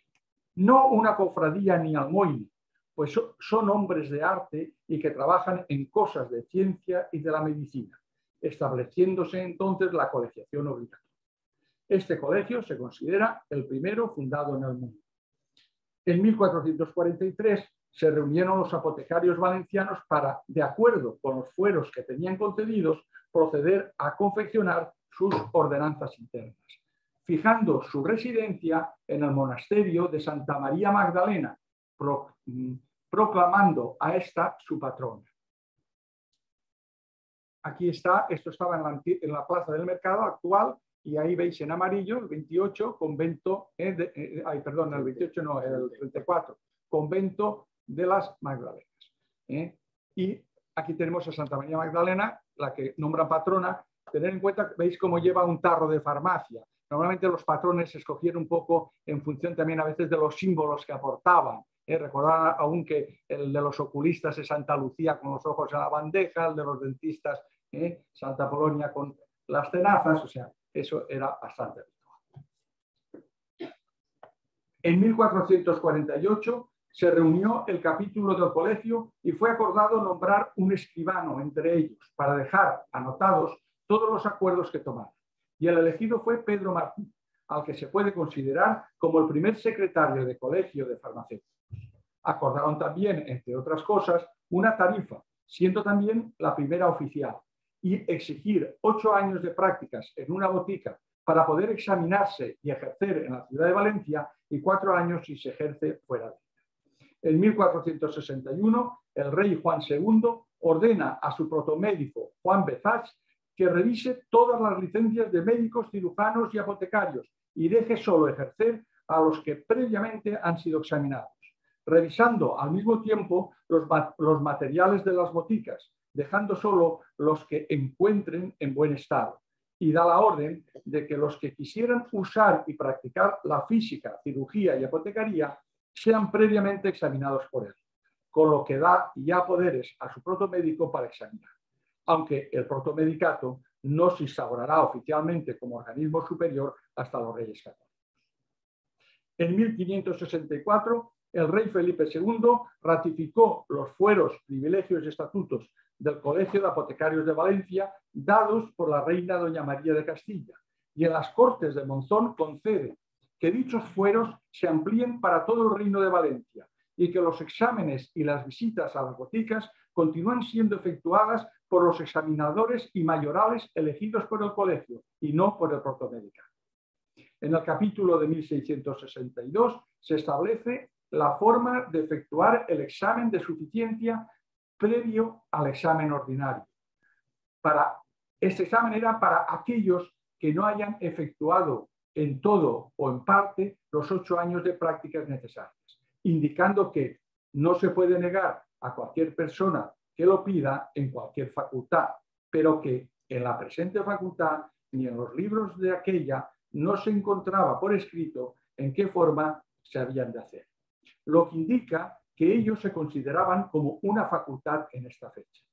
no una cofradía ni almoine, pues son hombres de arte y que trabajan en cosas de ciencia y de la medicina, estableciéndose entonces la colegiación obligatoria. Este colegio se considera el primero fundado en el mundo. En 1443 se reunieron los apotecarios valencianos para, de acuerdo con los fueros que tenían concedidos, proceder a confeccionar sus ordenanzas internas, fijando su residencia en el monasterio de Santa María Magdalena, mm, proclamando a esta su patrona. Aquí está, esto estaba en la, plaza del mercado actual y ahí veis en amarillo el 28, convento, eh, eh, ay, perdón, el 28 no, el 34, convento de las Magdalenas. ¿eh? Y aquí tenemos a Santa María Magdalena, la que nombra patrona. Tener en cuenta, veis cómo lleva un tarro de farmacia. Normalmente los patrones se escogieron un poco en función también a veces de los símbolos que aportaban. ¿eh? Recordar aún que el de los oculistas es Santa Lucía con los ojos en la bandeja, el de los dentistas ¿eh? Santa Polonia con las tenazas, o sea, eso era bastante habitual. En 1448 se reunió el capítulo del colegio y fue acordado nombrar un escribano entre ellos para dejar anotados todos los acuerdos que tomaron. Y el elegido fue Pedro Martín, al que se puede considerar como el primer secretario de colegio de farmacéuticos. Acordaron también, entre otras cosas, una tarifa, siendo también la primera oficial, y exigir ocho años de prácticas en una botica para poder examinarse y ejercer en la ciudad de Valencia y cuatro años si se ejerce fuera de en 1461, el rey Juan II ordena a su protomédico Juan Bezach que revise todas las licencias de médicos, cirujanos y apotecarios y deje solo ejercer a los que previamente han sido examinados, revisando al mismo tiempo los, los materiales de las boticas, dejando solo los que encuentren en buen estado y da la orden de que los que quisieran usar y practicar la física, cirugía y apotecaría sean previamente examinados por él, con lo que da ya poderes a su protomédico para examinar, aunque el protomedicato no se instaurará oficialmente como organismo superior hasta los reyes católicos. En 1564, el rey Felipe II ratificó los fueros, privilegios y estatutos del Colegio de Apotecarios de Valencia dados por la reina doña María de Castilla y en las Cortes de Monzón concede que dichos fueros se amplíen para todo el Reino de Valencia y que los exámenes y las visitas a las boticas continúen siendo efectuadas por los examinadores y mayorales elegidos por el colegio y no por el protomédica. En el capítulo de 1662 se establece la forma de efectuar el examen de suficiencia previo al examen ordinario. Para, este examen era para aquellos que no hayan efectuado en todo o en parte los ocho años de prácticas necesarias, indicando que no se puede negar a cualquier persona que lo pida en cualquier facultad, pero que en la presente facultad ni en los libros de aquella no se encontraba por escrito en qué forma se habían de hacer, lo que indica que ellos se consideraban como una facultad en esta fecha.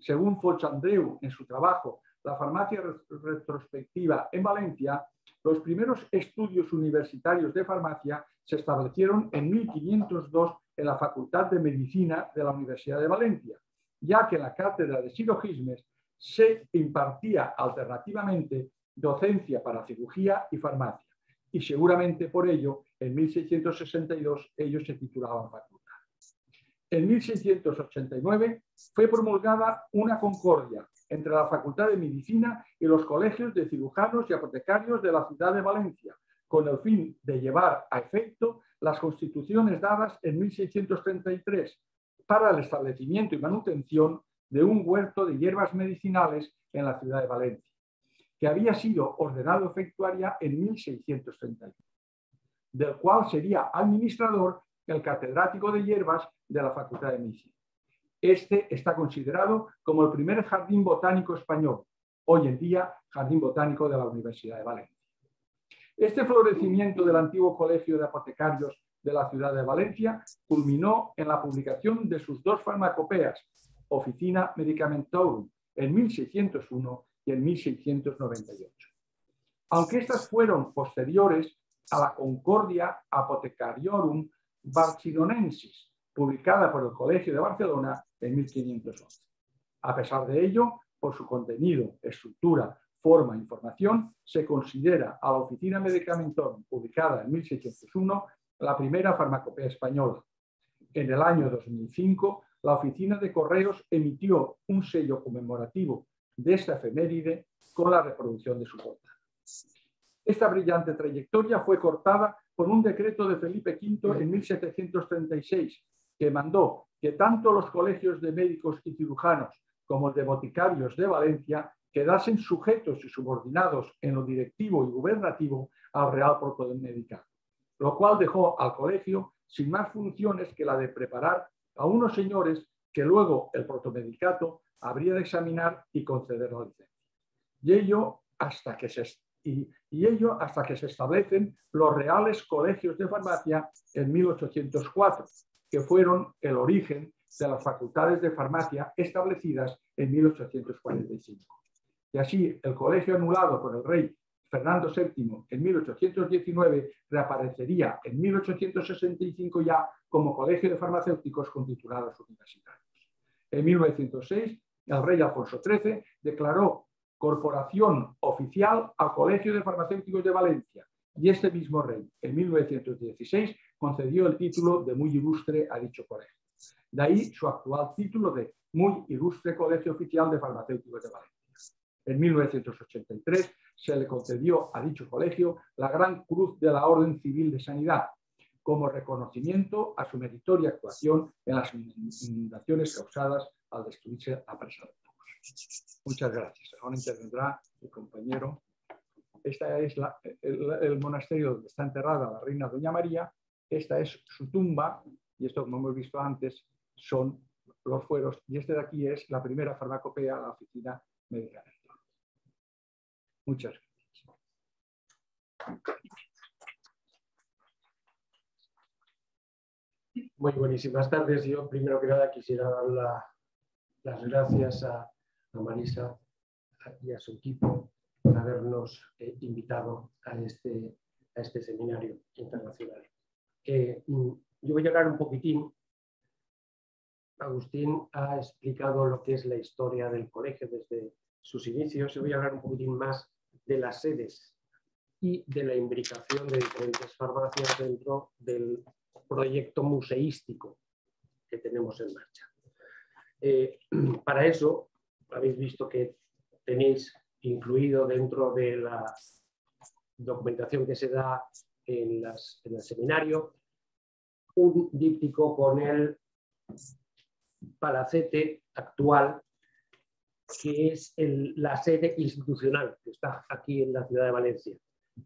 Según Andreu en su trabajo La farmacia retrospectiva en Valencia, los primeros estudios universitarios de farmacia se establecieron en 1502 en la Facultad de Medicina de la Universidad de Valencia, ya que la cátedra de silogismes se impartía alternativamente docencia para cirugía y farmacia, y seguramente por ello en 1662 ellos se titulaban facultad. En 1689 fue promulgada una concordia entre la Facultad de Medicina y los colegios de cirujanos y apotecarios de la ciudad de Valencia, con el fin de llevar a efecto las constituciones dadas en 1633 para el establecimiento y manutención de un huerto de hierbas medicinales en la ciudad de Valencia, que había sido ordenado efectuaria en 1631, del cual sería administrador el catedrático de hierbas de la Facultad de Medicina. Este está considerado como el primer jardín botánico español, hoy en día Jardín Botánico de la Universidad de Valencia. Este florecimiento del antiguo Colegio de Apotecarios de la ciudad de Valencia culminó en la publicación de sus dos farmacopeas, Oficina Medicamentorum, en 1601 y en 1698. Aunque estas fueron posteriores a la Concordia Apothecariorum Barcelonensis, publicada por el Colegio de Barcelona en 1511. A pesar de ello, por su contenido, estructura, forma e información, se considera a la Oficina Medicamentorum, publicada en 1601, la primera farmacopea española. En el año 2005, la Oficina de Correos emitió un sello conmemorativo de esta efeméride con la reproducción de su obra. Esta brillante trayectoria fue cortada por un decreto de Felipe V en 1736, que mandó que tanto los colegios de médicos y cirujanos como el de boticarios de Valencia quedasen sujetos y subordinados en lo directivo y gubernativo al Real Protomedicado, lo cual dejó al colegio sin más funciones que la de preparar a unos señores que luego el protomedicato habría de examinar y conceder la licencia. Y ello hasta que se, y, ello hasta que se establecen los reales colegios de farmacia en 1804, que fueron el origen de las facultades de farmacia establecidas en 1845. Y así el colegio anulado por el rey Fernando VII en 1819 reaparecería en 1865 ya como colegio de farmacéuticos con titulados universitarios. En 1906, el rey Alfonso XIII declaró corporación oficial al Colegio de Farmacéuticos de Valencia y este mismo rey, en 1916, concedió el título de muy ilustre a dicho colegio. De ahí su actual título de muy ilustre Colegio Oficial de Farmacéuticos de Valencia. En 1983 se le concedió a dicho colegio la Gran Cruz de la Orden Civil de Sanidad, como reconocimiento a su meritoria actuación en las inundaciones causadas al destruirse la presa de Muchas gracias. Ahora intervendrá el compañero. Este es el, monasterio donde está enterrada la reina Doña María. Esta es su tumba y esto, como hemos visto antes, son los fueros. Y este de aquí es la primera farmacopea, la oficina médica. Muchas gracias. Muy buenísimas tardes. Yo primero que nada quisiera dar las gracias a, Marisa y a su equipo por habernos eh, invitado a este, a este seminario internacional. Eh, mm, yo voy a hablar un poquitín. Agustín ha explicado lo que es la historia del colegio desde sus inicios. Yo voy a hablar un poquitín más de las sedes y de la imbricación de diferentes farmacias dentro del proyecto museístico que tenemos en marcha. Eh, (clears throat) para eso, habéis visto que tenéis incluido dentro de la documentación que se da en, el seminario un díptico con el palacete actual, que es la sede institucional que está aquí en la ciudad de Valencia.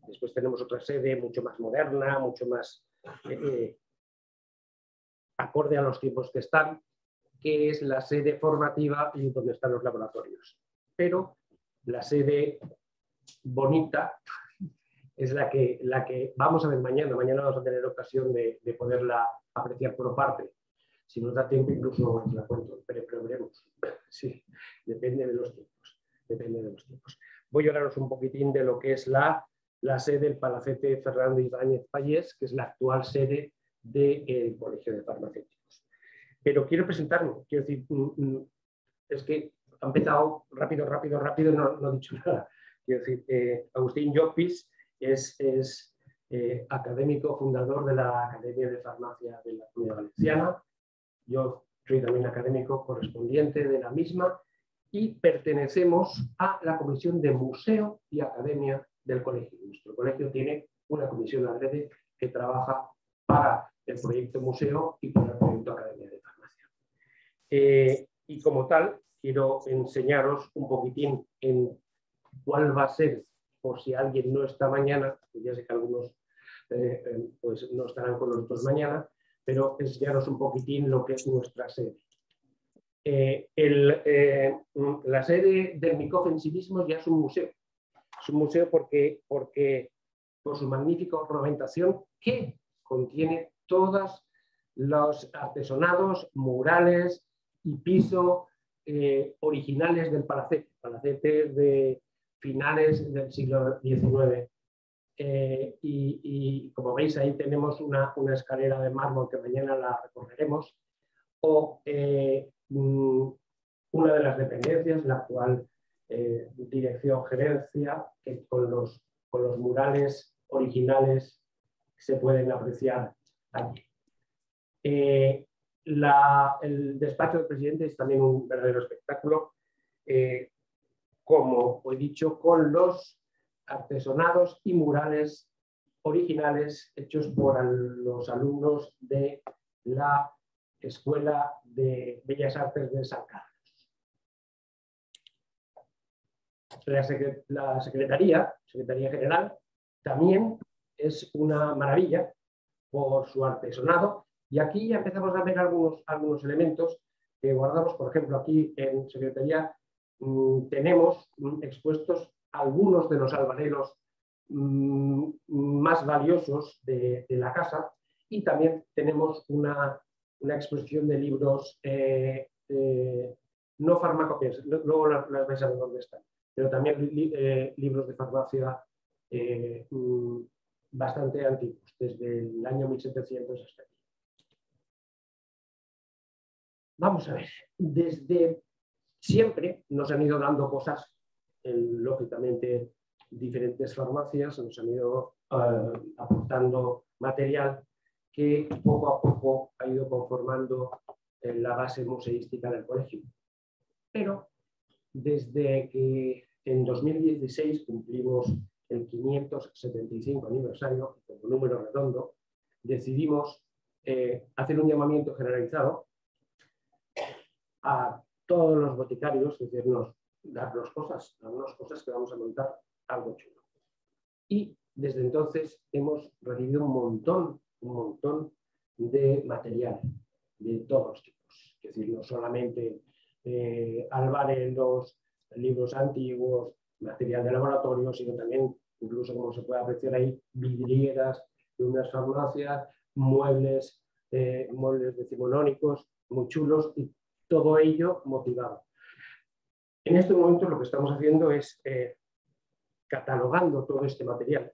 Después tenemos otra sede mucho más moderna, mucho más eh, acorde a los tiempos que están, que es la sede formativa y donde están los laboratorios. Pero la sede bonita es la que, la que vamos a ver mañana. Mañana vamos a tener ocasión de, poderla apreciar por parte. Si nos da tiempo, incluso la cuento, pero, veremos. Sí, depende de los tiempos. Depende de los tiempos. Voy a hablaros un poquitín de lo que es la, la sede del Palacete Fernando Ibáñez Payés, que es la actual sede del Colegio de Farmacéuticos. Pero quiero presentarme, quiero decir, mm, mm, es que ha empezado rápido, rápido, rápido, no, no he dicho (laughs) nada. Quiero decir, eh, Agustín Llopis es, es eh, académico fundador de la Academia de Farmacia de la Comunidad Valenciana. Yo soy también académico correspondiente de la misma y pertenecemos a la Comisión de Museo y Academia del colegio. Nuestro colegio tiene una comisión adrede que trabaja para el proyecto museo y para el proyecto Academia de Farmacia. Eh, y como tal, quiero enseñaros un poquitín en cuál va a ser, por si alguien no está mañana, ya sé que algunos eh, eh, pues no estarán con nosotros mañana, pero enseñaros un poquitín lo que es nuestra sede. Eh, la sede del MICOF en sí mismo ya es un museo. Es un museo porque, porque por su magnífica ornamentación que contiene todos los artesonados, murales y piso originales del palacete. Palacete de finales del siglo XIX. Eh, y, como veis ahí tenemos una, escalera de mármol que mañana la recorreremos, o eh, mm, una de las dependencias, la actual eh, dirección gerencia, que con los, con los murales originales se pueden apreciar allí. el despacho del presidente es también un verdadero espectáculo, como he dicho, con los artesonados y murales originales hechos por los alumnos de la Escuela de Bellas Artes de San Carlos. La, Secretaría, Secretaría General, también es una maravilla por su artesonado y aquí empezamos a ver algunos, algunos elementos que guardamos, por ejemplo, aquí en Secretaría tenemos mm, expuestos algunos de los albareros mm, más valiosos de, la casa y también tenemos una, exposición de libros eh, eh, no farmacopias, luego las, vais a ver dónde están, pero también eh, libros de farmacia mm, bastante antiguos, desde el año 1700 hasta aquí. Vamos a ver, desde siempre nos han ido dando cosas lógicamente, diferentes farmacias nos han ido eh, aportando material que poco a poco ha ido conformando eh, la base museística del colegio. Pero desde que en 2016 cumplimos el 575 aniversario, como número redondo, decidimos eh, hacer un llamamiento generalizado a todos los boticarios, decirnos, darnos cosas, darnos cosas que vamos a montar algo chulo. Y desde entonces hemos recibido un montón, un montón de material de todos tipos. Es decir, no solamente eh, albareros, libros antiguos, material de laboratorio, sino también, incluso como se puede apreciar ahí, vidrieras de unas farmacias, muebles, eh, muebles decimonónicos muy chulos y todo ello motivado en este momento lo que estamos haciendo es eh, catalogando todo este material,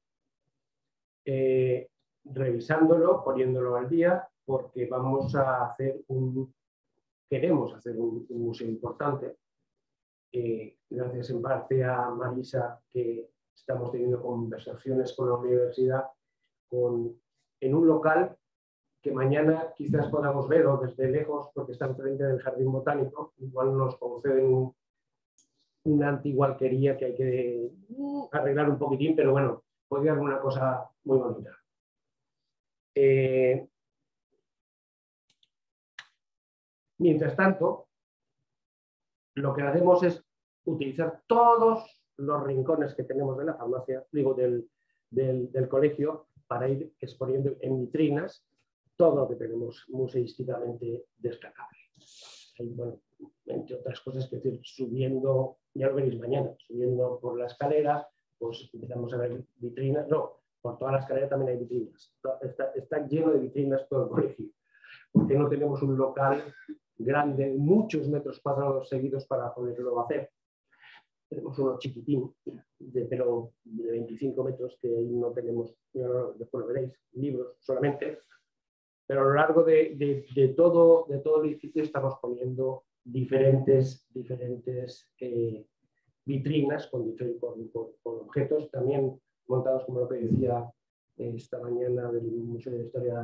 eh, revisándolo, poniéndolo al día, porque vamos a hacer un, queremos hacer un, museo importante. Gracias en parte a Marisa, que estamos teniendo conversaciones con la universidad, con, en un local que mañana quizás podamos ver o desde lejos, porque está enfrente del jardín botánico, igual nos conceden un, una antigua alquería que hay que arreglar un poquitín, pero bueno, podría ser una cosa muy bonita. Eh, mientras tanto, lo que hacemos es utilizar todos los rincones que tenemos de la farmacia, digo, del, colegio, para ir exponiendo en vitrinas todo lo que tenemos museísticamente destacable. bueno, entre otras cosas, que decir, subiendo, ya lo veréis mañana, subiendo por la escalera, pues empezamos a ver vitrinas, no, por toda la escalera también hay vitrinas, está, lleno de vitrinas todo el colegio, porque no tenemos un local grande, muchos metros cuadrados seguidos para poderlo hacer. Tenemos uno chiquitín, de, pero de 25 metros, que no tenemos, después lo veréis, libros solamente, pero a lo largo de, todo, el edificio estamos poniendo diferentes, eh, vitrinas con, objetos también montados, como lo que decía eh, esta mañana del Museo de Historia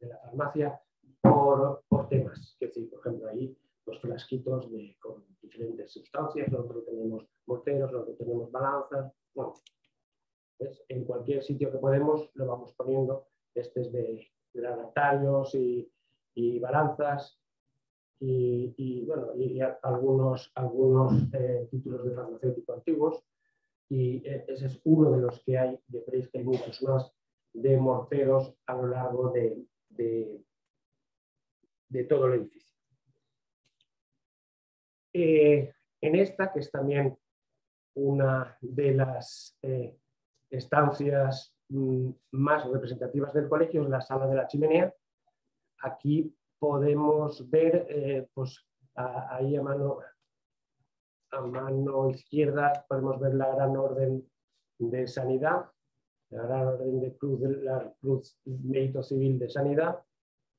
de, la Farmacia, por, temas. Es decir, por ejemplo, ahí los frasquitos con diferentes sustancias, nosotros tenemos morteros, nosotros tenemos balanzas. Bueno, en cualquier sitio que podemos lo vamos poniendo. Este es de granatarios y, y balanzas, y, bueno, y algunos, algunos eh, títulos de farmacéutico antiguos. Y eh, ese es uno de los que hay, de veréis que hay muchos más, de morteros a lo largo de, de, todo el edificio. Eh, en esta, que es también una de las estancias más representativas del colegio, es la sala de la chimenea. Aquí podemos ver, eh, pues ahí a mano, a mano izquierda podemos ver la gran orden de sanidad, la gran orden de cruz, la cruz mérito civil de sanidad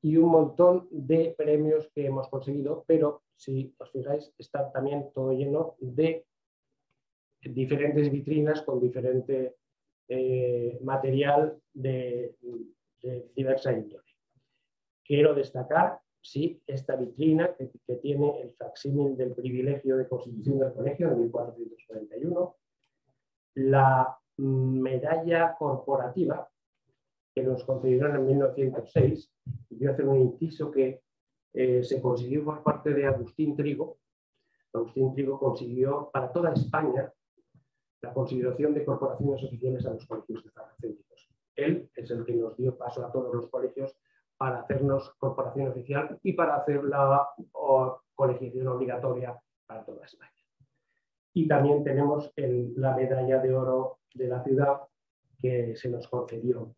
y un montón de premios que hemos conseguido, pero si os fijáis está también todo lleno de diferentes vitrinas con diferente eh, material de, de diversa. Quiero destacar, sí, esta vitrina que, tiene el facsímil del privilegio de constitución del colegio de 1441, la medalla corporativa que nos concedieron en 1906. Yo hacer un inciso que eh, se consiguió por parte de Agustín Trigo. Agustín Trigo consiguió para toda España la consideración de corporaciones oficiales a los colegios de farmacéuticos. Él es el que nos dio paso a todos los colegios para hacernos corporación oficial y para hacer la colegiación obligatoria para toda España. Y también tenemos la medalla de oro de la ciudad que se nos concedió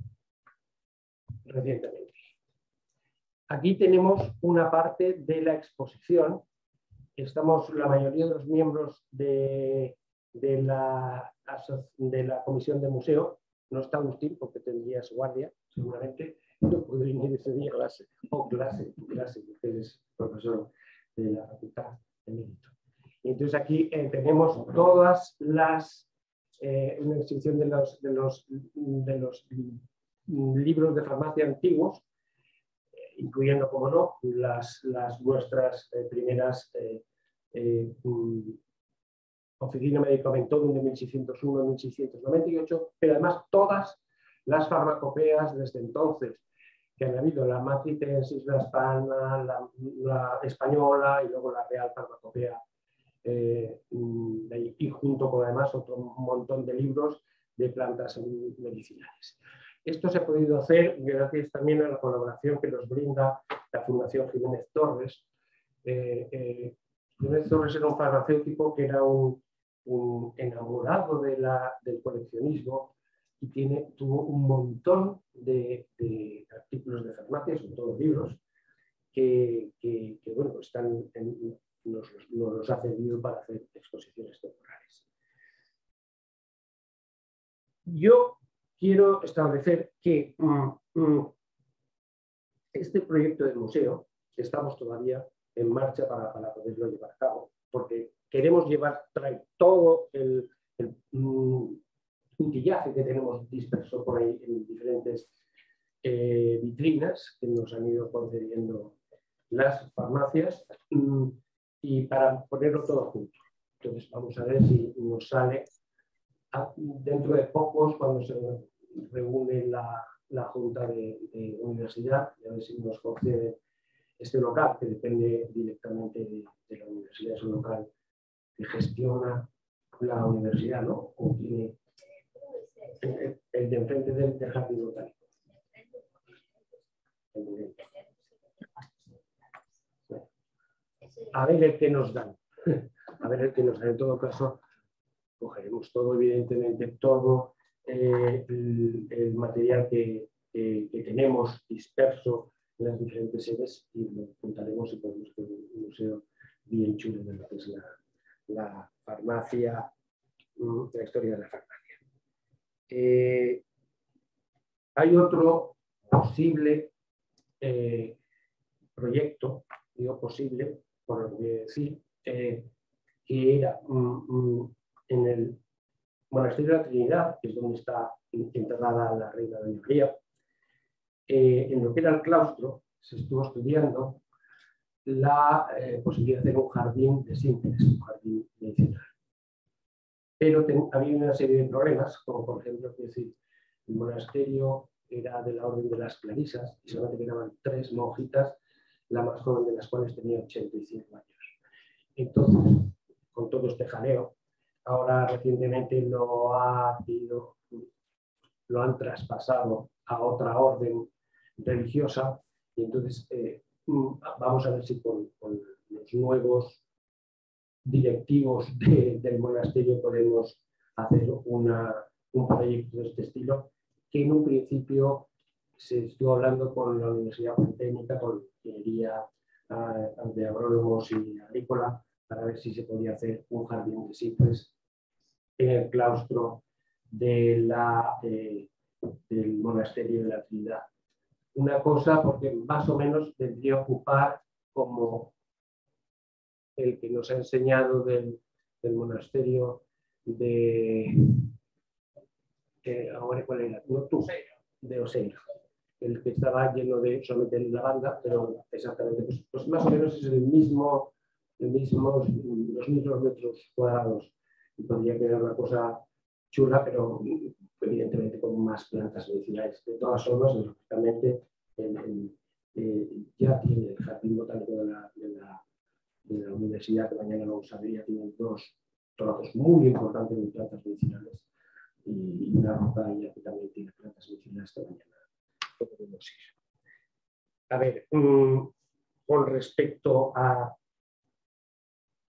recientemente. Aquí tenemos una parte de la exposición. Estamos la mayoría de los miembros de, de, la, de la comisión de museo. No está Agustín porque tendría su guardia, seguramente, no podría ir ese día clase, o clase, clase, porque es profesor de la Facultad de Mérito. Y entonces aquí eh, tenemos todas las, eh, una exhibición de los, de los, de los libros de farmacia antiguos, eh, incluyendo, como no, las, las nuestras primeras Oficina Medicamentorum de 1601 1698, pero además todas las farmacopeas desde entonces, que han habido la matritensis, la hispana, la, española y luego la real farmacopea, eh, mm, y junto con además otro montón de libros de plantas medicinales. Esto se ha podido hacer gracias también a la colaboración que nos brinda la Fundación Jiménez Torres. Eh, eh, Jiménez Torres era un farmacéutico que era un, enamorado de la, del coleccionismo y tiene, tuvo un montón de, artículos de farmacia, sobre todo libros, que, bueno, están nos, los ha cedido para hacer exposiciones temporales. Yo quiero establecer que mm, mm, este proyecto del museo estamos todavía en marcha para, poderlo llevar a cabo, porque queremos llevar, todo el, el mm, que tenemos disperso por ahí en diferentes eh, vitrinas que nos han ido concediendo las farmacias mm, y para ponerlo todo junto. Entonces vamos a ver si nos sale dentro de pocos cuando se reúne la, Junta de, Universidad y a ver si nos concede este local que depende directamente de, la universidad, es un local que gestiona la universidad, ¿no? O tiene el, de enfrente del, jardín botánico. A ver el que nos dan. A ver el que nos dan. En todo caso, cogeremos todo, evidentemente, todo eh, el, material que, tenemos disperso en las diferentes sedes y lo juntaremos y podemos tener un museo bien chulo de lo que es la, la farmacia, mm, la historia de la farmacia. Eh, hay otro posible eh, proyecto, digo posible, por lo que voy a decir, eh, que era mm, mm, en el Monasterio de la Trinidad, que es donde está enterrada la reina de María, en lo que era el claustro, se estuvo estudiando la posibilidad de hacer un jardín de síntesis, un jardín medicinal pero había una serie de problemas, como por ejemplo, que decir, el monasterio era de la orden de las clarisas y solamente quedaban tres monjitas la más joven de las cuales tenía 85 años. Entonces, con todo este jaleo, ahora recientemente lo, ha lo han traspasado a otra orden religiosa y entonces eh, vamos a ver si con, los nuevos directivos del monasterio podemos hacer un proyecto de este estilo que en un principio se estuvo hablando con la Universidad Politécnica, con ingeniería ah, de agrólogos y agrícola, para ver si se podía hacer un jardín de ciprés en el claustro eh, del monasterio de la Trinidad. Una cosa porque más o menos tendría ocupar como el que nos ha enseñado del, monasterio de... Eh, ahora, ¿cuál era? No, tú, de el que estaba lleno de solamente lavanda, pero exactamente, pues, pues, más o menos es el mismo, el mismo, los mismos metros cuadrados. Y podría quedar una cosa chula, pero evidentemente con más plantas medicinales. De todas formas, lógicamente, eh, ya tiene el Jardín Botánico de la, Universidad, que mañana lo sabría, tiene dos trozos muy importantes de plantas medicinales y una roca que también tiene plantas medicinales que mañana. A ver, mm, con respecto a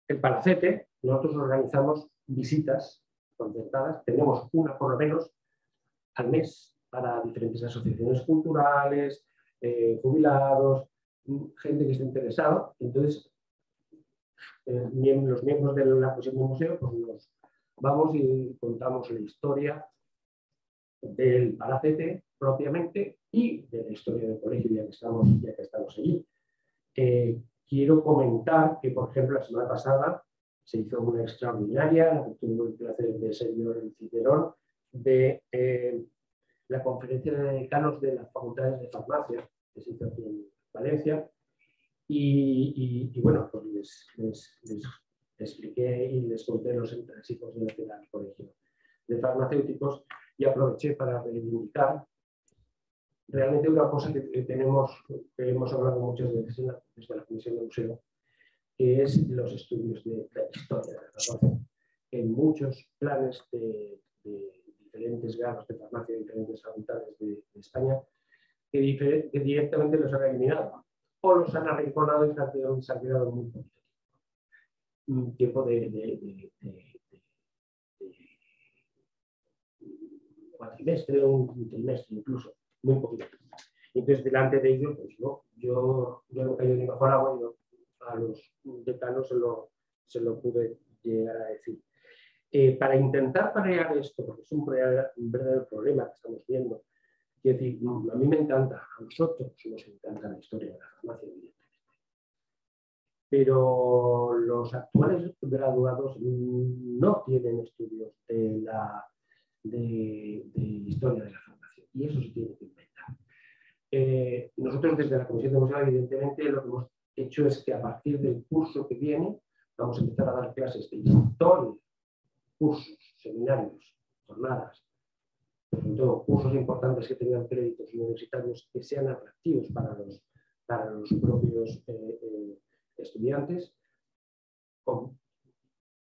el palacete, nosotros organizamos visitas concertadas, tenemos una por lo menos al mes para diferentes asociaciones culturales, eh, jubilados, gente que esté interesada. Entonces, eh, los miembros de la Comisión del Museo pues nos vamos y contamos la historia del palacete propiamente y de la historia del colegio, ya que estamos, ya que estamos allí. Eh, quiero comentar que, por ejemplo, la semana pasada se hizo una extraordinaria, tuve el placer de el Cicerón, de eh, la conferencia de decanos de las facultades de farmacia, que se hizo aquí en Valencia. Y, bueno, pues les, expliqué y les conté los entresijos de del colegio de farmacéuticos y aproveché para reivindicar realmente una cosa que tenemos, que hemos hablado muchas veces desde la Comisión de Museo, que es los estudios de la historia de la farmacia. En muchos planes de, diferentes grados de farmacia, de diferentes facultades de, España, que, directamente los han eliminado o los han arrinconado y se han quedado, muy poquito un tiempo de, cuatrimestre o un trimestre incluso muy poquito. Entonces, delante de ellos, pues no, yo, yo no caí ni mejor agua y a los decanos se lo, se lo pude llegar a decir. Eh, para intentar paliar esto, porque es un, verdadero problema que estamos viendo, decir, a mí me encanta, a nosotros nos encanta la historia de la farmacia, evidentemente. Pero los actuales graduados no tienen estudios de, la, de historia de la farmacia y eso se tiene que inventar. Eh, nosotros desde la Comisión de Museo, evidentemente, lo que hemos hecho es que a partir del curso que viene vamos a empezar a dar clases de historia, cursos, seminarios, jornadas, sobre todo cursos importantes que tengan créditos universitarios que sean atractivos para los, para los propios eh, eh, estudiantes, con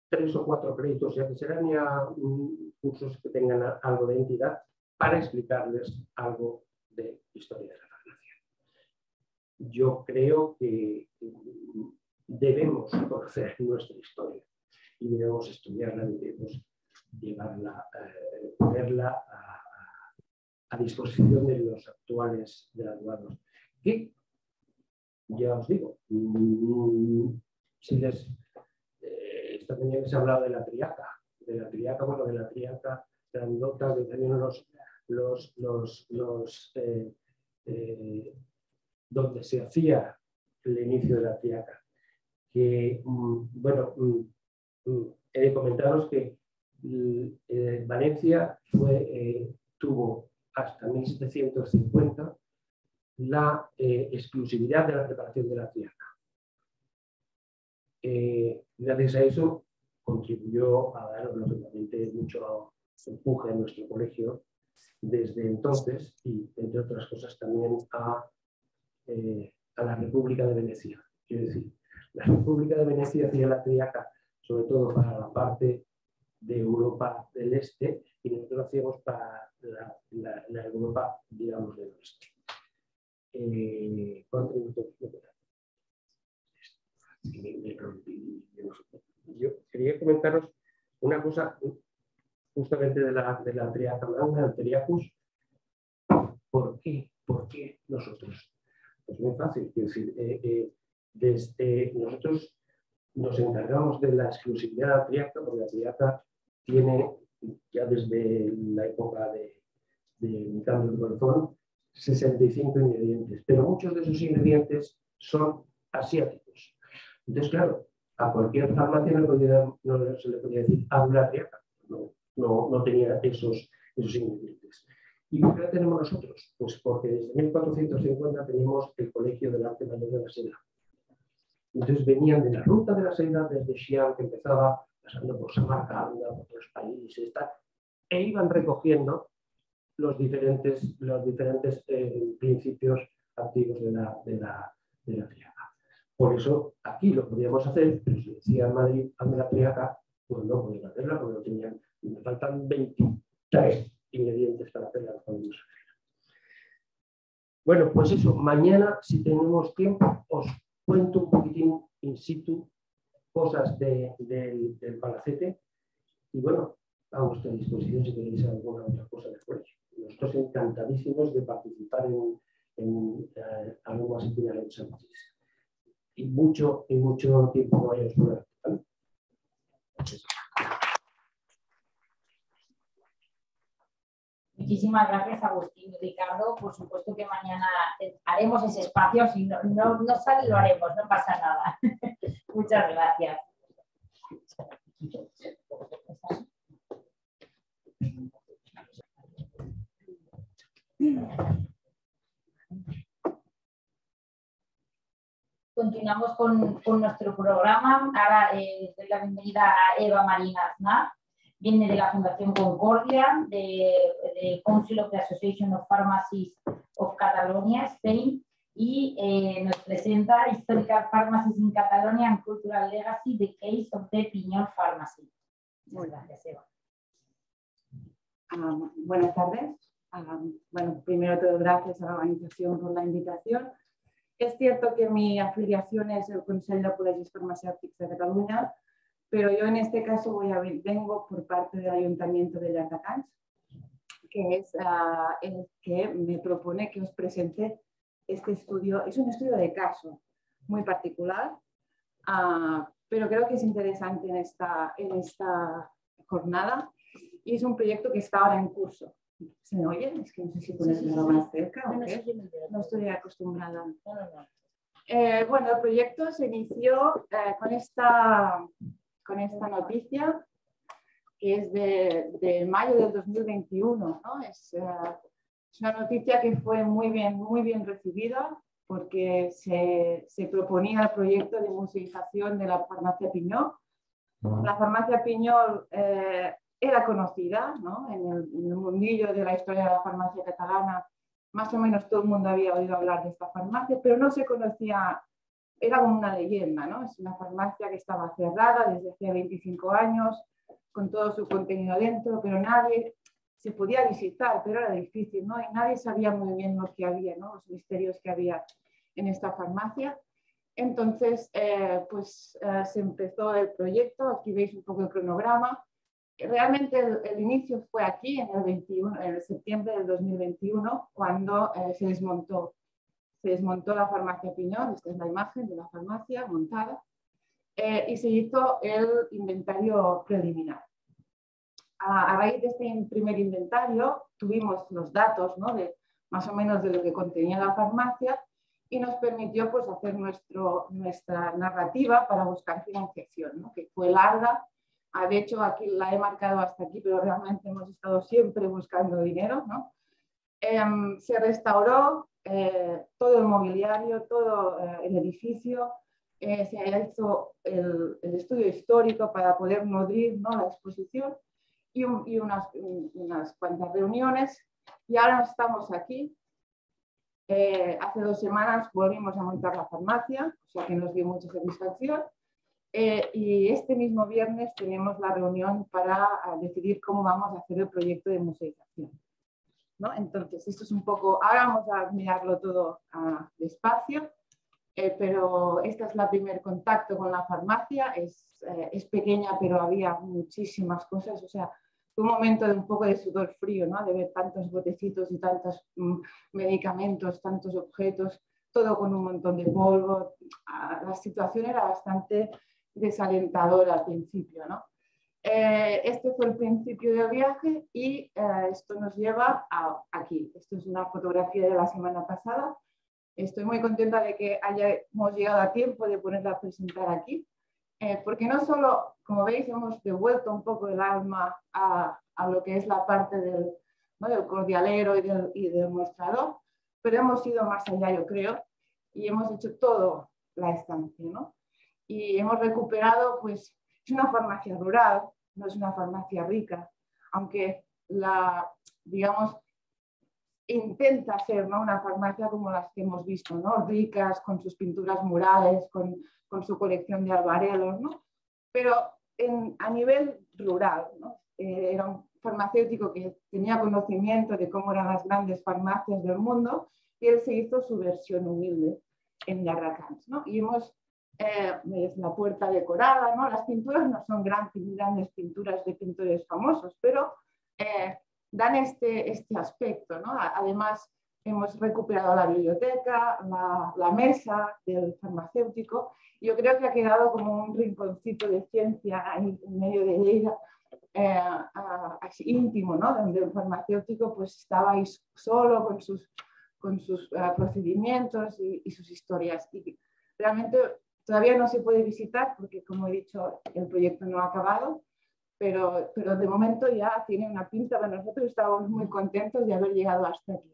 tres o cuatro créditos, ya que serán ya mm, cursos que tengan algo de entidad para explicarles algo de historia de la. Yo creo que debemos conocer nuestra historia y debemos estudiarla, debemos llevarla, eh, ponerla a, disposición de los actuales graduados. Que, ya os digo, mm, si les, eh, esta mañana se ha hablado de la triaca, de la triaca, bueno, de la triaca grandota que tenían los los, los, eh, eh, donde se hacía el inicio de la triaca. Que, mm, bueno, mm, mm, he de comentaros que eh, Valencia fue, tuvo hasta 1750 la exclusividad de la preparación de la triaca. gracias a eso contribuyó a dar lógicamente mucho empuje a nuestro colegio desde entonces y, entre otras cosas, también a, eh, a la República de Venecia. Quiero decir, la República de Venecia hacía la triaca sobre todo para la parte de Europa del Este y nosotros lo hacíamos para la, Europa, digamos, del Oeste. Eh, ¿Cuántos minutos Yo quería comentaros una cosa justamente de la, de la triaca del triacus. ¿Por qué? ¿Por qué nosotros? Es muy fácil. Es decir, eh, eh, desde nosotros nos encargamos de la exclusividad de la triaca, porque la triaca tiene ya desde la época de, de mi cambio de corazón 65 ingredientes, pero muchos de esos ingredientes son asiáticos. Entonces, claro, a cualquier farmacia no, se le podía decir habla triaca, no, no, no tenía esos, esos ingredientes. ¿Y por qué la tenemos nosotros? Pues porque desde 1450 tenemos el Colegio del Arte Mayor de la Seda. Entonces venían de la ruta de la seda desde Xi'an, que empezaba pasando por Samarcanda, por otros países, e iban recogiendo los diferentes, los diferentes eh, principios activos de la, de la, de la triaca. Por eso aquí lo podíamos hacer, pero si decía Madrid, hazme la triaca, pues no podían hacerla porque no tenían, me faltan 23 ingredientes para hacerla, Bueno, pues eso, mañana, si tenemos tiempo, os cuento un poquitín in situ cosas del palacete y bueno, a vuestra disposición si queréis alguna otra cosa después. Nosotros encantadísimos de participar en, en eh, algo así en San Y mucho, y mucho tiempo vayamos por ¿vale? Muchísimas gracias, Agustín y Ricardo. Por supuesto que mañana haremos ese espacio. Si no, no, no sale, lo haremos, no pasa nada. (laughs) Muchas gracias. Continuamos con, con nuestro programa. Ahora eh, doy la bienvenida a Eva Marina Aznar viene de la Fundación Concordia, de, Council of the Association of Pharmacies of Catalonia, Spain, y eh, nos presenta Historical Pharmacies in Catalonia and Cultural Legacy, The Case of the Piñol Pharmacy. Muchas gracias, Eva. Ah, buenas tardes. Ah, bueno, primero todo, gracias a la organización por la invitación. Es cierto que mi afiliación es el Consejo de Colegios Farmacéuticos de Cataluña, pero yo en este caso voy a, vengo por parte del Ayuntamiento de Llardecans, que es uh, el que me propone que os presente este estudio. Es un estudio de caso muy particular, uh, pero creo que es interesante en esta, en esta jornada y es un proyecto que está ahora en curso. ¿Se me oye? Es que no sé si ponerlo más cerca o qué. No estoy acostumbrada. Eh, bueno, el proyecto se inició eh, con esta con esta noticia, que es de, mayo del 2021. Es, eh, es, una noticia que fue muy bien, muy bien recibida porque se, se proponía el proyecto de museización de la farmacia Piñol. La farmacia Piñol eh, era conocida ¿no? en, el, en, el, mundillo de la historia de la farmacia catalana. Más o menos todo el mundo había oído hablar de esta farmacia, pero no se conocía era como una leyenda, ¿no? Es una farmacia que estaba cerrada desde hace 25 años, con todo su contenido dentro, pero nadie se podía visitar, pero era difícil, ¿no? Y nadie sabía muy bien lo que había, ¿no? Los misterios que había en esta farmacia. Entonces, eh, pues eh, se empezó el proyecto, aquí veis un poco el cronograma. Realmente el, inicio fue aquí, en el, 21, en el septiembre del 2021, cuando eh, se desmontó se desmontó la farmacia Piñón, esta es la imagen de la farmacia montada, eh, y se hizo el inventario preliminar. A, raíz de este primer inventario tuvimos los datos ¿no? de más o menos de lo que contenía la farmacia y nos permitió pues, hacer nuestro, nuestra narrativa para buscar financiación, ¿no? que fue larga. Ah, de hecho, aquí la he marcado hasta aquí, pero realmente hemos estado siempre buscando dinero. ¿no? Em, se restauró eh, todo el mobiliario, todo eh, el edificio, eh, se ha hecho el, estudio histórico para poder nutrir ¿no? la exposición y, y unas, unas, cuantas reuniones. Y ahora estamos aquí Eh, hace dos semanas volvimos a montar la farmacia, o sea que nos dio mucha satisfacción. Eh, y este mismo viernes tenemos la reunión para ah, decidir cómo vamos a hacer el proyecto de museización. ¿No? Entonces, esto es un poco, ahora vamos a mirarlo todo ah, despacio, eh, pero este es la primer contacto con la farmacia, es, es, pequeña, pero había muchísimas cosas, o sea, un momento de un poco de sudor frío, ¿no? de ver tantos botecitos y tantos mm, medicamentos, tantos objetos, todo con un montón de polvo. Ah, la situación era bastante desalentadora al principio. ¿no? Eh, este fue el principio del viaje y eh, esto nos lleva a aquí. Esto es una fotografía de la semana pasada. Estoy muy contenta de que hayamos llegado a tiempo de ponerla a presentar aquí. Eh, porque no solo, como veis, hemos devuelto un poco el alma a, a lo que es la parte del, ¿no? del cordialero y del, y del, mostrador, pero hemos ido más allá, yo creo, y hemos hecho todo la estancia, ¿no? Y hemos recuperado, pues, es una farmacia rural, no es una farmacia rica, aunque la, digamos, intenta ser ¿no? una farmacia como las que hemos visto, ¿no? ricas, con sus pinturas murales, con, con su colección de albarelos, ¿no? pero en, a nivel rural. Eh, era un farmacéutico que tenía conocimiento de cómo eran las grandes farmacias del mundo y él se hizo su versión humilde en Yarracans. ¿no? Y hemos, eh, es la puerta decorada, ¿no? las pinturas no son grandes, pinturas de pintores famosos, pero eh, dan este, este aspecto. ¿no? Además, hemos recuperado la biblioteca, la, la, mesa del farmacéutico. Yo creo que ha quedado como un rinconcito de ciencia ahí en medio de ella, eh, íntimo, ¿no? donde el farmacéutico pues, estaba ahí solo con sus, con sus uh, procedimientos y, y, sus historias. Y realmente todavía no se puede visitar porque, como he dicho, el proyecto no ha acabado, pero, pero de momento ya tiene una pinta. Bueno, nosotros estábamos muy contentos de haber llegado hasta aquí.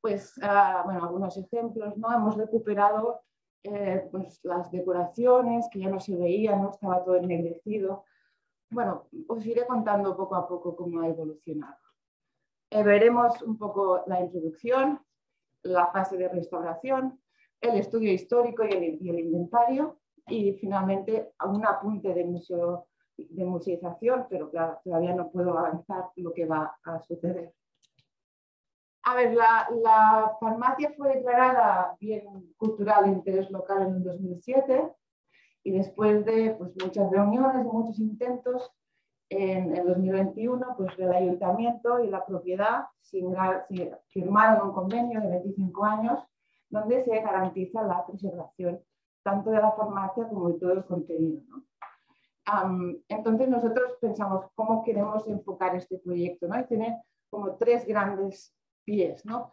Pues, uh, bueno, algunos ejemplos, ¿no? Hemos recuperado eh, pues, las decoraciones que ya no se veían, ¿no? Estaba todo ennegrecido. Bueno, os iré contando poco a poco cómo ha evolucionado. Eh, veremos un poco la introducción, la fase de restauración, el estudio histórico y el, y el inventario y finalmente un apunte de museo de museización, pero todavía no puedo avanzar lo que va a suceder. A ver, la, farmacia fue declarada bien cultural de interés local en el 2007 y después de pues, muchas reuniones, muchos intentos, en el 2021 pues, el ayuntamiento y la propiedad firmaron un convenio de 25 años donde se garantiza la preservación tanto de la farmacia como de todo el contenido. ¿no? entonces nosotros pensamos cómo queremos enfocar este proyecto ¿no? y tener como tres grandes pies. ¿no?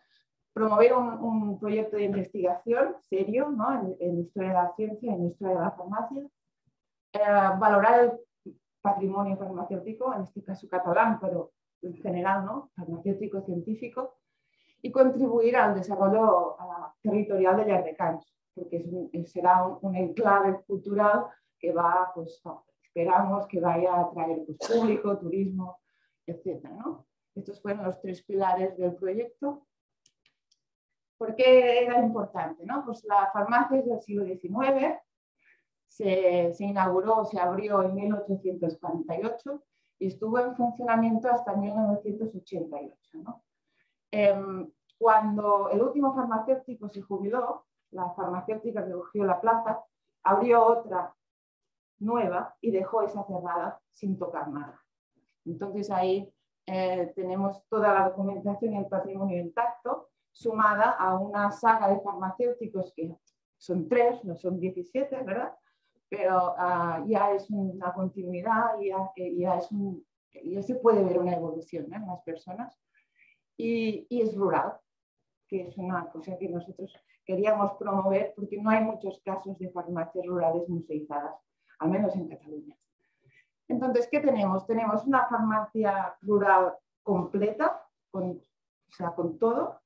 Promover un, proyecto de investigación serio ¿no? en, historia de la ciencia, en historia de la farmacia. Eh, valorar el patrimonio farmacéutico, en este caso catalán, pero en general, ¿no? farmacéutico científico, y contribuir al desarrollo territorial de Llardecans, porque será un, enclave cultural que va pues, esperamos que vaya a atraer pues, público, turismo, etc. Estos fueron los tres pilares del proyecto. ¿Por qué era importante? ¿no? Pues la farmacia es del siglo XIX, se, se inauguró, se abrió en 1848 y estuvo en funcionamiento hasta 1988. ¿no? Eh, cuando el último farmacéutico se jubiló, la farmacéutica que cogió la plaza, abrió otra nueva y dejó esa cerrada sin tocar nada. Entonces ahí eh, tenemos toda la documentación y el patrimonio intacto, sumada a una saga de farmacéuticos que son tres, no son 17, ¿verdad? Pero uh, ya es una continuidad, ya, un, ya se puede ver una evolución ¿eh? en las personas. Y, y es rural, que es una cosa que nosotros queríamos promover porque no hay muchos casos de farmacias rurales museizadas al menos en Cataluña. Entonces, ¿qué tenemos? Tenemos una farmacia rural completa, con, o sea, con todo,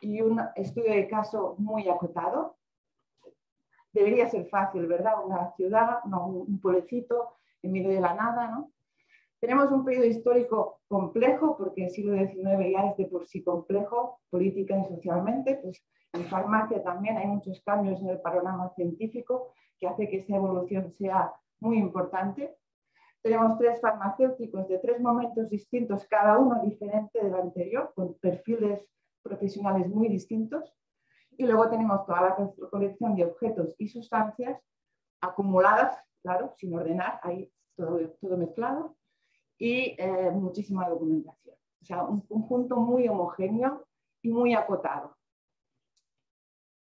y un estudio de caso muy acotado. Debería ser fácil, ¿verdad? Una ciudad, no, un pueblecito en medio de la nada, ¿no? Tenemos un periodo histórico complejo, porque el siglo XIX ya es de por sí complejo, política y socialmente, pues en farmacia también hay muchos cambios en el panorama científico que hace que esa evolución sea muy importante. Tenemos tres farmacéuticos de tres momentos distintos, cada uno diferente del anterior, con perfiles profesionales muy distintos. Y luego tenemos toda la colección de objetos y sustancias acumuladas, claro, sin ordenar, ahí todo, todo mezclado, y eh, muchísima documentación. O sea, un conjunto muy homogéneo y muy acotado.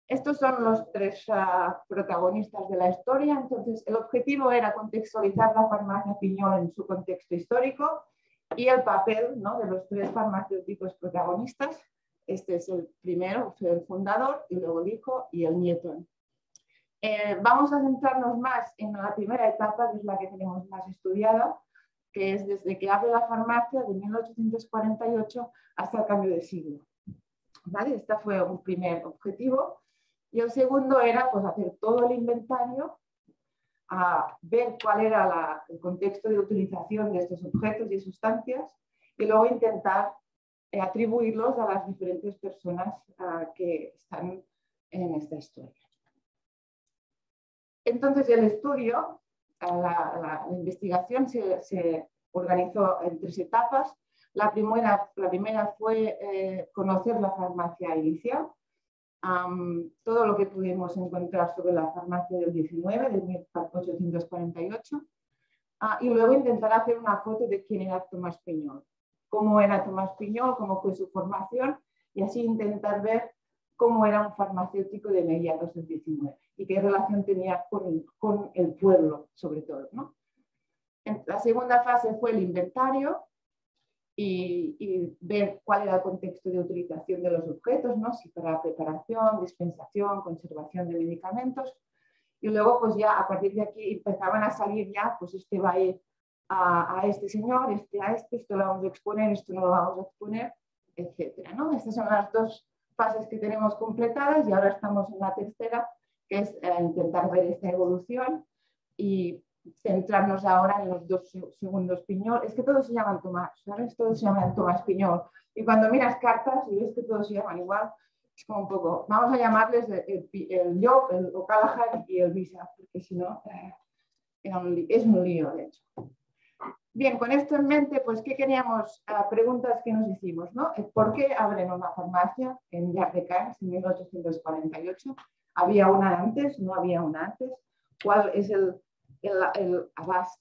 Estos son los tres ah, protagonistas de la historia. Entonces, el objetivo era contextualizar la farmacia Piñol en su contexto histórico y el papel ¿no? de los tres farmacéuticos protagonistas. Este es el primero, el fundador, y luego el hijo y el nieto. Eh, vamos a centrarnos más en la primera etapa, que es la que tenemos más estudiada, que es desde que abre la farmacia de 1848 hasta el cambio de siglo. ¿Vale? Este fue un primer objetivo. Y el segundo era pues, hacer todo el inventario, a ver cuál era el contexto de utilización de estos objetos y sustancias y luego intentar eh, atribuirlos a las diferentes personas ah, que están en esta historia. Entonces el estudio, la, investigación se, organizó en tres etapas. La primera, la primera fue eh, conocer la farmacia inicial, todo lo que pudimos encontrar sobre la farmacia del 19, de 1848, ah, y luego intentar hacer una foto de quién era Tomás Piñol, cómo era Tomás Piñol, cómo fue su formación, y así intentar ver cómo era un farmacéutico de mediados del 19 y qué relación tenía con, con el pueblo, sobre todo. ¿no? La segunda fase fue el inventario, y, ver cuál era el contexto de utilización de los objetos, ¿no? si para preparación, dispensación, conservación de medicamentos. Y luego, pues ya a partir de aquí empezaban a salir ya, pues este va a ir a, este señor, este a este, esto lo vamos a exponer, esto no lo vamos a exponer, etc. ¿no? Estas son las dos fases que tenemos completadas y ahora estamos en la tercera, es eh, intentar ver esta evolución y centrarnos ahora en los dos segundos Piñol. Es que todos se llaman Tomás, ¿sabes? Todos se llaman Tomás Piñol. Y cuando miras cartas y ves que todos se llaman igual, es como un poco, vamos a llamarles el, el, Job, el O'Callaghan y el Visa, porque si no, eh, es un lío, de hecho. Bien, con esto en mente, pues, ¿qué queríamos? Ah, preguntas que nos hicimos, ¿no? ¿Por qué abren una farmacia en Yardecans en 1848? ¿Había una antes? ¿No había una antes? ¿Cuál es el el, el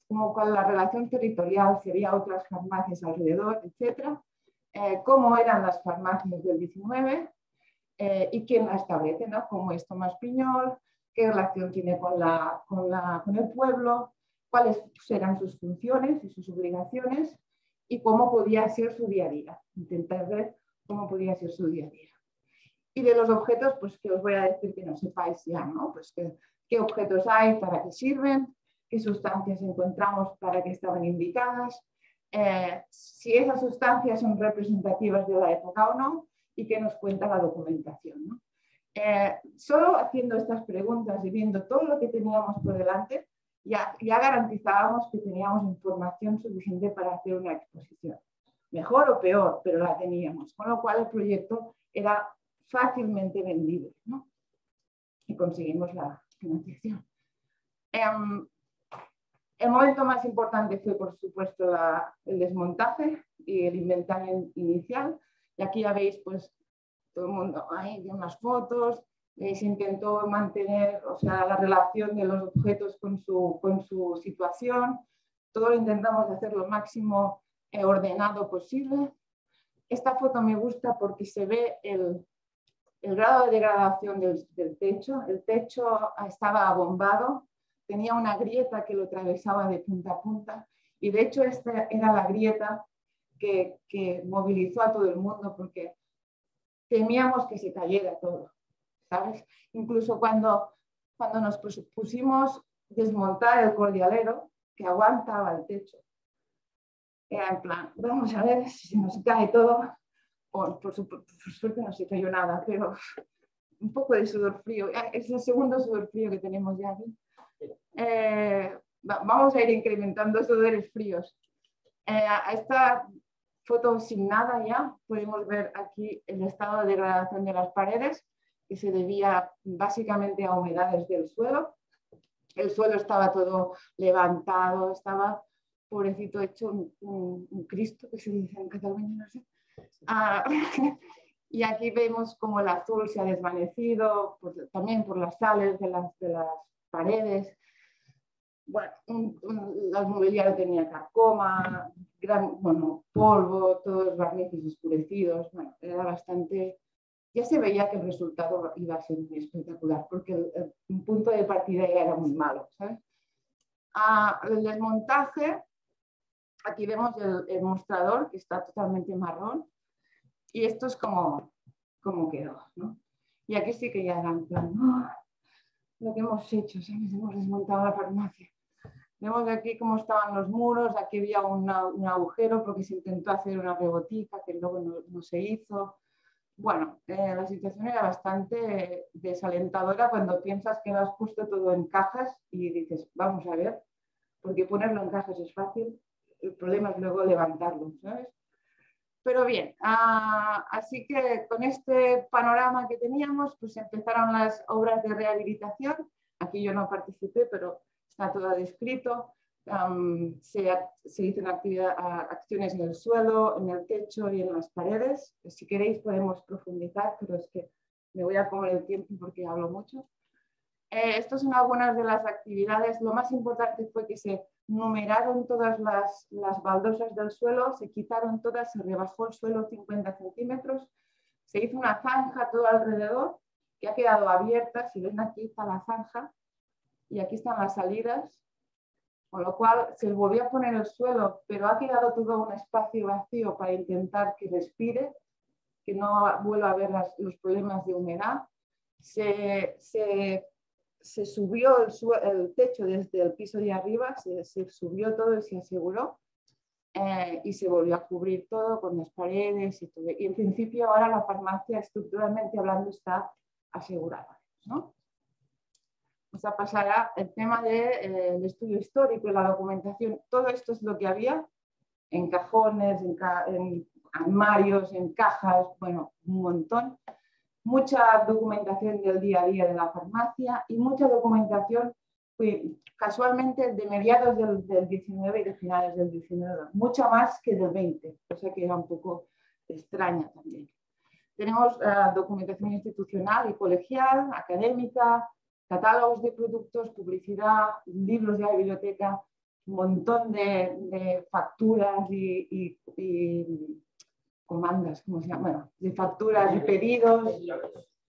como con la relación territorial, si había otras farmacias alrededor, etcétera, eh, cómo eran las farmacias del 19 eh, y quién las establece, ¿no? cómo es Tomás Piñol, qué relación tiene con, la, con, la, con el pueblo, cuáles eran sus funciones y sus obligaciones y cómo podía ser su día a día, intentar ver cómo podía ser su día a día. Y de los objetos, pues que os voy a decir que no sepáis ya, ¿no? Pues qué objetos hay, para qué sirven, qué sustancias encontramos para que estaban indicadas, eh, si esas sustancias son representativas de la época o no y qué nos cuenta la documentación. Eh, solo haciendo estas preguntas y viendo todo lo que teníamos por delante, ya, ya garantizábamos que teníamos información suficiente para hacer una exposición. Mejor o peor, pero la teníamos, con lo cual el proyecto era fácilmente vendible y conseguimos la financiación. Em, el momento más importante fue, por supuesto, el desmontaje y el inventario inicial. Y aquí ya veis, pues, todo el mundo de unas fotos. se intentó mantener o sea, la relación de los objetos con su, con su situación. Todo lo intentamos hacer lo máximo eh, ordenado posible. Esta foto me gusta porque se ve el, el grado de degradación del, techo. El techo estaba abombado tenía una grieta que lo atravesaba de punta a punta y de hecho esta era la grieta que, movilizó a todo el mundo porque temíamos que se cayera todo, ¿sabes? Incluso cuando, cuando nos pusimos desmontar el cordialero que aguantaba el techo, era en plan, vamos a ver si se nos cae todo, por, suerte no se cayó nada, pero (laughs) un poco de sudor frío, es el segundo sudor frío que tenemos ya aquí. Eh, vamos a ir incrementando sudores fríos. Eh, a esta foto sin nada ya podemos ver aquí el estado de degradación de las paredes que se debía básicamente a humedades del suelo. El suelo estaba todo levantado, estaba pobrecito hecho un, Cristo, que se dice en Cataluña, no sé. Ah, (laughs) y aquí vemos como el azul se ha desvanecido, también por las sales de las, de las paredes. Bueno, las mobiliario tenía carcoma, gran, bueno, polvo, todos barnices oscurecidos. Bueno, era bastante... Ya se veía que el resultado iba a ser muy espectacular, porque el, punto de partida ya era muy malo. ¿sabes? Ah, el desmontaje, aquí vemos el, mostrador que está totalmente marrón y esto es como, como quedó. ¿no? Y aquí sí que ya era en plan, ¡ah! lo que hemos hecho, ¿sabes? hemos desmontado la farmacia. Vemos aquí cómo estaban los muros, aquí había un agujero porque se intentó hacer una rebotica que luego no, se hizo. Bueno, eh, la situación era bastante desalentadora cuando piensas que lo has puesto todo en cajas y dices, vamos a ver, porque ponerlo en cajas es fácil, el problema es luego levantarlo, ¿sabes? Pero bien, ah, así que con este panorama que teníamos, pues empezaron las obras de rehabilitación. Aquí yo no participé, pero está todo descrito. se, se hizo actividad, acciones en el suelo, en el techo y en las paredes. Si queréis podemos profundizar, pero es que me voy a comer el tiempo porque hablo mucho. Eh, estas son algunas de las actividades. Lo más importante fue que se numeraron todas las, las, baldosas del suelo, se quitaron todas, se rebajó el suelo 50 centímetros, se hizo una zanja todo alrededor que ha quedado abierta. Si ven aquí está la zanja y aquí están las salidas, con lo cual se volvió a poner el suelo, pero ha quedado todo un espacio vacío para intentar que respire, que no vuelva a haber los problemas de humedad. Se, se, se subió el, el, techo desde el piso de arriba, se, subió todo y se aseguró. Eh, y se volvió a cubrir todo con las paredes y todo. Y en principio ahora la farmacia estructuralmente hablando está asegurada. ¿no? Vamos a pasar al tema del de, eh, estudio histórico la documentación. Todo esto es lo que había en cajones, en, armarios, en cajas, bueno, un montón. Mucha documentación del día a día de la farmacia y mucha documentación pues, casualmente de mediados del, del, 19 y de finales del 19, mucha más que del 20, cosa que era un poco extraña también. Tenemos eh, documentación institucional y colegial, académica, catálogos de productos, publicidad, libros de la biblioteca, un montón de, facturas y, comandas, ¿cómo se llama? Bueno, de facturas y pedidos,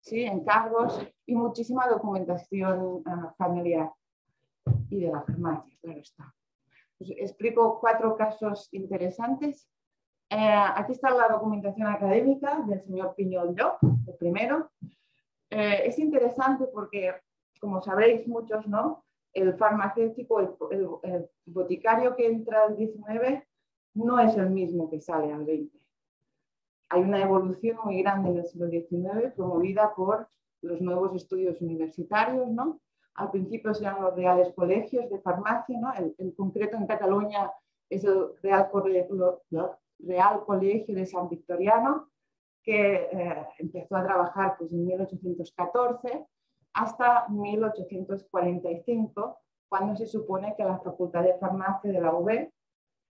¿sí? encargos y muchísima documentación ah, familiar y de la farmacia, claro está. Pues explico cuatro casos interesantes. Eh, aquí está la documentación académica del señor Piñol Yo, el primero. Eh, es interesante porque como sabréis muchos, ¿no? El farmacéutico, el, boticario que entra al 19 no es el mismo que sale al 20. Hay una evolución muy grande en el siglo XIX promovida por los nuevos estudios universitarios, ¿no? Al principio eran los reales colegios de farmacia, ¿no? En concreto en Cataluña es el Real, Real Colegio de San Victoriano, que eh, empezó a trabajar pues, en 1814 hasta 1845, cuando se supone que la Facultad de Farmacia de la UB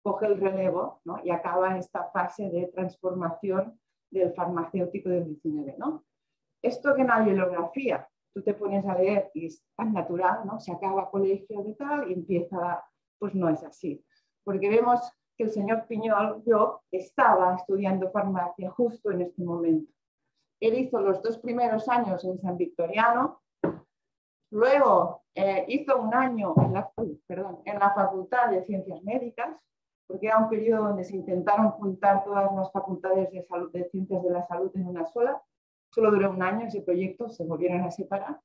coge el relevo y acaba esta fase de transformación del farmacéutico del 19. ¿no? Esto que en la bibliografía tú te pones a leer y es tan natural, ¿no? se acaba colegio de tal y empieza, pues no es así, porque vemos que el señor Piñol, yo, estaba estudiando farmacia justo en este momento. Él hizo los dos primeros años en San Victoriano, Luego eh, hizo un año en la, perdón, en la Facultad de Ciencias Médicas, porque era un periodo donde se intentaron juntar todas las facultades de, ciencias de la salud en una sola. Solo duró un año ese proyecto, se volvieron a separar.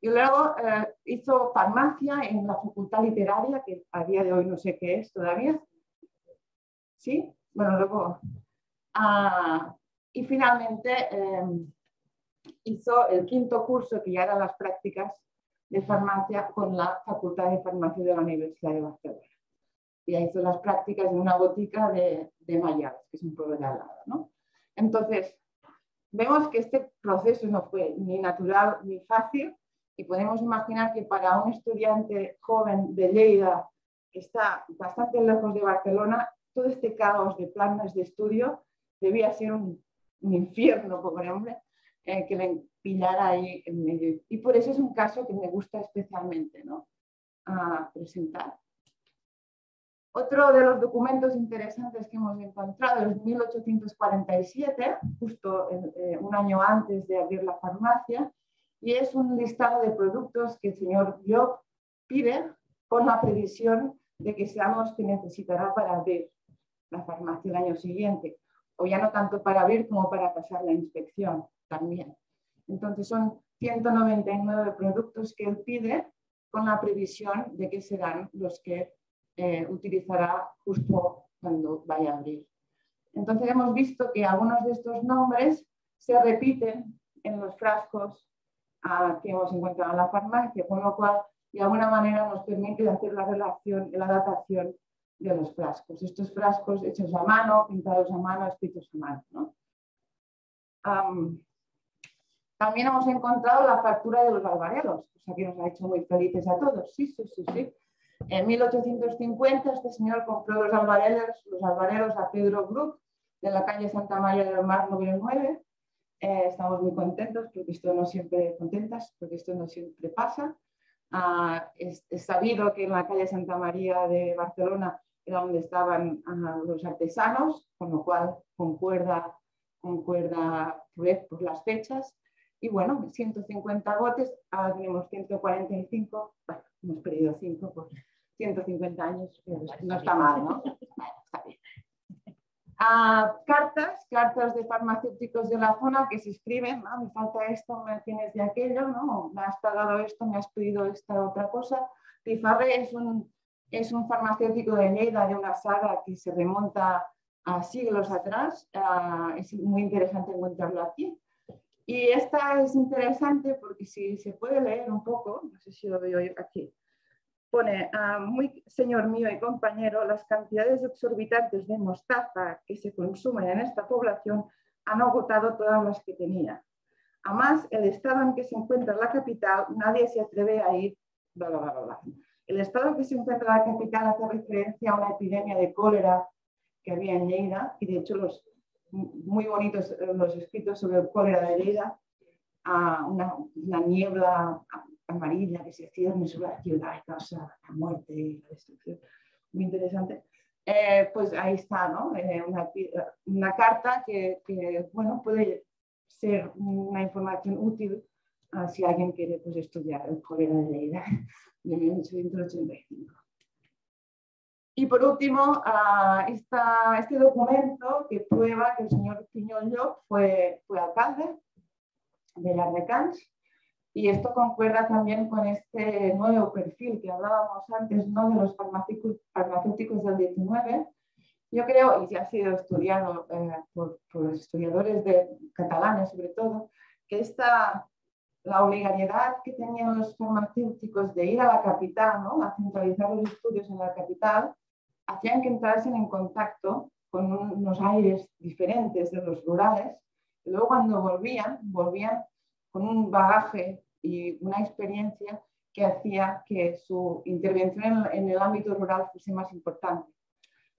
Y luego eh, hizo farmacia en la Facultad Literaria, que a día de hoy no sé qué es todavía. ¿Sí? Bueno, luego... Ah, y finalmente eh, hizo el quinto curso, que ya eran las prácticas de farmacia con la Facultad de Farmacia de la Universidad de Barcelona. Ya hizo las prácticas en una botica de, de que es un pueblo de al lado. ¿no? Entonces, vemos que este proceso no fue ni natural ni fácil y podemos imaginar que para un estudiante joven de Lleida que está bastante lejos de Barcelona, todo este caos de planes de estudio debía ser un, infierno, pobre hombre, eh, que le pillara ahí en medio. Y por eso es un caso que me gusta especialmente ¿no? presentar. Otro de los documentos interesantes que hemos encontrado es 1847, justo eh, un año antes de abrir la farmacia, y es un listado de productos que el señor Job pide con la previsión de que seamos que necesitará para abrir la farmacia el año siguiente, o ya no tanto para abrir como para pasar la inspección también. Entonces son 199 productos que él pide con la previsión de que serán los que eh, utilizará justo cuando vaya a abrir. Entonces hemos visto que algunos de estos nombres se repiten en los frascos ah, que hemos encontrado en la farmacia, con lo cual de alguna manera nos permite hacer la relación, la datación de los frascos. Estos frascos hechos a mano, pintados a mano, escritos a mano. también hemos encontrado la factura de los albareros, cosa que nos ha hecho muy felices a todos. Sí, sí, sí, sí. En 1850 este señor compró los albareros, los albareros a Pedro Group de la calle Santa María del Mar número 9. Eh, estamos muy contentos porque esto no siempre contentas, porque esto no siempre pasa. Ah, es, sabido que en la calle Santa María de Barcelona era donde estaban ah, los artesanos, con lo cual concuerda, concuerda por las fechas. Y bueno, 150 botes, ahora tenemos 145, bueno, hemos perdido 5 por 150 años, no está mal, ¿no? (laughs) está bien. Ah, cartas, cartas de farmacéuticos de la zona que se escriben, ¿no? me falta esto, me tienes de aquello, ¿no? me has pagado esto, me has pedido esta otra cosa. Pifarre es un, es un farmacéutico de Lleida, de una saga que se remonta a siglos atrás. Ah, es muy interesante encontrarlo aquí. Y esta es interesante porque si se puede leer un poco, no sé si lo veo aquí, pone, ah, muy señor mío y compañero, las cantidades exorbitantes de mostaza que se consumen en esta población han agotado todas las que tenía. Además, el estado en que se encuentra la capital, nadie se atreve a ir, El estado en que se encuentra la capital hace referencia a una epidemia de cólera que había en Lleida, y de hecho los muy bonitos eh, los escritos sobre el cólera de Lleida, a una, niebla amarilla que se cierne sobre la ciudad y causa la muerte y la destrucción. Muy interesante. Eh, pues ahí está, ¿no? Eh, una, una, carta que, que, bueno, puede ser una información útil uh, si alguien quiere pues, estudiar el cólera de Lleida de 1885. Y por último, esta, este documento que prueba que el señor Piñollo fue, fue alcalde de la Recans y esto concuerda también con este nuevo perfil que hablábamos antes, ¿no? de los farmacéuticos, del 19. Yo creo, y ya ha sido estudiado eh, por, por, estudiadores de, catalanes sobre todo, que esta, la obligatoriedad que tenían los farmacéuticos de ir a la capital, ¿no? a centralizar los estudios en la capital, hacían que entrasen en contacto con unos aires diferentes de los rurales, y luego cuando volvían, volvían con un bagaje y una experiencia que hacía que su intervención en, el ámbito rural fuese más importante.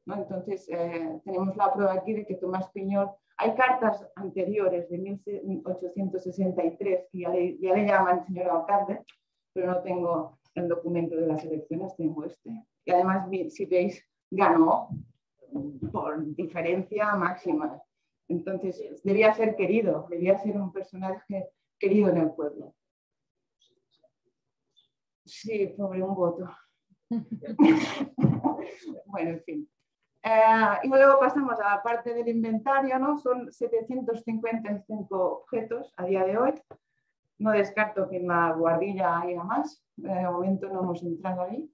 ¿no? Entonces, eh, tenemos la prueba aquí de que Tomás Piñol, hay cartas anteriores de 1863 que ya le, ya le llaman señor alcalde, pero no tengo el documento de las elecciones, tengo este. Y además, si veis, ganó por diferencia máxima. Entonces, debía ser querido, debía ser un personaje querido en el pueblo. Sí, sobre un voto. (laughs) bueno, en fin. Eh, y luego pasamos a la parte del inventario, ¿no? Son 755 objetos a día de hoy. No descarto que en la guardilla haya más. De momento no hemos entrado ahí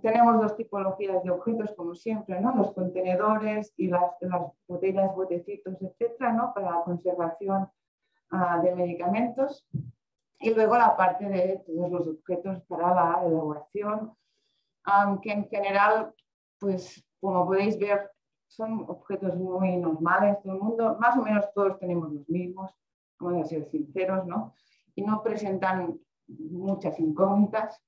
tenemos dos tipologías de objetos, como siempre, ¿no? los contenedores y las, las botellas, botecitos, etcétera, ¿no? para la conservación ah, de medicamentos. Y luego la parte de todos los objetos para la elaboración aunque en general, pues como podéis ver, son objetos muy normales, todo el mundo, más o menos todos tenemos los mismos, vamos a ser sinceros, ¿no? Y no presentan muchas incógnitas.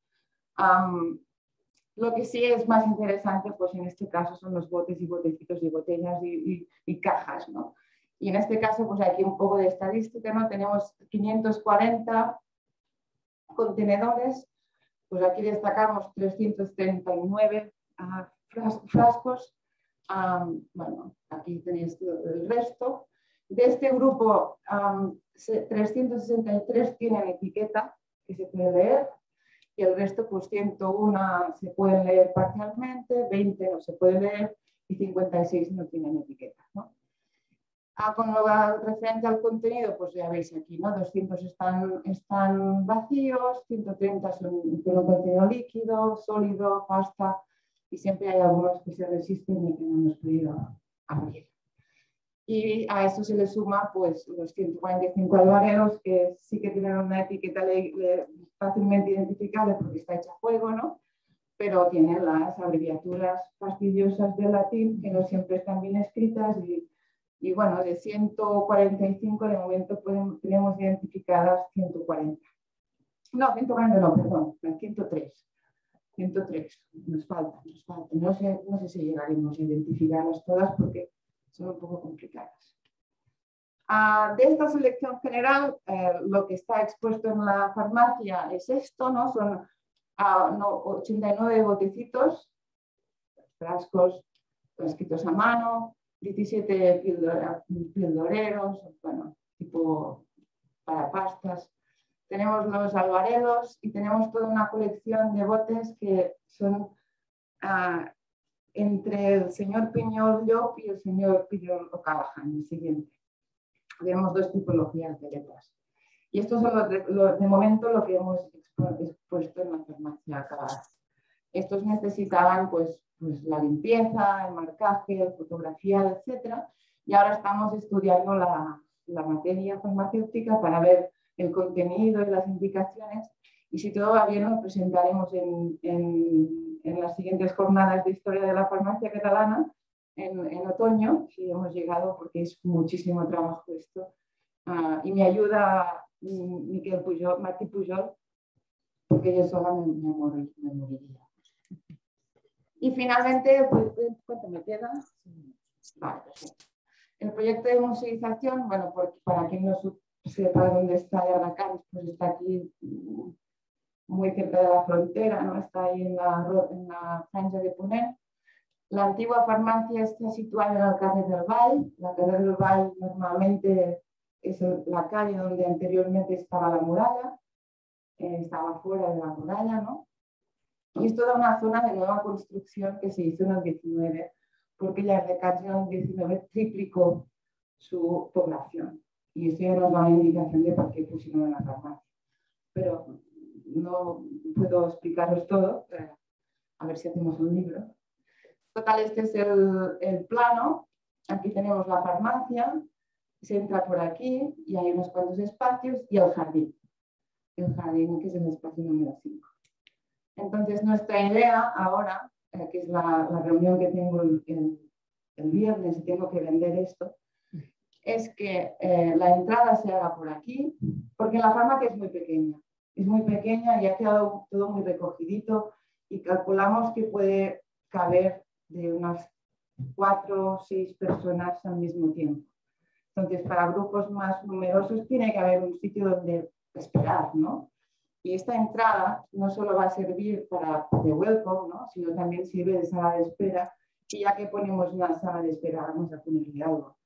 Lo que sí es más interesante, pues en este caso son los botes y botecitos y botellas y, cajas, ¿no? Y en este caso, pues aquí un poco de estadística, ¿no? Tenemos 540 contenedores, pues aquí destacamos 339 uh, frascos. bueno, aquí tenéis el resto. De este grupo, 363 tienen etiqueta que se puede leer y el resto, pues 101 se pueden leer parcialmente, 20 no se puede leer y 56 no tienen etiqueta. ¿no? Ah, con lo referente al contenido, pues ya veis aquí, ¿no? 200 están, están vacíos, 130 son un contenido líquido, sólido, pasta, y siempre hay algunos que se resisten y que no hemos podido abrir. Y a eso se le suma pues, los 145 albareros que sí que tienen una etiqueta fácilmente identificable porque está hecha a fuego, ¿no? pero tienen las abreviaturas fastidiosas del latín que no siempre están bien escritas y, y bueno, de 145 de momento tenemos identificadas 140. No, 140 no, perdón, 103. 103, nos falta, nos falta. No sé, no sé si llegaremos a identificarlas todas porque son un poco complicadas. Ah, de esta selección general, eh, lo que está expuesto en la farmacia es esto, ¿no? Son 89 ah, botecitos, frascos escritos a mano, 17 pildoreros, bueno, tipo para pastas. Tenemos los alvaredos y tenemos toda una colección de botes que son ah, entre el señor Piñol Llop y el señor Piñol O'Callaghan, el siguiente. Tenemos dos tipologías de letras. Y esto es de, de, momento lo que hemos expuesto en la farmacia acabada. Estos necesitaban pues, pues, la limpieza, el marcaje, la fotografía, etc. Y ahora estamos estudiando la, la materia farmacéutica para ver el contenido y las indicaciones. Y si todo va bien, lo presentaremos en, en, en las siguientes jornadas de historia de la farmacia catalana en, en otoño, si hemos llegado, porque es muchísimo trabajo esto. Uh, y me ayuda Miquel Pujol, Martí Pujol, porque yo sola me, me, me moriría. Y finalmente, pues, ¿cuánto me queda? Vale. El proyecto de museización, bueno, para quien no sepa dónde está Arracán, pues está aquí muy cerca de la frontera, ¿no? está ahí en la, en la franja de Ponent. La antigua farmacia está situada en el calle del Valle. La calle del Valle normalmente es la calle donde anteriormente estaba la muralla, eh, estaba fuera de la muralla, ¿no? Y es toda una zona de nueva construcción que se hizo en el 19, porque ya de en el 19 triplicó su población. Y esto ya nos da una indicación de por qué pusieron la farmacia. Pero no puedo explicaros todo, a ver si hacemos un libro. Total, este es el, el plano. Aquí tenemos la farmacia, se entra por aquí y hay unos cuantos espacios y el jardín. El jardín que es el espacio número 5. Entonces, nuestra idea ahora, eh, que es la, reunión que tengo el, el, viernes y tengo que vender esto, es que eh, la entrada se haga por aquí, porque la farmacia es muy pequeña. Es muy pequeña y ha quedado todo muy recogidito y calculamos que puede caber de unas cuatro o seis personas al mismo tiempo. Entonces, para grupos más numerosos tiene que haber un sitio donde esperar, ¿no? Y esta entrada no solo va a servir para de welcome, ¿no? sino también sirve de sala de espera. Y ya que ponemos una sala de espera, vamos a ponerle algo.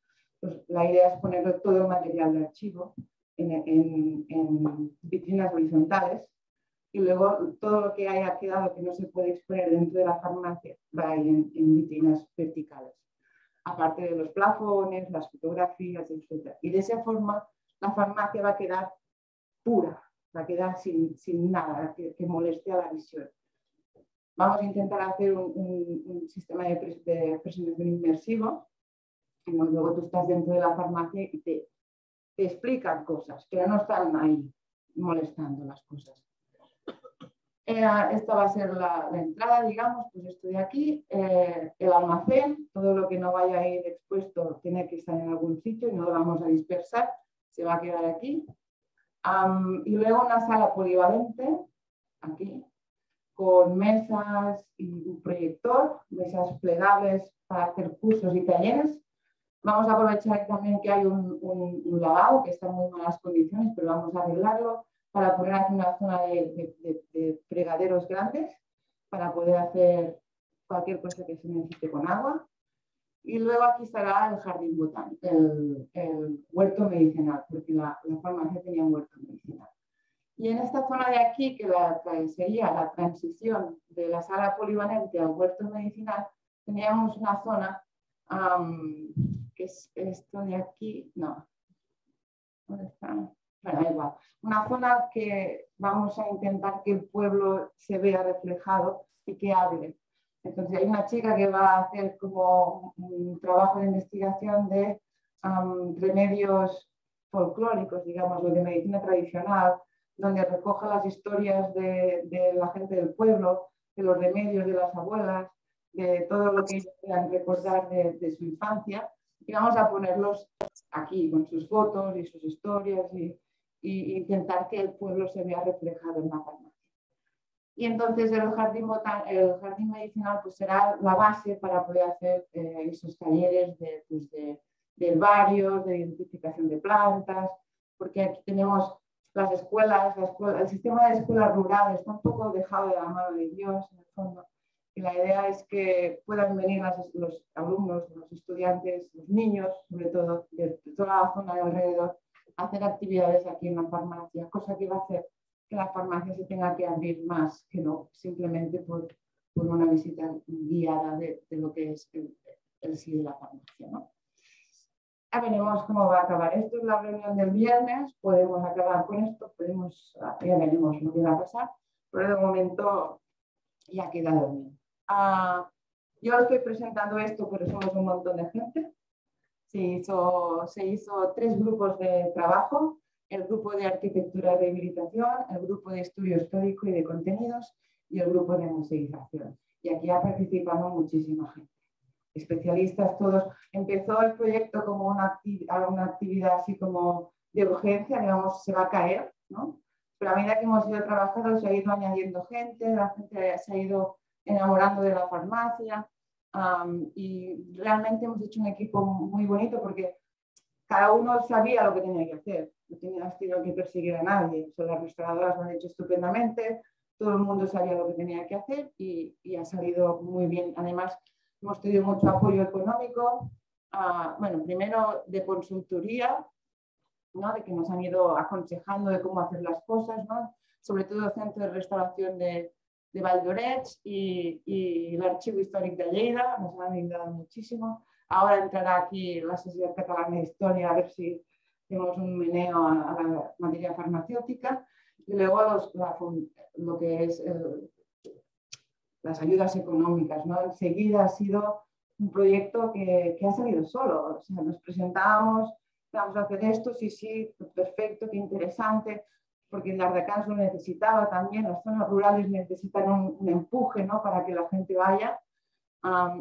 Pues la idea es poner todo el material de archivo en, en, vitrinas horizontales y luego todo lo que haya quedado que no se puede exponer dentro de la farmacia va en, en vitrinas verticales. Aparte de los plafones, las fotografías, etc. Y de esa forma la farmacia va a quedar pura, va a quedar sin, sin nada que, moleste a la visión. Vamos a intentar hacer un, un, sistema de, de, presentación inmersivo, en donde luego tú estás dentro de la farmacia y te, explican cosas, pero no están ahí molestando las cosas. Esta va a ser la, entrada, digamos, pues esto de aquí, eh, el almacén, todo lo que no vaya a ir expuesto tiene que estar en algún sitio y no lo vamos a dispersar, se va a quedar aquí. y luego una sala polivalente, aquí, con mesas y un proyector, mesas plegables para hacer cursos y talleres. Vamos a aprovechar también que hay un, un lavabo que está en muy malas condiciones, pero vamos a arreglarlo para poner aquí una zona de, de, fregaderos grandes para poder hacer cualquier cosa que se necesite con agua. Y luego aquí estará el jardín botánico, el, el, huerto medicinal, porque la, la, farmacia tenía un huerto medicinal. Y en esta zona de aquí, que la, sería la transición de la sala polivalente al huerto medicinal, teníamos una zona es esto de aquí, no, ¿dónde está? bueno, igual, una zona que vamos a intentar que el pueblo se vea reflejado y que hable. Entonces hay una chica que va a hacer como un trabajo de investigación de remedios folclóricos, digamos, o de medicina tradicional, donde recoge las historias de, la gente del pueblo, de los remedios de las abuelas, de todo lo que quieran recordar de, de, su infancia, y vamos a ponerlos aquí con sus fotos y sus historias y, intentar que el pueblo se vea reflejado en la farmacia. Y entonces el jardín, el jardín medicinal pues será la base para poder hacer eh, esos talleres de, pues de, de varios, de identificación de plantas, porque aquí tenemos las escuelas, el sistema de escuelas rurales está un poco dejado de la mano de Dios en el fondo. Y la idea es que puedan venir los alumnos, los estudiantes, los niños, sobre todo, de toda la zona de alrededor, hacer actividades aquí en la farmacia, cosa que va a hacer que la farmacia se tenga que abrir más que no simplemente por, por una visita guiada de, de, lo que es el, el sí de la farmacia. ¿no? Ya veremos cómo va a acabar. Esto es la reunión del viernes, podemos acabar con esto, podemos, ya veremos lo que va a pasar, pero de momento ya ha quedado Ah, yo estoy presentando esto, pero somos un montón de gente. Se hizo, se hizo tres grupos de trabajo, el grupo de arquitectura y rehabilitación, el grupo de estudio histórico y de contenidos y el grupo de museización. Y aquí ha participado muchísima gente, especialistas todos. Empezó el proyecto como una, una actividad así como de urgencia, digamos, se va a caer, ¿no? Pero a medida que hemos ido trabajando se ha ido añadiendo gente, la gente se ha ido enamorando de la farmacia, y realmente hemos hecho un equipo muy bonito porque cada uno sabía lo que tenía que hacer, no tenías que perseguir a nadie. las restauradoras lo han hecho estupendamente, todo el mundo sabía lo que tenía que hacer y, y ha salido muy bien. Además, hemos tenido mucho apoyo económico, uh, bueno, primero de consultoría, ¿no? de que nos han ido aconsejando de cómo hacer las cosas, ¿no? sobre todo el Centro de Restauración de, de Valdorets y, y el Archivo Histórico de Lleida, nos han ayudado muchísimo. Ahora entrará aquí la Sociedad Catalana de Historia a ver si tenemos un meneo a, la materia farmacéutica y luego los, lo que es las ayudas económicas. ¿no? Enseguida ha sido un proyecto que, que ha salido solo. O sea, nos presentábamos, vamos a hacer esto, sí, sí, perfecto, qué interesante porque el Ardacán lo necesitaba también, las zonas rurales necesitan un, empuje ¿no? para que la gente vaya.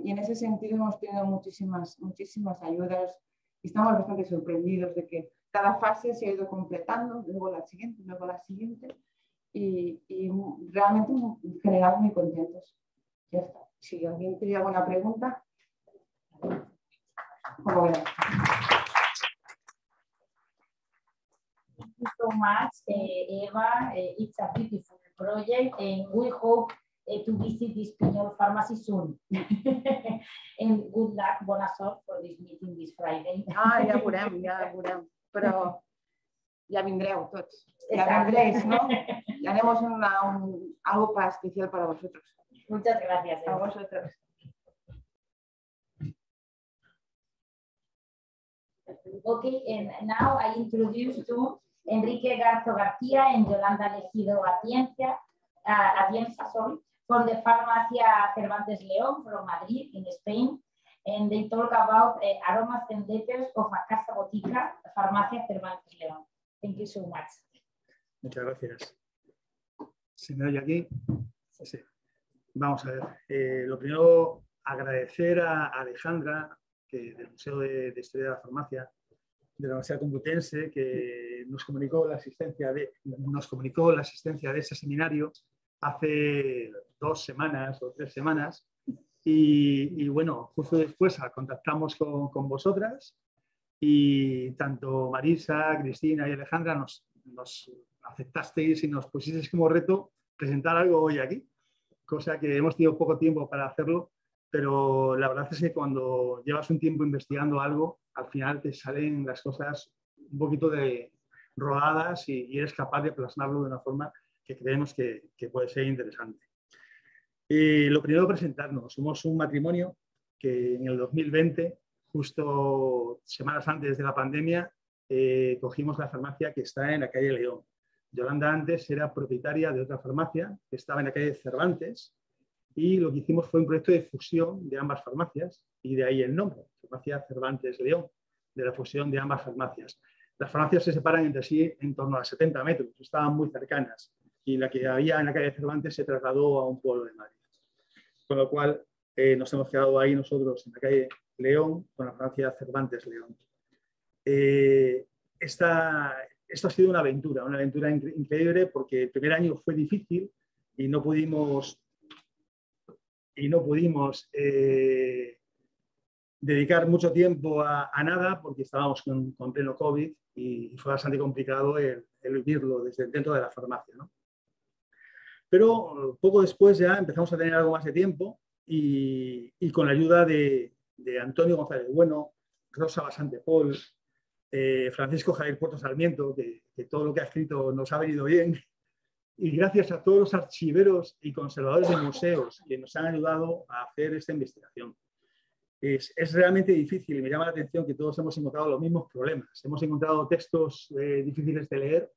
y en ese sentido hemos tenido muchísimas, muchísimas ayudas y estamos bastante sorprendidos de que cada fase se ha ido completando, luego la siguiente, luego la siguiente, y, y realmente en general muy contentos. Ya está. Si alguien tiene alguna pregunta, como verán. So much, uh, Eva. Uh, it's a beautiful project, and we hope uh, to visit this Piñol pharmacy soon. (laughs) and good luck, bona sort for this meeting this Friday. ah, ja veurem, ja veurem. Però ja vindreu tots. Ya (laughs) vendréis, ¿no? (laughs) Ya haremos una, un, algo para especial para vosotros. Muchas gracias. Eva. A vosotros. Okay, and now I introduce to Enrique Garzo García and Yolanda Legido Atienza, Atienza sorry, from the Farmacia Cervantes León from Madrid in Spain. And they talk about uh, aromas and letters of a Casa Botica, Farmacia Cervantes León. Thank you so much. Muchas gracias. ¿Se me oye aquí? Sí. Vamos a ver. Eh, lo primero, agradecer a Alejandra, que, del Museo de, Historia de la Farmacia de la Universidad Complutense, que nos comunicó la asistencia de, nos comunicó la asistencia de ese seminario hace dos semanas o tres semanas. Y, bueno, justo después contactamos con, con, vosotras y tanto Marisa, Cristina y Alejandra nos, nos aceptasteis y nos pusisteis como reto presentar algo hoy aquí, cosa que hemos tenido poco tiempo para hacerlo, pero la verdad es que cuando llevas un tiempo investigando algo, al final te salen las cosas un poquito de rodadas y, eres capaz de plasmarlo de una forma que creemos que, puede ser interesante. Y lo primero, presentarnos. Somos un matrimonio que en el 2020, justo semanas antes de la pandemia, eh, cogimos la farmacia que está en la calle León. Yolanda antes era propietaria de otra farmacia que estaba en la calle Cervantes y lo que hicimos fue un proyecto de fusión de ambas farmacias y de ahí el nombre, Farmacia Cervantes León, de la fusión de ambas farmacias. Las farmacias se separan entre sí en torno a 70 metros, estaban muy cercanas y la que había en la calle Cervantes se trasladó a un pueblo de Madrid. Con lo cual eh, nos hemos quedado ahí nosotros en la calle León con la farmacia Cervantes León. Eh, esta, esto ha sido una aventura, una aventura increíble porque el primer año fue difícil y no pudimos, y no pudimos eh, dedicar mucho tiempo a, nada porque estábamos con, pleno COVID y fue bastante complicado el, vivirlo desde dentro de la farmacia. Pero poco después ya empezamos a tener algo más de tiempo y, con la ayuda de, de Antonio González Bueno, Rosa Basante Paul, eh, Francisco Javier Puerto Sarmiento, que, todo lo que ha escrito nos ha venido bien, y gracias a todos los archiveros y conservadores de museos que nos han ayudado a hacer esta investigación. Es, realmente difícil y me llama la atención que todos hemos encontrado los mismos problemas. Hemos encontrado textos eh, difíciles de leer,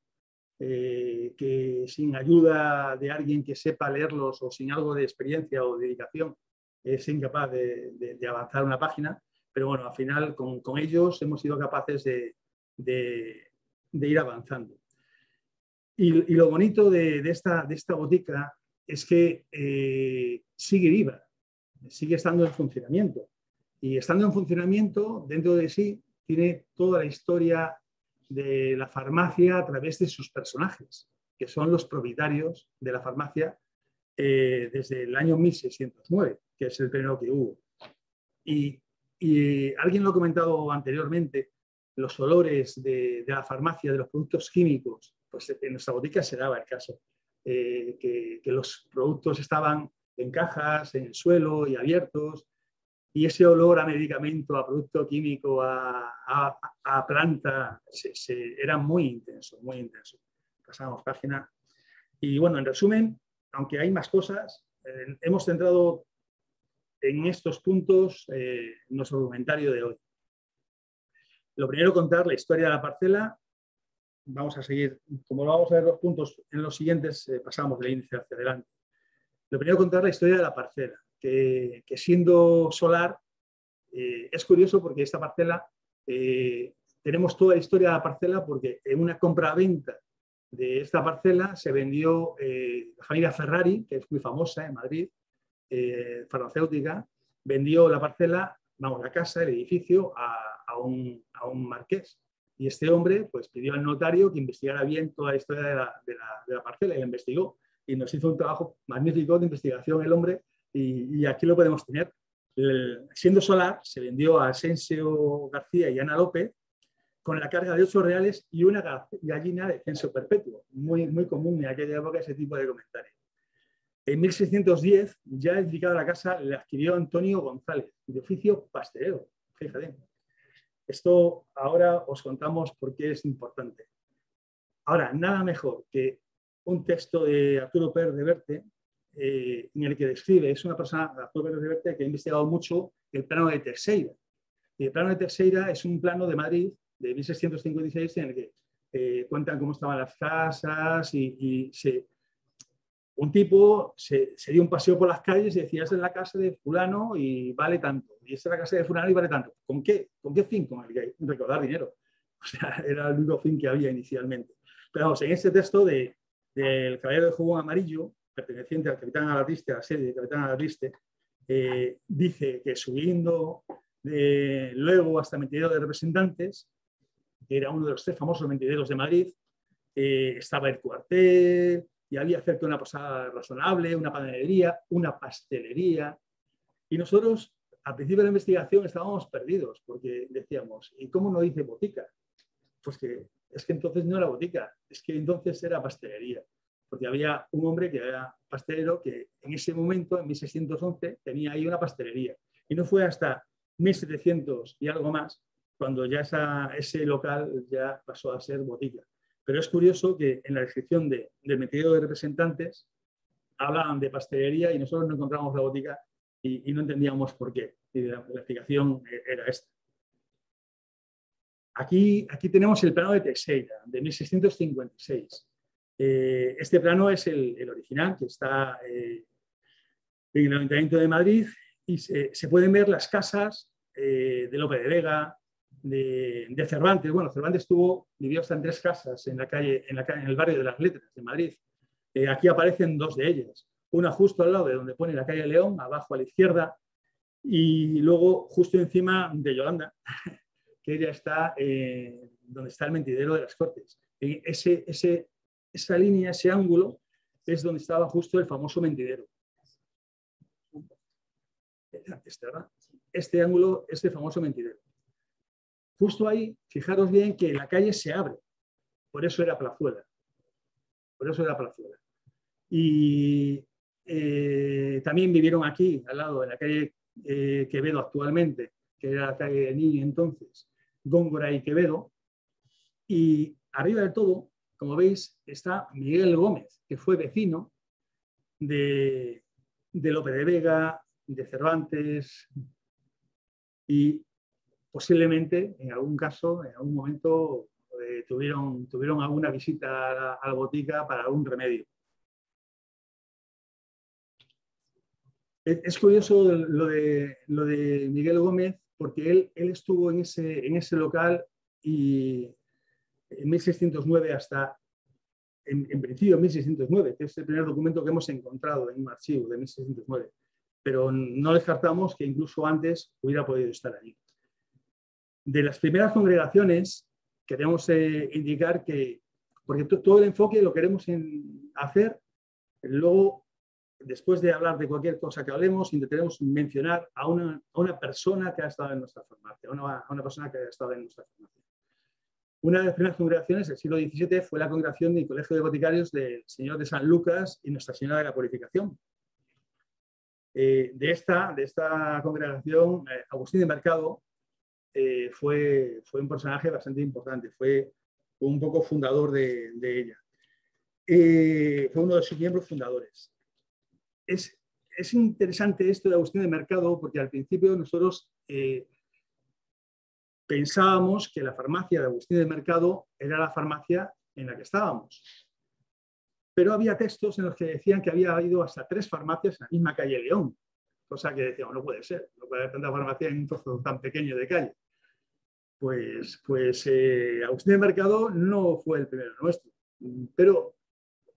eh, que sin ayuda de alguien que sepa leerlos o sin algo de experiencia o dedicación es incapaz de avanzar una página pero bueno, al final con, con ellos hemos sido capaces de, de, ir avanzando. Y, lo bonito de, esta, botica es que eh, sigue viva, sigue estando en funcionamiento. Y estando en funcionamiento, dentro de sí, tiene toda la historia de la farmacia a través de sus personajes, que son los propietarios de la farmacia eh, desde el año 1609, que es el primero que hubo. Y y alguien lo ha comentado anteriormente, los olores de, la farmacia, de los productos químicos, pues en nuestra botica se daba el caso, eh, que, los productos estaban en cajas, en el suelo y abiertos, y ese olor a medicamento, a producto químico, a, planta, era muy intenso, muy intenso. Pasamos página. Y bueno, en resumen, aunque hay más cosas, eh, hemos centrado en estos puntos eh, nuestro documentario de hoy. Lo primero, contar la historia de la parcela. Vamos a seguir, como vamos a ver los puntos en los siguientes, eh, pasamos del índice hacia adelante. Lo primero, contar la historia de la parcela, que, siendo solar, eh, es curioso porque esta parcela, tenemos toda la historia de la parcela porque en una compra-venta de esta parcela se vendió la familia Ferrari, que es muy famosa en Madrid, eh, farmacéutica vendió la parcela, vamos, la casa, el edificio, a, un, marqués. Y este hombre pues, pidió al notario que investigara bien toda la historia de la, parcela y la investigó. Y nos hizo un trabajo magnífico de investigación el hombre y, aquí lo podemos tener. siendo solar, se vendió a Asensio García y Ana López con la carga de 8 reales y una gallina de censo perpetuo. Muy, muy común en aquella época ese tipo de comentarios. En 1610, ya edificada la casa, le adquirió Antonio González, de oficio pastelero. Fíjate. Esto ahora os contamos por qué es importante. Ahora, nada mejor que un texto de Arturo Pérez de Verte, eh, en el que describe, es una persona, Arturo Pérez de que ha investigado mucho el plano de Terceira. Y el plano de Terceira es un plano de Madrid de 1656 en el que eh, cuentan cómo estaban las casas y se un tipo se, dio un paseo por las calles y decía, esta es la casa de fulano y vale tanto, y esta es la casa de fulano y vale tanto. ¿Con qué? ¿Con qué fin? Con el recaudar dinero. (laughs) O sea, era el único fin que había inicialmente. Pero vamos, en este texto de, del Caballero de Jugón Amarillo, perteneciente al Capitán Alariste, a la serie de Capitán Alariste, eh, dice que subiendo luego hasta mentidero de representantes, que era uno de los tres famosos mentideros de Madrid, eh, estaba el cuartel y había cerca una posada razonable, una panadería, una pastelería. Y nosotros, al principio de la investigación, estábamos perdidos porque decíamos, ¿y cómo no dice botica? Pues que es que entonces no era botica, es que entonces era pastelería. Porque había un hombre que era pastelero que en ese momento, en 1611, tenía ahí una pastelería. Y no fue hasta 1700 y algo más cuando ya ese local ya pasó a ser botica. Pero es curioso que en la descripción de, del metido de representantes hablaban de pastelería y nosotros no encontramos la botica y, no entendíamos por qué. Y la, explicación era esta. Aquí, aquí tenemos el plano de Teixeira, de 1656. Eh, este plano es el, original, que está eh, en el Ayuntamiento de Madrid, y se, pueden ver las casas eh, de Lope de Vega, de, Cervantes. Bueno, Cervantes tuvo, vivió hasta en tres casas en la calle, en, el barrio de las Letras de Madrid. Eh, aquí aparecen dos de ellas. Una justo al lado de donde pone la calle León, abajo a la izquierda, y luego justo encima de Yolanda, (laughs) que ella está eh, donde está el mentidero de las Cortes. Ese, esa línea, ese ángulo, es donde estaba justo el famoso mentidero. Este ángulo es el famoso mentidero. Justo ahí, fijaros bien que la calle se abre. Por eso era Plazuela. Por eso era Plazuela. Y eh, también vivieron aquí, al lado, de la calle eh, Quevedo actualmente, que era la calle de Niño entonces, Góngora y Quevedo. Y arriba de todo, como veis, está Miguel Gómez, que fue vecino de, de Lope de Vega, de Cervantes, y posiblemente en algún caso, en algún momento, eh, tuvieron, tuvieron alguna visita a la, botica para algún remedio. Es, curioso lo de, lo de Miguel Gómez porque él, él estuvo en ese, en ese local y en 1609 hasta, en, en principio 1609, que es el primer documento que hemos encontrado en un archivo de 1609, pero no descartamos que incluso antes hubiera podido estar allí de las primeras congregaciones, queremos eh, indicar que, porque todo el enfoque lo queremos hacer, luego, después de hablar de cualquier cosa que hablemos, intentaremos mencionar a una, persona que ha estado en nuestra formación, a una, persona que ha estado en nuestra formación. Una de las primeras congregaciones del siglo XVII fue la congregación del Colegio de Boticarios del Señor de San Lucas y Nuestra Señora de la Purificación. Eh, de, esta, de esta congregación, eh, Agustín de Mercado eh, fue, fue un personaje bastante importante, fue un poco fundador de, ella. Eh, fue uno de sus miembros fundadores. Es, es, interesante esto de Agustín de Mercado porque al principio nosotros eh, pensábamos que la farmacia de Agustín de Mercado era la farmacia en la que estábamos. Pero había textos en los que decían que había habido hasta tres farmacias en la misma calle León, cosa que decíamos, no puede ser, no puede haber tanta farmacia en un trozo tan pequeño de calle pues, pues eh, Agustín de Mercado no fue el primero nuestro, pero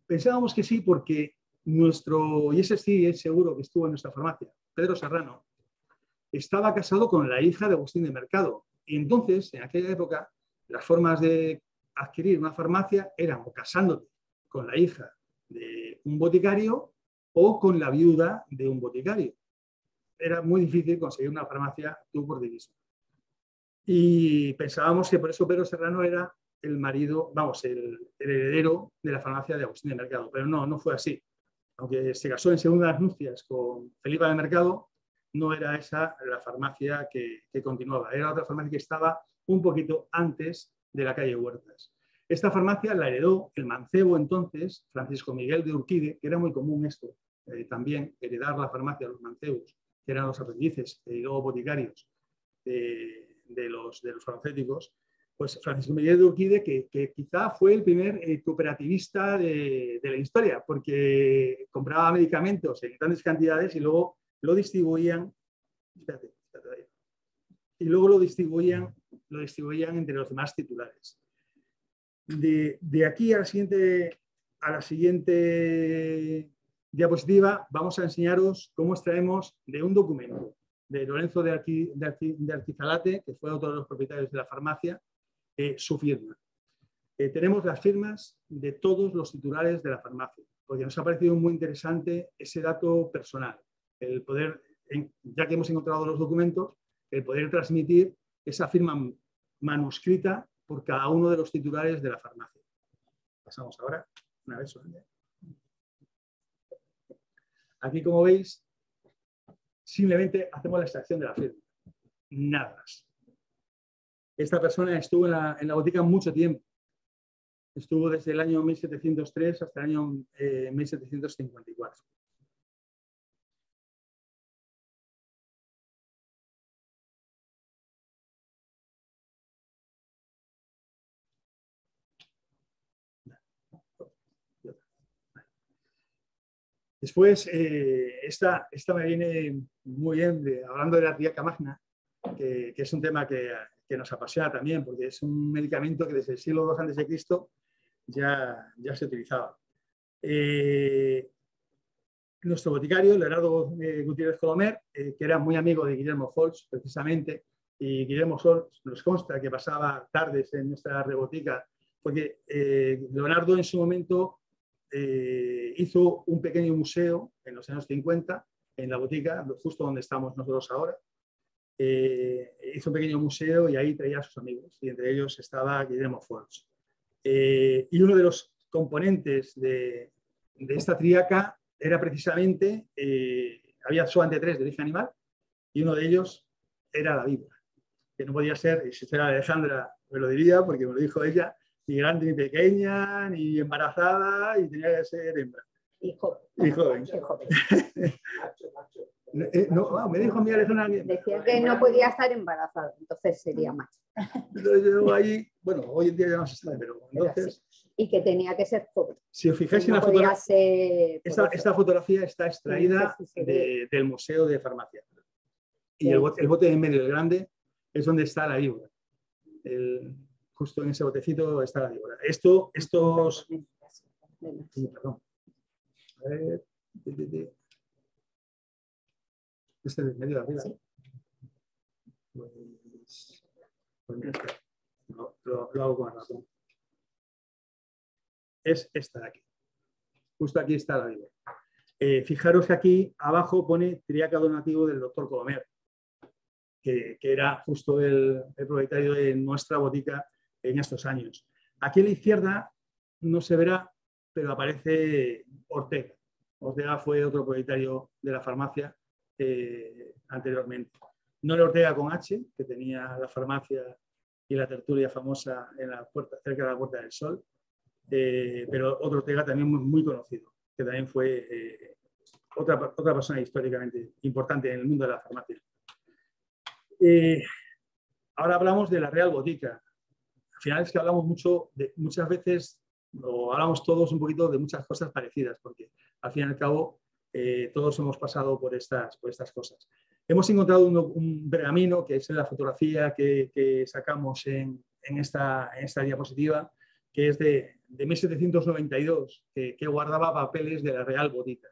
pensábamos que sí porque nuestro, y ese sí es seguro que estuvo en nuestra farmacia, Pedro Serrano, estaba casado con la hija de Agustín de Mercado. Y entonces, en aquella época, las formas de adquirir una farmacia eran o casándote con la hija de un boticario o con la viuda de un boticario. Era muy difícil conseguir una farmacia tú por ti mismo. Y pensábamos que por eso Pedro Serrano era el marido, vamos, el, heredero de la farmacia de Agustín de Mercado, pero no, no fue así. Aunque se casó en segundas nupcias con Felipe de Mercado, no era esa la farmacia que, que continuaba, era otra farmacia que estaba un poquito antes de la calle Huertas. Esta farmacia la heredó el mancebo entonces, Francisco Miguel de Urquide, que era muy común esto, eh, también heredar la farmacia a los mancebos, que eran los aprendices y luego boticarios de los, de los pues Francisco Miguel de Urquide, que, quizá fue el primer eh, cooperativista de, la historia, porque compraba medicamentos en grandes cantidades y luego lo distribuían, y luego lo distribuían, lo distribuían entre los demás titulares. De, aquí a la siguiente, a la siguiente diapositiva vamos a enseñaros cómo extraemos de un documento de Lorenzo de, Arquizalate, que fue otro de los propietarios de la farmacia, eh, su firma. Eh, tenemos las firmas de todos los titulares de la farmacia, porque nos ha parecido muy interesante ese dato personal, el poder, ya que hemos encontrado los documentos, el poder transmitir esa firma manuscrita por cada uno de los titulares de la farmacia. Pasamos ahora, una vez solamente. Aquí, como veis, simplemente hacemos la extracción de la firma. Nada más. Esta persona estuvo en la, en la botica mucho tiempo. Estuvo desde el año 1703 hasta el año 1754. Eh, Después, eh, esta, esta, me viene muy bien, hablando de la triaca magna, que, es un tema que, nos apasiona también, porque es un medicamento que desde el siglo II a.C. Ya, ya se utilizaba. Eh, nuestro boticario, Leonardo eh, Gutiérrez Colomer, que era muy amigo de Guillermo Folch, precisamente, y Guillermo Folch nos consta que pasaba tardes en nuestra rebotica, porque Leonardo en su momento eh, hizo un pequeño museo en los años 50 en la botica, justo donde estamos nosotros ahora. Eh, hizo un pequeño museo y ahí traía a sus amigos, y entre ellos estaba Guillermo Forge. Eh, y uno de los componentes de, esta triaca era precisamente, había solamente tres de origen animal, y uno de ellos era la víbora, que no podía ser, y si fuera Alejandra me lo diría, porque me lo dijo ella, ni grande ni pequeña, ni embarazada, y tenía que ser hembra. Y joven. Y joven. (laughs) Eh, no, me dijo mi Alejandra. Decía que no podía estar embarazada, entonces sería macho. yo (laughs) ahí, bueno, hoy en día ya no se sabe, pero entonces. Y que tenía que ser joven. Si os fijáis en la fotografía. Esta, fotografía está extraída del Museo de Farmacia. Y el, bote, el bote en medio, el grande, es donde está la víbora. El, justo en ese botecito está la víbora. Esto, estos... perdón. A ver, este de medio de arriba. Pues, pues lo, lo, hago con el ratón. Es esta de aquí. Justo aquí está la víbora. Eh, fijaros que aquí abajo pone triaca donativo del doctor Colomer, que, que era justo el, el, propietario de nuestra botica en estos años. Aquí a la izquierda no se verá, pero aparece Ortega. Ortega fue otro propietario de la farmacia eh, anteriormente. No el Ortega con H, que tenía la farmacia y la tertulia famosa en la puerta, cerca de la Puerta del Sol, eh, pero otro Ortega también muy, conocido, que también fue eh, otra, otra persona históricamente importante en el mundo de la farmacia. ahora hablamos de la Real Botica final es que hablamos mucho, de, muchas veces, o hablamos todos un poquito de muchas cosas parecidas, porque al fin y al cabo eh, todos hemos pasado por estas, por estas cosas. Hemos encontrado un, pergamino, que es la fotografía que, sacamos en, esta, esta, diapositiva, que es de, 1792, que, guardaba papeles de la Real Botica.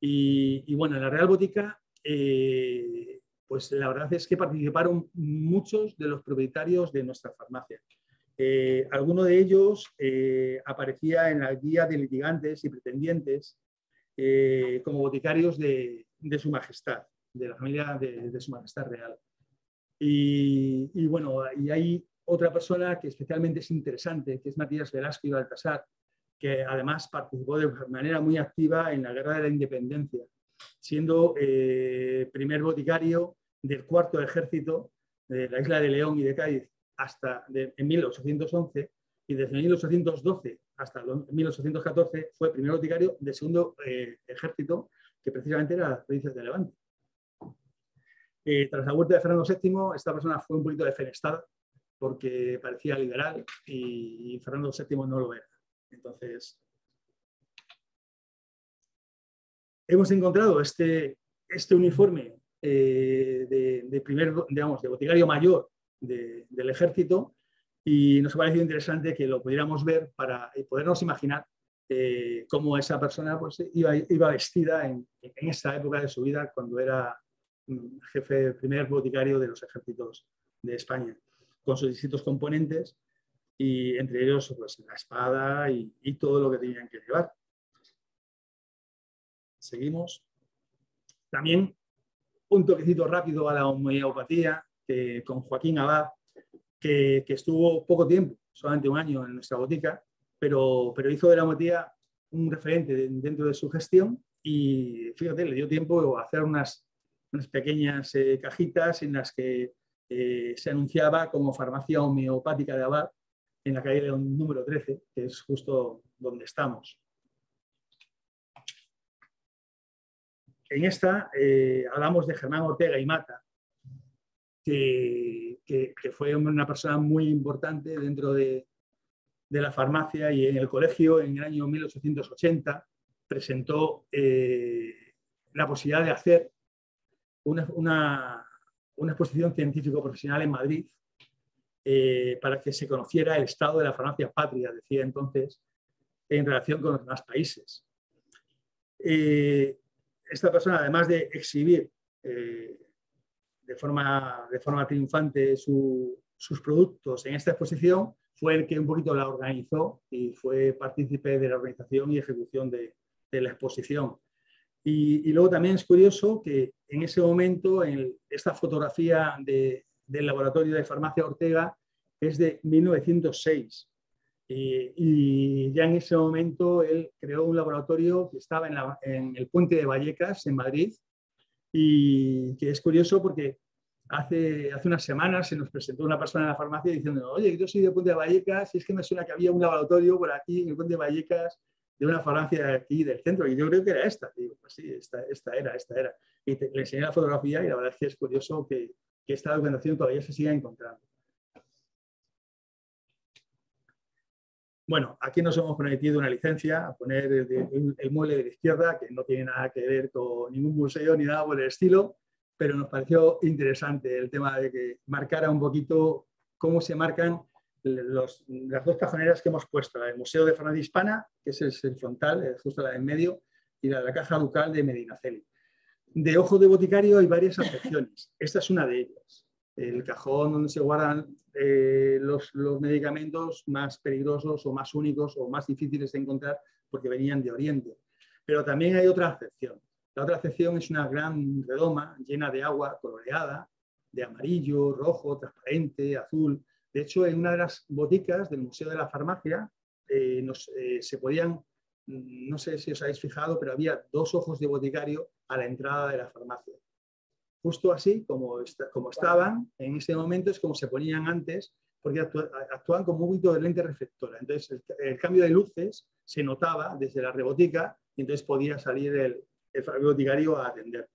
Y, bueno, en la Real Botica eh, pues la verdad es que participaron muchos de los propietarios de nuestra farmacia. Eh, alguno de ellos eh, aparecía en la guía de litigantes y pretendientes eh, como boticarios de, Su Majestad, de la familia de, Su Majestad Real. Y, bueno, y hay otra persona que especialmente es interesante, que es Matías Velasco y Baltasar, que además participó de manera muy activa en la Guerra de la Independencia, siendo primer boticario del cuarto ejército de la isla de León y de Cádiz hasta en 1811 y desde 1812 hasta 1814 fue primer boticario del segundo eh, ejército que precisamente era las provincias de Levante. Eh, tras la vuelta de Fernando VII, esta persona fue un poquito defenestada porque parecía liberal y Fernando VII no lo era. Entonces, hemos encontrado este, este uniforme eh, de, primer, digamos, de boticario mayor del ejército y nos ha parecido interesante que lo pudiéramos ver para podernos imaginar eh, cómo esa persona pues, iba, iba vestida en, en esa época de su vida cuando era mm, jefe, primer boticario de los ejércitos de España, con sus distintos componentes y entre ellos pues, la espada y, y todo lo que tenían que llevar. Seguimos. También un toquecito rápido a la homeopatía que, con Joaquín Abad, que, estuvo poco tiempo, solamente un año en nuestra botica, pero, pero hizo de la homeopatía un referente dentro de su gestión y fíjate, le dio tiempo a hacer unas, unas pequeñas eh, cajitas en las que eh, se anunciaba como farmacia homeopática de Abad en la calle número 13, que es justo donde estamos. En esta eh, hablamos de Germán Ortega y Mata, que, fue una persona muy importante dentro de, la farmacia y en el colegio en el año 1880 presentó eh, la posibilidad de hacer una, exposición científico-profesional en Madrid eh, para que se conociera el estado de la farmacia patria, decía entonces, en relación con los demás países. Eh, esta persona, además de exhibir de, forma, de forma triunfante su, sus productos en esta exposición, fue el que un poquito la organizó y fue partícipe de la organización y ejecución de, la exposición. Y, luego también es curioso que en ese momento, en esta fotografía de, del laboratorio de farmacia Ortega es de 1906. Y, ya en ese momento él creó un laboratorio que estaba en, el puente de Vallecas, en Madrid, y que es curioso porque hace, hace unas semanas se nos presentó una persona en la farmacia diciendo, oye, yo soy de Puente de Vallecas y es que me suena que había un laboratorio por aquí en el Puente de Vallecas de una farmacia de aquí del centro, y yo creo que era esta. Digo, pues sí, esta, esta era, esta era. Y te, le enseñé la fotografía y la verdad es que es curioso que, que esta documentación todavía se siga encontrando. Bueno, aquí nos hemos prometido una licencia a poner el, el, el, mueble de la izquierda, que no tiene nada que ver con ningún museo ni nada por el estilo, pero nos pareció interesante el tema de que marcara un poquito cómo se marcan los, las dos cajoneras que hemos puesto, la del Museo de Farmacia Hispana, que es el, frontal, justo la de en medio, y la de la Caja Ducal de Medinaceli. De ojo de boticario hay varias acepciones. Esta es una de ellas. El cajón donde se guardan eh, los, los, medicamentos más peligrosos o más únicos o más difíciles de encontrar porque venían de Oriente. Pero también hay otra acepción. La otra acepción es una gran redoma llena de agua coloreada, de amarillo, rojo, transparente, azul. De hecho, en una de las boticas del Museo de la Farmacia eh, nos, eh, se podían no sé si os habéis fijado, pero había dos ojos de boticario a la entrada de la farmacia. Justo así como, como estaban en ese momento es como se ponían antes, porque actuaban como un poquito de lente reflectora. Entonces el, el, cambio de luces se notaba desde la rebotica y entonces podía salir el, el boticario a atender.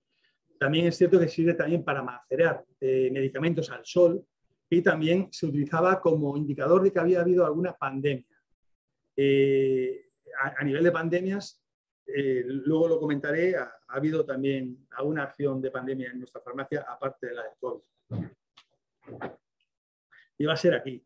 También es cierto que sirve también para macerar eh, medicamentos al sol y también se utilizaba como indicador de que había habido alguna pandemia. Eh, a, nivel de pandemias, eh, luego lo comentaré, ha, ha, habido también alguna acción de pandemia en nuestra farmacia, aparte de la de COVID. Y va a ser aquí.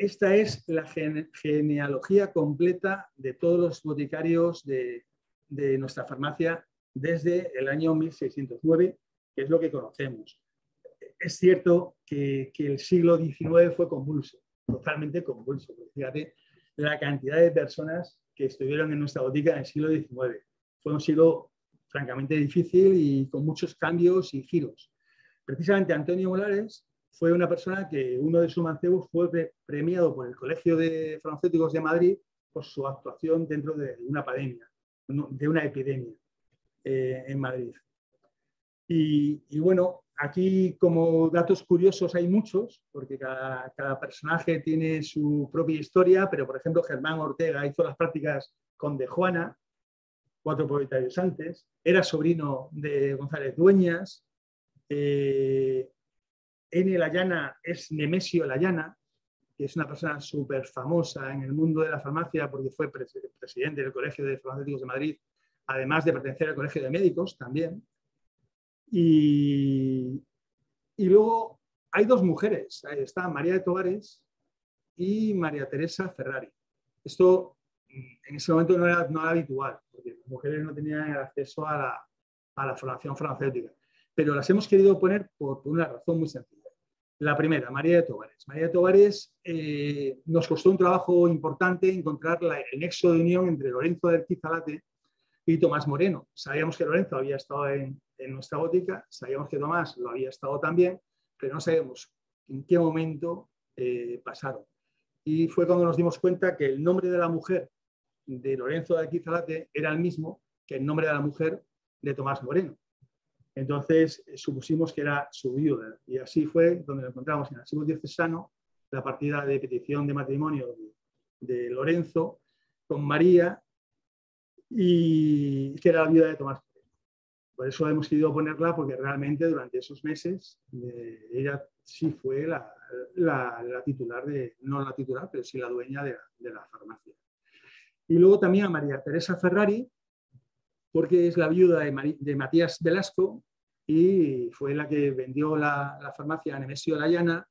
Esta es la gene genealogía completa de todos los boticarios de, nuestra farmacia desde el año 1609, que es lo que conocemos. Es cierto que, el siglo XIX fue convulso, totalmente convulso. Fíjate la cantidad de personas que estuvieron en nuestra botica en el siglo XIX. Fue un siglo francamente difícil y con muchos cambios y giros. Precisamente Antonio Molares fue una persona que uno de sus mancebos fue premiado por el Colegio de Farmacéuticos de Madrid por su actuación dentro de una epidemia eh, en Madrid. Y, bueno, aquí como datos curiosos hay muchos, porque cada, cada, personaje tiene su propia historia, pero por ejemplo Germán Ortega hizo las prácticas con De Juana, cuatro propietarios antes, era sobrino de González Dueñas, eh, N. Layana es Nemesio Layana, que es una persona súper famosa en el mundo de la farmacia porque fue pres presidente del Colegio de Farmacéuticos de Madrid, además de pertenecer al Colegio de Médicos también. Y, y luego hay dos mujeres, ahí está María de Tovares y María Teresa Ferrari. Esto en ese momento no era, no era habitual, porque las mujeres no tenían acceso a la, a la formación farmacéutica. Pero las hemos querido poner por, una razón muy sencilla. La primera, María de Tobares. María de Tobares eh, nos costó un trabajo importante encontrar el nexo de unión entre Lorenzo del Quizalate Tomás Moreno. Sabíamos que Lorenzo había estado en, en, nuestra botica, sabíamos que Tomás lo había estado también, pero no sabemos en qué momento eh, pasaron. Y fue cuando nos dimos cuenta que el nombre de la mujer de Lorenzo de Quizalate era el mismo que el nombre de la mujer de Tomás Moreno. Entonces eh, supusimos que era su viuda y así fue donde lo encontramos en el archivo diocesano, la partida de petición de matrimonio de, Lorenzo con María y que era la viuda de Tomás. Por eso hemos querido ponerla porque realmente durante esos meses eh, ella sí fue la, titular de, no la titular, pero sí la dueña de, la farmacia. Y luego también a María Teresa Ferrari, porque es la viuda de, Matías Velasco y fue la que vendió la, farmacia a Nemesio Layana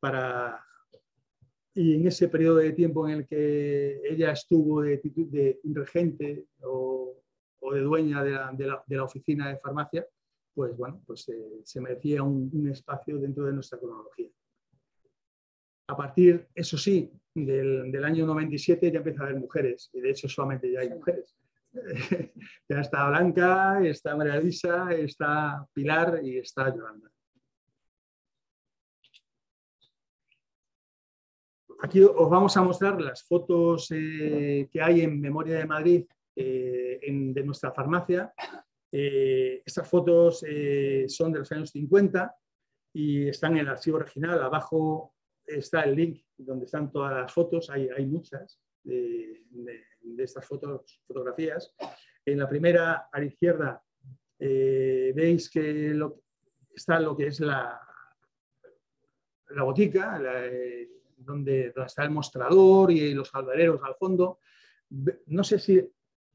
para... Y en ese periodo de tiempo en el que ella estuvo de, de regente o, de dueña de la, oficina de farmacia, pues bueno, pues se merecía un, espacio dentro de nuestra cronología. A partir, eso sí, del, año 97 ya empieza a haber mujeres, y de hecho solamente ya hay mujeres. (laughs) ya está Blanca, está María Luisa, está Pilar y está Yolanda. Aquí os vamos a mostrar las fotos eh, que hay en Memoria de Madrid eh, de nuestra farmacia. Eh, estas fotos son de los años 50 y están en el archivo original. Abajo está el link donde están todas las fotos, hay, hay muchas de, de estas fotos, fotografías. En la primera, a la izquierda, eh, veis que está lo que es la, la botica, eh, donde, está el mostrador y los albareros al fondo. No sé si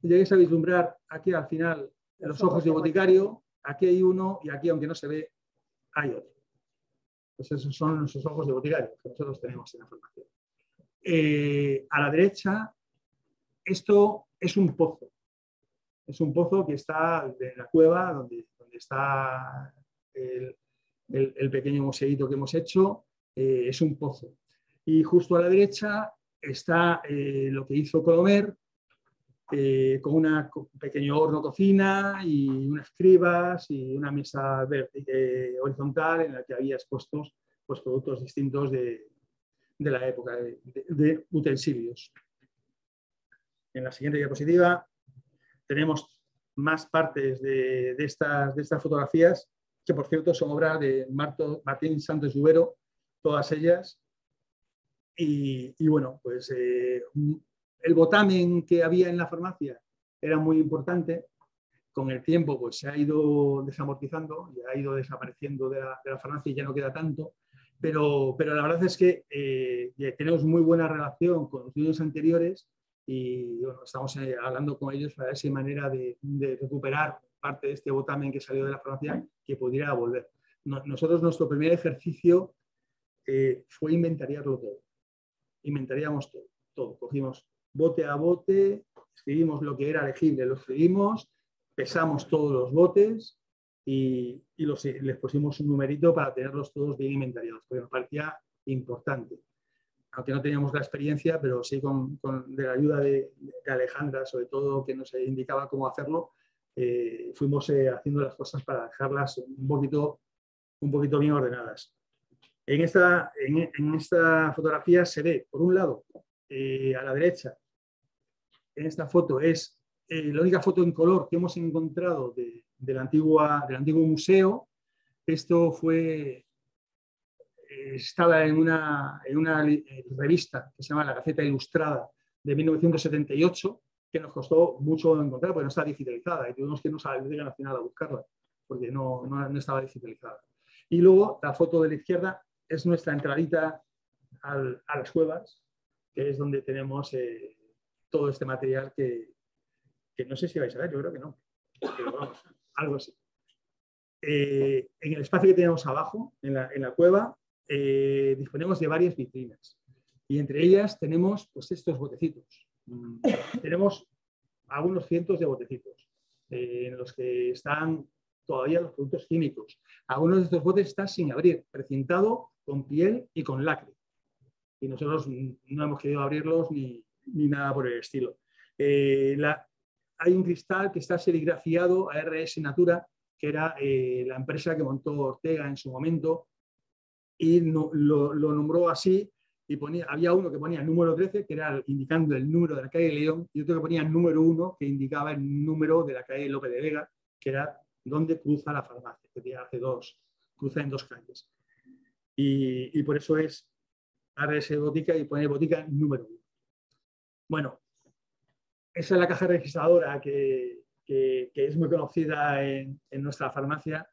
lleguéis a vislumbrar aquí al final los ojos de boticario. Aquí hay uno y aquí, aunque no se ve, hay otro. Pues esos son nuestros ojos de boticario que nosotros tenemos en la formación. Eh, a la derecha esto es un pozo. Es un pozo que está en la cueva donde, está el, pequeño museito que hemos hecho. Eh, es un pozo. Y justo a la derecha está eh, lo que hizo Colomer, eh, con un pequeño horno cocina y unas cribas y una mesa horizontal en la que había expuestos pues, productos distintos de, la época, de utensilios. En la siguiente diapositiva tenemos más partes de, estas, de estas fotografías, que por cierto son obras de Martín Santos Lluvero, todas ellas. Y, bueno, pues eh, el botamen que había en la farmacia era muy importante. Con el tiempo pues, se ha ido desamortizando y ha ido desapareciendo de la, farmacia y ya no queda tanto. Pero, pero la verdad es que eh, tenemos muy buena relación con los vídeos anteriores y bueno, estamos eh, hablando con ellos para ver si hay manera de, recuperar parte de este botamen que salió de la farmacia que pudiera volver. nosotros nuestro primer ejercicio eh, fue inventariarlo todo. Inventaríamos todo, todo. Cogimos bote a bote, escribimos lo que era elegible, lo escribimos, pesamos todos los botes y, y les pusimos un numerito para tenerlos todos bien inventariados, porque nos parecía importante aunque no teníamos la experiencia, pero sí con, de la ayuda de, Alejandra, sobre todo, que nos indicaba cómo hacerlo, eh, fuimos eh, haciendo las cosas para dejarlas un poquito, un poquito bien ordenadas. En esta, en, esta fotografía se ve, por un lado, eh, a la derecha, en esta foto es la única foto en color que hemos encontrado de, de la antigua, del antiguo museo. Esto fue estaba en una, en una eh, revista que se llama La Gaceta Ilustrada de 1978, que nos costó mucho encontrar porque no está digitalizada y tuvimos que irnos a la Biblioteca Nacional a buscarla porque no, no, estaba digitalizada. Y luego la foto de la izquierda es nuestra entradita a las cuevas, que es donde tenemos eh, todo este material que, que, no sé si vais a ver, yo creo que no, pero vamos, algo así. Eh, en el espacio que tenemos abajo, en la, en la cueva, eh, disponemos de varias vitrinas y entre ellas tenemos pues, estos botecitos, mm, tenemos algunos cientos de botecitos en los que están todavía los productos químicos. Algunos de estos botes están sin abrir, precintado con piel y con lacre. Y nosotros no hemos querido abrirlos ni, nada por el estilo. Eh, hay un cristal que está serigrafiado a RS Natura, que era eh, la empresa que montó Ortega en su momento, y lo, nombró así. Y ponía, había uno que ponía el número 13, que era indicando el número de la calle León, y otro que ponía el número 1, que indicaba el número de la calle López de Vega, que era donde cruza la farmacia, que hace dos, cruza en dos calles. Y, por eso es RS Botica y pone Botica número 1. Bueno, esa es la caja registradora que, es muy conocida en, nuestra farmacia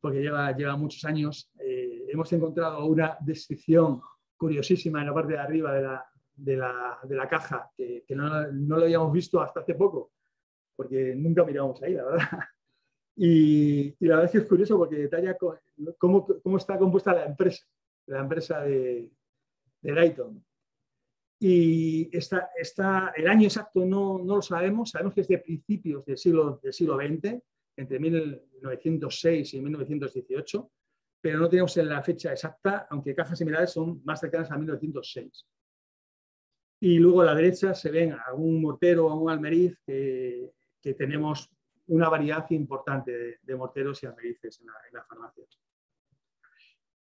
porque lleva, lleva muchos años. Eh, hemos encontrado una descripción curiosísima en la parte de arriba de la, caja que, no, no, lo habíamos visto hasta hace poco, porque nunca miramos ahí, la verdad. Y, la verdad es que es curioso porque detalla cómo, cómo está compuesta la empresa, la empresa de, de Dayton. Y está, está, el año exacto no, no, lo sabemos, sabemos que es de principios del siglo, del siglo XX, entre 1906 y 1918, pero no tenemos la fecha exacta, aunque cajas similares son más cercanas a 1906. Y luego a la derecha se ven algún mortero o un almeriz que, que tenemos una variedad importante de, morteros y almerices en la, farmacia.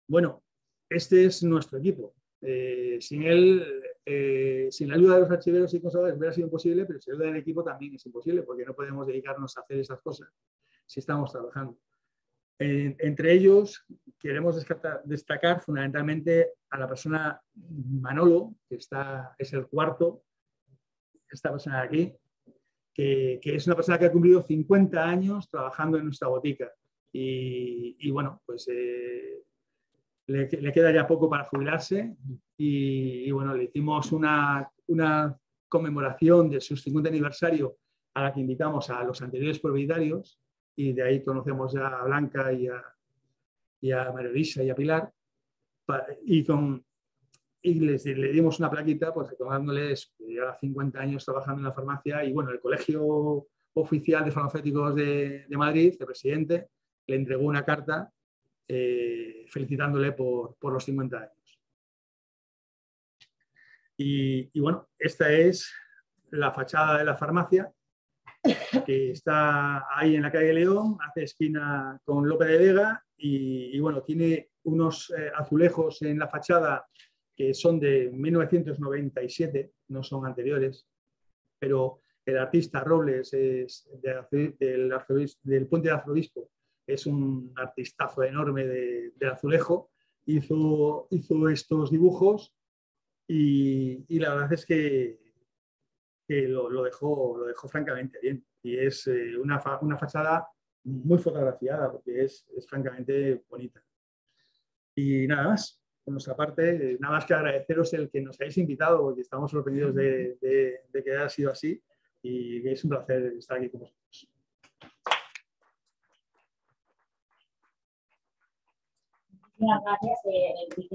Bueno, este es nuestro equipo. Eh, sin él, eh, sin la ayuda de los archiveros y conservadores hubiera sido imposible, pero sin la ayuda del equipo también es imposible porque no podemos dedicarnos a hacer esas cosas si estamos trabajando. entre ellos, queremos destacar fundamentalmente a la persona Manolo, que está, es el cuarto, esta persona de aquí, que, es una persona que ha cumplido 50 años trabajando en nuestra botica. Y, bueno, pues eh, le, queda ya poco para jubilarse y, bueno, le hicimos una, una, conmemoración de su 50 aniversario a la que invitamos a los anteriores propietarios y de ahí conocemos ya a Blanca y a, y a María Luisa y a Pilar y con, y les, le dimos una plaquita, pues recordándoles que lleva 50 años trabajando en la farmacia y bueno, el Colegio Oficial de Farmacéuticos de, Madrid, el presidente, le entregó una carta eh, felicitándole por, por, los 50 años. Y, y, bueno, esta es la fachada de la farmacia, que está ahí en la calle León, hace esquina con López de Vega y, y bueno, tiene unos eh, azulejos en la fachada que son de 1997, no son anteriores, pero el artista Robles es del, del, Puente de Arzobispo, es un artistazo enorme de, azulejo, hizo, hizo estos dibujos y, la verdad es que, lo, dejó, lo dejó francamente bien. Y es eh, una, una, fachada muy fotografiada porque es francamente bonita. Y nada más nuestra parte. Nada más que agradeceros el que nos hayáis invitado, porque estamos sorprendidos de, que haya sido así y es un placer estar aquí con vosotros. Muchas gracias. Eh, creo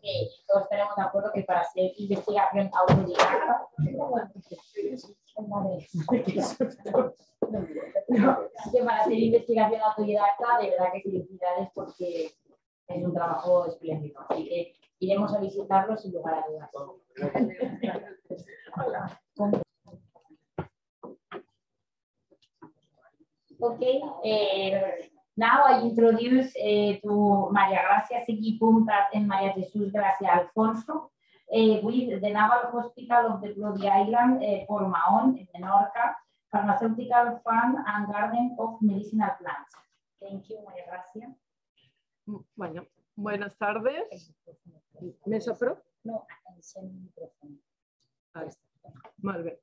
que todos estaremos de acuerdo que para hacer investigación autodidacta, (laughs) para hacer investigación autodidacta, de verdad que felicidades porque es un trabajo espléndido. Así que iremos a visitarlo sin lugar a dudas. okay, uh, now I introduce uh, to María Gracia Segui Puntas and María Jesús Gracia Alfonso uh, with the Naval Hospital of the Bloody Island uh, por Mahón in Menorca, Pharmaceutical Fund and Garden of Medicinal Plants. Thank you, María Gracia. Bueno, buenas tardes. ¿Me sopro? No, el micrófono. Vale.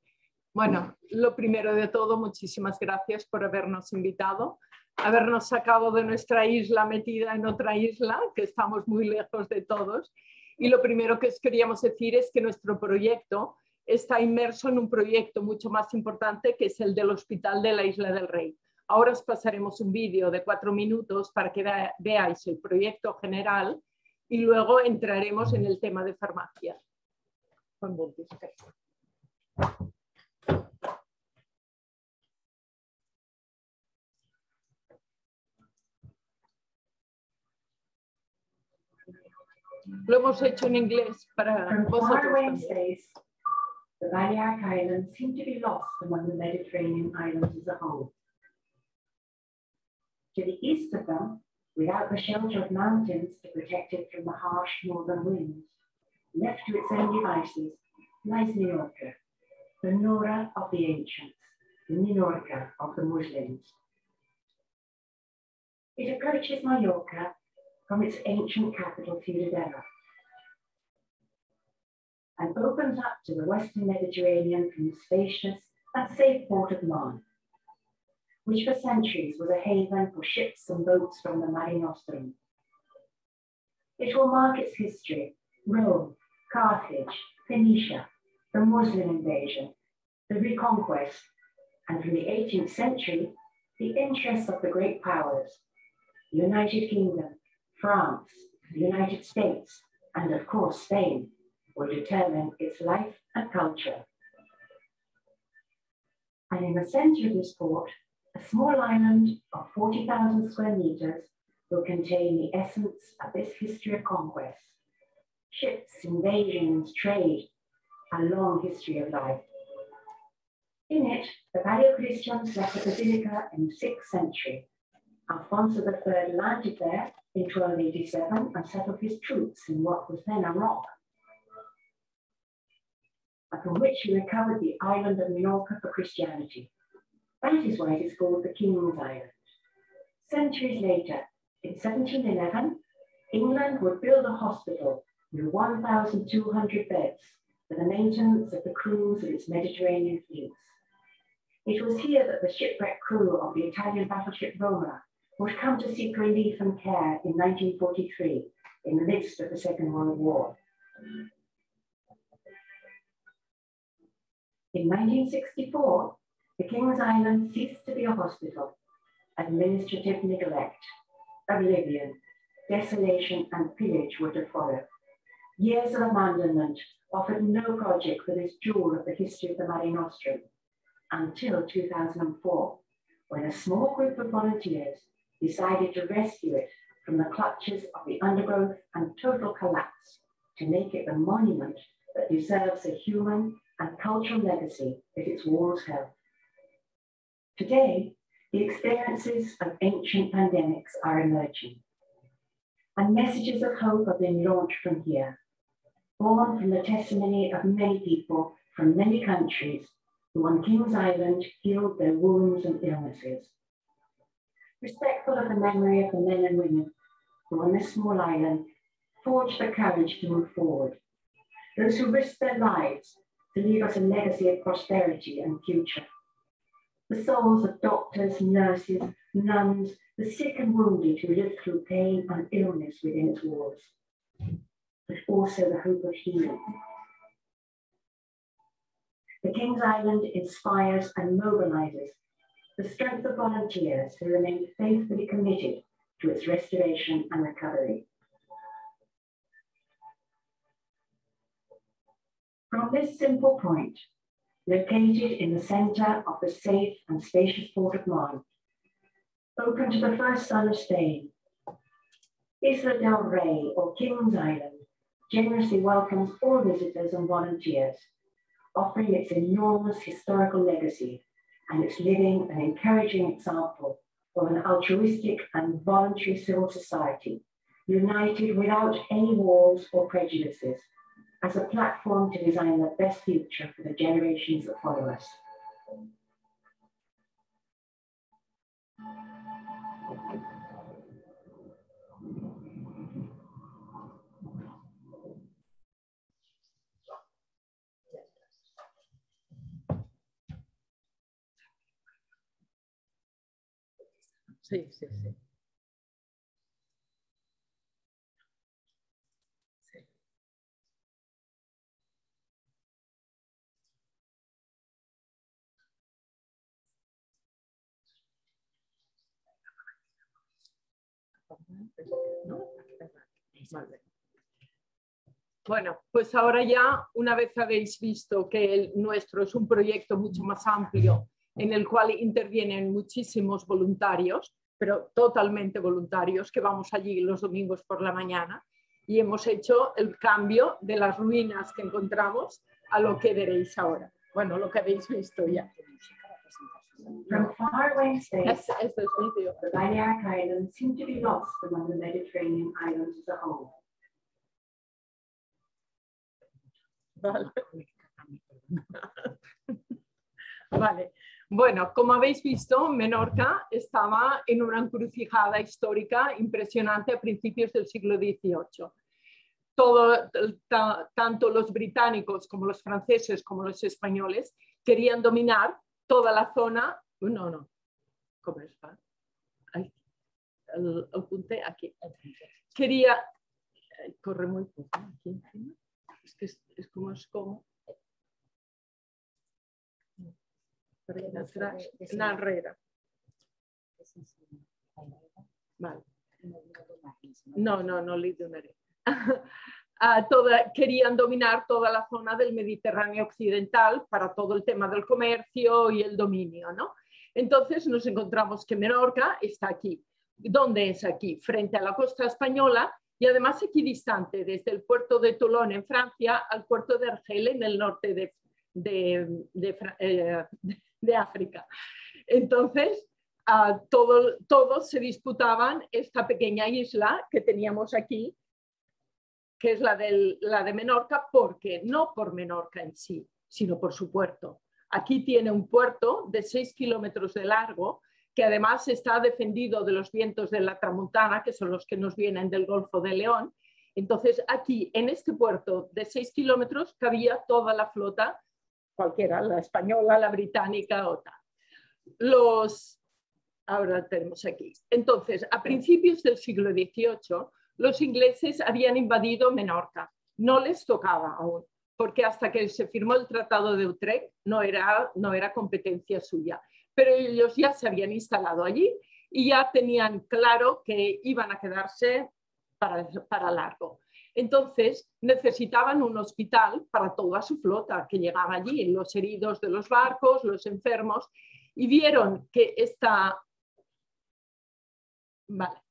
Bueno, lo primero de todo, muchísimas gracias por habernos invitado, habernos sacado de nuestra isla metida en otra isla, que estamos muy lejos de todos. Y lo primero que os queríamos decir es que nuestro proyecto está inmerso en un proyecto mucho más importante que es el del Hospital de la Isla del Rey. Ahora os pasaremos un vídeo de cuatro minutos para que veáis el proyecto general y luego entraremos en el tema de farmacia. Lo hemos hecho en inglés para vosotros. the Balearic Islands seem to be lost among the Mediterranean islands as a whole. To the east of them, without the shelter of mountains to protect it from the harsh northern winds, left to its own devices, lies Minorca, the Nora of the ancients, the Minorca of the Muslims. It approaches Mallorca from its ancient capital, Ciudadela, and opens up to the western Mediterranean from the spacious and safe port of Man, which for centuries was a haven for ships and boats from the Mare Nostrum. It will mark its history, Rome, Carthage, Phoenicia, the Muslim invasion, the reconquest, and from the 18th century, the interests of the great powers, the United Kingdom, France, the United States, and of course Spain, will determine its life and culture. And in the center of this port, a small island of 40,000 square meters will contain the essence of this history of conquest. Ships, invasions, trade, a long history of life. In it, the Paleo-Christians left the Basilica in the 6th century. Alfonso III landed there in 1287 and settled his troops in what was then a rock from which he recovered the island of Minorca for Christianity. That is why it is called the King's Island. Centuries later, in 1711, England would build a hospital with 1,200 beds for the maintenance of the crews of its Mediterranean fleets. It was here that the shipwrecked crew of the Italian battleship Roma would come to seek relief and care in 1943 in the midst of the Second World War. In 1964, the King's Island ceased to be a hospital. Administrative neglect, oblivion, desolation, and pillage were to follow. Years of abandonment offered no project for this jewel of the history of the Mare Nostrum until 2004, when a small group of volunteers decided to rescue it from the clutches of the undergrowth and total collapse to make it the monument that deserves a human and cultural legacy that its walls held. Today, the experiences of ancient pandemics are emerging, and messages of hope are being launched from here, born from the testimony of many people from many countries who on King's Island healed their wounds and illnesses. Respectful of the memory of the men and women who on this small island forged the courage to move forward, those who risked their lives to leave us a legacy of prosperity and future. The souls of doctors, nurses, nuns, the sick and wounded who lived through pain and illness within its walls, but also the hope of healing. The King's Island inspires and mobilizes the strength of volunteers who remain faithfully committed to its restoration and recovery. From this simple point, located in the center of the safe and spacious port of Man, open to the first son of Spain, Isla del Rey, or King's Island, generously welcomes all visitors and volunteers, offering its enormous historical legacy and its living and encouraging example of an altruistic and voluntary civil society, united without any walls or prejudices, as a platform to design the best future for the generations that follow us. Sí, sí, sí. ¿no? Bueno, pues ahora ya, una vez habéis visto que el nuestro es un proyecto mucho más amplio, en el cual intervienen muchísimos voluntarios, pero totalmente voluntarios, que vamos allí los domingos por la mañana, y hemos hecho el cambio de las ruinas que encontramos a lo que veréis ahora. Bueno, lo que habéis visto ya. From far away states, Es- es the Balearic Islands seem to be lost among the Mediterranean islands as a whole. Vale. Vale. Bueno, como habéis visto, Menorca estaba en una encrucijada histórica impresionante a principios del siglo XVIII. Todo, ta- tanto los británicos como los franceses como los españoles querían dominar toda la zona. No, no. ¿Cómo es? El, punte aquí. Quería. Corre muy poco aquí encima. Es que es, es como es como. Atrás, la herrera. Vale. No, no, no le donaré. Toda, querían dominar toda la zona del Mediterráneo occidental para todo el tema del comercio y el dominio, ¿no? Entonces nos encontramos que Menorca está aquí. ¿Dónde es aquí? Frente a la costa española y además equidistante desde el puerto de Toulon en Francia al puerto de Argel en el norte de, eh, África. Entonces, ah, todo- todos se disputaban esta pequeña isla que teníamos aquí, que es la, del- la de Menorca, porque no por Menorca en sí, sino por su puerto. Aquí tiene un puerto de 6 kilómetros de largo, que además está defendido de los vientos de la tramuntana, que son los que nos vienen del Golfo de León. Entonces, aquí, en este puerto de 6 kilómetros, cabía toda la flota, cualquiera, la española, la británica o tal. Los, ahora tenemos aquí. Entonces, a principios del siglo XVIII, los ingleses habían invadido Menorca. No les tocaba aún, porque hasta que se firmó el Tratado de Utrecht no era, no era competencia suya. Pero ellos ya se habían instalado allí y ya tenían claro que iban a quedarse para, para largo. Entonces necesitaban un hospital para toda su flota que llegaba allí, los heridos de los barcos, los enfermos, y vieron que esta,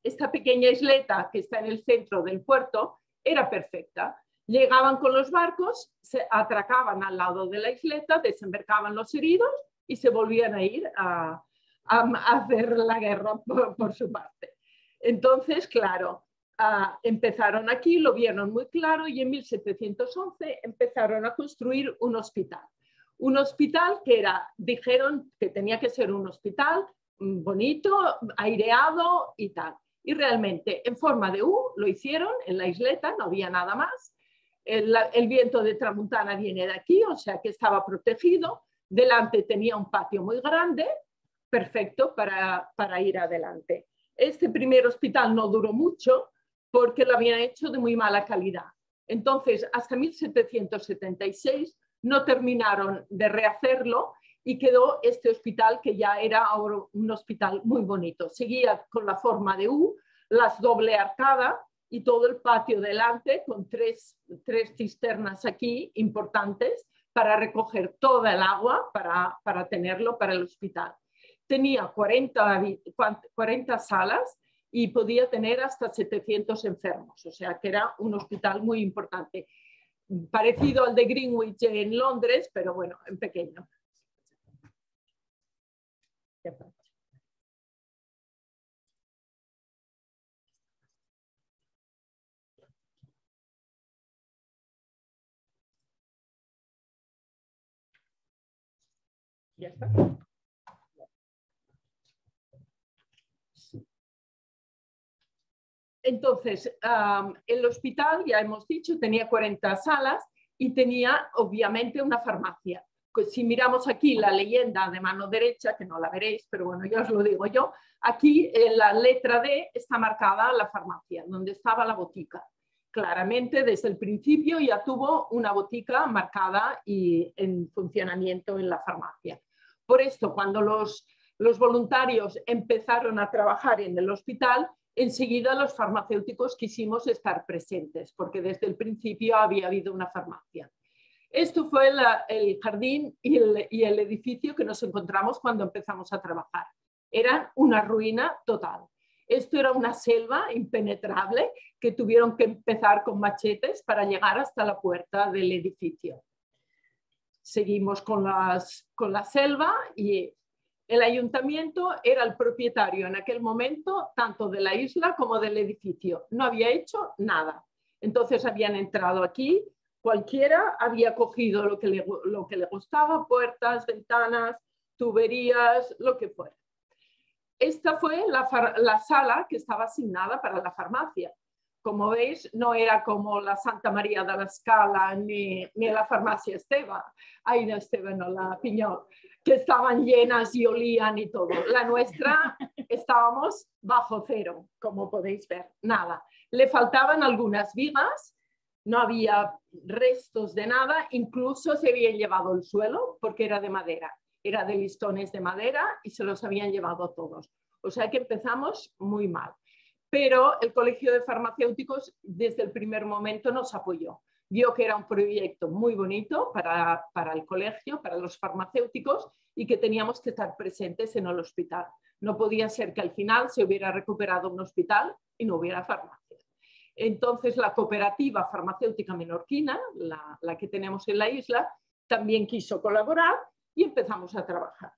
esta pequeña isleta que está en el centro del puerto era perfecta. Llegaban con los barcos, se atracaban al lado de la isleta, desembarcaban los heridos y se volvían a ir a, hacer la guerra por, su parte. Entonces, claro, ah, empezaron aquí, lo vieron muy claro y en 1711 empezaron a construir un hospital. Un hospital que era, dijeron que tenía que ser un hospital bonito, aireado y tal. Y realmente en forma de U lo hicieron en la isleta, no había nada más. El viento de Tramuntana viene de aquí, o sea que estaba protegido. Delante tenía un patio muy grande, perfecto para, para ir adelante. Este primer hospital no duró mucho porque lo habían hecho de muy mala calidad. Entonces, hasta 1776 no terminaron de rehacerlo y quedó este hospital que ya era un hospital muy bonito. Seguía con la forma de U, las doble arcada y todo el patio delante con tres, tres cisternas aquí importantes para recoger toda el agua para, para tenerlo para el hospital. Tenía 40, habi- 40 salas y podía tener hasta 700 enfermos, o sea que era un hospital muy importante, parecido al de Greenwich en Londres, pero bueno, en pequeño. Entonces, am, el hospital, ya hemos dicho, tenía 40 salas y tenía obviamente una farmacia. Pues si miramos aquí la leyenda de mano derecha, que no la veréis, pero bueno, ya os lo digo yo, aquí en la letra D está marcada la farmacia, donde estaba la botica. Claramente desde el principio ya tuvo una botica marcada y en funcionamiento en la farmacia. Por esto, cuando los, los voluntarios empezaron a trabajar en el hospital, enseguida los farmacéuticos quisimos estar presentes, porque desde el principio había habido una farmacia. Esto fue el jardín y el, edificio que nos encontramos cuando empezamos a trabajar. Eran una ruina total. Esto era una selva impenetrable que tuvieron que empezar con machetes para llegar hasta la puerta del edificio. Seguimos con, con la selva y el ayuntamiento era el propietario en aquel momento tanto de la isla como del edificio. No había hecho nada. Entonces habían entrado aquí Cualquiera había cogido lo que le, gustaba, puertas, ventanas, tuberías, lo que fuera. Esta fue la, sala que estaba asignada para la farmacia. Como veis, no era como la Santa María de la Scala ni, ni la farmacia Esteban, ahí no Esteban, no la Piñol, que estaban llenas y olían y todo. La nuestra estábamos bajo cero, como podéis ver, nada. Le faltaban algunas vigas no había restos de nada, incluso se habían llevado el suelo porque era de madera, era de listones de madera y se los habían llevado todos. O sea que empezamos muy mal. Pero el Colegio de Farmacéuticos desde el primer momento nos apoyó. Vio que era un proyecto muy bonito para, para el colegio, para los farmacéuticos y que teníamos que estar presentes en el hospital. No podía ser que al final se hubiera recuperado un hospital y no hubiera farmacia. Entonces, la cooperativa farmacéutica menorquina, la, que tenemos en la isla, también quiso colaborar y empezamos a trabajar.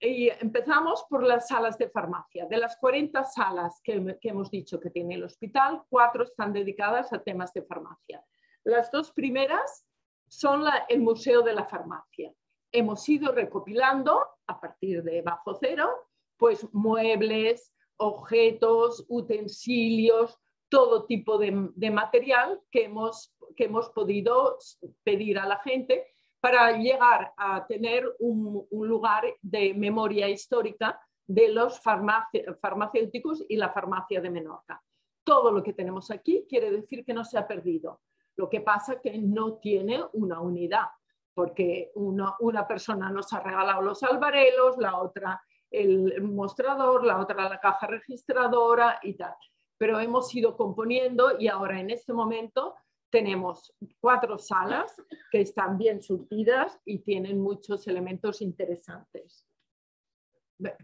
Y empezamos por las salas de farmacia. De las 40 salas que, hemos dicho que tiene el hospital, cuatro están dedicadas a temas de farmacia. Las dos primeras son el Museo de la Farmacia. Hemos ido recopilando, a partir de bajo cero, pues muebles, objetos, utensilios, todo tipo de, material que hemos, que hemos podido pedir a la gente para llegar a tener un, lugar de memoria histórica de los farmacéuticos y la farmacia de Menorca. Todo lo que tenemos aquí quiere decir que no se ha perdido. Lo que pasa es que no tiene una unidad, porque una, una persona nos ha regalado los albarelos, la otra el mostrador, la otra la caja registradora y tal pero hemos ido componiendo y ahora en este momento tenemos cuatro salas que están bien surtidas y tienen muchos elementos interesantes.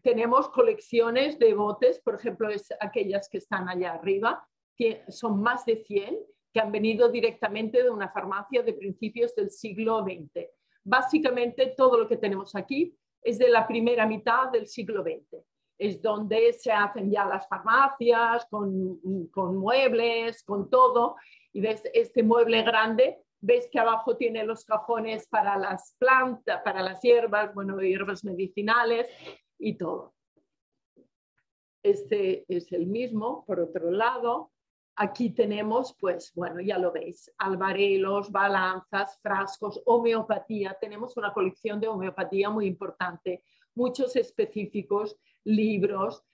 Tenemos colecciones de botes, por ejemplo, es aquellas que están allá arriba, que son más de 100 que han venido directamente de una farmacia de principios del siglo XX. Básicamente todo lo que tenemos aquí es de la primera mitad del siglo XX es donde se hacen ya las farmacias con, muebles, con todo. Y ves este mueble grande, ves que abajo tiene los cajones para las plantas, para las hierbas, bueno, hierbas medicinales y todo. Este es el mismo, por otro lado. Aquí tenemos, pues, bueno, ya lo veis, albarelos, balanzas, frascos, homeopatía. Tenemos una colección de homeopatía muy importante, muchos específicos libros,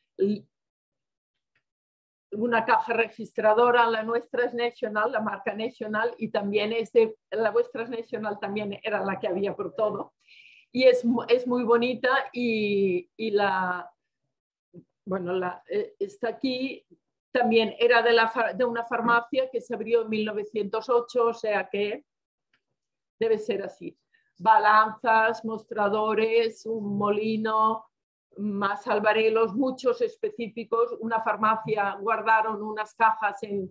una caja registradora, la nuestra es National, la marca National, y también es de, la vuestra es National también era la que había por todo. Y es, es muy bonita y, y la, bueno, la, eh, está aquí, también era de, la, de una farmacia que se abrió en 1908, o sea que debe ser así. Balanzas, mostradores, un molino, más albarelos, muchos específicos. Una farmacia guardaron unas cajas en,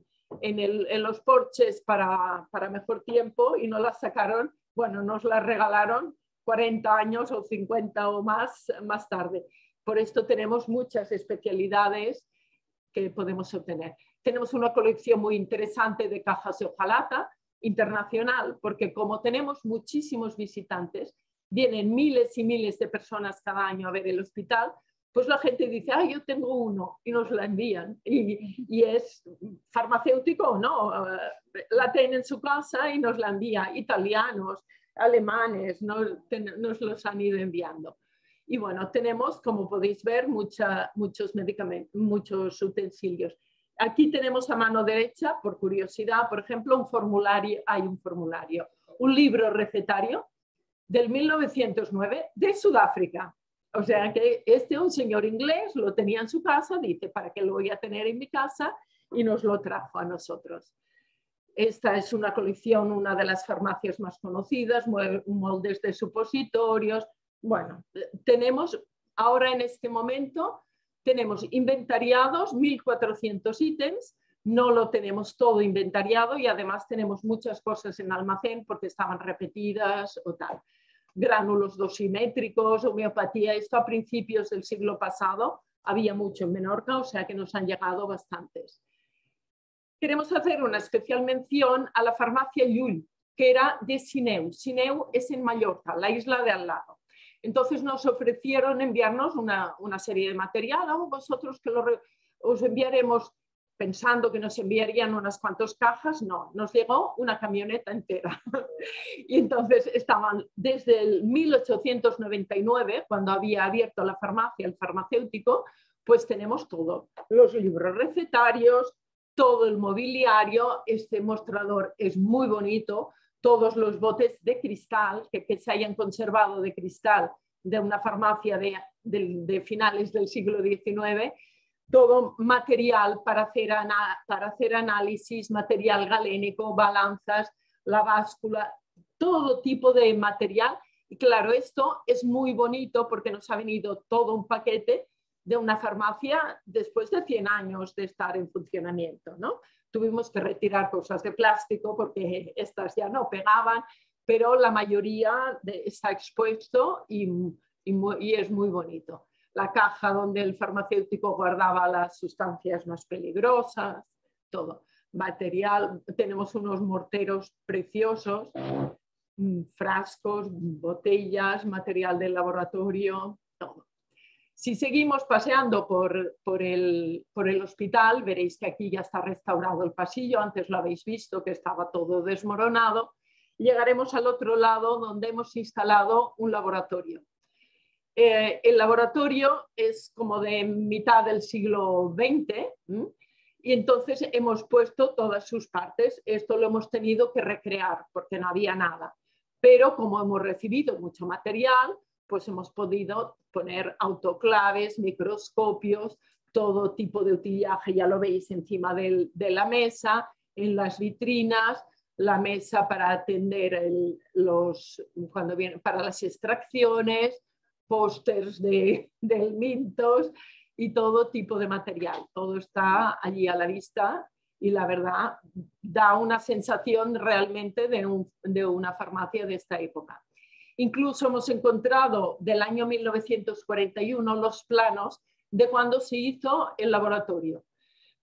los porches para, mejor tiempo y no las sacaron, bueno, nos las regalaron 40 años o 50 o más más tarde. Por esto tenemos muchas especialidades que podemos obtener. Tenemos una colección muy interesante de cajas de hojalata internacional, porque como tenemos muchísimos visitantes, vienen miles y miles de personas cada año a ver el hospital, pues la gente dice, ah, yo tengo uno y nos la envían. Y, es farmacéutico o no, eh, la tienen en su casa y nos la envía. Italianos, alemanes, nos, nos los han ido enviando. Y bueno, tenemos, como podéis ver, mucha, muchos medicamentos, muchos utensilios. Aquí tenemos a mano derecha, por curiosidad, por ejemplo, un formulario, hay un formulario, un libro recetario del 1909 de Sudáfrica. O sea que este un señor inglés lo tenía en su casa, dice, ¿para qué lo voy a tener en mi casa? Y nos lo trajo a nosotros. Esta es una colección, una de las farmacias más conocidas, moldes de supositorios. Bueno, tenemos ahora en este momento, tenemos inventariados 1.400 ítems, no lo tenemos todo inventariado y además tenemos muchas cosas en almacén porque estaban repetidas o tal. Gránulos dosimétricos, homeopatía, esto a principios del siglo pasado había mucho en Menorca, o sea que nos han llegado bastantes queremos hacer una especial mención a la farmacia Llull, que era de Sineu. Sineu es en Mallorca, la isla de al lado. Entonces nos ofrecieron enviarnos una, serie de material, a vosotros que lo, os enviaremos pensando que nos enviarían unas cuantas cajas, no, nos llegó una camioneta entera. (laughs) y entonces estaban desde el 1899, cuando había abierto la farmacia, el farmacéutico, pues tenemos todo, los libros recetarios, todo el mobiliario, este mostrador es muy bonito, todos los botes de cristal que, se hayan conservado de cristal de una farmacia de, finales del siglo XIX, todo material para hacer, para hacer análisis, material galénico, balanzas, la báscula, todo tipo de material. Y claro, esto es muy bonito porque nos ha venido todo un paquete de una farmacia después de 100 años de estar en funcionamiento. ¿no? Tuvimos que retirar cosas de plástico porque estas ya no pegaban, pero la mayoría está expuesto y, y, es muy bonito. La caja donde el farmacéutico guardaba las sustancias más peligrosas, todo. Material, tenemos unos morteros preciosos, mm, frascos, botellas, material del laboratorio, todo. Si seguimos paseando por, el, hospital, veréis que aquí ya está restaurado el pasillo, antes lo habéis visto que estaba todo desmoronado. Llegaremos al otro lado donde hemos instalado un laboratorio. Eh, el laboratorio es como de mitad del siglo XX y entonces hemos puesto todas sus partes. Esto lo hemos tenido que recrear porque no había nada. Pero como hemos recibido mucho material, pues hemos podido poner autoclaves, microscopios, todo tipo de utillaje, ya lo veis encima de la mesa, en las vitrinas, la mesa para atender los, cuando viene, para las extracciones, pósters de, del Mintos y todo tipo de material. Todo está allí a la vista y la verdad da una sensación realmente de, de una farmacia de esta época. Incluso hemos encontrado del año 1941 los planos de cuando se hizo el laboratorio,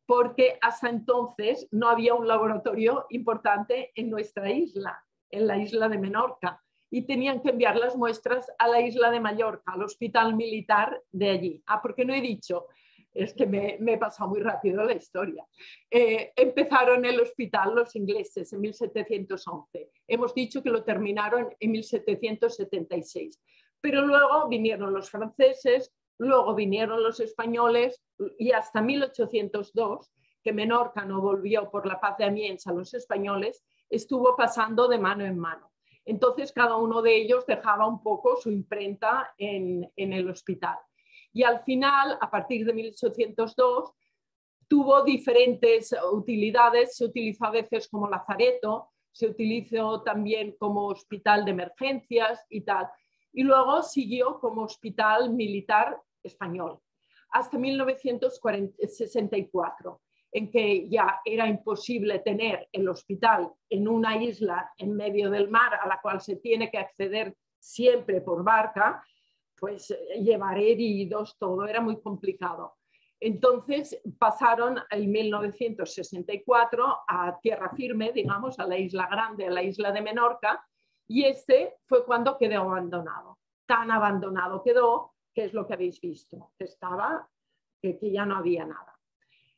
porque hasta entonces no había un laboratorio importante en nuestra isla, en la isla de Menorca, y tenían que enviar las muestras a la isla de Mallorca, al hospital militar de allí. Ah, porque no he dicho, es que me, he pasado muy rápido la historia. Eh, empezaron el hospital los ingleses en 1711. Hemos dicho que lo terminaron en 1776. Pero luego vinieron los franceses, luego vinieron los españoles y hasta 1802, que Menorca no volvió por la paz de Amiens a los españoles, estuvo pasando de mano en mano. Entonces cada uno de ellos dejaba un poco su imprenta en el hospital y al final, a partir de 1802, tuvo diferentes utilidades. Se utilizó a veces como lazareto, se utilizó también como hospital de emergencias y tal. Y luego siguió como hospital militar español hasta 1964, en que ya era imposible tener el hospital en una isla en medio del mar a la cual se tiene que acceder siempre por barca, pues eh, llevar heridos, todo era muy complicado. Entonces pasaron en 1964 a tierra firme, digamos, a la isla grande, a la isla de Menorca, y este fue cuando quedó abandonado. Tan abandonado quedó, que es lo que habéis visto, que estaba, que, que ya no había nada.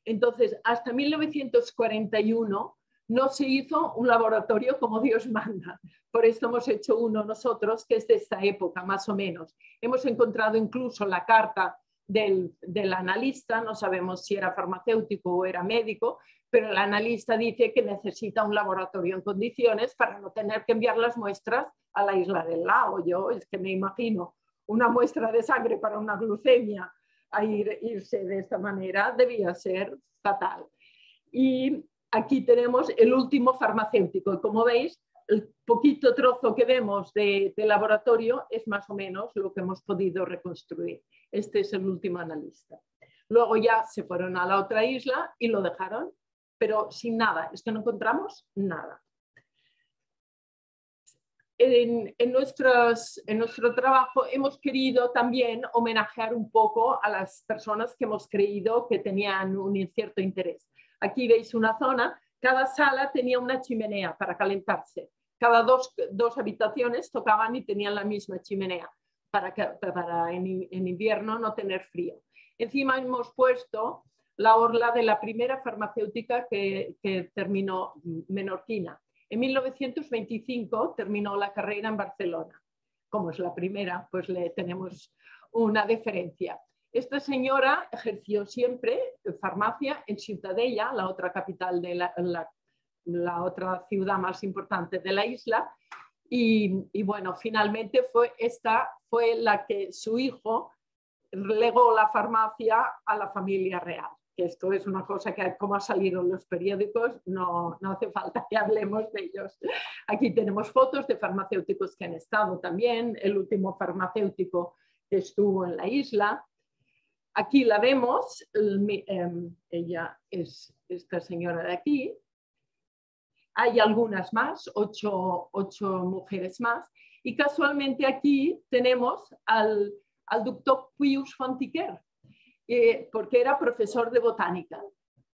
Entonces, hasta 1941 no se hizo un laboratorio como Dios manda. Por esto hemos hecho uno nosotros, que es de esta época, más o menos. Hemos encontrado incluso la carta del, analista, no sabemos si era farmacéutico o era médico, pero el analista dice que necesita un laboratorio en condiciones para no tener que enviar las muestras a la isla del lago. Yo es que me imagino una muestra de sangre para una glucemia a irse de esta manera debía ser fatal. Y aquí tenemos el último farmacéutico. Y como veis, el poquito trozo que vemos de, laboratorio es más o menos lo que hemos podido reconstruir. Este es el último analista. Luego ya se fueron a la otra isla y lo dejaron, pero sin nada. Es que no encontramos nada. En, nuestro trabajo hemos querido también homenajear un poco a las personas que hemos creído que tenían un cierto interés. Aquí veis una zona, cada sala tenía una chimenea para calentarse. Cada dos, habitaciones tocaban y tenían la misma chimenea para, para en, invierno no tener frío. Encima hemos puesto la orla de la primera farmacéutica que, que terminó menorquina. En 1925 terminó la carrera en Barcelona. Como es la primera, pues le tenemos una deferencia. Esta señora ejerció siempre farmacia en Ciutadella, la otra capital de la, otra ciudad más importante de la isla. Y, bueno, finalmente fue esta fue la que su hijo legó la farmacia a la familia real. Que esto es una cosa que como ha salido en los periódicos, no, no hace falta que hablemos de ellos. Aquí tenemos fotos de farmacéuticos que han estado también, el último farmacéutico que estuvo en la isla, Aquí la vemos, em, ella es esta señora de aquí. Hay algunas más, ocho, mujeres más. Y casualmente aquí tenemos al, doctor Pius Fontiquer, eh, porque era profesor de botánica.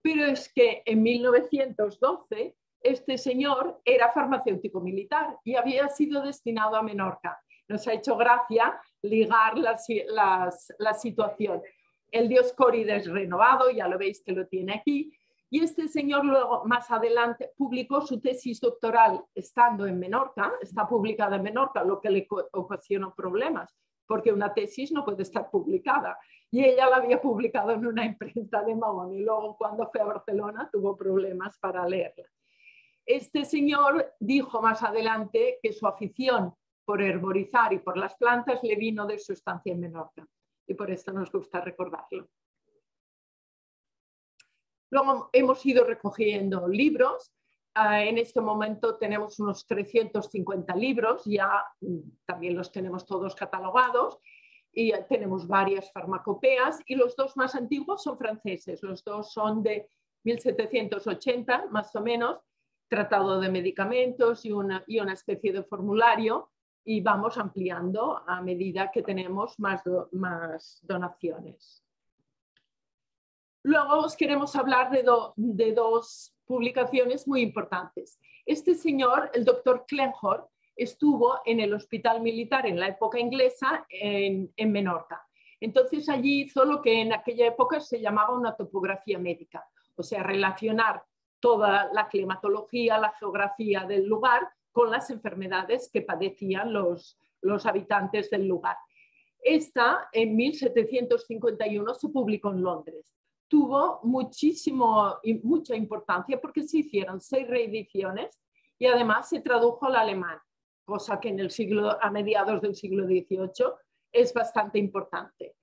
Pero es que en 1912 este señor era farmacéutico militar y había sido destinado a Menorca. Nos ha hecho gracia ligar la situación el dios Córides renovado, ya lo veis que lo tiene aquí, y este señor luego, más adelante, publicó su tesis doctoral estando en Menorca, está publicada en Menorca, lo que le ocasionó problemas, porque una tesis no puede estar publicada. Y ella la había publicado en una imprenta de Mahón y luego cuando fue a Barcelona tuvo problemas para leerla. Este señor dijo más adelante que su afición por herborizar y por las plantas le vino de su estancia en Menorca y por esto nos gusta recordarlo. Luego hemos ido recogiendo libros. Ah, en este momento tenemos unos 350 libros, ya mm, también los tenemos todos catalogados y tenemos varias farmacopeas y los dos más antiguos son franceses, los dos son de 1780 más o menos, tratado de medicamentos y una, y una especie de formulario y vamos ampliando a medida que tenemos más, donaciones. Luego os queremos hablar de, de, dos publicaciones muy importantes. Este señor, el doctor Klenhor, estuvo en el hospital militar en la época inglesa en, en Menorca. Entonces allí hizo lo que en aquella época se llamaba una topografía médica, o sea, relacionar toda la climatología, la geografía del lugar con las enfermedades que padecían los, los habitantes del lugar. Esta en 1751 se publicó en Londres. Tuvo muchísimo, mucha importancia porque se hicieron seis reediciones y además se tradujo al alemán, cosa que en el siglo, a mediados del siglo XVIII es bastante importante.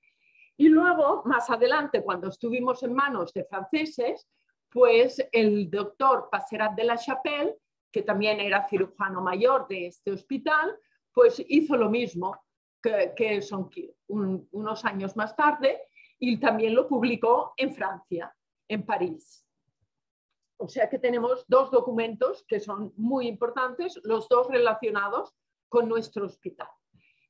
Y luego, más adelante, cuando estuvimos en manos de franceses, pues el doctor Passerat de la Chapelle que también era cirujano mayor de este hospital, pues hizo lo mismo que, son unos años más tarde y también lo publicó en Francia, en París. O sea que tenemos dos documentos que son muy importantes, los dos relacionados con nuestro hospital.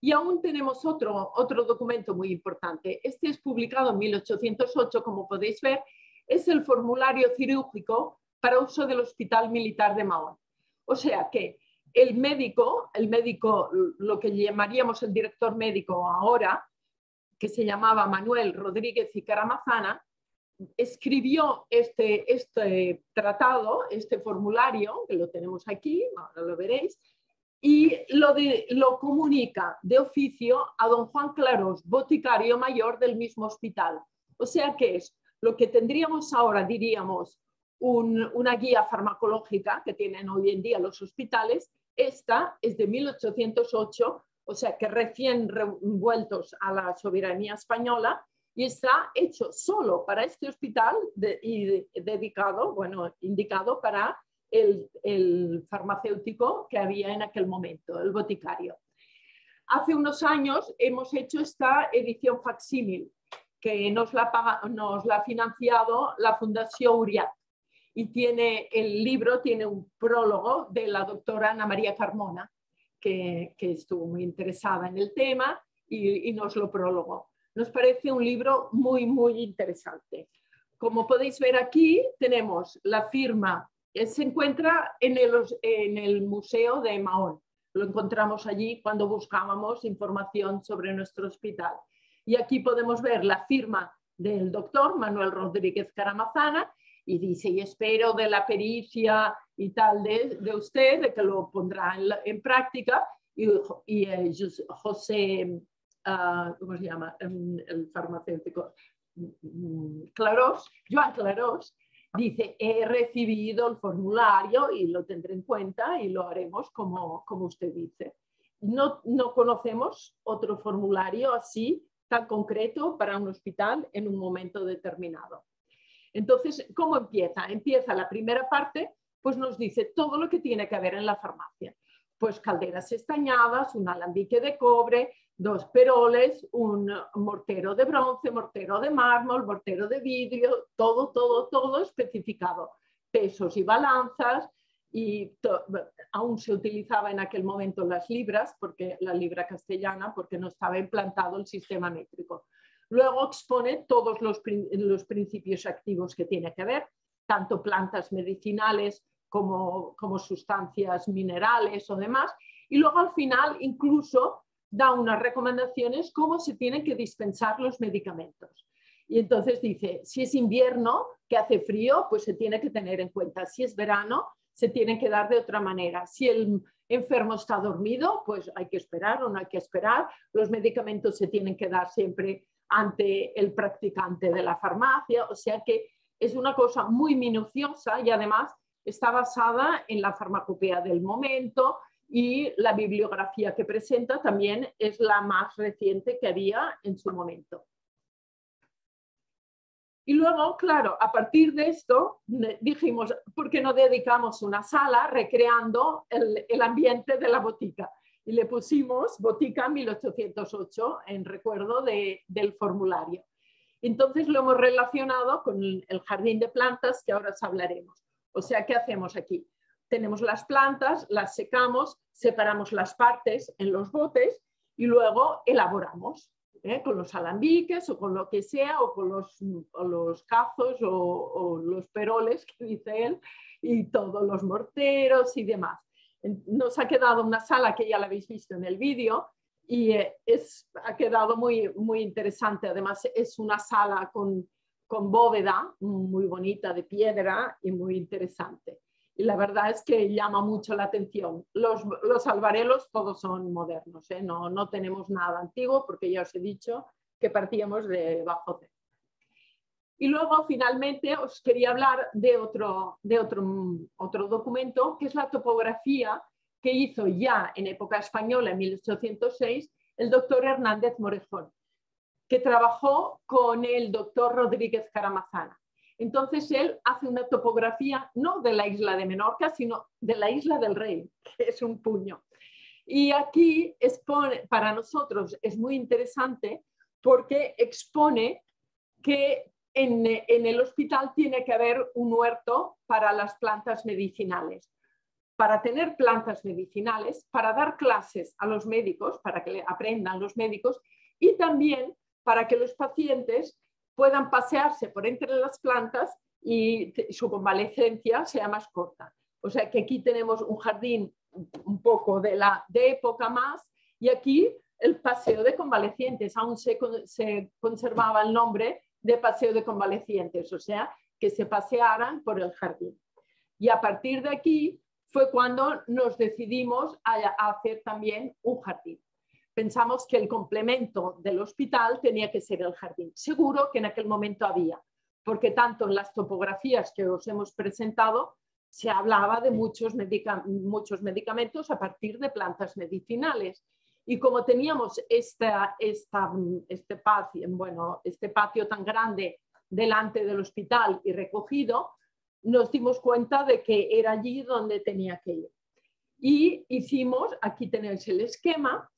Y aún tenemos otro, otro documento muy importante. Este es publicado en 1808, como podéis ver, es el formulario cirúrgico para uso del Hospital Militar de Mahón. O sea que el médico, el médico, lo que llamaríamos el director médico ahora, que se llamaba Manuel Rodríguez y Caramazana, escribió este, este tratado, este formulario, que lo tenemos aquí, ahora lo veréis, y lo, lo comunica de oficio a don Juan Claros, boticario mayor del mismo hospital. O sea que es lo que tendríamos ahora, diríamos, una guía farmacológica que tienen hoy en día los hospitales. Esta es de 1808, o sea que recién revueltos a la soberanía española, y está hecho solo para este hospital y dedicado, bueno, indicado para el, farmacéutico que había en aquel momento, el boticario. Hace unos años hemos hecho esta edición facsímil que nos la, nos la ha financiado la Fundación Uriat y tiene el libro, tiene un prólogo de la doctora Ana María Carmona, que, que estuvo muy interesada en el tema y, nos lo prologó. Nos parece un libro muy, muy interesante. Como podéis ver aquí, tenemos la firma, eh, se encuentra en el, en el Museo de Mahón. Lo encontramos allí cuando buscábamos información sobre nuestro hospital. Y aquí podemos ver la firma del doctor Manuel Rodríguez Caramazana y dice, y espero de la pericia y tal de, de usted, de que lo pondrá en, en práctica, y, y eh, José, uh, ¿cómo se llama? El farmacéutico, Clarós, Joan Clarós, dice, he recibido el formulario y lo tendré en cuenta y lo haremos como, como usted dice. No, no conocemos otro formulario así tan concreto para un hospital en un momento determinado. Entonces, ¿cómo empieza? Empieza la primera parte, pues nos dice todo lo que tiene que haber en la farmacia. Pues calderas estañadas, un alambique de cobre, dos peroles, un mortero de bronce, mortero de mármol, mortero de vidrio, todo, todo, todo especificado. Pesos y balanzas, y aún se utilizaba en aquel momento las libras, porque la libra castellana, porque no estaba implantado el sistema métrico. Luego expone todos los, los principios activos que tiene que ver, tanto plantas medicinales como, como sustancias minerales o demás, y luego al final incluso da unas recomendaciones cómo se tienen que dispensar los medicamentos. Y entonces dice, si es invierno, que hace frío, pues se tiene que tener en cuenta. Si es verano, se tienen que dar de otra manera. Si el enfermo está dormido, pues hay que esperar o no hay que esperar. Los medicamentos se tienen que dar siempre ante el practicante de la farmacia, o sea que es una cosa muy minuciosa y además está basada en la farmacopea del momento y la bibliografía que presenta también es la más reciente que había en su momento. Y luego, claro, a partir de esto dijimos, ¿por qué no dedicamos una sala recreando el, ambiente de la botica? Y le pusimos Botica 1808 en recuerdo del formulario. Entonces lo hemos relacionado con el jardín de plantas que ahora os hablaremos. O sea, ¿qué hacemos aquí? Tenemos las plantas, las secamos, separamos las partes en los botes y luego elaboramos. ¿eh? con los alambiques o con lo que sea, o con los, los cazos o, los peroles que dice él, y todos los morteros y demás. Nos ha quedado una sala que ya la habéis visto en el vídeo y eh, es, ha quedado muy, muy interesante. Además, es una sala con, con bóveda muy bonita de piedra y muy interesante y la verdad es que llama mucho la atención. Los, los albarelos todos son modernos, ¿eh? no, no tenemos nada antiguo porque ya os he dicho que partíamos de bajo cero. Y luego, finalmente, os quería hablar de otro, de otro, otro documento, que es la topografía que hizo ya en época española, en 1806, el doctor Hernández Morejón, que trabajó con el doctor Rodríguez Caramazana. Entonces él hace una topografía no de la isla de Menorca, sino de la isla del Rey, que es un puño. Y aquí expone, para nosotros es muy interesante porque expone que en, el hospital tiene que haber un huerto para las plantas medicinales. Para tener plantas medicinales, para dar clases a los médicos, para que aprendan los médicos y también para que los pacientes puedan pasearse por entre las plantas y su convalecencia sea más corta. O sea que aquí tenemos un jardín un poco de la de época más y aquí el paseo de convalecientes, aún se conservaba el nombre de paseo de convalecientes, o sea, que se pasearan por el jardín. Y a partir de aquí fue cuando nos decidimos a hacer también un jardín pensamos que el complemento del hospital tenía que ser el jardín. Seguro que en aquel momento había, porque tanto en las topografías que os hemos presentado se hablaba de muchos, muchos medicamentos a partir de plantas medicinales. Y como teníamos esta, esta, este, patio, bueno, este patio tan grande delante del hospital y recogido, nos dimos cuenta de que era allí donde tenía que ir. Y hicimos, aquí tenéis el esquema,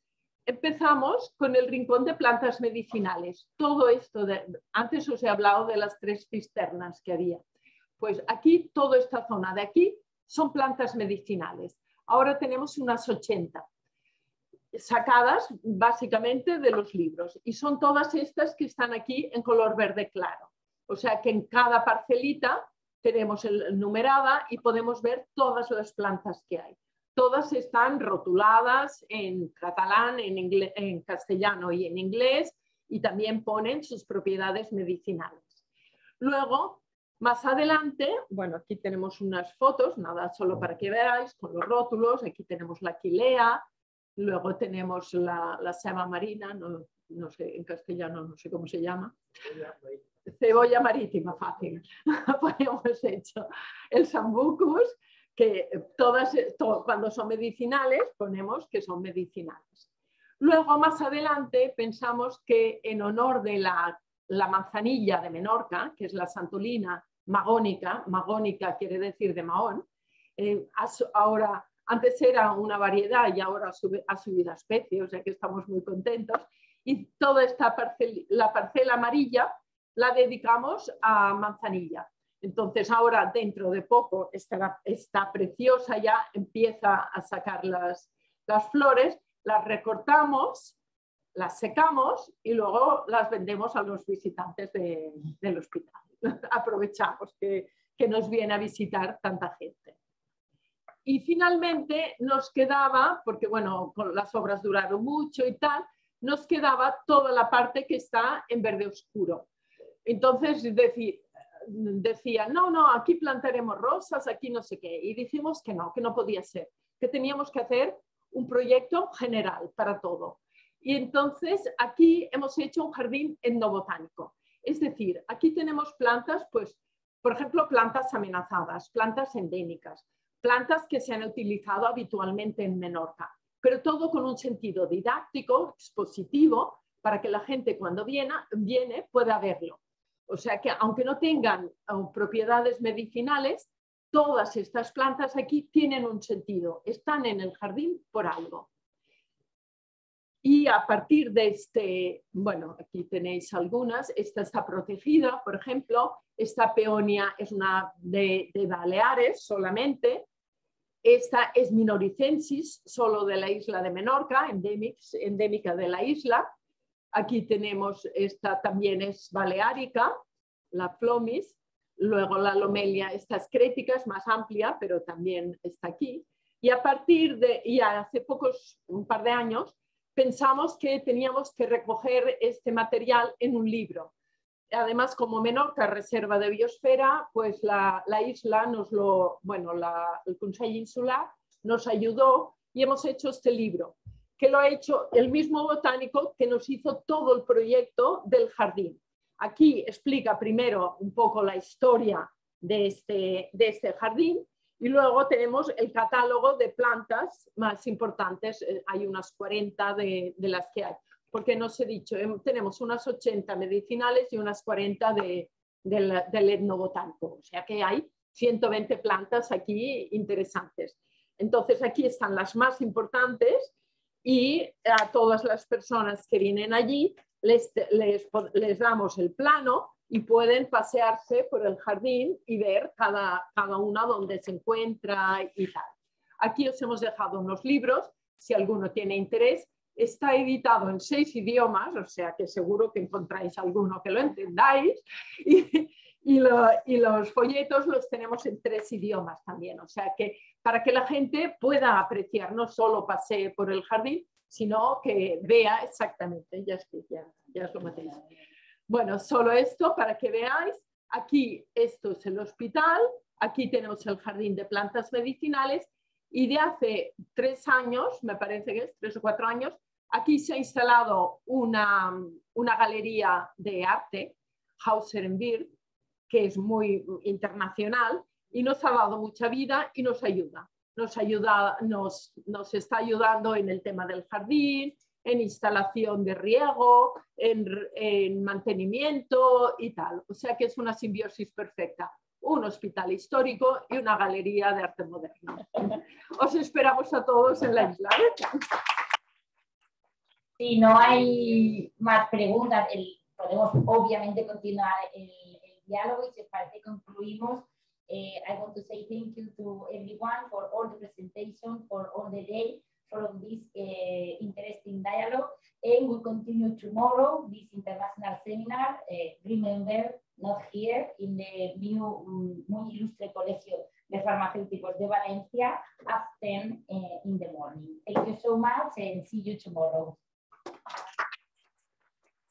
empezamos con el rincón de plantas medicinales. Todo esto, antes os he hablado de las tres cisternas que había. Pues aquí, toda esta zona de aquí son plantas medicinales. Ahora tenemos unas 80 sacadas básicamente de los libros y son todas estas que están aquí en color verde claro. O sea que en cada parcelita tenemos el, numerada y podemos ver todas las plantas que hay. Todas están rotuladas en catalán, en, en castellano y en inglés y también ponen sus propiedades medicinales. Luego, más adelante, bueno, aquí tenemos unas fotos, nada, solo para que veáis, con los rótulos, aquí tenemos la quilea, luego tenemos la, la marina, no, no sé, en castellano no sé cómo se llama, cebolla marítima, fácil, (laughs) hemos hecho el sambucus, que todas, cuando son medicinales ponemos que son medicinales. Luego, más adelante, pensamos que en honor de la, manzanilla de Menorca, que es la santolina magónica, magónica quiere decir de Mahón, eh, ahora, antes era una variedad y ahora ha subido a especie, o sea que estamos muy contentos. Y toda esta la parcela amarilla la dedicamos a manzanilla. Entonces ahora dentro de poco está preciosa ya, empieza a sacar las, flores, las recortamos, las secamos y luego las vendemos a los visitantes del hospital. (laughs) Aprovechamos que nos viene a visitar tanta gente. Y finalmente nos quedaba, porque bueno, las obras duraron mucho y tal, nos quedaba toda la parte que está en verde oscuro. Entonces decía, no, no, aquí plantaremos rosas, aquí no sé qué. Y dijimos que no, que no podía ser, que teníamos que hacer un proyecto general para todo. Y entonces aquí hemos hecho un jardín etnobotánico. Es decir, aquí tenemos plantas, pues, por ejemplo, plantas amenazadas, plantas endémicas, plantas que se han utilizado habitualmente en Menorca, pero todo con un sentido didáctico, expositivo, para que la gente cuando viene, viene pueda verlo. O sea que aunque no tengan propiedades medicinales, todas estas plantas aquí tienen un sentido, están en el jardín por algo. Y a partir de este, bueno, aquí tenéis algunas, esta está protegida, por ejemplo, esta peonia es una de, Baleares solamente, esta es minoricensis, solo de la isla de Menorca, endémica de la isla, Aquí tenemos, esta también es baleárica, la flomis, luego la lomelia, esta es crética, es más amplia, pero también está aquí. Y a partir de, y hace pocos, un par de años, pensamos que teníamos que recoger este material en un libro. Además, como Menorca reserva de biosfera, pues la, isla nos lo, bueno, el Consejo Insular nos ayudó y hemos hecho este libro que lo ha hecho el mismo botánico que nos hizo todo el proyecto del jardín. Aquí explica primero un poco la historia de este, de este jardín y luego tenemos el catálogo de plantas más importantes. Eh, hay unas 40 de, las que hay. Porque no os he dicho, em, tenemos unas 80 medicinales y unas 40 de, del etnobotánico. O sea que hay 120 plantas aquí interesantes. Entonces aquí están las más importantes y a todas las personas que vienen allí les, les, damos el plano y pueden pasearse por el jardín y ver cada, cada una donde se encuentra y tal. Aquí os hemos dejado unos libros, si alguno tiene interés. Está editado en seis idiomas, o sea que seguro que encontráis alguno que lo entendáis. Y, y, los folletos los tenemos en tres idiomas también, o sea que para que la gente pueda apreciar, no solo pasee por el jardín, sino que vea exactamente, ya, ya, ya os lo metéis. Bueno, solo esto para que veáis, aquí esto es el hospital, aquí tenemos el jardín de plantas medicinales y de hace tres años, me parece que es tres o cuatro años, aquí se ha instalado una, una galería de arte, Hauser Beer, que es muy internacional y nos ha dado mucha vida y nos ayuda. nos, ayuda, nos, nos está ayudando en el tema del jardín, en instalación de riego, en, mantenimiento y tal. O sea que es una simbiosis perfecta. Un hospital histórico y una galería de arte moderno. (laughs) Os esperamos a todos en la isla. Si no hay más preguntas, podemos obviamente continuar el, diálogo y si parece concluimos. Eh, I want to say thank you to everyone for all the presentation, for all the day. from this uh, interesting dialogue. And we continue tomorrow this international seminar. Uh, remember, not here, in the new um, Muy Ilustre Colegio de Farmacéuticos de Valencia at 10 uh, in the morning. Thank you so much and see you tomorrow.